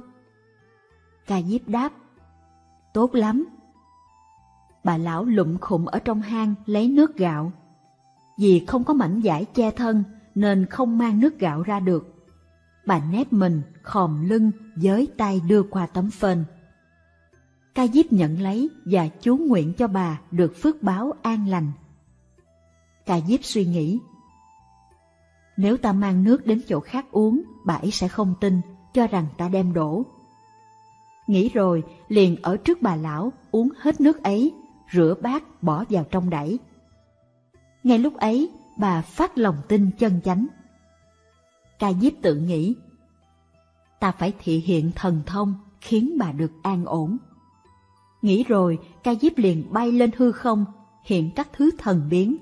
Speaker 1: Ca Diếp đáp, Tốt lắm. Bà lão lụm khụm ở trong hang lấy nước gạo. Vì không có mảnh vải che thân nên không mang nước gạo ra được. Bà nép mình, khòm lưng, với tay đưa qua tấm phên. Ca Diếp nhận lấy và chú nguyện cho bà được phước báo an lành. Ca Diếp suy nghĩ, nếu ta mang nước đến chỗ khác uống, bà ấy sẽ không tin, cho rằng ta đem đổ. Nghĩ rồi, liền ở trước bà lão uống hết nước ấy, rửa bát bỏ vào trong đẩy. Ngay lúc ấy, bà phát lòng tin chân chánh. Ca Diếp tự nghĩ, ta phải thị hiện thần thông khiến bà được an ổn. Nghĩ rồi, ca diếp liền bay lên hư không, hiện các thứ thần biến.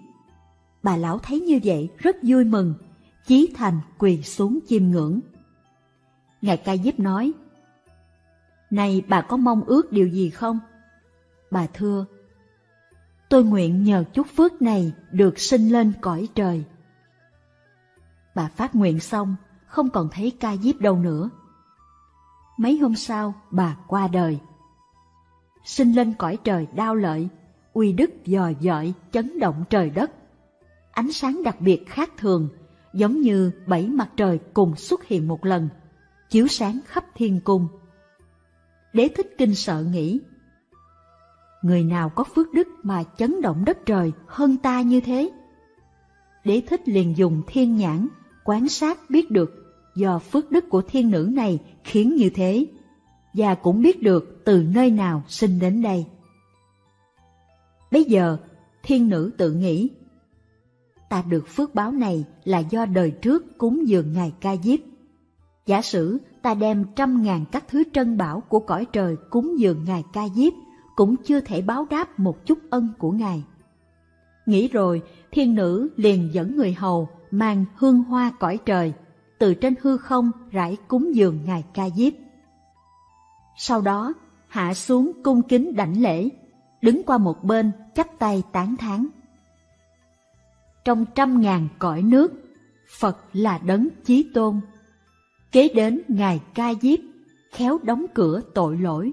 Speaker 1: Bà lão thấy như vậy rất vui mừng, chí thành quỳ xuống chiêm ngưỡng. Ngài ca diếp nói, Này bà có mong ước điều gì không? Bà thưa, Tôi nguyện nhờ chút phước này được sinh lên cõi trời. Bà phát nguyện xong, không còn thấy ca diếp đâu nữa. Mấy hôm sau, bà qua đời sinh lên cõi trời đao lợi, uy đức dòi dọi, chấn động trời đất. Ánh sáng đặc biệt khác thường, giống như bảy mặt trời cùng xuất hiện một lần, chiếu sáng khắp thiên cung. Đế thích kinh sợ nghĩ, người nào có phước đức mà chấn động đất trời hơn ta như thế? Đế thích liền dùng thiên nhãn, quan sát biết được do phước đức của thiên nữ này khiến như thế và cũng biết được từ nơi nào sinh đến đây. Bây giờ, thiên nữ tự nghĩ, ta được phước báo này là do đời trước cúng dường Ngài Ca Diếp. Giả sử ta đem trăm ngàn các thứ trân bảo của cõi trời cúng dường Ngài Ca Diếp, cũng chưa thể báo đáp một chút ân của Ngài. Nghĩ rồi, thiên nữ liền dẫn người hầu mang hương hoa cõi trời, từ trên hư không rải cúng dường Ngài Ca Diếp. Sau đó, hạ xuống cung kính đảnh lễ, đứng qua một bên chắp tay tán thán. Trong trăm ngàn cõi nước, Phật là đấng chí tôn. Kế đến Ngài Ca Diếp, khéo đóng cửa tội lỗi.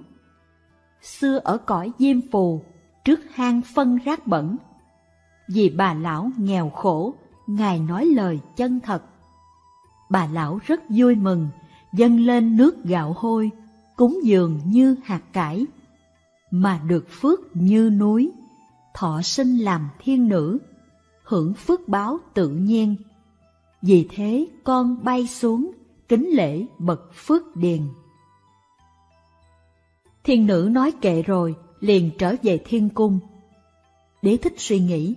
Speaker 1: Xưa ở cõi Diêm Phù, trước hang phân rác bẩn. Vì bà lão nghèo khổ, Ngài nói lời chân thật. Bà lão rất vui mừng, dâng lên nước gạo hôi, cúng dường như hạt cải, mà được phước như núi, thọ sinh làm thiên nữ, hưởng phước báo tự nhiên. Vì thế con bay xuống, kính lễ bậc phước điền. Thiên nữ nói kệ rồi, liền trở về thiên cung. Đế thích suy nghĩ.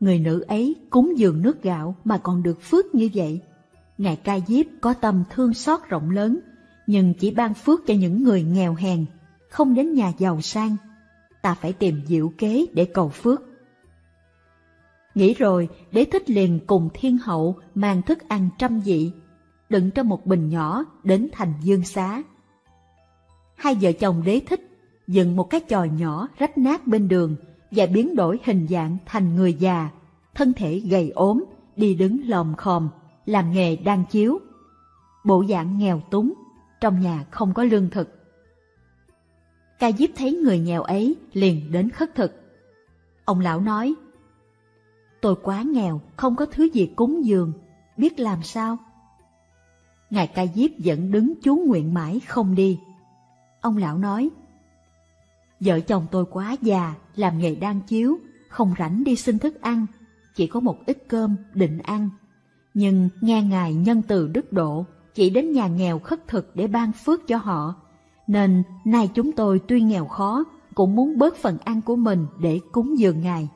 Speaker 1: Người nữ ấy cúng dường nước gạo mà còn được phước như vậy. Ngài Ca Diếp có tâm thương xót rộng lớn, nhưng chỉ ban phước cho những người nghèo hèn, không đến nhà giàu sang. ta phải tìm diệu kế để cầu phước. Nghĩ rồi, đế thích liền cùng thiên hậu mang thức ăn trăm vị, đựng trong một bình nhỏ đến thành dương xá. Hai vợ chồng đế thích dựng một cái chòi nhỏ rách nát bên đường và biến đổi hình dạng thành người già, thân thể gầy ốm, đi đứng lòm khòm, làm nghề đan chiếu. Bộ dạng nghèo túng, trong nhà không có lương thực. Ca Diếp thấy người nghèo ấy liền đến khất thực. Ông lão nói, Tôi quá nghèo, không có thứ gì cúng dường, biết làm sao? Ngài Ca Diếp vẫn đứng chú nguyện mãi không đi. Ông lão nói, Vợ chồng tôi quá già, làm nghề đan chiếu, không rảnh đi xin thức ăn, chỉ có một ít cơm định ăn. Nhưng nghe Ngài nhân từ đức độ, chỉ đến nhà nghèo khất thực để ban phước cho họ. Nên nay chúng tôi tuy nghèo khó, cũng muốn bớt phần ăn của mình để cúng dường Ngài.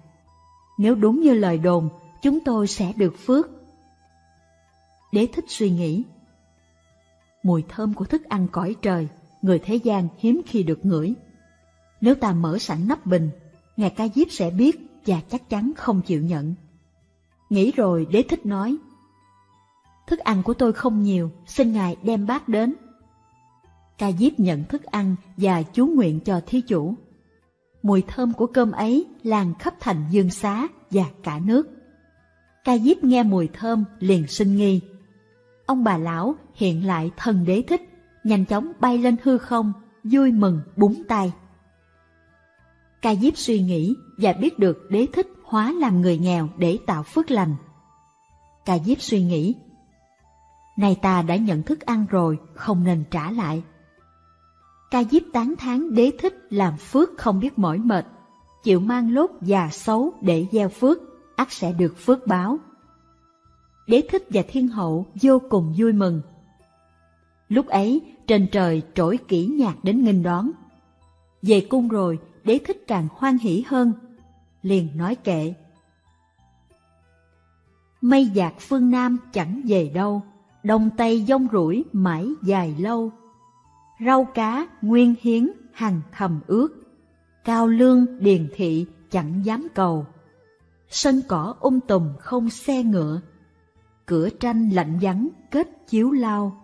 Speaker 1: Nếu đúng như lời đồn, chúng tôi sẽ được phước. Đế thích suy nghĩ. Mùi thơm của thức ăn cõi trời, người thế gian hiếm khi được ngửi. Nếu ta mở sẵn nắp bình, Ngài Ca Diếp sẽ biết và chắc chắn không chịu nhận. Nghĩ rồi đế thích nói, Thức ăn của tôi không nhiều, xin Ngài đem bát đến. Ca Diếp nhận thức ăn và chú nguyện cho thí chủ. Mùi thơm của cơm ấy lan khắp thành dương xá và cả nước. Ca Diếp nghe mùi thơm liền sinh nghi. Ông bà lão hiện lại thần đế thích, nhanh chóng bay lên hư không, vui mừng búng tay. Ca Diếp suy nghĩ và biết được đế thích hóa làm người nghèo để tạo phước lành. Ca Diếp suy nghĩ, nay ta đã nhận thức ăn rồi, không nên trả lại. Ca Diếp tán thán đế thích làm phước không biết mỏi mệt, chịu mang lốt già xấu để gieo phước, ắt sẽ được phước báo. Đế thích và thiên hậu vô cùng vui mừng. Lúc ấy, trên trời trỗi kỹ nhạc đến nghênh đón. Về cung rồi, đế thích càng hoan hỷ hơn, liền nói kệ. Mây dạt phương Nam chẳng về đâu, đông tây dông rủi mãi dài lâu. Rau cá nguyên hiến hằng thầm ước, cao lương điền thị chẳng dám cầu. Sân cỏ um tùm không xe ngựa, cửa tranh lạnh vắng kết chiếu lao.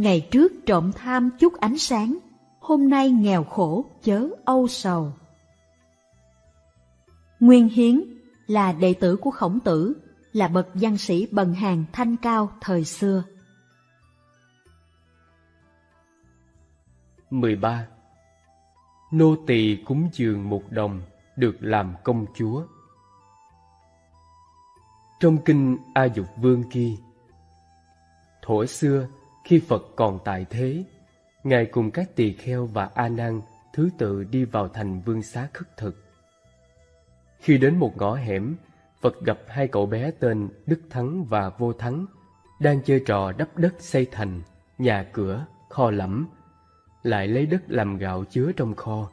Speaker 1: Ngày trước trộm tham chút ánh sáng, hôm nay nghèo khổ chớ âu sầu. Nguyên Hiến là đệ tử của Khổng Tử, là bậc văn sĩ bần hàng thanh cao thời xưa.
Speaker 2: 13. Nô tỳ cúng dường một đồng được làm công chúa. Trong kinh A Dục Vương ghi Thổ xưa, khi Phật còn tại thế, Ngài cùng các tỳ kheo và A Nan thứ tự đi vào thành vương xá khất thực. Khi đến một ngõ hẻm, Phật gặp hai cậu bé tên Đức Thắng và Vô Thắng đang chơi trò đắp đất xây thành, nhà cửa, kho lẫm, lại lấy đất làm gạo chứa trong kho.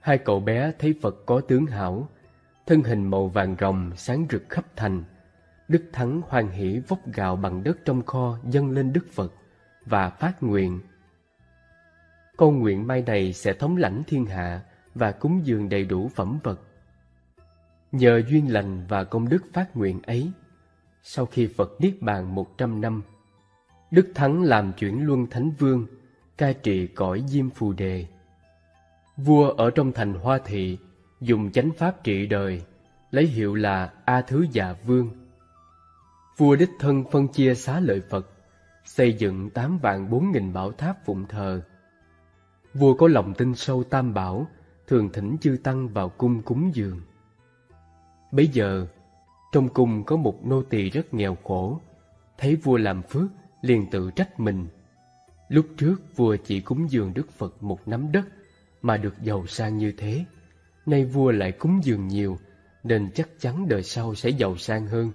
Speaker 2: Hai cậu bé thấy Phật có tướng hảo, thân hình màu vàng rồng sáng rực khắp thành. Đức Thắng hoan hỷ vốc gạo bằng đất trong kho dâng lên Đức Phật và phát nguyện con nguyện mai này sẽ thống lãnh thiên hạ và cúng dường đầy đủ phẩm vật. Nhờ duyên lành và công đức phát nguyện ấy, sau khi Phật Niết Bàn một trăm năm, Đức Thắng làm chuyển luân Thánh Vương, cai trị cõi Diêm Phù Đề. Vua ở trong thành Hoa Thị dùng chánh pháp trị đời, lấy hiệu là A Thứ Già Vương. Vua đích thân phân chia xá lợi Phật, xây dựng tám vạn bốn nghìn bảo tháp phụng thờ, Vua có lòng tin sâu tam bảo, thường thỉnh chư tăng vào cung cúng dường. Bấy giờ, trong cung có một nô tỳ rất nghèo khổ, thấy vua làm phước, liền tự trách mình. Lúc trước vua chỉ cúng dường Đức Phật một nắm đất mà được giàu sang như thế. Nay vua lại cúng dường nhiều, nên chắc chắn đời sau sẽ giàu sang hơn.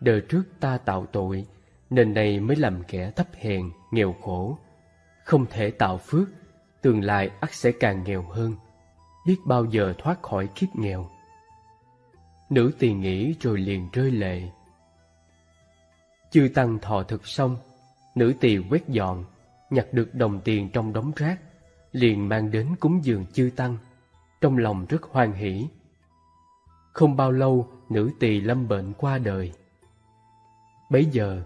Speaker 2: Đời trước ta tạo tội, nên nay mới làm kẻ thấp hèn, nghèo khổ. Không thể tạo phước tương lai ắt sẽ càng nghèo hơn, biết bao giờ thoát khỏi kiếp nghèo. Nữ tỳ nghĩ rồi liền rơi lệ. Chư tăng thọ thực xong, nữ tỳ quét dọn, nhặt được đồng tiền trong đống rác, liền mang đến cúng dường chư tăng, trong lòng rất hoan hỷ. Không bao lâu, nữ tỳ lâm bệnh qua đời. Bấy giờ,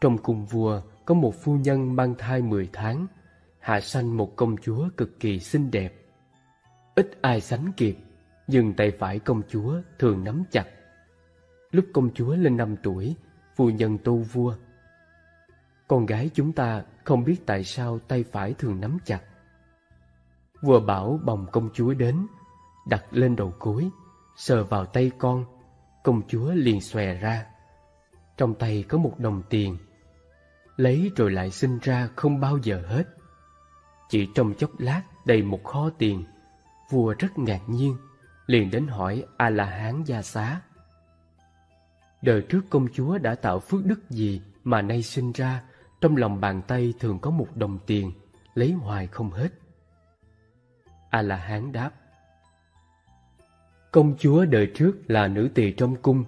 Speaker 2: trong cung vua có một phu nhân mang thai mười tháng, hạ sanh một công chúa cực kỳ xinh đẹp. Ít ai sánh kịp, nhưng tay phải công chúa thường nắm chặt. Lúc công chúa lên năm tuổi, phu nhân tu vua. Con gái chúng ta không biết tại sao tay phải thường nắm chặt. Vua bảo bồng công chúa đến, đặt lên đầu gối, sờ vào tay con, công chúa liền xòe ra. Trong tay có một đồng tiền, lấy rồi lại sinh ra không bao giờ hết. Chỉ trong chốc lát đầy một kho tiền, vua rất ngạc nhiên, liền đến hỏi A-la-hán gia xá. Đời trước công chúa đã tạo phước đức gì mà nay sinh ra, trong lòng bàn tay thường có một đồng tiền, lấy hoài không hết. A-la-hán đáp, Công chúa đời trước là nữ tỳ trong cung,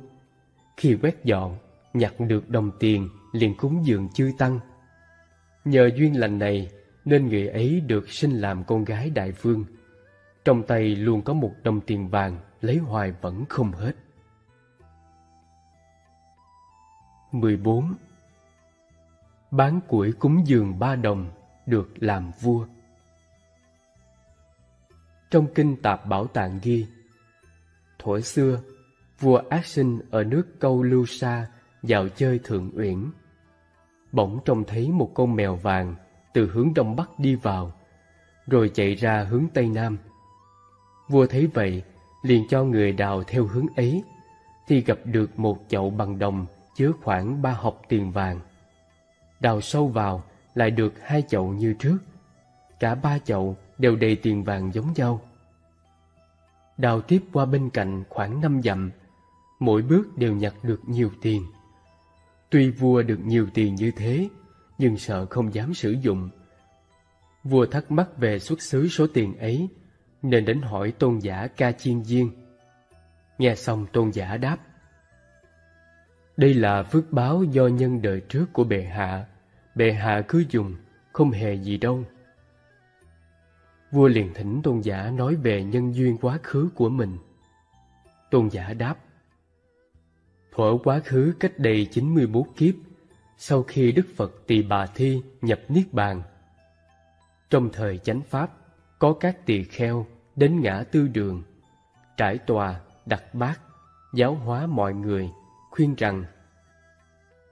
Speaker 2: khi quét dọn, nhặt được đồng tiền liền cúng dường chư tăng. Nhờ duyên lành này nên người ấy được sinh làm con gái đại vương. Trong tay luôn có một đồng tiền vàng lấy hoài vẫn không hết. 14. Bán củi cúng dường ba đồng được làm vua. Trong kinh Tạp Bảo Tạng ghi, thổi xưa, vua Ác Sinh ở nước Câu Lưu Sa dạo chơi thượng uyển. Bỗng trông thấy một con mèo vàng từ hướng đông bắc đi vào, rồi chạy ra hướng tây nam. Vua thấy vậy, liền cho người đào theo hướng ấy, thì gặp được một chậu bằng đồng chứa khoảng ba hộp tiền vàng. Đào sâu vào, lại được hai chậu như trước. Cả ba chậu đều đầy tiền vàng giống nhau. Đào tiếp qua bên cạnh khoảng năm dặm, mỗi bước đều nhặt được nhiều tiền. Tuy vua được nhiều tiền như thế, nhưng sợ không dám sử dụng. Vua thắc mắc về xuất xứ số tiền ấy, nên đến hỏi tôn giả Ca Chiên Diên. Nghe xong tôn giả đáp, Đây là phước báo do nhân đời trước của bệ hạ, bệ hạ cứ dùng, không hề gì đâu. Vua liền thỉnh tôn giả nói về nhân duyên quá khứ của mình. Tôn giả đáp, Thuở quá khứ cách đây 91 kiếp, sau khi Đức Phật Tỳ Bà Thi nhập Niết Bàn. Trong thời chánh Pháp, có các tỳ kheo đến ngã tư đường, trải tòa, đặt bát, giáo hóa mọi người, khuyên rằng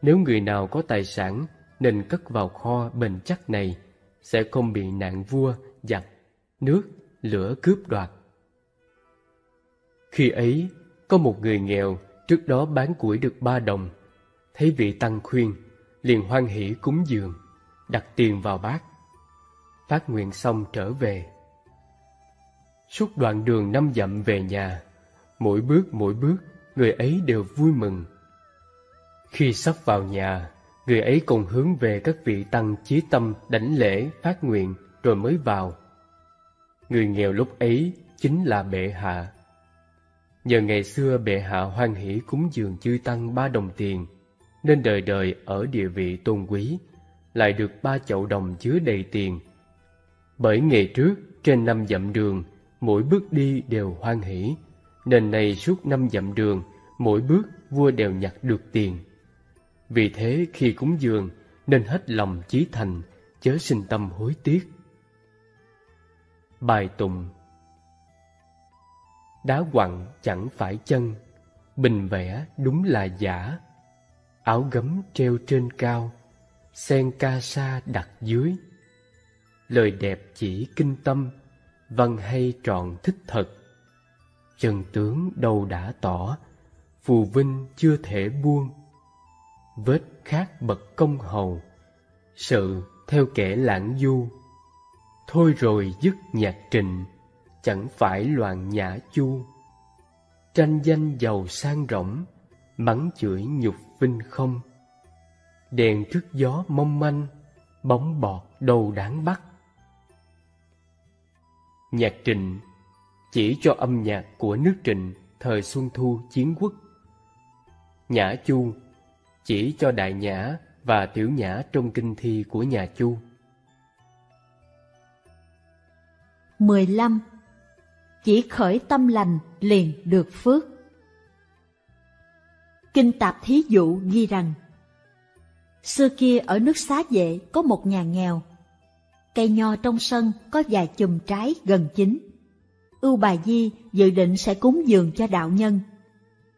Speaker 2: nếu người nào có tài sản nên cất vào kho bền chắc này sẽ không bị nạn vua, giặc, nước, lửa cướp đoạt. Khi ấy, có một người nghèo Trước đó bán củi được ba đồng Thấy vị tăng khuyên, Liền hoan hỷ cúng dường, Đặt tiền vào bát Phát nguyện xong trở về Suốt đoạn đường năm dặm về nhà, Mỗi bước mỗi bước, Người ấy đều vui mừng Khi sắp vào nhà, Người ấy còn hướng về các vị tăng chí tâm đảnh lễ, phát nguyện, rồi mới vào. Người nghèo lúc ấy chính là bệ hạ. Nhờ ngày xưa bệ hạ hoan hỷ cúng dường chư tăng ba đồng tiền, nên đời đời ở địa vị tôn quý, lại được ba chậu đồng chứa đầy tiền. Bởi ngày trước, trên năm dặm đường, mỗi bước đi đều hoan hỷ, nên nay suốt năm dặm đường, mỗi bước vua đều nhặt được tiền. Vì thế khi cúng dường, nên hết lòng chí thành, chớ sinh tâm hối tiếc. Bài tụng Đá quặng chẳng phải chân, bình vẽ đúng là giả. Áo gấm treo trên cao, sen ca sa đặt dưới. Lời đẹp chỉ kinh tâm, văn hay trọn thích thật. Chân tướng đâu đã tỏ, phù vinh chưa thể buông. Vết khác bậc công hầu, sự theo kẻ lãng du. Thôi rồi dứt nhạc trình, chẳng phải loạn nhã chu. Tranh danh giàu sang rỗng, mắng chửi nhục vinh không. Đèn trước gió mong manh, bóng bọt đâu đáng bắt. Nhạc trịnh chỉ cho âm nhạc của nước trịnh thời xuân thu chiến quốc. Nhã chu chỉ cho đại nhã và tiểu nhã trong kinh thi của nhà chu.
Speaker 1: 15 chỉ khởi tâm lành liền được phước. Kinh Tạp Thí Dụ ghi rằng, Xưa kia ở nước xá vệ có một nhà nghèo. Cây nho trong sân có vài chùm trái gần chín. Ưu Bà Di dự định sẽ cúng dường cho đạo nhân.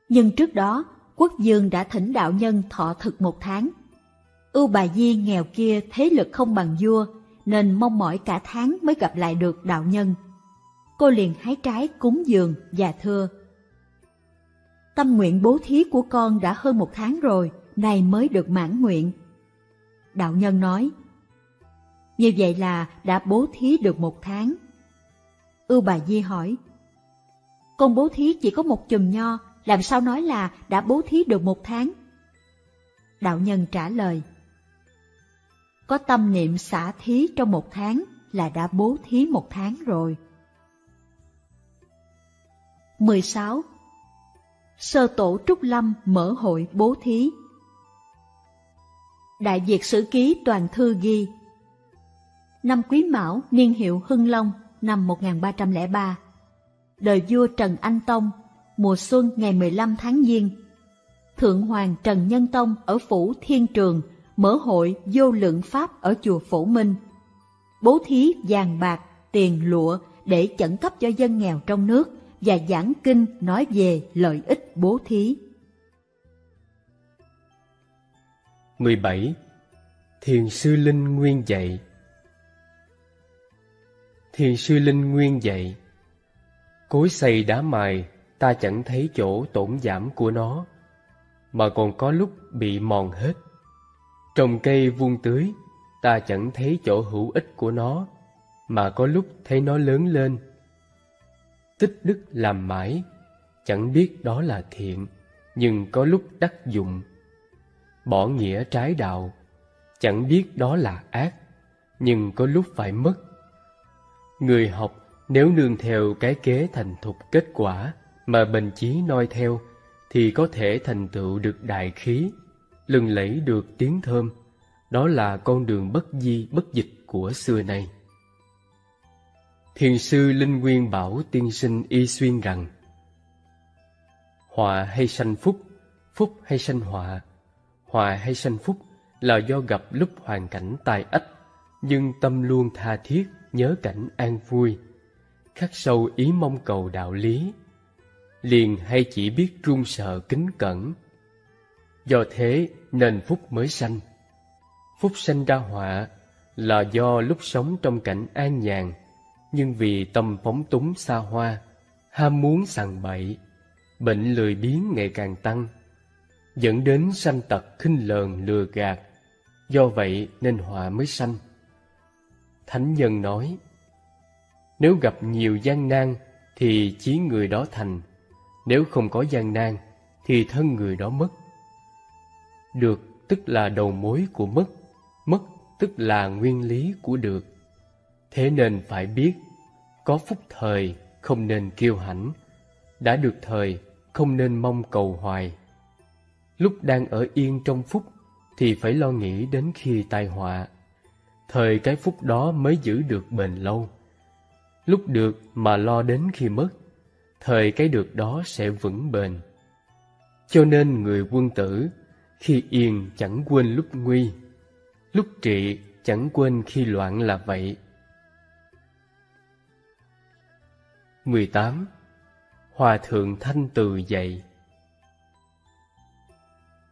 Speaker 1: Nhưng trước đó, quốc dương đã thỉnh đạo nhân thọ thực một tháng. Ưu Bà Di nghèo kia thế lực không bằng vua, nên mong mỏi cả tháng mới gặp lại được đạo nhân. Cô liền hái trái cúng dường và thưa. Tâm nguyện bố thí của con đã hơn một tháng rồi, nay mới được mãn nguyện. Đạo nhân nói, như vậy là đã bố thí được một tháng. Ưu bà Di hỏi, con bố thí chỉ có một chùm nho, làm sao nói là đã bố thí được một tháng? Đạo nhân trả lời, có tâm niệm xả thí trong một tháng là đã bố thí một tháng rồi. 16. Sơ tổ Trúc Lâm mở hội bố thí. Đại Việt Sử Ký Toàn Thư ghi Năm Quý Mão, niên hiệu Hưng Long, năm 1303 Đời vua Trần Anh Tông, mùa xuân ngày 15 tháng Giêng Thượng Hoàng Trần Nhân Tông ở Phủ Thiên Trường mở hội vô lượng Pháp ở chùa Phổ Minh. Bố thí vàng bạc, tiền lụa để chẩn cấp cho dân nghèo trong nước và giảng kinh nói về lợi ích bố thí.
Speaker 2: 17. Thiền sư Linh Nguyên dạy Thiền sư Linh Nguyên dạy, Cối xay đá mài, ta chẳng thấy chỗ tổn giảm của nó, Mà còn có lúc bị mòn hết Trồng cây vuông tưới, ta chẳng thấy chỗ hữu ích của nó, Mà có lúc thấy nó lớn lên Tích đức làm mãi Chẳng biết đó là thiện Nhưng có lúc đắc dụng bỏ nghĩa trái đạo, chẳng biết đó là ác, nhưng có lúc phải mất. Người học nếu nương theo cái kế thành thục kết quả mà bền chí noi theo, thì có thể thành tựu được đại khí, lừng lẫy được tiếng thơm. Đó là con đường bất di bất dịch của xưa nay. Thiền sư Linh Nguyên bảo tiên sinh y xuyên rằng Họa hay sanh phúc, phúc hay sanh họa Hòa hay sanh phúc là do gặp lúc hoàn cảnh tai ách, nhưng tâm luôn tha thiết nhớ cảnh an vui, khắc sâu ý mong cầu đạo lý, liền hay chỉ biết run sợ kính cẩn. Do thế nên phúc mới sanh. Phúc sanh ra họa là do lúc sống trong cảnh an nhàn, nhưng vì tâm phóng túng xa hoa, ham muốn sằng bậy, bệnh lười biếng ngày càng tăng, dẫn đến sanh tật khinh lờn lừa gạt, do vậy nên họa mới sanh. Thánh nhân nói, nếu gặp nhiều gian nan thì chí người đó thành, nếu không có gian nan thì thân người đó mất. Được tức là đầu mối của mất, mất tức là nguyên lý của được. Thế nên phải biết, có phúc thời không nên kiêu hãnh, đã được thời không nên mong cầu hoài. Lúc đang ở yên trong phúc thì phải lo nghĩ đến khi tai họa. Thời cái phúc đó mới giữ được bền lâu. Lúc được mà lo đến khi mất, thời cái được đó sẽ vững bền. Cho nên người quân tử khi yên chẳng quên lúc nguy, lúc trị chẳng quên khi loạn là vậy. 18. Hòa thượng Thanh Từ dạy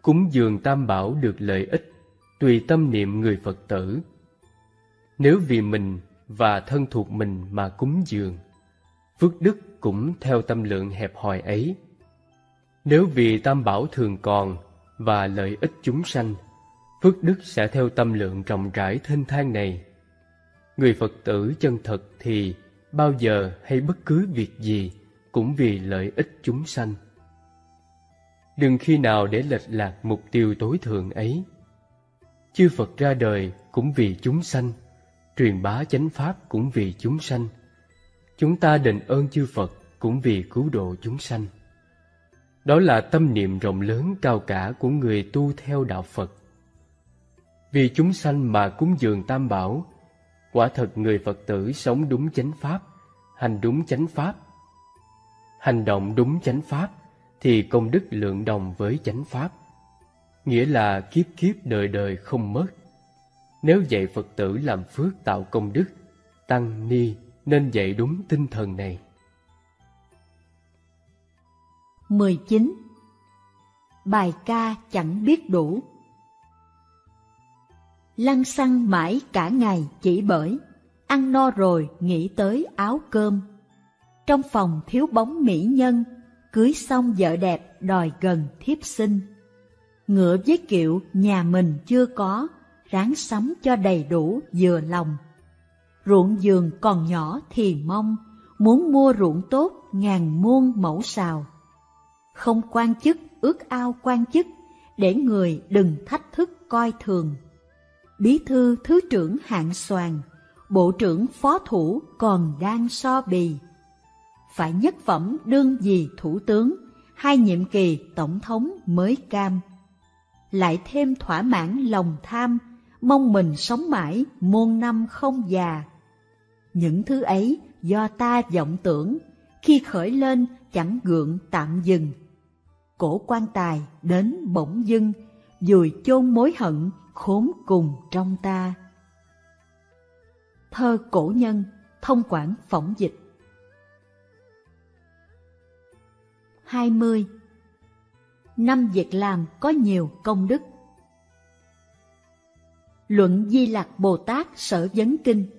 Speaker 2: Cúng dường tam bảo được lợi ích, tùy tâm niệm người Phật tử. Nếu vì mình và thân thuộc mình mà cúng dường, phước đức cũng theo tâm lượng hẹp hòi ấy. Nếu vì tam bảo thường còn và lợi ích chúng sanh, phước đức sẽ theo tâm lượng rộng rãi thênh thang này. Người Phật tử chân thật thì bao giờ hay bất cứ việc gì cũng vì lợi ích chúng sanh. Đừng khi nào để lệch lạc mục tiêu tối thượng ấy. Chư Phật ra đời cũng vì chúng sanh, truyền bá chánh pháp cũng vì chúng sanh. Chúng ta đền ơn chư Phật cũng vì cứu độ chúng sanh. Đó là tâm niệm rộng lớn cao cả của người tu theo đạo Phật. Vì chúng sanh mà cúng dường tam bảo, quả thật người Phật tử sống đúng chánh pháp, hành đúng chánh pháp, Hành động đúng chánh pháp thì công đức lượng đồng với chánh pháp, nghĩa là kiếp kiếp đời đời không mất. Nếu dạy Phật tử làm phước tạo công đức, tăng ni nên dạy đúng tinh thần này.
Speaker 1: 19. Bài ca chẳng biết đủ lăn xăng mãi cả ngày chỉ bởi, Ăn no rồi nghĩ tới áo cơm. Trong phòng thiếu bóng mỹ nhân, Cưới xong vợ đẹp đòi gần thiếp sinh. Ngựa với kiệu nhà mình chưa có, Ráng sắm cho đầy đủ vừa lòng. Ruộng giường còn nhỏ thì mong, Muốn mua ruộng tốt ngàn muôn mẫu xào. Không quan chức, ước ao quan chức, Để người đừng thách thức coi thường. Bí thư thứ trưởng hạng soàn Bộ trưởng phó thủ còn đang so bì. Phải nhất phẩm đương gì thủ tướng Hai nhiệm kỳ tổng thống mới cam. Lại thêm thỏa mãn lòng tham Mong mình sống mãi muôn năm không già. Những thứ ấy do ta vọng tưởng, khi khởi lên chẳng gượng tạm dừng. Cổ quan tài đến bỗng dưng, dùi chôn mối hận khốn cùng trong ta. Thơ cổ nhân, thông quản phỏng dịch 20. Năm việc làm có nhiều công đức Luận Di Lạc Bồ Tát Sở Vấn Kinh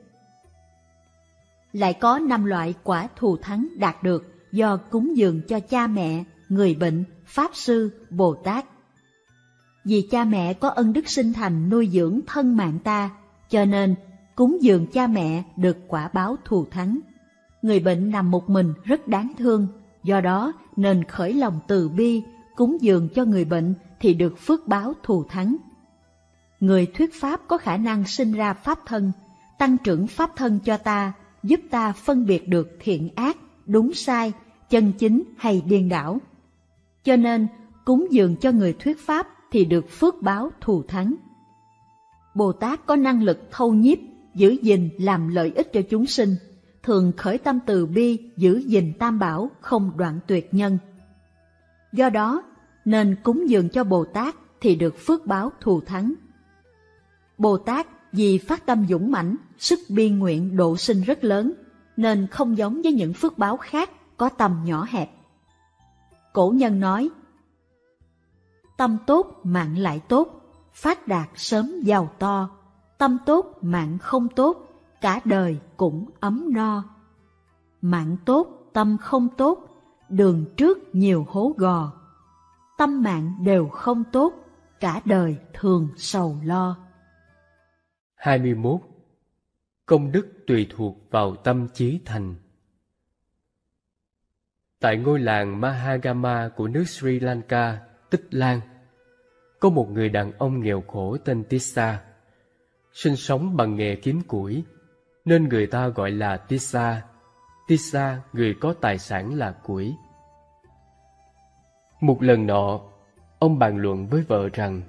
Speaker 1: lại có năm loại quả thù thắng đạt được do cúng dường cho cha mẹ, người bệnh, pháp sư, Bồ Tát. Vì cha mẹ có ân đức sinh thành nuôi dưỡng thân mạng ta, cho nên cúng dường cha mẹ được quả báo thù thắng. Người bệnh nằm một mình rất đáng thương, do đó nên khởi lòng từ bi, cúng dường cho người bệnh thì được phước báo thù thắng. Người thuyết pháp có khả năng sinh ra pháp thân, tăng trưởng pháp thân cho ta giúp ta phân biệt được thiện ác, đúng sai, chân chính hay điên đảo. Cho nên, cúng dường cho người thuyết pháp thì được phước báo thù thắng. Bồ Tát có năng lực thâu nhiếp, giữ gìn làm lợi ích cho chúng sinh, thường khởi tâm từ bi giữ gìn tam bảo không đoạn tuyệt nhân. Do đó, nên cúng dường cho Bồ Tát thì được phước báo thù thắng. Bồ Tát vì phát tâm dũng mãnh, sức bi nguyện độ sinh rất lớn, nên không giống với những phước báo khác có tầm nhỏ hẹp. Cổ nhân nói, Tâm tốt mạng lại tốt, phát đạt sớm giàu to, tâm tốt mạng không tốt, cả đời cũng ấm no. Mạng tốt, tâm không tốt, đường trước nhiều hố gò. Tâm mạng đều không tốt, cả đời thường sầu lo.
Speaker 2: 21. Công đức tùy thuộc vào tâm chí thành Tại ngôi làng Mahagama của nước Sri Lanka, Tích Lan, có một người đàn ông nghèo khổ tên Tissa, sinh sống bằng nghề kiếm củi, nên người ta gọi là Tissa. Tissa, người có tài sản là củi. Một lần nọ, ông bàn luận với vợ rằng,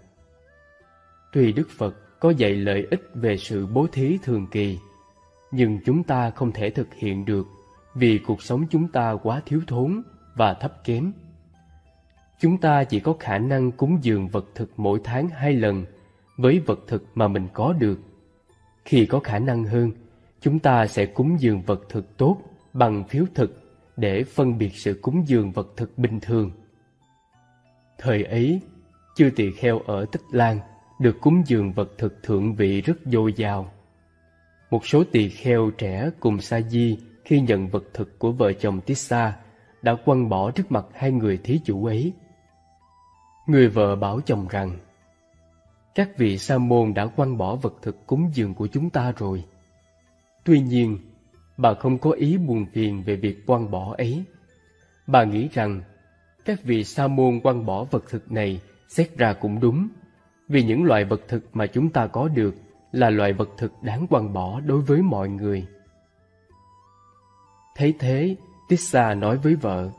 Speaker 2: Tuy Đức Phật có dạy lợi ích về sự bố thí thường kỳ, nhưng chúng ta không thể thực hiện được vì cuộc sống chúng ta quá thiếu thốn và thấp kém. Chúng ta chỉ có khả năng cúng dường vật thực mỗi tháng hai lần với vật thực mà mình có được. Khi có khả năng hơn, chúng ta sẽ cúng dường vật thực tốt bằng phiếu thực để phân biệt sự cúng dường vật thực bình thường. Thời ấy, chư tỳ kheo ở Tích Lan được cúng dường vật thực thượng vị rất dồi dào. Một số tỳ kheo trẻ cùng Sa Di khi nhận vật thực của vợ chồng Tissa đã quăng bỏ trước mặt hai người thí chủ ấy. Người vợ bảo chồng rằng, các vị sa môn đã quăng bỏ vật thực cúng dường của chúng ta rồi. Tuy nhiên, bà không có ý buồn phiền về việc quăng bỏ ấy. Bà nghĩ rằng, các vị sa môn quăng bỏ vật thực này xét ra cũng đúng vì những loại vật thực mà chúng ta có được là loại vật thực đáng quăng bỏ đối với mọi người. Thấy thế, Tissa nói với vợ,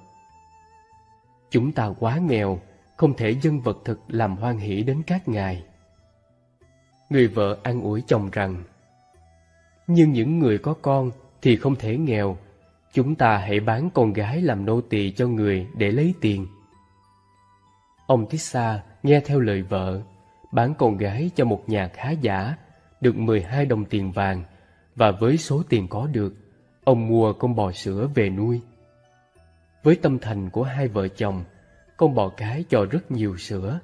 Speaker 2: Chúng ta quá nghèo, không thể dân vật thực làm hoan hỷ đến các ngài. Người vợ an ủi chồng rằng, Nhưng những người có con thì không thể nghèo, chúng ta hãy bán con gái làm nô tỳ cho người để lấy tiền. Ông Tissa nghe theo lời vợ, bán con gái cho một nhà khá giả, được 12 đồng tiền vàng, và với số tiền có được, ông mua con bò sữa về nuôi. Với tâm thành của hai vợ chồng, con bò cái cho rất nhiều sữa.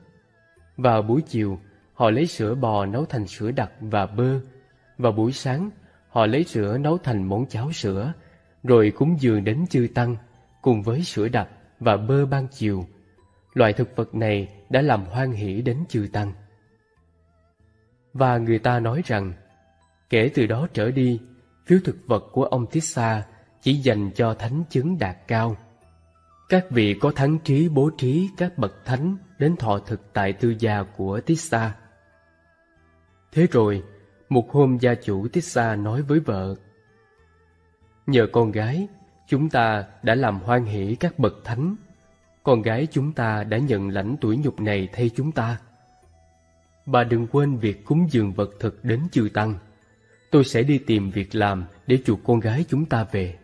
Speaker 2: Vào buổi chiều, họ lấy sữa bò nấu thành sữa đặc và bơ. Vào buổi sáng, họ lấy sữa nấu thành món cháo sữa, rồi cúng dường đến chư tăng, cùng với sữa đặc và bơ ban chiều. Loại thực vật này đã làm hoan hỷ đến chư tăng. Và người ta nói rằng, kể từ đó trở đi, phiếu thực vật của ông Tissa chỉ dành cho thánh chứng đạt cao. Các vị có thắng trí bố trí các bậc thánh đến thọ thực tại tư gia của Tissa. Thế rồi, một hôm gia chủ Tissa nói với vợ, Nhờ con gái, chúng ta đã làm hoan hỷ các bậc thánh. Con gái chúng ta đã nhận lãnh tuổi nhục này thay chúng ta. Bà đừng quên việc cúng dường vật thực đến chư tăng. Tôi sẽ đi tìm việc làm để chuộc con gái chúng ta về.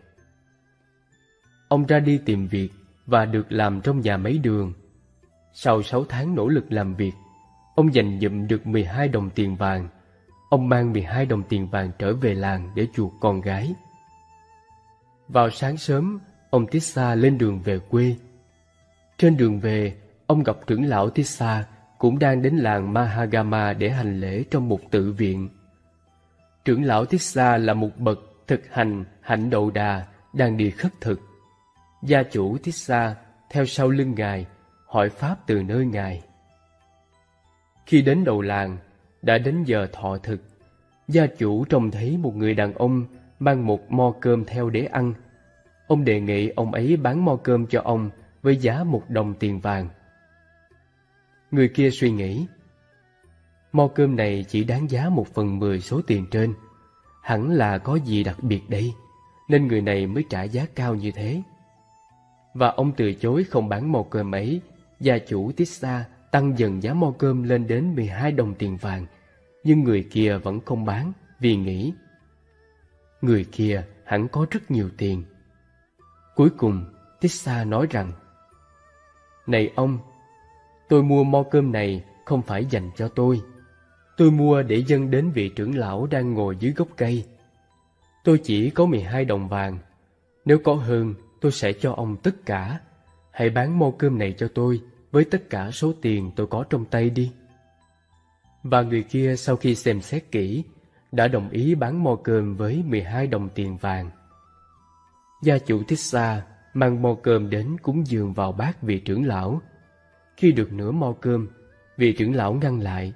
Speaker 2: Ông ra đi tìm việc và được làm trong nhà máy đường. Sau sáu tháng nỗ lực làm việc, ông dành dụm được 12 đồng tiền vàng. Ông mang 12 đồng tiền vàng trở về làng để chuộc con gái. Vào sáng sớm, ông Tissa lên đường về quê. Trên đường về, ông gặp trưởng lão Tissa cũng đang đến làng Mahagama để hành lễ trong một tự viện. Trưởng lão Tissa là một bậc thực hành hạnh đậu đà đang đi khất thực. Gia chủ Tissa theo sau lưng ngài hỏi pháp từ nơi ngài. Khi đến đầu làng, đã đến giờ thọ thực. Gia chủ trông thấy một người đàn ông mang một mo cơm theo để ăn. Ông đề nghị ông ấy bán mo cơm cho ông với giá một đồng tiền vàng. Người kia suy nghĩ, mo cơm này chỉ đáng giá một phần mười số tiền trên. Hẳn là có gì đặc biệt đây, nên người này mới trả giá cao như thế. Và ông từ chối không bán mò cơm ấy, gia chủ Tissa tăng dần giá mò cơm lên đến 12 đồng tiền vàng, nhưng người kia vẫn không bán vì nghĩ Người kia hẳn có rất nhiều tiền. Cuối cùng, Tissa nói rằng Này ông, tôi mua mo cơm này không phải dành cho tôi. Tôi mua để dâng đến vị trưởng lão đang ngồi dưới gốc cây. Tôi chỉ có 12 đồng vàng. Nếu có hơn, tôi sẽ cho ông tất cả. Hãy bán mô cơm này cho tôi với tất cả số tiền tôi có trong tay đi. Và người kia sau khi xem xét kỹ đã đồng ý bán mô cơm với 12 đồng tiền vàng. Gia chủ thích xa mang mô cơm đến cúng dường vào bát vị trưởng lão. Khi được nửa mô cơm, vị trưởng lão ngăn lại.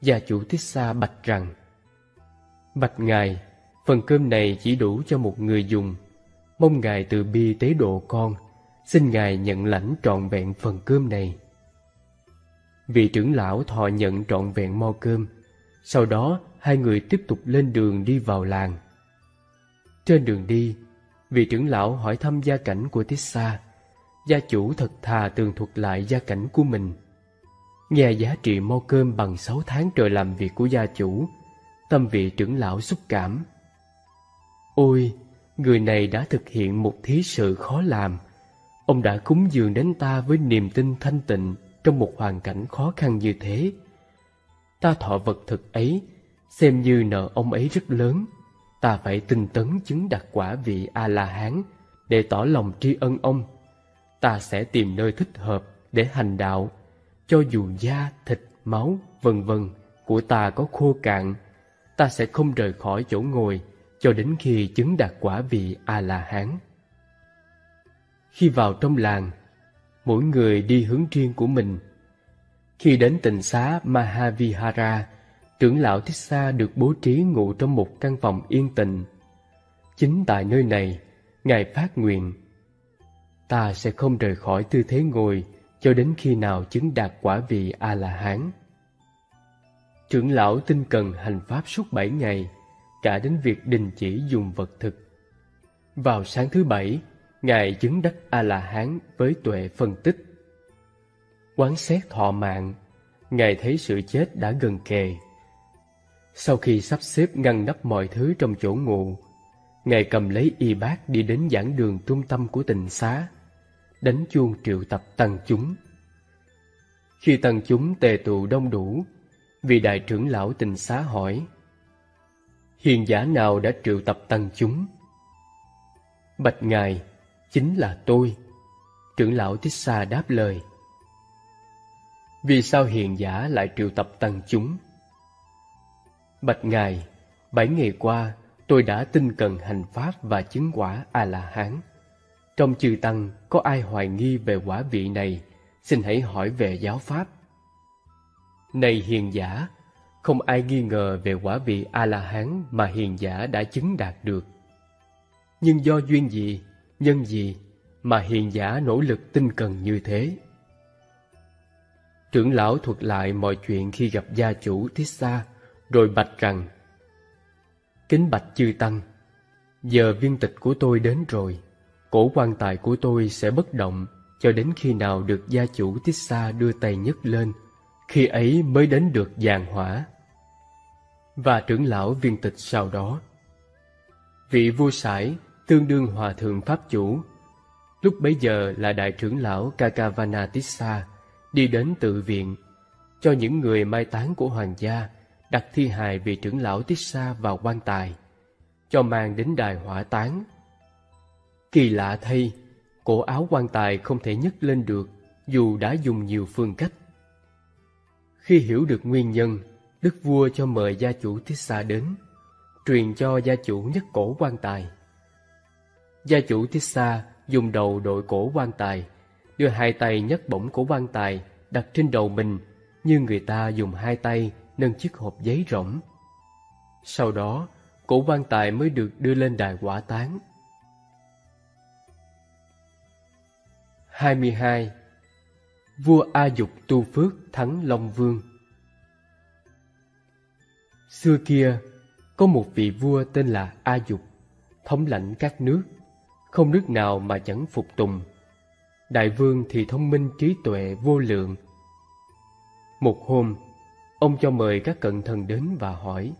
Speaker 2: Gia chủ thích xa bạch rằng, Bạch ngài, phần cơm này chỉ đủ cho một người dùng. Mong ngài từ bi tế độ con, xin ngài nhận lãnh trọn vẹn phần cơm này. Vị trưởng lão thọ nhận trọn vẹn mo cơm, sau đó hai người tiếp tục lên đường đi vào làng. Trên đường đi, vị trưởng lão hỏi thăm gia cảnh của Tissa. Gia chủ thật thà tường thuật lại gia cảnh của mình. Nghe giá trị mo cơm bằng sáu tháng trời làm việc của gia chủ, tâm vị trưởng lão xúc cảm. Ôi, người này đã thực hiện một thí sự khó làm. Ông đã cúng dường đến ta với niềm tin thanh tịnh trong một hoàn cảnh khó khăn như thế. Ta thọ vật thực ấy xem như nợ ông ấy rất lớn. Ta phải tinh tấn chứng đạt quả vị A-la-hán để tỏ lòng tri ân ông. Ta sẽ tìm nơi thích hợp để hành đạo, cho dù da, thịt, máu, vân vân của ta có khô cạn, ta sẽ không rời khỏi chỗ ngồi cho đến khi chứng đạt quả vị A-la-hán. Khi vào trong làng, mỗi người đi hướng riêng của mình. Khi đến tịnh xá Mahavihara, trưởng lão Thích Sa được bố trí ngủ trong một căn phòng yên tĩnh. Chính tại nơi này, Ngài phát nguyện, ta sẽ không rời khỏi tư thế ngồi cho đến khi nào chứng đạt quả vị A-la-hán. Trưởng lão tinh cần hành pháp suốt bảy ngày, cả đến việc đình chỉ dùng vật thực. Vào sáng thứ bảy, Ngài chứng đắc A-la-hán với tuệ phân tích. Quán xét thọ mạng, Ngài thấy sự chết đã gần kề sau khi sắp xếp ngăn nắp mọi thứ trong chỗ ngủ, Ngài cầm lấy y bát đi đến giảng đường trung tâm của tình xá, đánh chuông triệu tập tăng chúng. Khi tăng chúng tề tụ đông đủ, vị đại trưởng lão tình xá hỏi, Hiền giả nào đã triệu tập tăng chúng? Bạch Ngài, chính là tôi. Trưởng lão Thích xa đáp lời. Vì sao hiền giả lại triệu tập tăng chúng? Bạch Ngài, bảy ngày qua tôi đã tinh cần hành pháp và chứng quả A-la-hán. Trong chư tăng có ai hoài nghi về quả vị này, xin hãy hỏi về giáo pháp. Này hiền giả, không ai nghi ngờ về quả vị A-la-hán mà hiền giả đã chứng đạt được. Nhưng do duyên gì, nhân gì mà hiền giả nỗ lực tinh cần như thế? Trưởng lão thuật lại mọi chuyện khi gặp gia chủ Thích Sa, rồi bạch rằng Kính bạch chư Tăng, giờ viên tịch của tôi đến rồi, cổ quan tài của tôi sẽ bất động cho đến khi nào được gia chủ thích Sa đưa tay nhấc lên, khi ấy mới đến được giàn hỏa. Và trưởng lão viên tịch sau đó. Vị vua sải tương đương hòa thượng pháp chủ, lúc bấy giờ là đại trưởng lão Kakavanatissa, đi đến tự viện cho những người mai táng của hoàng gia đặt thi hài vị trưởng lão Tissa vào quan tài, cho mang đến đài hỏa táng. Kỳ lạ thay, cổ áo quan tài không thể nhấc lên được dù đã dùng nhiều phương cách. Khi hiểu được nguyên nhân, đức vua cho mời gia chủ Tissa đến, truyền cho gia chủ nhấc cổ quan tài. Gia chủ Tissa dùng đầu đội cổ quan tài, đưa hai tay nhấc bổng cổ quan tài đặt trên đầu mình như người ta dùng hai tay nâng chiếc hộp giấy rỗng. Sau đó, cổ quan tài mới được đưa lên đài quả táng. 22. Vua A Dục tu phước thắng Long Vương Xưa kia, có một vị vua tên là A Dục, thống lãnh các nước, không nước nào mà chẳng phục tùng. Đại vương thì thông minh trí tuệ vô lượng. Một hôm, ông cho mời các cận thần đến và hỏi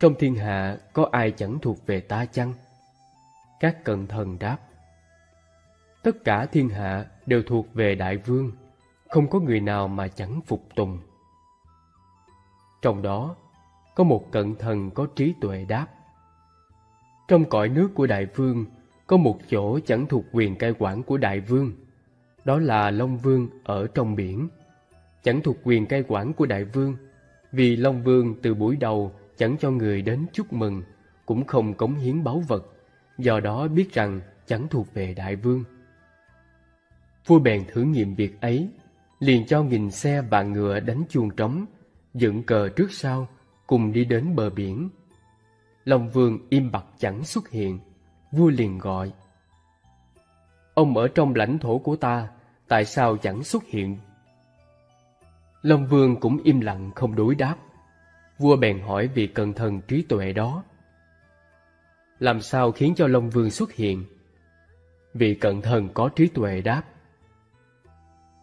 Speaker 2: Trong thiên hạ có ai chẳng thuộc về ta chăng? Các cận thần đáp Tất cả thiên hạ đều thuộc về đại vương Không có người nào mà chẳng phục tùng trong đó có một cận thần có trí tuệ đáp Trong cõi nước của đại vương Có một chỗ chẳng thuộc quyền cai quản của đại vương Đó là Long Vương ở trong biển chẳng thuộc quyền cai quản của đại vương, vì Long Vương từ buổi đầu chẳng cho người đến chúc mừng, cũng không cống hiến báu vật, do đó biết rằng chẳng thuộc về đại vương. Vua bèn thử nghiệm việc ấy, liền cho nghìn xe và ngựa đánh chuông trống, dựng cờ trước sau, cùng đi đến bờ biển. Long Vương im bặt chẳng xuất hiện, vua liền gọi. Ông ở trong lãnh thổ của ta, tại sao chẳng xuất hiện Long Vương cũng im lặng không đối đáp. Vua bèn hỏi vị cận thần trí tuệ đó. Làm sao khiến cho Long Vương xuất hiện? Vị cận thần có trí tuệ đáp.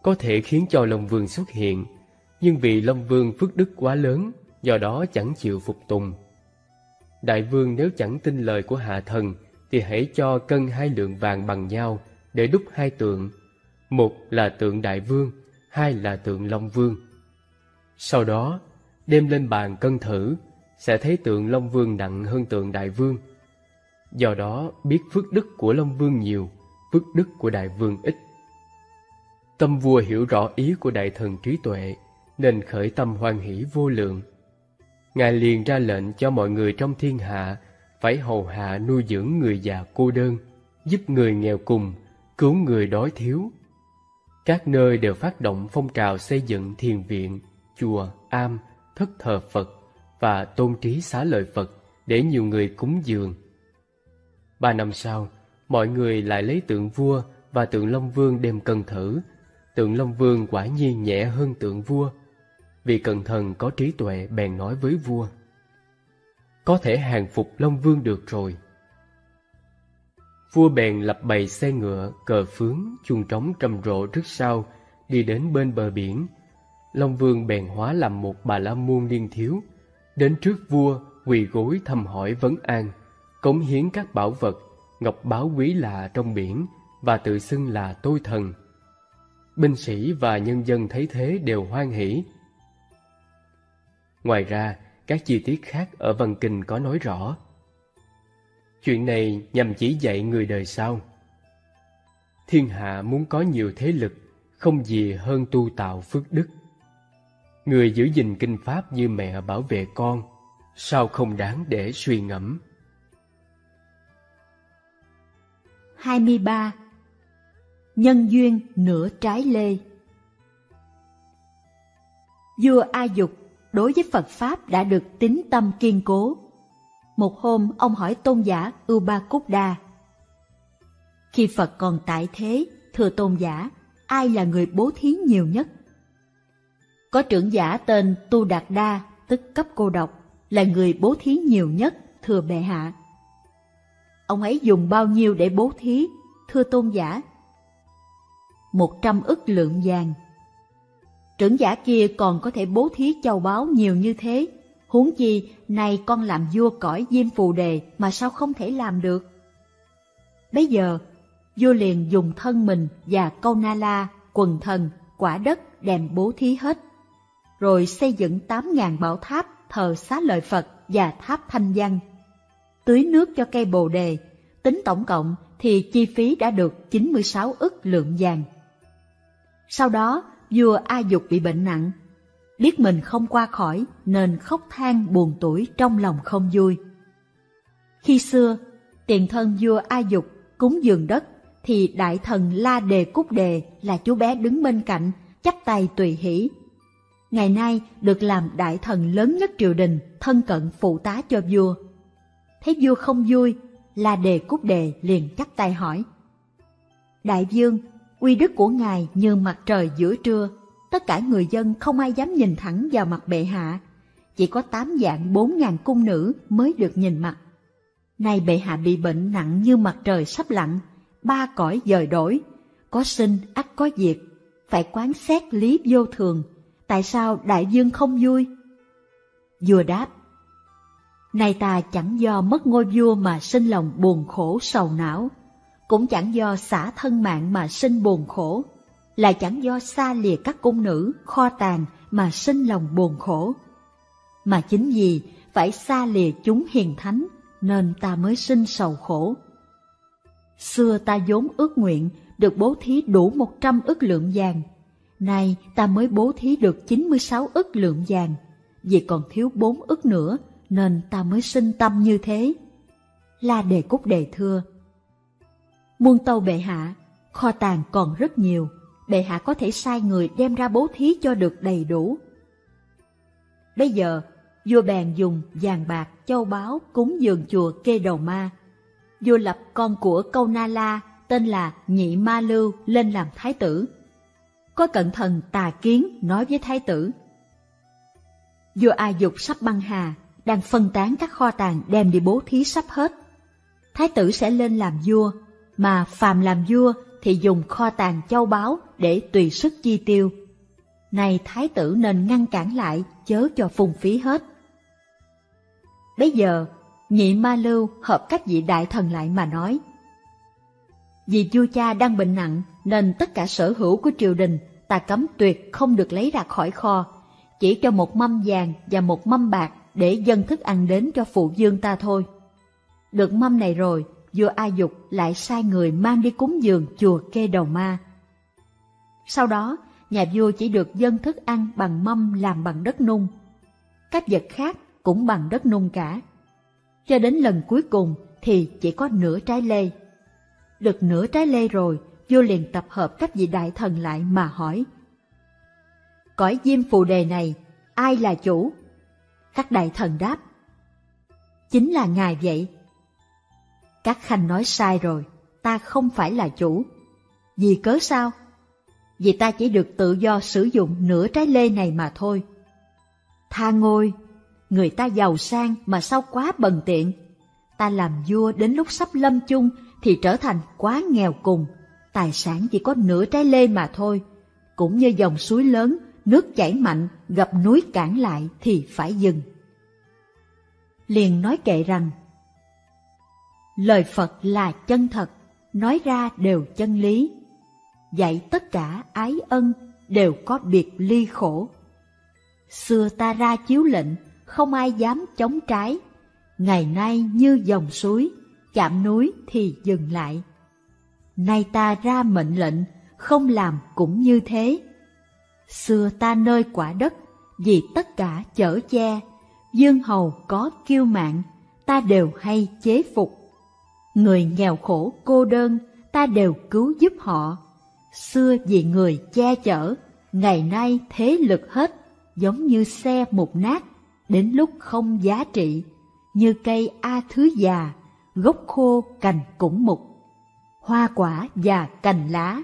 Speaker 2: Có thể khiến cho Long Vương xuất hiện, nhưng vì Long Vương phước đức quá lớn, do đó chẳng chịu phục tùng. Đại vương nếu chẳng tin lời của hạ thần, thì hãy cho cân hai lượng vàng bằng nhau để đúc hai tượng. Một là tượng đại vương, hai là tượng Long Vương. Sau đó, đem lên bàn cân thử, sẽ thấy tượng Long Vương nặng hơn tượng Đại Vương. Do đó, biết phước đức của Long Vương nhiều, phước đức của Đại Vương ít. Tâm vua hiểu rõ ý của đại thần trí tuệ, nên khởi tâm hoan hỷ vô lượng. Ngài liền ra lệnh cho mọi người trong thiên hạ phải hầu hạ nuôi dưỡng người già cô đơn, giúp người nghèo cùng, cứu người đói thiếu. Các nơi đều phát động phong trào xây dựng thiền viện, chùa, am, thất thờ Phật và tôn trí xá lợi Phật để nhiều người cúng dường. Ba năm sau, mọi người lại lấy tượng vua và tượng Long Vương đem cân thử. Tượng Long Vương quả nhiên nhẹ hơn tượng vua. Vì cận thần có trí tuệ bèn nói với vua. Có thể hàng phục Long Vương được rồi. Vua bèn lập bày xe ngựa, cờ phướng, chuông trống trầm rộ trước sau, đi đến bên bờ biển, Long Vương bèn hóa làm một bà la môn niên thiếu, đến trước vua quỳ gối thăm hỏi vấn an, cống hiến các bảo vật, ngọc báo quý lạ trong biển và tự xưng là tôi thần. Binh sĩ và nhân dân thấy thế đều hoan hỷ. Ngoài ra, các chi tiết khác ở văn kinh có nói rõ. Chuyện này nhằm chỉ dạy người đời sau. Thiên hạ muốn có nhiều thế lực, không gì hơn tu tạo phước đức. Người giữ gìn kinh pháp như mẹ bảo vệ con, sao không đáng để suy ngẫm.
Speaker 1: 23. Nhân duyên nửa trái lê Vua A Dục đối với Phật Pháp đã được tín tâm kiên cố. Một hôm ông hỏi tôn giả Uba Cúc Đa. Khi Phật còn tại thế, thưa tôn giả, ai là người bố thí nhiều nhất? Có trưởng giả tên Tu Đạt Đa, tức cấp cô độc, là người bố thí nhiều nhất, thưa bệ hạ. Ông ấy dùng bao nhiêu để bố thí, thưa tôn giả? Một trăm ức lượng vàng. Trưởng giả kia còn có thể bố thí châu báu nhiều như thế, huống chi nay con làm vua cõi diêm phù đề mà sao không thể làm được? Bây giờ, vua liền dùng thân mình và câu na la, quần thần, quả đất đem bố thí hết. Rồi xây dựng tám ngàn bảo tháp thờ xá lợi Phật và tháp thanh văn tưới nước cho cây bồ đề, tính tổng cộng thì chi phí đã được 96 ức lượng vàng. Sau đó, vua A Dục bị bệnh nặng, biết mình không qua khỏi nên khóc than buồn tuổi trong lòng không vui. Khi xưa, tiền thân vua A Dục cúng dường đất thì đại thần La Đề Cúc Đề là chú bé đứng bên cạnh, chắp tay tùy hỷ. Ngày nay được làm đại thần lớn nhất triều đình, thân cận phụ tá cho vua. Thấy vua không vui, La Đề Cúc Đề liền chắp tay hỏi. Đại vương, uy đức của ngài như mặt trời giữa trưa, tất cả người dân không ai dám nhìn thẳng vào mặt bệ hạ. Chỉ có tám dạng bốn ngàn cung nữ mới được nhìn mặt. Nay bệ hạ bị bệnh nặng như mặt trời sắp lặn, ba cõi dời đổi, có sinh ắt có diệt, phải quán xét lý vô thường, tại sao đại vương không vui? Vua đáp, Nay ta chẳng do mất ngôi vua mà sinh lòng buồn khổ sầu não, cũng chẳng do xả thân mạng mà sinh buồn khổ, là chẳng do xa lìa các cung nữ, kho tàng mà sinh lòng buồn khổ. Mà chính vì phải xa lìa chúng hiền thánh nên ta mới sinh sầu khổ. Xưa ta vốn ước nguyện được bố thí đủ một trăm ức lượng vàng, nay ta mới bố thí được chín mươi sáu ức lượng vàng, vì còn thiếu bốn ức nữa nên ta mới sinh tâm như thế. La Đề Cúc đề thưa. Muôn tâu bệ hạ, kho tàng còn rất nhiều, bệ hạ có thể sai người đem ra bố thí cho được đầy đủ. Bây giờ, vua bèn dùng vàng bạc, châu báu cúng dường chùa Kê Đầu Ma. Vua lập con của câu Na La tên là Nhị Ma Lưu lên làm thái tử. Có cận thần tà kiến nói với thái tử. Vua A Dục sắp băng hà, đang phân tán các kho tàng đem đi bố thí sắp hết. Thái tử sẽ lên làm vua, mà phàm làm vua thì dùng kho tàng châu báu để tùy sức chi tiêu. Này thái tử nên ngăn cản lại, chớ cho phung phí hết. Bây giờ, nhị ma lưu hợp các vị đại thần lại mà nói. Vì vua cha đang bệnh nặng nên tất cả sở hữu của triều đình ta cấm tuyệt không được lấy ra khỏi kho, chỉ cho một mâm vàng và một mâm bạc để dân thức ăn đến cho phụ dương ta thôi. Được mâm này rồi, vua A Dục lại sai người mang đi cúng dường chùa Kê Đầu Ma. Sau đó, nhà vua chỉ được dân thức ăn bằng mâm làm bằng đất nung. Các vật khác cũng bằng đất nung cả. Cho đến lần cuối cùng thì chỉ có nửa trái lê. Được nửa trái lê rồi, vua liền tập hợp các vị đại thần lại mà hỏi. Cõi diêm phù đề này, ai là chủ? Các đại thần đáp, chính là ngài vậy. Các khanh nói sai rồi, ta không phải là chủ. Vì cớ sao? Vì ta chỉ được tự do sử dụng nửa trái lê này mà thôi. Tha ngôi, người ta giàu sang mà sao quá bần tiện. Ta làm vua đến lúc sắp lâm chung thì trở thành quá nghèo cùng. Tài sản chỉ có nửa trái lê mà thôi. Cũng như dòng suối lớn nước chảy mạnh, gặp núi cản lại thì phải dừng. Liền nói kệ rằng, Lời Phật là chân thật, nói ra đều chân lý. Dạy tất cả ái ân đều có biệt ly khổ. Xưa ta ra chiếu lệnh, không ai dám chống trái. Ngày nay như dòng suối, chạm núi thì dừng lại. Nay ta ra mệnh lệnh, không làm cũng như thế. Xưa ta nơi quả đất, vì tất cả chở che, dương hầu có kiêu mạng, ta đều hay chế phục. Người nghèo khổ cô đơn, ta đều cứu giúp họ. Xưa vì người che chở, ngày nay thế lực hết, giống như xe mục nát, đến lúc không giá trị, như cây A thứ già, gốc khô cành cũng mục. Hoa quả và cành lá,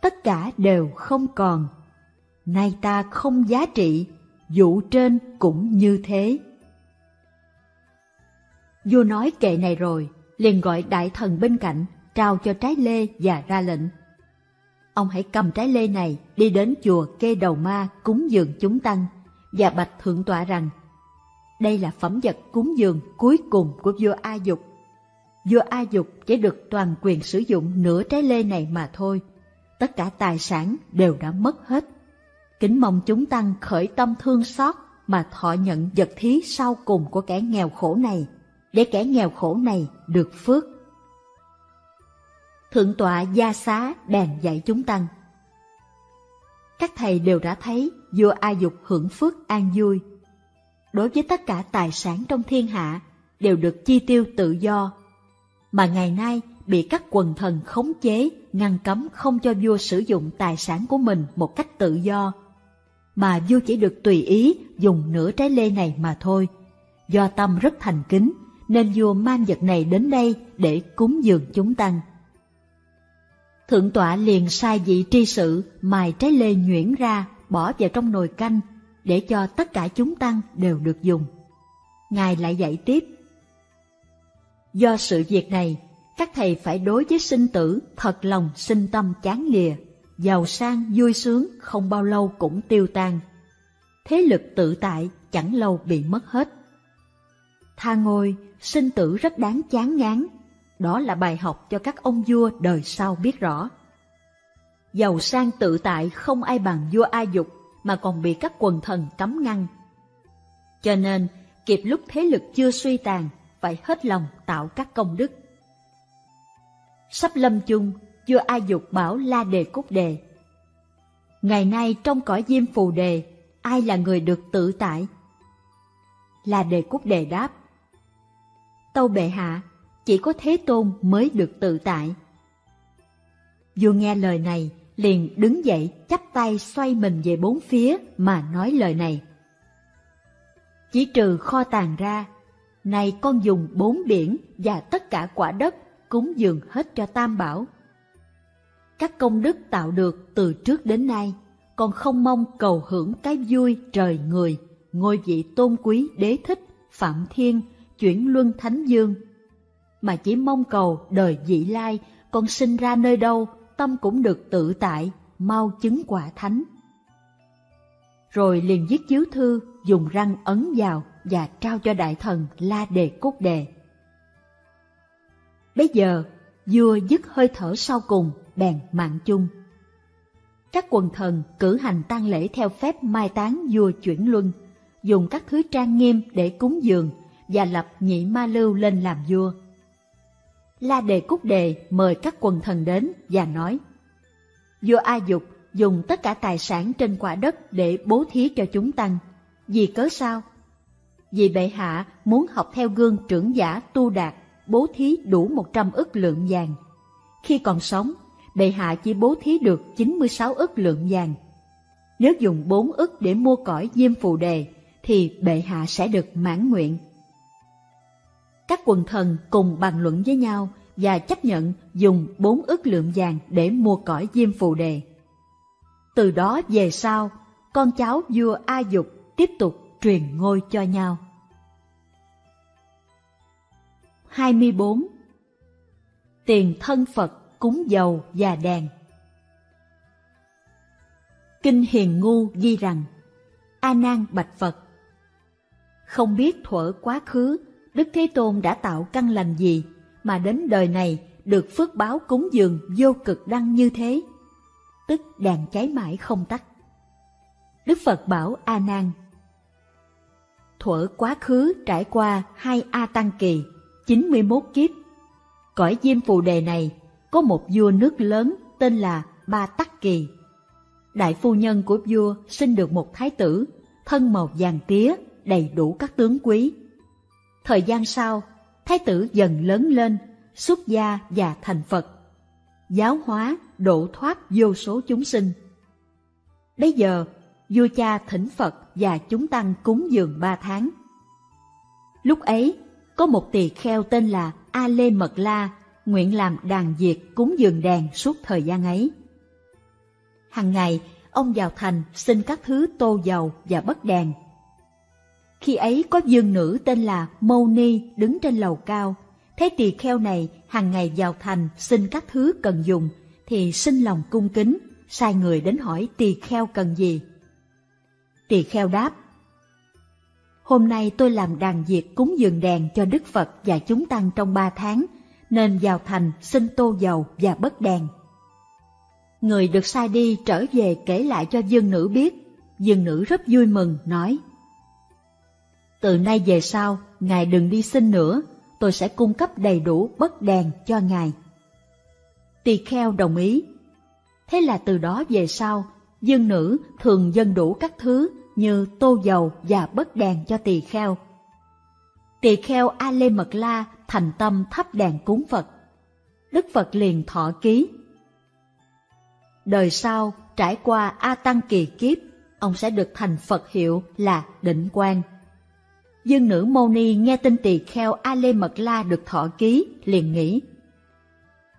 Speaker 1: tất cả đều không còn. Nay ta không giá trị, vụ trên cũng như thế. Vua nói kệ này rồi, liền gọi đại thần bên cạnh, trao cho trái lê và ra lệnh. Ông hãy cầm trái lê này đi đến chùa kê đầu ma cúng dường chúng tăng và bạch thượng tọa rằng đây là phẩm vật cúng dường cuối cùng của vua A Dục. Vua A Dục chỉ được toàn quyền sử dụng nửa trái lê này mà thôi. Tất cả tài sản đều đã mất hết. Kính mong chúng tăng khởi tâm thương xót mà thọ nhận vật thí sau cùng của kẻ nghèo khổ này, để kẻ nghèo khổ này được phước. Thượng tọa gia xá bèn dạy chúng tăng. Các thầy đều đã thấy vua A Dục hưởng phước an vui. Đối với tất cả tài sản trong thiên hạ đều được chi tiêu tự do, mà ngày nay bị các quần thần khống chế, ngăn cấm không cho vua sử dụng tài sản của mình một cách tự do, mà vua chỉ được tùy ý dùng nửa trái lê này mà thôi. Do tâm rất thành kính, nên vua mang vật này đến đây để cúng dường chúng tăng. Thượng tọa liền sai vị tri sự mài trái lê nhuyễn ra, bỏ vào trong nồi canh, để cho tất cả chúng tăng đều được dùng. Ngài lại dạy tiếp. Do sự việc này, các thầy phải đối với sinh tử thật lòng sinh tâm chán lìa, giàu sang vui sướng không bao lâu cũng tiêu tan. Thế lực tự tại chẳng lâu bị mất hết. Tha ngôi, sinh tử rất đáng chán ngán, đó là bài học cho các ông vua đời sau biết rõ. Giàu sang tự tại không ai bằng vua A Dục mà còn bị các quần thần cấm ngăn. Cho nên, kịp lúc thế lực chưa suy tàn, phải hết lòng tạo các công đức. Sắp lâm chung, vua A Dục bảo La Đề Cúc Đề. Ngày nay trong cõi diêm phù đề, ai là người được tự tại? La Đề Cúc Đề đáp. Tâu bệ hạ, chỉ có Thế Tôn mới được tự tại. Vua nghe lời này, liền đứng dậy chắp tay xoay mình về bốn phía mà nói lời này. Chỉ trừ kho tàng ra, nay con dùng bốn biển và tất cả quả đất cúng dường hết cho Tam Bảo. Các công đức tạo được từ trước đến nay, còn không mong cầu hưởng cái vui trời người, ngôi vị tôn quý đế thích, phạm thiên, chuyển luân thánh dương mà chỉ mong cầu đời dị lai con sinh ra nơi đâu, tâm cũng được tự tại, mau chứng quả thánh. Rồi liền viết chiếu thư, dùng răng ấn vào và trao cho đại thần La Đề Cốt Đề. Bây giờ, vua dứt hơi thở sau cùng, bèn mạng chung. Các quần thần cử hành tang lễ theo phép mai táng vua chuyển luân, dùng các thứ trang nghiêm để cúng dường và lập nhị ma lưu lên làm vua. La Đề Cúc Đề mời các quần thần đến và nói Vua A Dục dùng tất cả tài sản trên quả đất để bố thí cho chúng tăng. Vì cớ sao? Vì bệ hạ muốn học theo gương trưởng giả tu đạt, bố thí đủ 100 ức lượng vàng. Khi còn sống, bệ hạ chỉ bố thí được 96 ức lượng vàng. Nếu dùng 4 ức để mua cõi diêm phù đề, thì bệ hạ sẽ được mãn nguyện. Các quần thần cùng bàn luận với nhau và chấp nhận dùng bốn ức lượng vàng để mua cõi diêm phù đề. Từ đó về sau, con cháu vua A Dục tiếp tục truyền ngôi cho nhau. 24. Tiền thân Phật cúng dầu và đèn Kinh Hiền Ngu ghi rằng A Nan bạch Phật Không biết thuở quá khứ Đức Thế Tôn đã tạo căn lành gì mà đến đời này được phước báo cúng dường vô cực đăng như thế, tức đàn cháy mãi không tắt. Đức Phật bảo A Nan: Thuở quá khứ trải qua hai A Tăng kỳ, 91 kiếp. Cõi Diêm Phù Đề này có một vua nước lớn tên là Ba Tắc Kỳ. Đại phu nhân của vua sinh được một thái tử, thân màu vàng tía, đầy đủ các tướng quý. Thời gian sau, thái tử dần lớn lên, xuất gia và thành Phật. Giáo hóa, độ thoát vô số chúng sinh. Bây giờ, vua cha thỉnh Phật và chúng tăng cúng dường ba tháng. Lúc ấy, có một tỳ kheo tên là A Lê Mật La, nguyện làm đàn diệt cúng dường đèn suốt thời gian ấy. Hằng ngày, ông vào thành xin các thứ tô dầu và bất đèn. Khi ấy có dương nữ tên là Mâu Ni đứng trên lầu cao, thấy tỳ kheo này hàng ngày vào thành xin các thứ cần dùng, thì sinh lòng cung kính, sai người đến hỏi tỳ kheo cần gì. Tỳ kheo đáp, Hôm nay tôi làm đàn diệt cúng dường đèn cho Đức Phật và chúng tăng trong ba tháng, nên vào thành xin tô dầu và bất đèn. Người được sai đi trở về kể lại cho dương nữ biết, dương nữ rất vui mừng, nói từ nay về sau, Ngài đừng đi xin nữa, tôi sẽ cung cấp đầy đủ bất đèn cho Ngài. Tỳ kheo đồng ý. Thế là từ đó về sau, dân nữ thường dân đủ các thứ như tô dầu và bất đèn cho tỳ kheo. Tỳ kheo A Lê Mật La thành tâm thắp đèn cúng Phật. Đức Phật liền thọ ký. Đời sau, trải qua A Tăng kỳ kiếp, ông sẽ được thành Phật hiệu là Định Quang. Dương nữ Mâu Ni nghe tin tỳ kheo A Lê Mật La được thọ ký, liền nghĩ.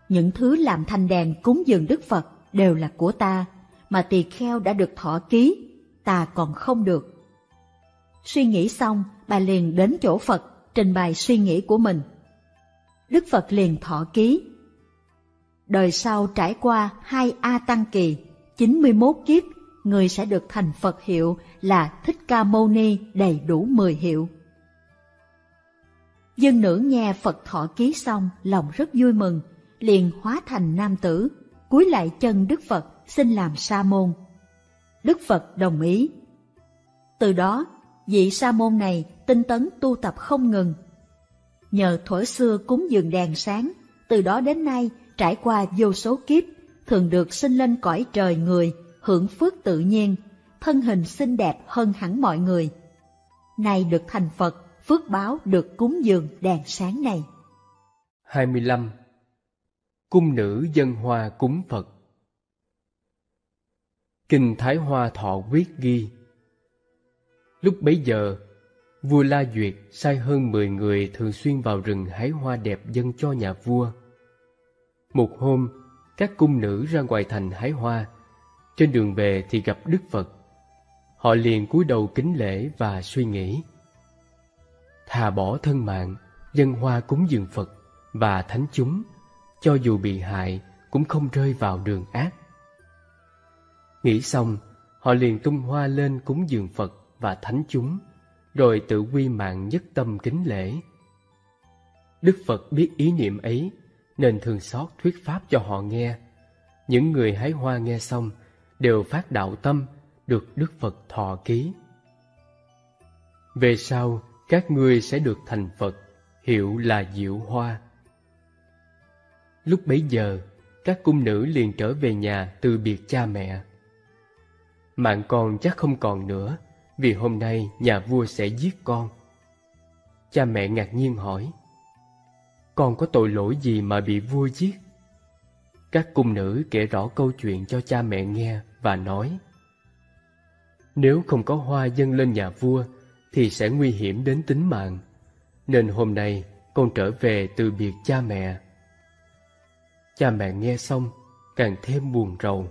Speaker 1: Những thứ làm thành đèn cúng dường Đức Phật đều là của ta, mà tỳ kheo đã được thọ ký, ta còn không được. Suy nghĩ xong, bà liền đến chỗ Phật, trình bày suy nghĩ của mình. Đức Phật liền thọ ký. Đời sau trải qua hai A Tăng Kỳ, 91 kiếp, người sẽ được thành Phật hiệu là Thích Ca Mâu Ni đầy đủ 10 hiệu. Dân nữ nghe Phật thọ ký xong, lòng rất vui mừng, liền hóa thành nam tử, cúi lại chân Đức Phật xin làm sa môn. Đức Phật đồng ý. Từ đó, vị sa môn này tinh tấn tu tập không ngừng. Nhờ thuở xưa cúng dường đèn sáng, từ đó đến nay trải qua vô số kiếp, thường được sinh lên cõi trời người, hưởng phước tự nhiên, thân hình xinh đẹp hơn hẳn mọi người. Nay được thành Phật, phước báo được cúng dường đèn sáng này.
Speaker 2: 25. Cung nữ dân hoa cúng Phật Kinh Thái Hoa Thọ Quyết ghi Lúc bấy giờ, vua La Duyệt sai hơn 10 người thường xuyên vào rừng hái hoa đẹp dân cho nhà vua. Một hôm, các cung nữ ra ngoài thành hái hoa. Trên đường về thì gặp Đức Phật. Họ liền cúi đầu kính lễ và suy nghĩ. Thà bỏ thân mạng, dân hoa cúng dường Phật và thánh chúng, cho dù bị hại cũng không rơi vào đường ác. Nghĩ xong, họ liền tung hoa lên cúng dường Phật và thánh chúng, rồi tự quy mạng nhất tâm kính lễ. Đức Phật biết ý niệm ấy, nên thường xót thuyết pháp cho họ nghe. Những người hái hoa nghe xong đều phát đạo tâm, được Đức Phật thọ ký. Về sau, các ngươi sẽ được thành Phật, hiệu là Diệu Hoa. Lúc bấy giờ, các cung nữ liền trở về nhà từ biệt cha mẹ. Mạng con chắc không còn nữa, vì hôm nay nhà vua sẽ giết con. Cha mẹ ngạc nhiên hỏi, con có tội lỗi gì mà bị vua giết? Các cung nữ kể rõ câu chuyện cho cha mẹ nghe và nói, nếu không có hoa dâng lên nhà vua thì sẽ nguy hiểm đến tính mạng, nên hôm nay con trở về từ biệt cha mẹ. Cha mẹ nghe xong càng thêm buồn rầu,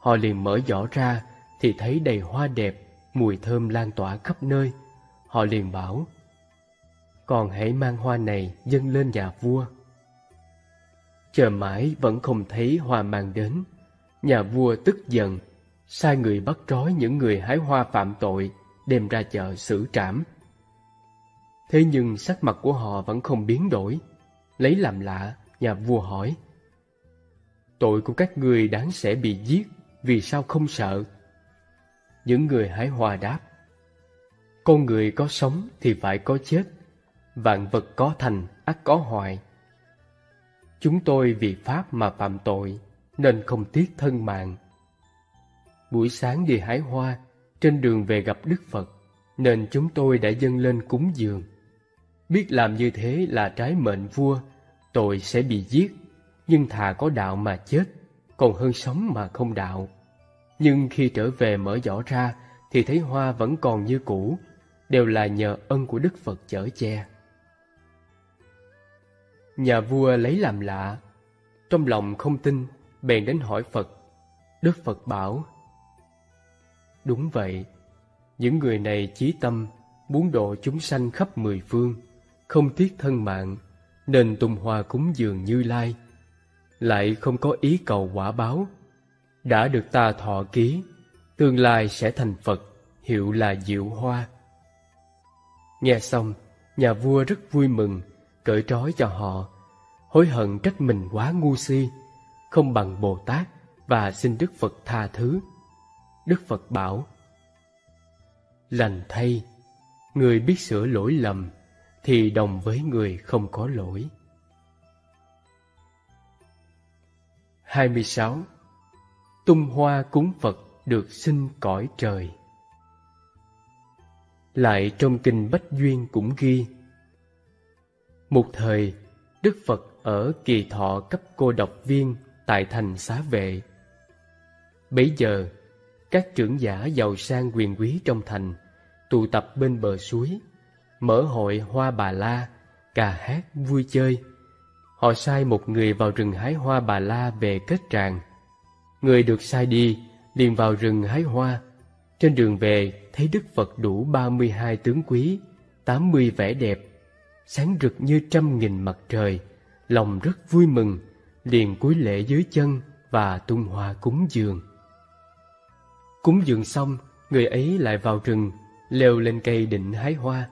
Speaker 2: họ liền mở giỏ ra thì thấy đầy hoa đẹp, mùi thơm lan tỏa khắp nơi. Họ liền bảo, còn hãy mang hoa này dâng lên nhà vua. Chờ mãi vẫn không thấy hoa mang đến. Nhà vua tức giận, sai người bắt trói những người hái hoa phạm tội, đem ra chợ xử trảm. Thế nhưng sắc mặt của họ vẫn không biến đổi. lấy làm lạ, nhà vua hỏi. Tội của các người đáng sẽ bị giết, vì sao không sợ? Những người hái hoa đáp. Con người có sống thì phải có chết, vạn vật có thành ắt có hoại. Chúng tôi vì Pháp mà phạm tội, nên không tiếc thân mạng. Buổi sáng đi hái hoa, trên đường về gặp Đức Phật, nên chúng tôi đã dâng lên cúng dường. Biết làm như thế là trái mệnh vua, tội sẽ bị giết, nhưng thà có đạo mà chết, còn hơn sống mà không đạo. Nhưng khi trở về mở giỏ ra, thì thấy hoa vẫn còn như cũ, đều là nhờ ân của Đức Phật chở che. Nhà vua lấy làm lạ, trong lòng không tin, bèn đến hỏi Phật. Đức Phật bảo, Đúng vậy, những người này chí tâm, muốn độ chúng sanh khắp mười phương, không tiếc thân mạng, nên tùng hoa cúng dường Như Lai, lại không có ý cầu quả báo. Đã được ta thọ ký, tương lai sẽ thành Phật, hiệu là Diệu Hoa. Nghe xong, nhà vua rất vui mừng, cởi trói cho họ, hối hận trách mình quá ngu si, không bằng Bồ Tát và xin Đức Phật tha thứ. Đức Phật bảo, Lành thay, người biết sửa lỗi lầm thì đồng với người không có lỗi. 26. Tung hoa cúng Phật được sinh cõi trời Lại trong kinh Bách Duyên cũng ghi Một thời, Đức Phật ở kỳ thọ cấp cô độc viên tại thành xá vệ. Bấy giờ, các trưởng giả giàu sang quyền quý trong thành tụ tập bên bờ suối, mở hội hoa bà la, cà hát vui chơi. Họ sai một người vào rừng hái hoa bà la về kết tràng. Người được sai đi liền vào rừng hái hoa. Trên đường về thấy Đức Phật đủ ba mươi hai tướng quý, tám mươi vẻ đẹp, sáng rực như trăm nghìn mặt trời, lòng rất vui mừng, liền cúi lễ dưới chân và tung hoa cúng dường. Cúng dường xong, người ấy lại vào rừng, leo lên cây định hái hoa.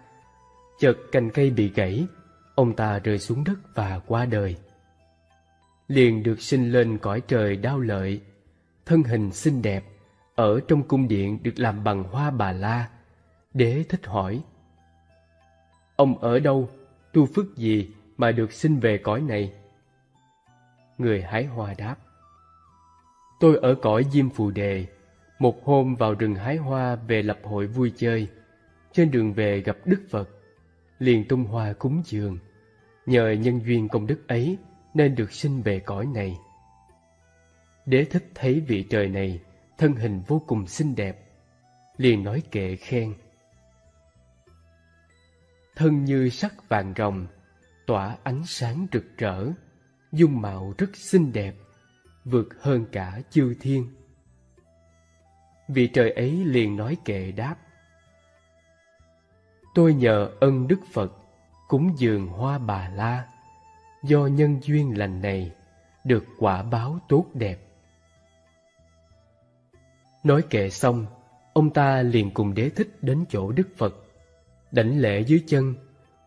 Speaker 2: Chợt cành cây bị gãy, ông ta rơi xuống đất và qua đời. Liền được sinh lên cõi trời đau lợi, thân hình xinh đẹp, ở trong cung điện được làm bằng hoa bà la. Đế thích hỏi, Ông ở đâu, tu phước gì mà được sinh về cõi này? Người hái hoa đáp, Tôi ở cõi Diêm Phù Đề, một hôm vào rừng hái hoa về lập hội vui chơi, trên đường về gặp Đức Phật, liền tung hoa cúng dường. Nhờ nhân duyên công đức ấy nên được sinh về cõi này. Đế thích thấy vị trời này, thân hình vô cùng xinh đẹp, liền nói kệ khen. Thân như sắc vàng rồng, tỏa ánh sáng rực rỡ, dung mạo rất xinh đẹp, vượt hơn cả chư thiên. Vị trời ấy liền nói kệ đáp. Tôi nhờ ân Đức Phật cúng dường hoa bà la, do nhân duyên lành này được quả báo tốt đẹp. Nói kệ xong, ông ta liền cùng đế thích đến chỗ Đức Phật, đảnh lễ dưới chân,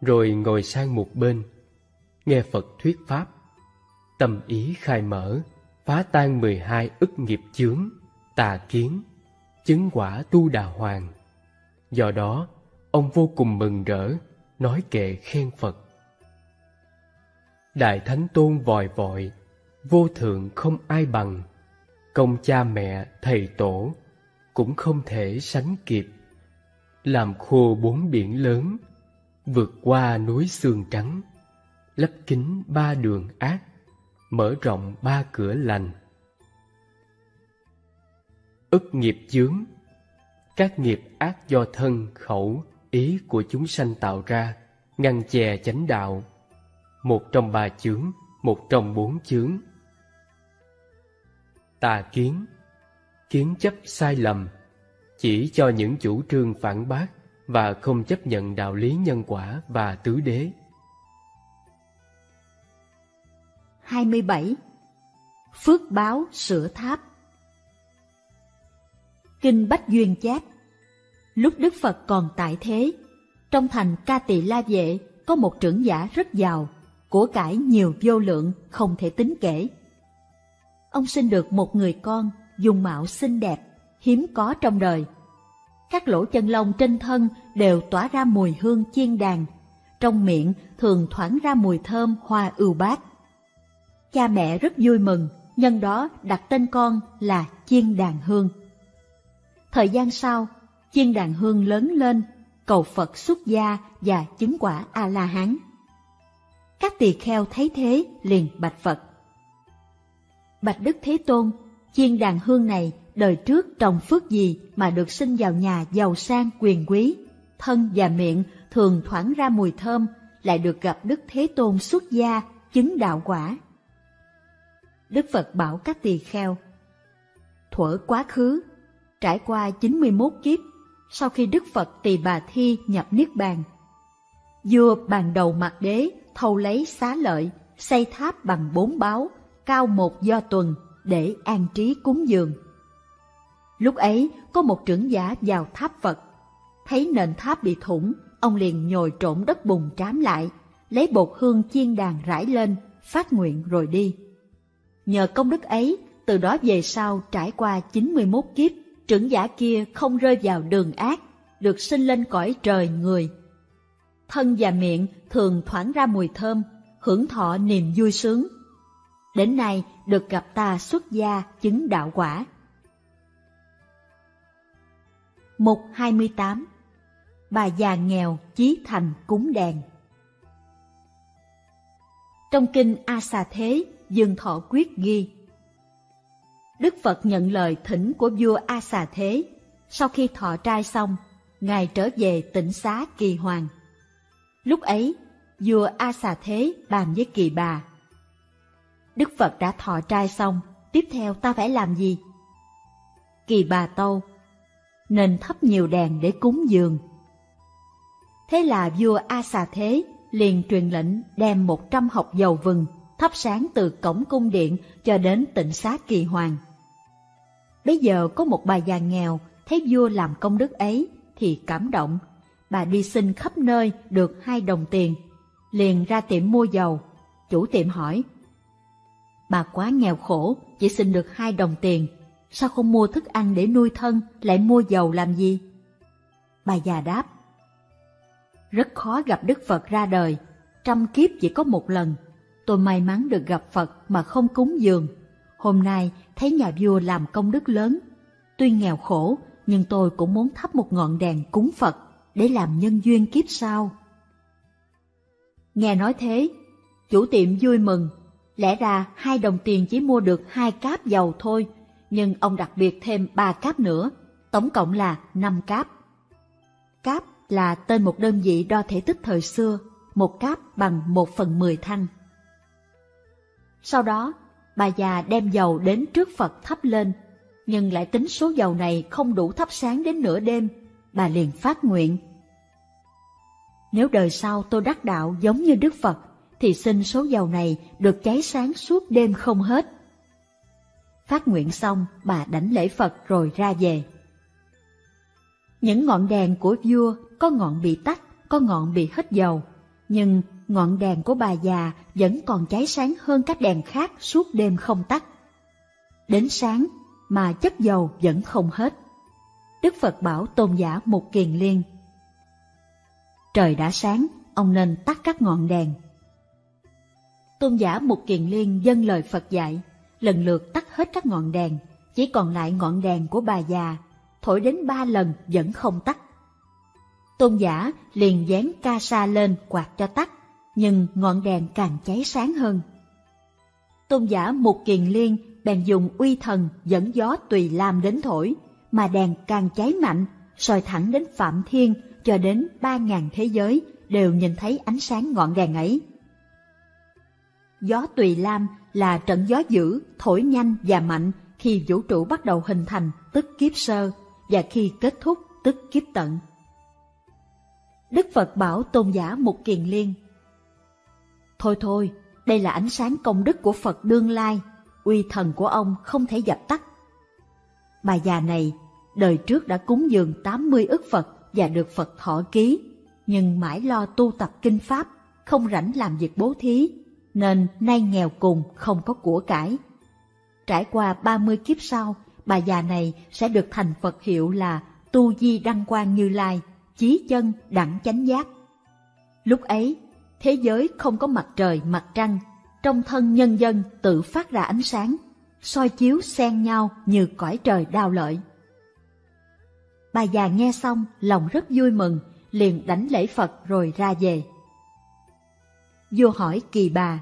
Speaker 2: rồi ngồi sang một bên, nghe Phật thuyết pháp. Tâm ý khai mở, phá tan mười hai ức nghiệp chướng, tà kiến, chứng quả tu đà hoàng. Do đó, ông vô cùng mừng rỡ, nói kệ khen Phật. Đại Thánh Tôn vòi vội, vô thượng không ai bằng, công cha mẹ, thầy tổ, cũng không thể sánh kịp. Làm khô bốn biển lớn, vượt qua núi xương trắng, lấp kín ba đường ác, mở rộng ba cửa lành ức nghiệp chướng. Các nghiệp ác do thân, khẩu, ý của chúng sanh tạo ra, ngăn chè chánh đạo. Một trong ba chướng, một trong bốn chướng. Tà kiến. Kiến chấp sai lầm. Chỉ cho những chủ trương phản bác và không chấp nhận đạo lý nhân quả và tứ đế.
Speaker 1: 27. Phước báo sửa tháp. Kinh Bách Duyên chép Lúc Đức Phật còn tại thế, trong thành Ca Tỳ La Vệ có một trưởng giả rất giàu, của cải nhiều vô lượng không thể tính kể. Ông sinh được một người con dùng mạo xinh đẹp, hiếm có trong đời. Các lỗ chân lông trên thân đều tỏa ra mùi hương chiên đàn, trong miệng thường thoảng ra mùi thơm hoa ưu bát. Cha mẹ rất vui mừng, nhân đó đặt tên con là Chiên Đàn Hương. Thời gian sau, Chiên Đàn Hương lớn lên, cầu Phật xuất gia và chứng quả A-la-hán. Các tỳ kheo thấy thế liền bạch Phật. Bạch Đức Thế Tôn, chiên đàn hương này đời trước trồng phước gì mà được sinh vào nhà giàu sang quyền quý, thân và miệng thường thoảng ra mùi thơm, lại được gặp Đức Thế Tôn xuất gia, chứng đạo quả. Đức Phật bảo các tỳ kheo, thuở quá khứ, trải qua 91 kiếp, sau khi Đức Phật Tỳ Bà Thi nhập Niết Bàn, vua bàn đầu mặt đế thâu lấy xá lợi, xây tháp bằng bốn báo, cao một do tuần để an trí cúng dường. Lúc ấy có một trưởng giả vào tháp Phật, thấy nền tháp bị thủng, ông liền nhồi trộn đất bùn trám lại, lấy bột hương chiên đàn rải lên, phát nguyện rồi đi. Nhờ công đức ấy, từ đó về sau trải qua 91 kiếp, trưởng giả kia không rơi vào đường ác, được sinh lên cõi trời người. Thân và miệng thường thoảng ra mùi thơm, hưởng thọ niềm vui sướng. Đến nay được gặp ta xuất gia chứng đạo quả. Mục 28 Bà già nghèo chí thành cúng đèn Trong kinh A Xà Thế, Dương Thọ Quyết ghi Đức Phật nhận lời thỉnh của vua A Xà Thế. Sau khi thọ trai xong, Ngài trở về tỉnh xá Kỳ Hoàng. Lúc ấy, vua A Xà Thế bàn với Kỳ Bà. Đức Phật đã thọ trai xong, tiếp theo ta phải làm gì? Kỳ Bà Tâu Nên thắp nhiều đèn để cúng dường. Thế là vua A Xà Thế liền truyền lệnh đem một trăm học dầu vừng thắp sáng từ cổng cung điện cho đến tịnh xá kỳ hoàng. Bây giờ có một bà già nghèo thấy vua làm công đức ấy thì cảm động. Bà đi xin khắp nơi được hai đồng tiền, liền ra tiệm mua dầu. Chủ tiệm hỏi, Bà quá nghèo khổ, chỉ xin được hai đồng tiền, sao không mua thức ăn để nuôi thân, lại mua dầu làm gì? Bà già đáp, Rất khó gặp Đức Phật ra đời, trăm kiếp chỉ có một lần. Tôi may mắn được gặp Phật mà không cúng dường. Hôm nay thấy nhà vua làm công đức lớn. Tuy nghèo khổ, nhưng tôi cũng muốn thắp một ngọn đèn cúng Phật để làm nhân duyên kiếp sau. Nghe nói thế, chủ tiệm vui mừng. Lẽ ra hai đồng tiền chỉ mua được hai cáp dầu thôi, nhưng ông đặc biệt thêm ba cáp nữa, tổng cộng là năm cáp. Cáp là tên một đơn vị đo thể tích thời xưa, một cáp bằng một phần mười thanh. Sau đó, bà già đem dầu đến trước Phật thắp lên, nhưng lại tính số dầu này không đủ thắp sáng đến nửa đêm, bà liền phát nguyện. Nếu đời sau tôi đắc đạo giống như Đức Phật, thì xin số dầu này được cháy sáng suốt đêm không hết. Phát nguyện xong, bà đảnh lễ Phật rồi ra về. Những ngọn đèn của vua có ngọn bị tắt, có ngọn bị hết dầu, nhưng ngọn đèn của bà già vẫn còn cháy sáng hơn các đèn khác suốt đêm không tắt. Đến sáng mà chất dầu vẫn không hết. Đức Phật bảo tôn giả một kiền liên. Trời đã sáng, ông nên tắt các ngọn đèn. Tôn giả một kiền liên dâng lời Phật dạy, lần lượt tắt hết các ngọn đèn, chỉ còn lại ngọn đèn của bà già, thổi đến ba lần vẫn không tắt. Tôn giả liền dán ca sa lên quạt cho tắt, nhưng ngọn đèn càng cháy sáng hơn. Tôn giả một kiền liên bèn dùng uy thần dẫn gió tùy lam đến thổi, mà đèn càng cháy mạnh, soi thẳng đến Phạm Thiên cho đến ba ngàn thế giới đều nhìn thấy ánh sáng ngọn đèn ấy. Gió tùy lam là trận gió dữ, thổi nhanh và mạnh khi vũ trụ bắt đầu hình thành tức kiếp sơ và khi kết thúc tức kiếp tận. Đức Phật bảo tôn giả một kiền liên. Thôi thôi, đây là ánh sáng công đức của Phật đương lai, uy thần của ông không thể dập tắt. Bà già này, đời trước đã cúng dường 80 ức Phật và được Phật thọ ký, nhưng mãi lo tu tập kinh Pháp, không rảnh làm việc bố thí. nên nay nghèo cùng không có của cải. Trải qua 30 kiếp sau, bà già này sẽ được thành Phật hiệu là Tu Di Đăng Quang Như Lai, chí chân đẳng chánh giác. Lúc ấy, thế giới không có mặt trời mặt trăng, trong thân nhân dân tự phát ra ánh sáng, soi chiếu xen nhau như cõi trời đao lợi. Bà già nghe xong, lòng rất vui mừng, liền đánh lễ Phật rồi ra về. Vua hỏi kỳ bà,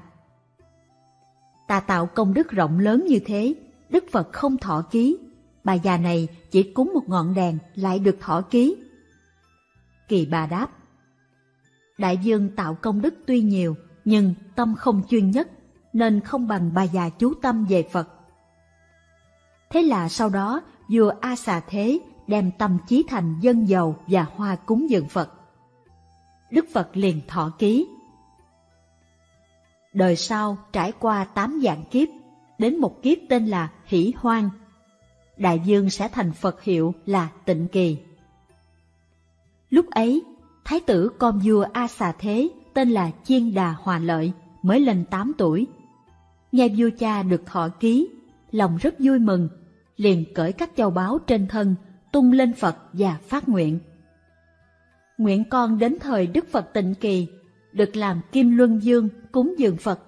Speaker 1: Ta tạo công đức rộng lớn như thế, Đức Phật không thọ ký, bà già này chỉ cúng một ngọn đèn lại được thọ ký. Kỳ bà đáp, Đại dương tạo công đức tuy nhiều, nhưng tâm không chuyên nhất, nên không bằng bà già chú tâm về Phật. Thế là sau đó, vua A Xà Thế đem tâm trí thành dân dầu và hoa cúng dường Phật. Đức Phật liền thọ ký. Đời sau trải qua tám dạng kiếp, đến một kiếp tên là Hỷ Hoang. Đại dương sẽ thành Phật hiệu là Tịnh Kỳ. Lúc ấy, Thái tử con vua A Xà Thế tên là Chiên Đà Hòa Lợi mới lên 8 tuổi. Nghe vua cha được thọ ký, lòng rất vui mừng, liền cởi các châu báu trên thân tung lên Phật và phát nguyện. Nguyện con đến thời Đức Phật tịnh kỳ, được làm Kim Luân Dương cúng dường Phật.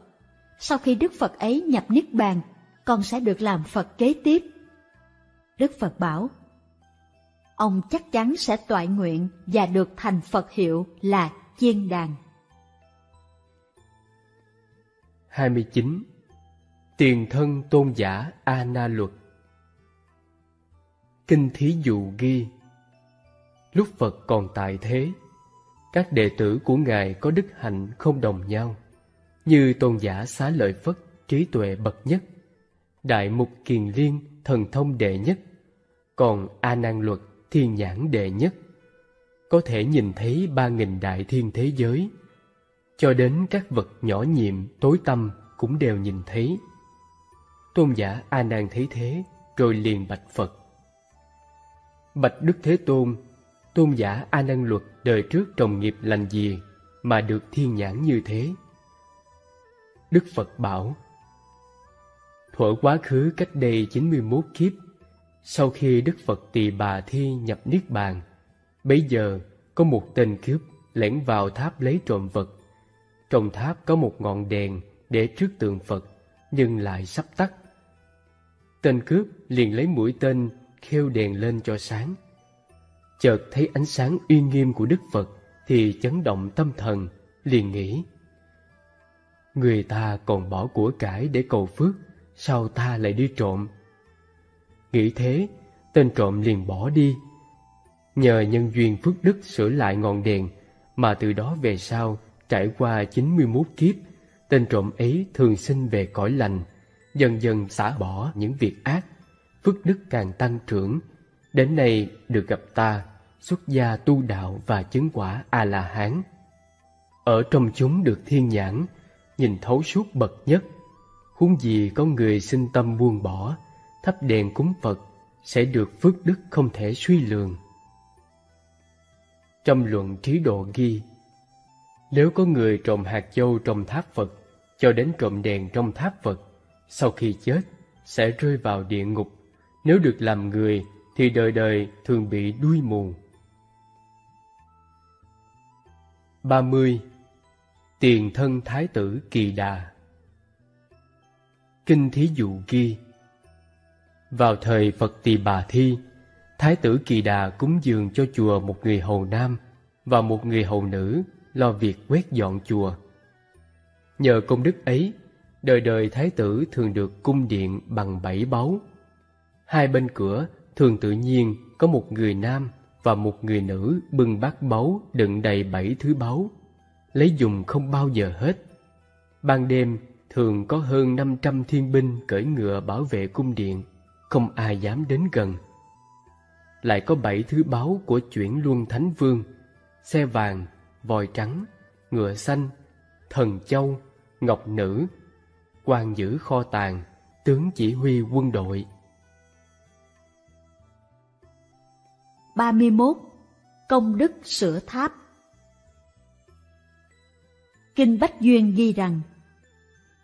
Speaker 1: Sau khi Đức Phật ấy nhập Niết Bàn, con sẽ được làm Phật kế tiếp. Đức Phật bảo, ông chắc chắn sẽ toại nguyện và được thành Phật hiệu là Chiên Đàn.
Speaker 2: 29. Tiền thân tôn giả A Na Luật Kinh Thí Dụ ghi Lúc Phật còn tại thế, các đệ tử của Ngài có đức hạnh không đồng nhau, như tôn giả xá lợi Phất trí tuệ bậc nhất, đại mục kiền liên thần thông đệ nhất, còn A Nan Luật thiên nhãn đệ nhất, có thể nhìn thấy ba nghìn đại thiên thế giới, cho đến các vật nhỏ nhiệm tối tâm cũng đều nhìn thấy. Tôn giả A Nan thấy thế, rồi liền bạch Phật Bạch Đức Thế Tôn, tôn giả A Nan Luật đời trước trồng nghiệp lành gì mà được thiên nhãn như thế? Đức Phật bảo, Thuở quá khứ cách đây 91 kiếp, sau khi Đức Phật Tỳ Bà Thi nhập Niết Bàn, bấy giờ có một tên cướp lẻn vào tháp lấy trộm vật. Trong tháp có một ngọn đèn để trước tượng Phật, nhưng lại sắp tắt. Tên cướp liền lấy mũi tên khêu đèn lên cho sáng. Chợt thấy ánh sáng uy nghiêm của Đức Phật thì chấn động tâm thần, liền nghĩ. Người ta còn bỏ của cải để cầu phước, sao ta lại đi trộm? Nghĩ thế, tên trộm liền bỏ đi. Nhờ nhân duyên phước đức sửa lại ngọn đèn, mà từ đó về sau, trải qua 91 kiếp, tên trộm ấy thường sinh về cõi lành, dần dần xả bỏ những việc ác phước đức càng tăng trưởng. Đến nay được gặp ta, xuất gia tu đạo và chứng quả A-la-hán. Ở trong chúng được thiên nhãn, nhìn thấu suốt bậc nhất. Huống gì có người sinh tâm buông bỏ, thắp đèn cúng Phật, sẽ được phước đức không thể suy lường. Trong luận trí độ ghi, nếu có người trộm hạt châu trong tháp Phật, cho đến trộm đèn trong tháp Phật, sau khi chết sẽ rơi vào địa ngục nếu được làm người thì đời đời thường bị đuôi mù. 30. Tiền thân Thái tử Kỳ Đà Kinh Thí Dụ ghi vào thời Phật Tỳ Bà Thi, Thái tử Kỳ Đà cúng dường cho chùa một người hầu nam và một người hầu nữ lo việc quét dọn chùa. Nhờ công đức ấy, đời đời Thái tử thường được cung điện bằng bảy báu Hai bên cửa thường tự nhiên có một người nam và một người nữ bưng bát báu đựng đầy bảy thứ báu, lấy dùng không bao giờ hết. Ban đêm thường có hơn năm trăm thiên binh cưỡi ngựa bảo vệ cung điện, không ai dám đến gần. Lại có bảy thứ báu của chuyển luân thánh vương, xe vàng, vòi trắng, ngựa xanh, thần châu, ngọc nữ, quan giữ kho tàng, tướng chỉ huy quân đội.
Speaker 1: 31. Công đức sửa tháp Kinh Bách Duyên ghi rằng,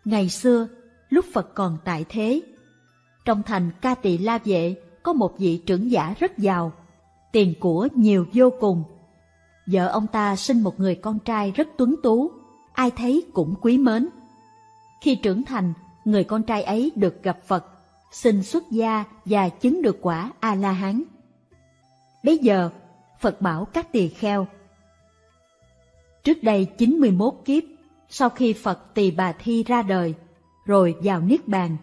Speaker 1: Ngày xưa, lúc Phật còn tại thế, trong thành Ca Tỳ La Vệ có một vị trưởng giả rất giàu, tiền của nhiều vô cùng. Vợ ông ta sinh một người con trai rất tuấn tú, ai thấy cũng quý mến. Khi trưởng thành, người con trai ấy được gặp Phật, xin xuất gia và chứng được quả A-la-hán. Bây giờ, Phật bảo các tỳ kheo. Trước đây 91 kiếp, sau khi Phật Tỳ Bà Thi ra đời, rồi vào Niết Bàn,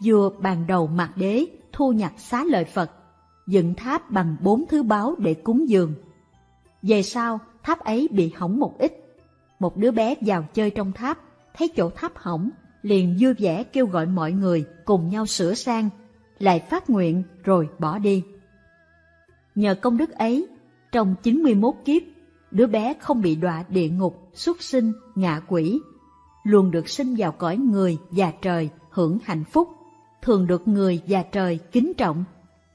Speaker 1: vua bàn đầu mặt đế thu nhặt xá lợi Phật, dựng tháp bằng bốn thứ báo để cúng dường. Về sau, tháp ấy bị hỏng một ít. Một đứa bé vào chơi trong tháp, thấy chỗ tháp hỏng, liền vui vẻ kêu gọi mọi người cùng nhau sửa sang, lại phát nguyện rồi bỏ đi. Nhờ công đức ấy, trong 91 kiếp, đứa bé không bị đọa địa ngục, xuất sinh, ngạ quỷ, luôn được sinh vào cõi người và trời hưởng hạnh phúc, thường được người và trời kính trọng,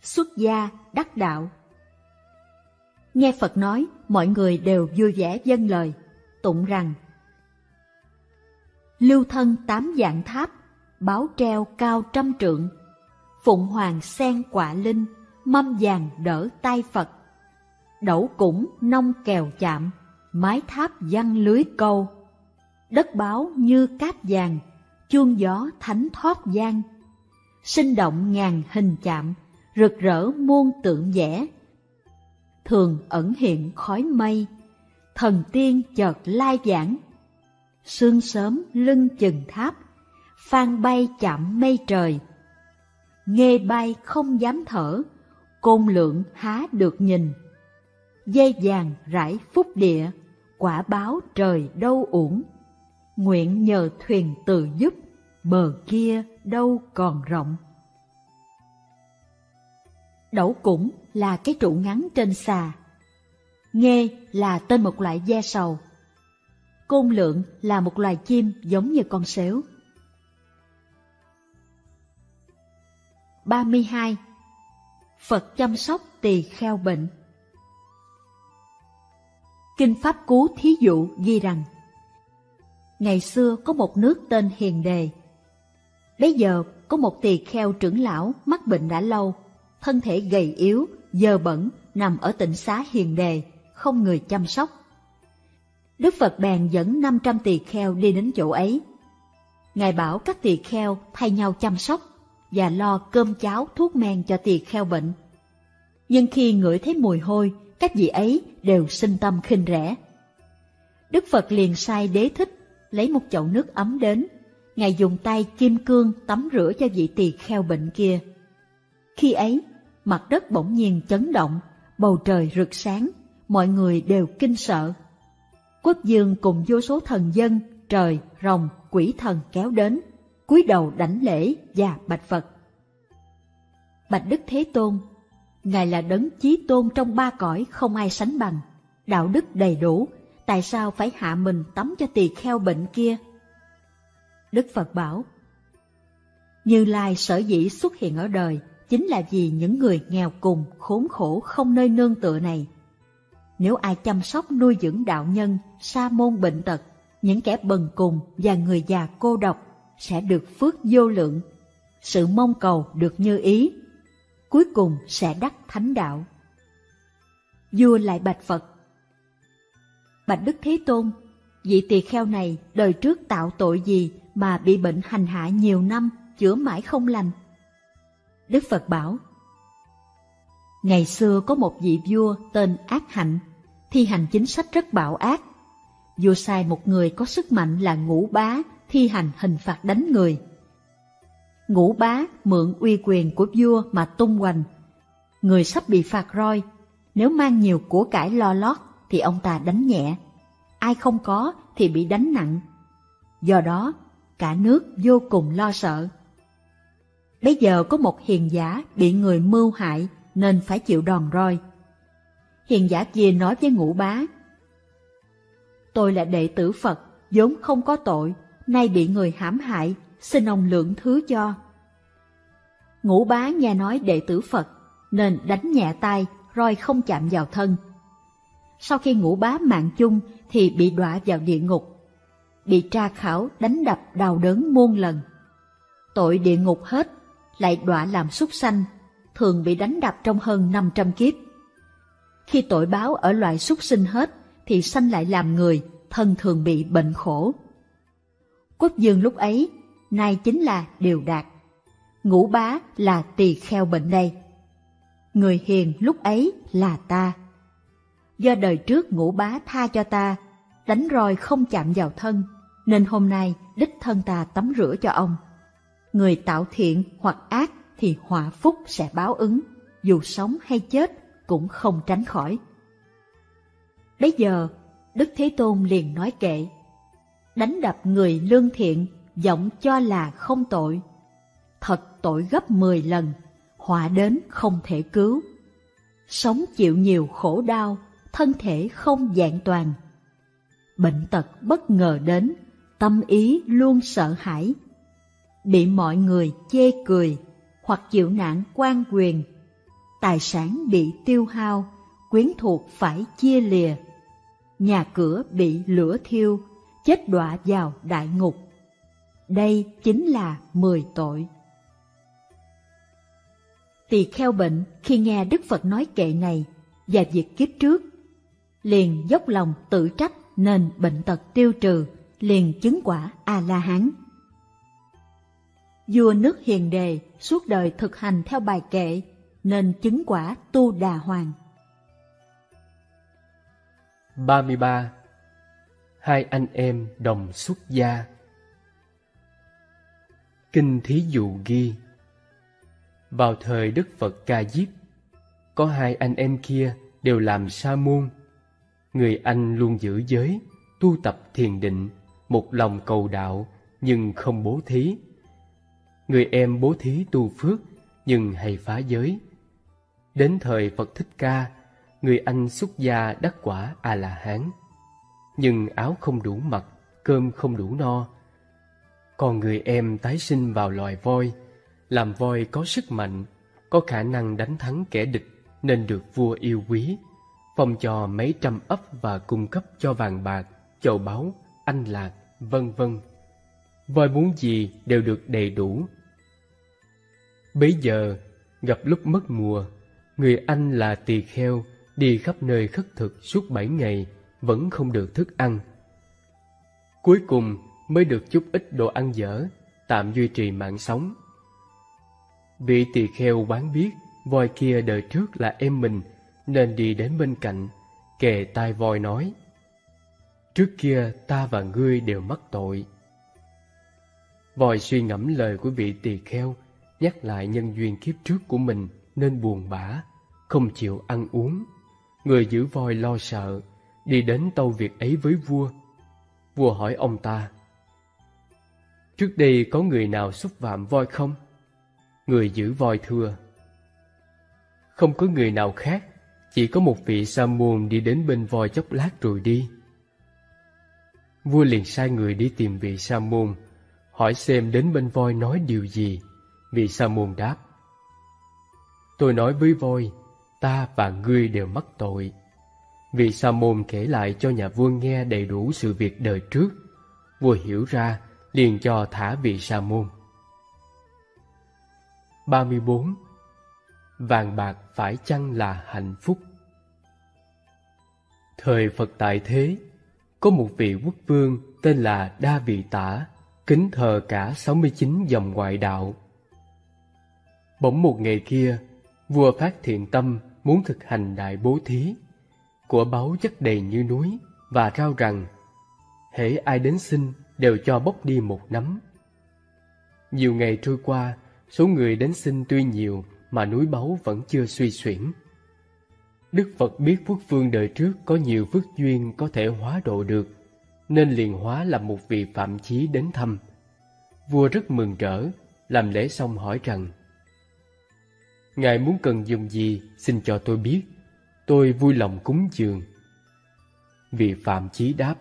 Speaker 1: xuất gia, đắc đạo. Nghe Phật nói, mọi người đều vui vẻ dâng lời, tụng rằng Lưu thân tám dạng tháp, báo treo cao trăm trượng, phụng hoàng sen quả linh, mâm vàng đỡ tay Phật, đẩu cũng nông kèo chạm, mái tháp văn lưới câu, đất báo như cát vàng, chuông gió thánh thoát gian, sinh động ngàn hình chạm, rực rỡ muôn tượng vẽ. Thường ẩn hiện khói mây, thần tiên chợt lai giảng. Sương sớm lưng chừng tháp, phan bay chạm mây trời. Nghe bay không dám thở, côn lượng há được nhìn. Dây vàng rải phúc địa, quả báo trời đâu uổng. Nguyện nhờ thuyền từ giúp, bờ kia đâu còn rộng. Đẩu cũng là cái trụ ngắn trên xà. Nghê là tên một loại da sầu. Côn lượng là một loài chim giống như con sếu. 32. Phật chăm sóc tỳ kheo bệnh Kinh Pháp Cú Thí Dụ ghi rằng, Ngày xưa có một nước tên Hiền Đề. Bây giờ có một tỳ kheo trưởng lão mắc bệnh đã lâu, thân thể gầy yếu, dơ bẩn, nằm ở tỉnh xá Hiền Đề, không người chăm sóc. Đức Phật bèn dẫn 500 tỳ kheo đi đến chỗ ấy. Ngài bảo các tỳ kheo thay nhau chăm sóc và lo cơm cháo thuốc men cho tỳ kheo bệnh. Nhưng khi ngửi thấy mùi hôi, các vị ấy đều sinh tâm khinh rẻ. Đức Phật liền sai đế thích lấy một chậu nước ấm đến, Ngài dùng tay kim cương tắm rửa cho vị tỳ kheo bệnh kia. Khi ấy, mặt đất bỗng nhiên chấn động, bầu trời rực sáng, mọi người đều kinh sợ. Quốc dương cùng vô số thần dân, trời, rồng, quỷ thần kéo đến, cúi đầu đảnh lễ và bạch Phật. Bạch Đức Thế Tôn, Ngài là đấng chí tôn trong ba cõi không ai sánh bằng, đạo đức đầy đủ, tại sao phải hạ mình tắm cho tỳ kheo bệnh kia? Đức Phật bảo, Như Lai sở dĩ xuất hiện ở đời chính là vì những người nghèo cùng, khốn khổ không nơi nương tựa này. Nếu ai chăm sóc nuôi dưỡng đạo nhân, sa môn bệnh tật, những kẻ bần cùng và người già cô độc sẽ được phước vô lượng, sự mong cầu được như ý, cuối cùng sẽ đắc thánh đạo. Vua lại bạch Phật Bạch Đức Thế Tôn, vị tỳ kheo này đời trước tạo tội gì mà bị bệnh hành hạ nhiều năm, chữa mãi không lành? Đức Phật bảo, Ngày xưa có một vị vua tên Ác Hạnh, thi hành chính sách rất bạo ác. Vua sai một người có sức mạnh là ngũ bá thi hành hình phạt đánh người. Ngũ bá mượn uy quyền của vua mà tung hoành. Người sắp bị phạt roi, nếu mang nhiều của cải lo lót thì ông ta đánh nhẹ, ai không có thì bị đánh nặng. Do đó, cả nước vô cùng lo sợ. Bây giờ có một hiền giả bị người mưu hại nên phải chịu đòn roi. Hiền giả kia nói với ngũ bá, Tôi là đệ tử Phật, vốn không có tội, nay bị người hãm hại, xin ông lượng thứ cho. Ngũ bá nghe nói đệ tử Phật, nên đánh nhẹ tay, roi không chạm vào thân. Sau khi ngũ bá mạng chung thì bị đọa vào địa ngục. bị tra khảo đánh đập đau đớn muôn lần. Tội địa ngục hết, lại đọa làm súc sanh, thường bị đánh đập trong hơn 500 kiếp. Khi tội báo ở loại súc sinh hết, thì sanh lại làm người, thân thường bị bệnh khổ. Quốc dương lúc ấy, nay chính là điều đạt. Ngũ bá là tỳ kheo bệnh đây. Người hiền lúc ấy là ta. Do đời trước ngũ bá tha cho ta, đánh roi không chạm vào thân, nên hôm nay đích thân ta tắm rửa cho ông. Người tạo thiện hoặc ác thì họa phúc sẽ báo ứng, dù sống hay chết cũng không tránh khỏi. Bây giờ, Đức Thế Tôn liền nói kệ, đánh đập người lương thiện, giọng cho là không tội. Thật tội gấp mười lần, họa đến không thể cứu. Sống chịu nhiều khổ đau, thân thể không dạng toàn. Bệnh tật bất ngờ đến, tâm ý luôn sợ hãi. Bị mọi người chê cười, hoặc chịu nạn quan quyền. Tài sản bị tiêu hao, quyến thuộc phải chia lìa. Nhà cửa bị lửa thiêu, chết đọa vào đại ngục. Đây chính là mười tội. Tỳ kheo bệnh khi nghe Đức Phật nói kệ này và việc kiếp trước, liền dốc lòng tự trách nên bệnh tật tiêu trừ, liền chứng quả A-la-hán. Vua nước hiền đề suốt đời thực hành theo bài kệ, nên chứng quả tu đà hoàng.
Speaker 2: 33. Hai anh em đồng xuất gia Kinh thí dụ ghi Vào thời Đức Phật Ca Diếp, có hai anh em kia đều làm sa môn. Người anh luôn giữ giới, tu tập thiền định, một lòng cầu đạo nhưng không bố thí. Người em bố thí tu phước nhưng hay phá giới. Đến thời Phật Thích Ca, người anh xuất gia đắc quả A-la-hán. Nhưng áo không đủ mặc, cơm không đủ no. Còn người em tái sinh vào loài voi, làm voi có sức mạnh, có khả năng đánh thắng kẻ địch nên được vua yêu quý, phong cho mấy trăm ấp và cung cấp cho vàng bạc, châu báu, anh lạc, vân vân. Voi muốn gì đều được đầy đủ. Bấy giờ, gặp lúc mất mùa, người anh là tỳ kheo đi khắp nơi khất thực suốt bảy ngày vẫn không được thức ăn. Cuối cùng mới được chút ít đồ ăn dở, tạm duy trì mạng sống. Vị tỳ kheo bán biết voi kia đời trước là em mình nên đi đến bên cạnh, kề tai voi nói Trước kia ta và ngươi đều mắc tội. Voi suy ngẫm lời của vị tỳ kheo, nhắc lại nhân duyên kiếp trước của mình nên buồn bã, không chịu ăn uống. Người giữ voi lo sợ, đi đến tâu việc ấy với vua. Vua hỏi ông ta, Trước đây có người nào xúc phạm voi không? Người giữ voi thưa, Không có người nào khác, chỉ có một vị sa môn đi đến bên voi chốc lát rồi đi. Vua liền sai người đi tìm vị sa môn, hỏi xem đến bên voi nói điều gì. Vị sa môn đáp, Tôi nói với voi, ta và ngươi đều mắc tội. Vị sa môn kể lại cho nhà vua nghe đầy đủ sự việc đời trước. Vua hiểu ra, liền cho thả vị sa môn. 34. Vàng bạc phải chăng là hạnh phúc? Thời Phật tại thế, có một vị quốc vương tên là Đa Vị Tả, kính thờ cả 69 dòng ngoại đạo. Bỗng một ngày kia, vua phát thiện tâm muốn thực hành đại bố thí. Của báu chất đầy như núi và rao rằng, hễ ai đến xin đều cho bốc đi một nắm. Nhiều ngày trôi qua, số người đến xin tuy nhiều mà núi báu vẫn chưa suy xuyển. Đức Phật biết quốc vương đời trước có nhiều phước duyên có thể hóa độ được, nên liền hóa làm một vị phạm chí đến thăm. Vua rất mừng rỡ, làm lễ xong hỏi rằng Ngài muốn cần dùng gì, xin cho tôi biết. Tôi vui lòng cúng dường. Vị Phạm Chí đáp.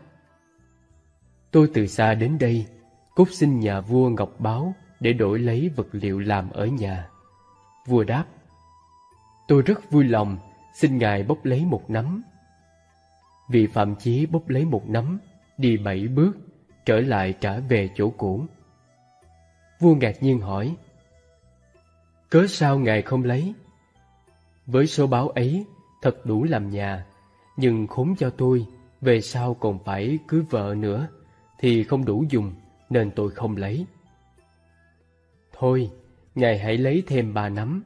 Speaker 2: Tôi từ xa đến đây, cốt xin nhà vua Ngọc Báo để đổi lấy vật liệu làm ở nhà. Vua đáp. Tôi rất vui lòng, xin Ngài bốc lấy một nắm. Vị Phạm Chí bốc lấy một nắm, đi bảy bước, trở lại trả về chỗ cũ. Vua ngạc nhiên hỏi, Cớ sao ngài không lấy? Với số báo ấy, thật đủ làm nhà, nhưng khốn cho tôi, về sau còn phải cưới vợ nữa, thì không đủ dùng, nên tôi không lấy. Thôi, ngài hãy lấy thêm ba nắm.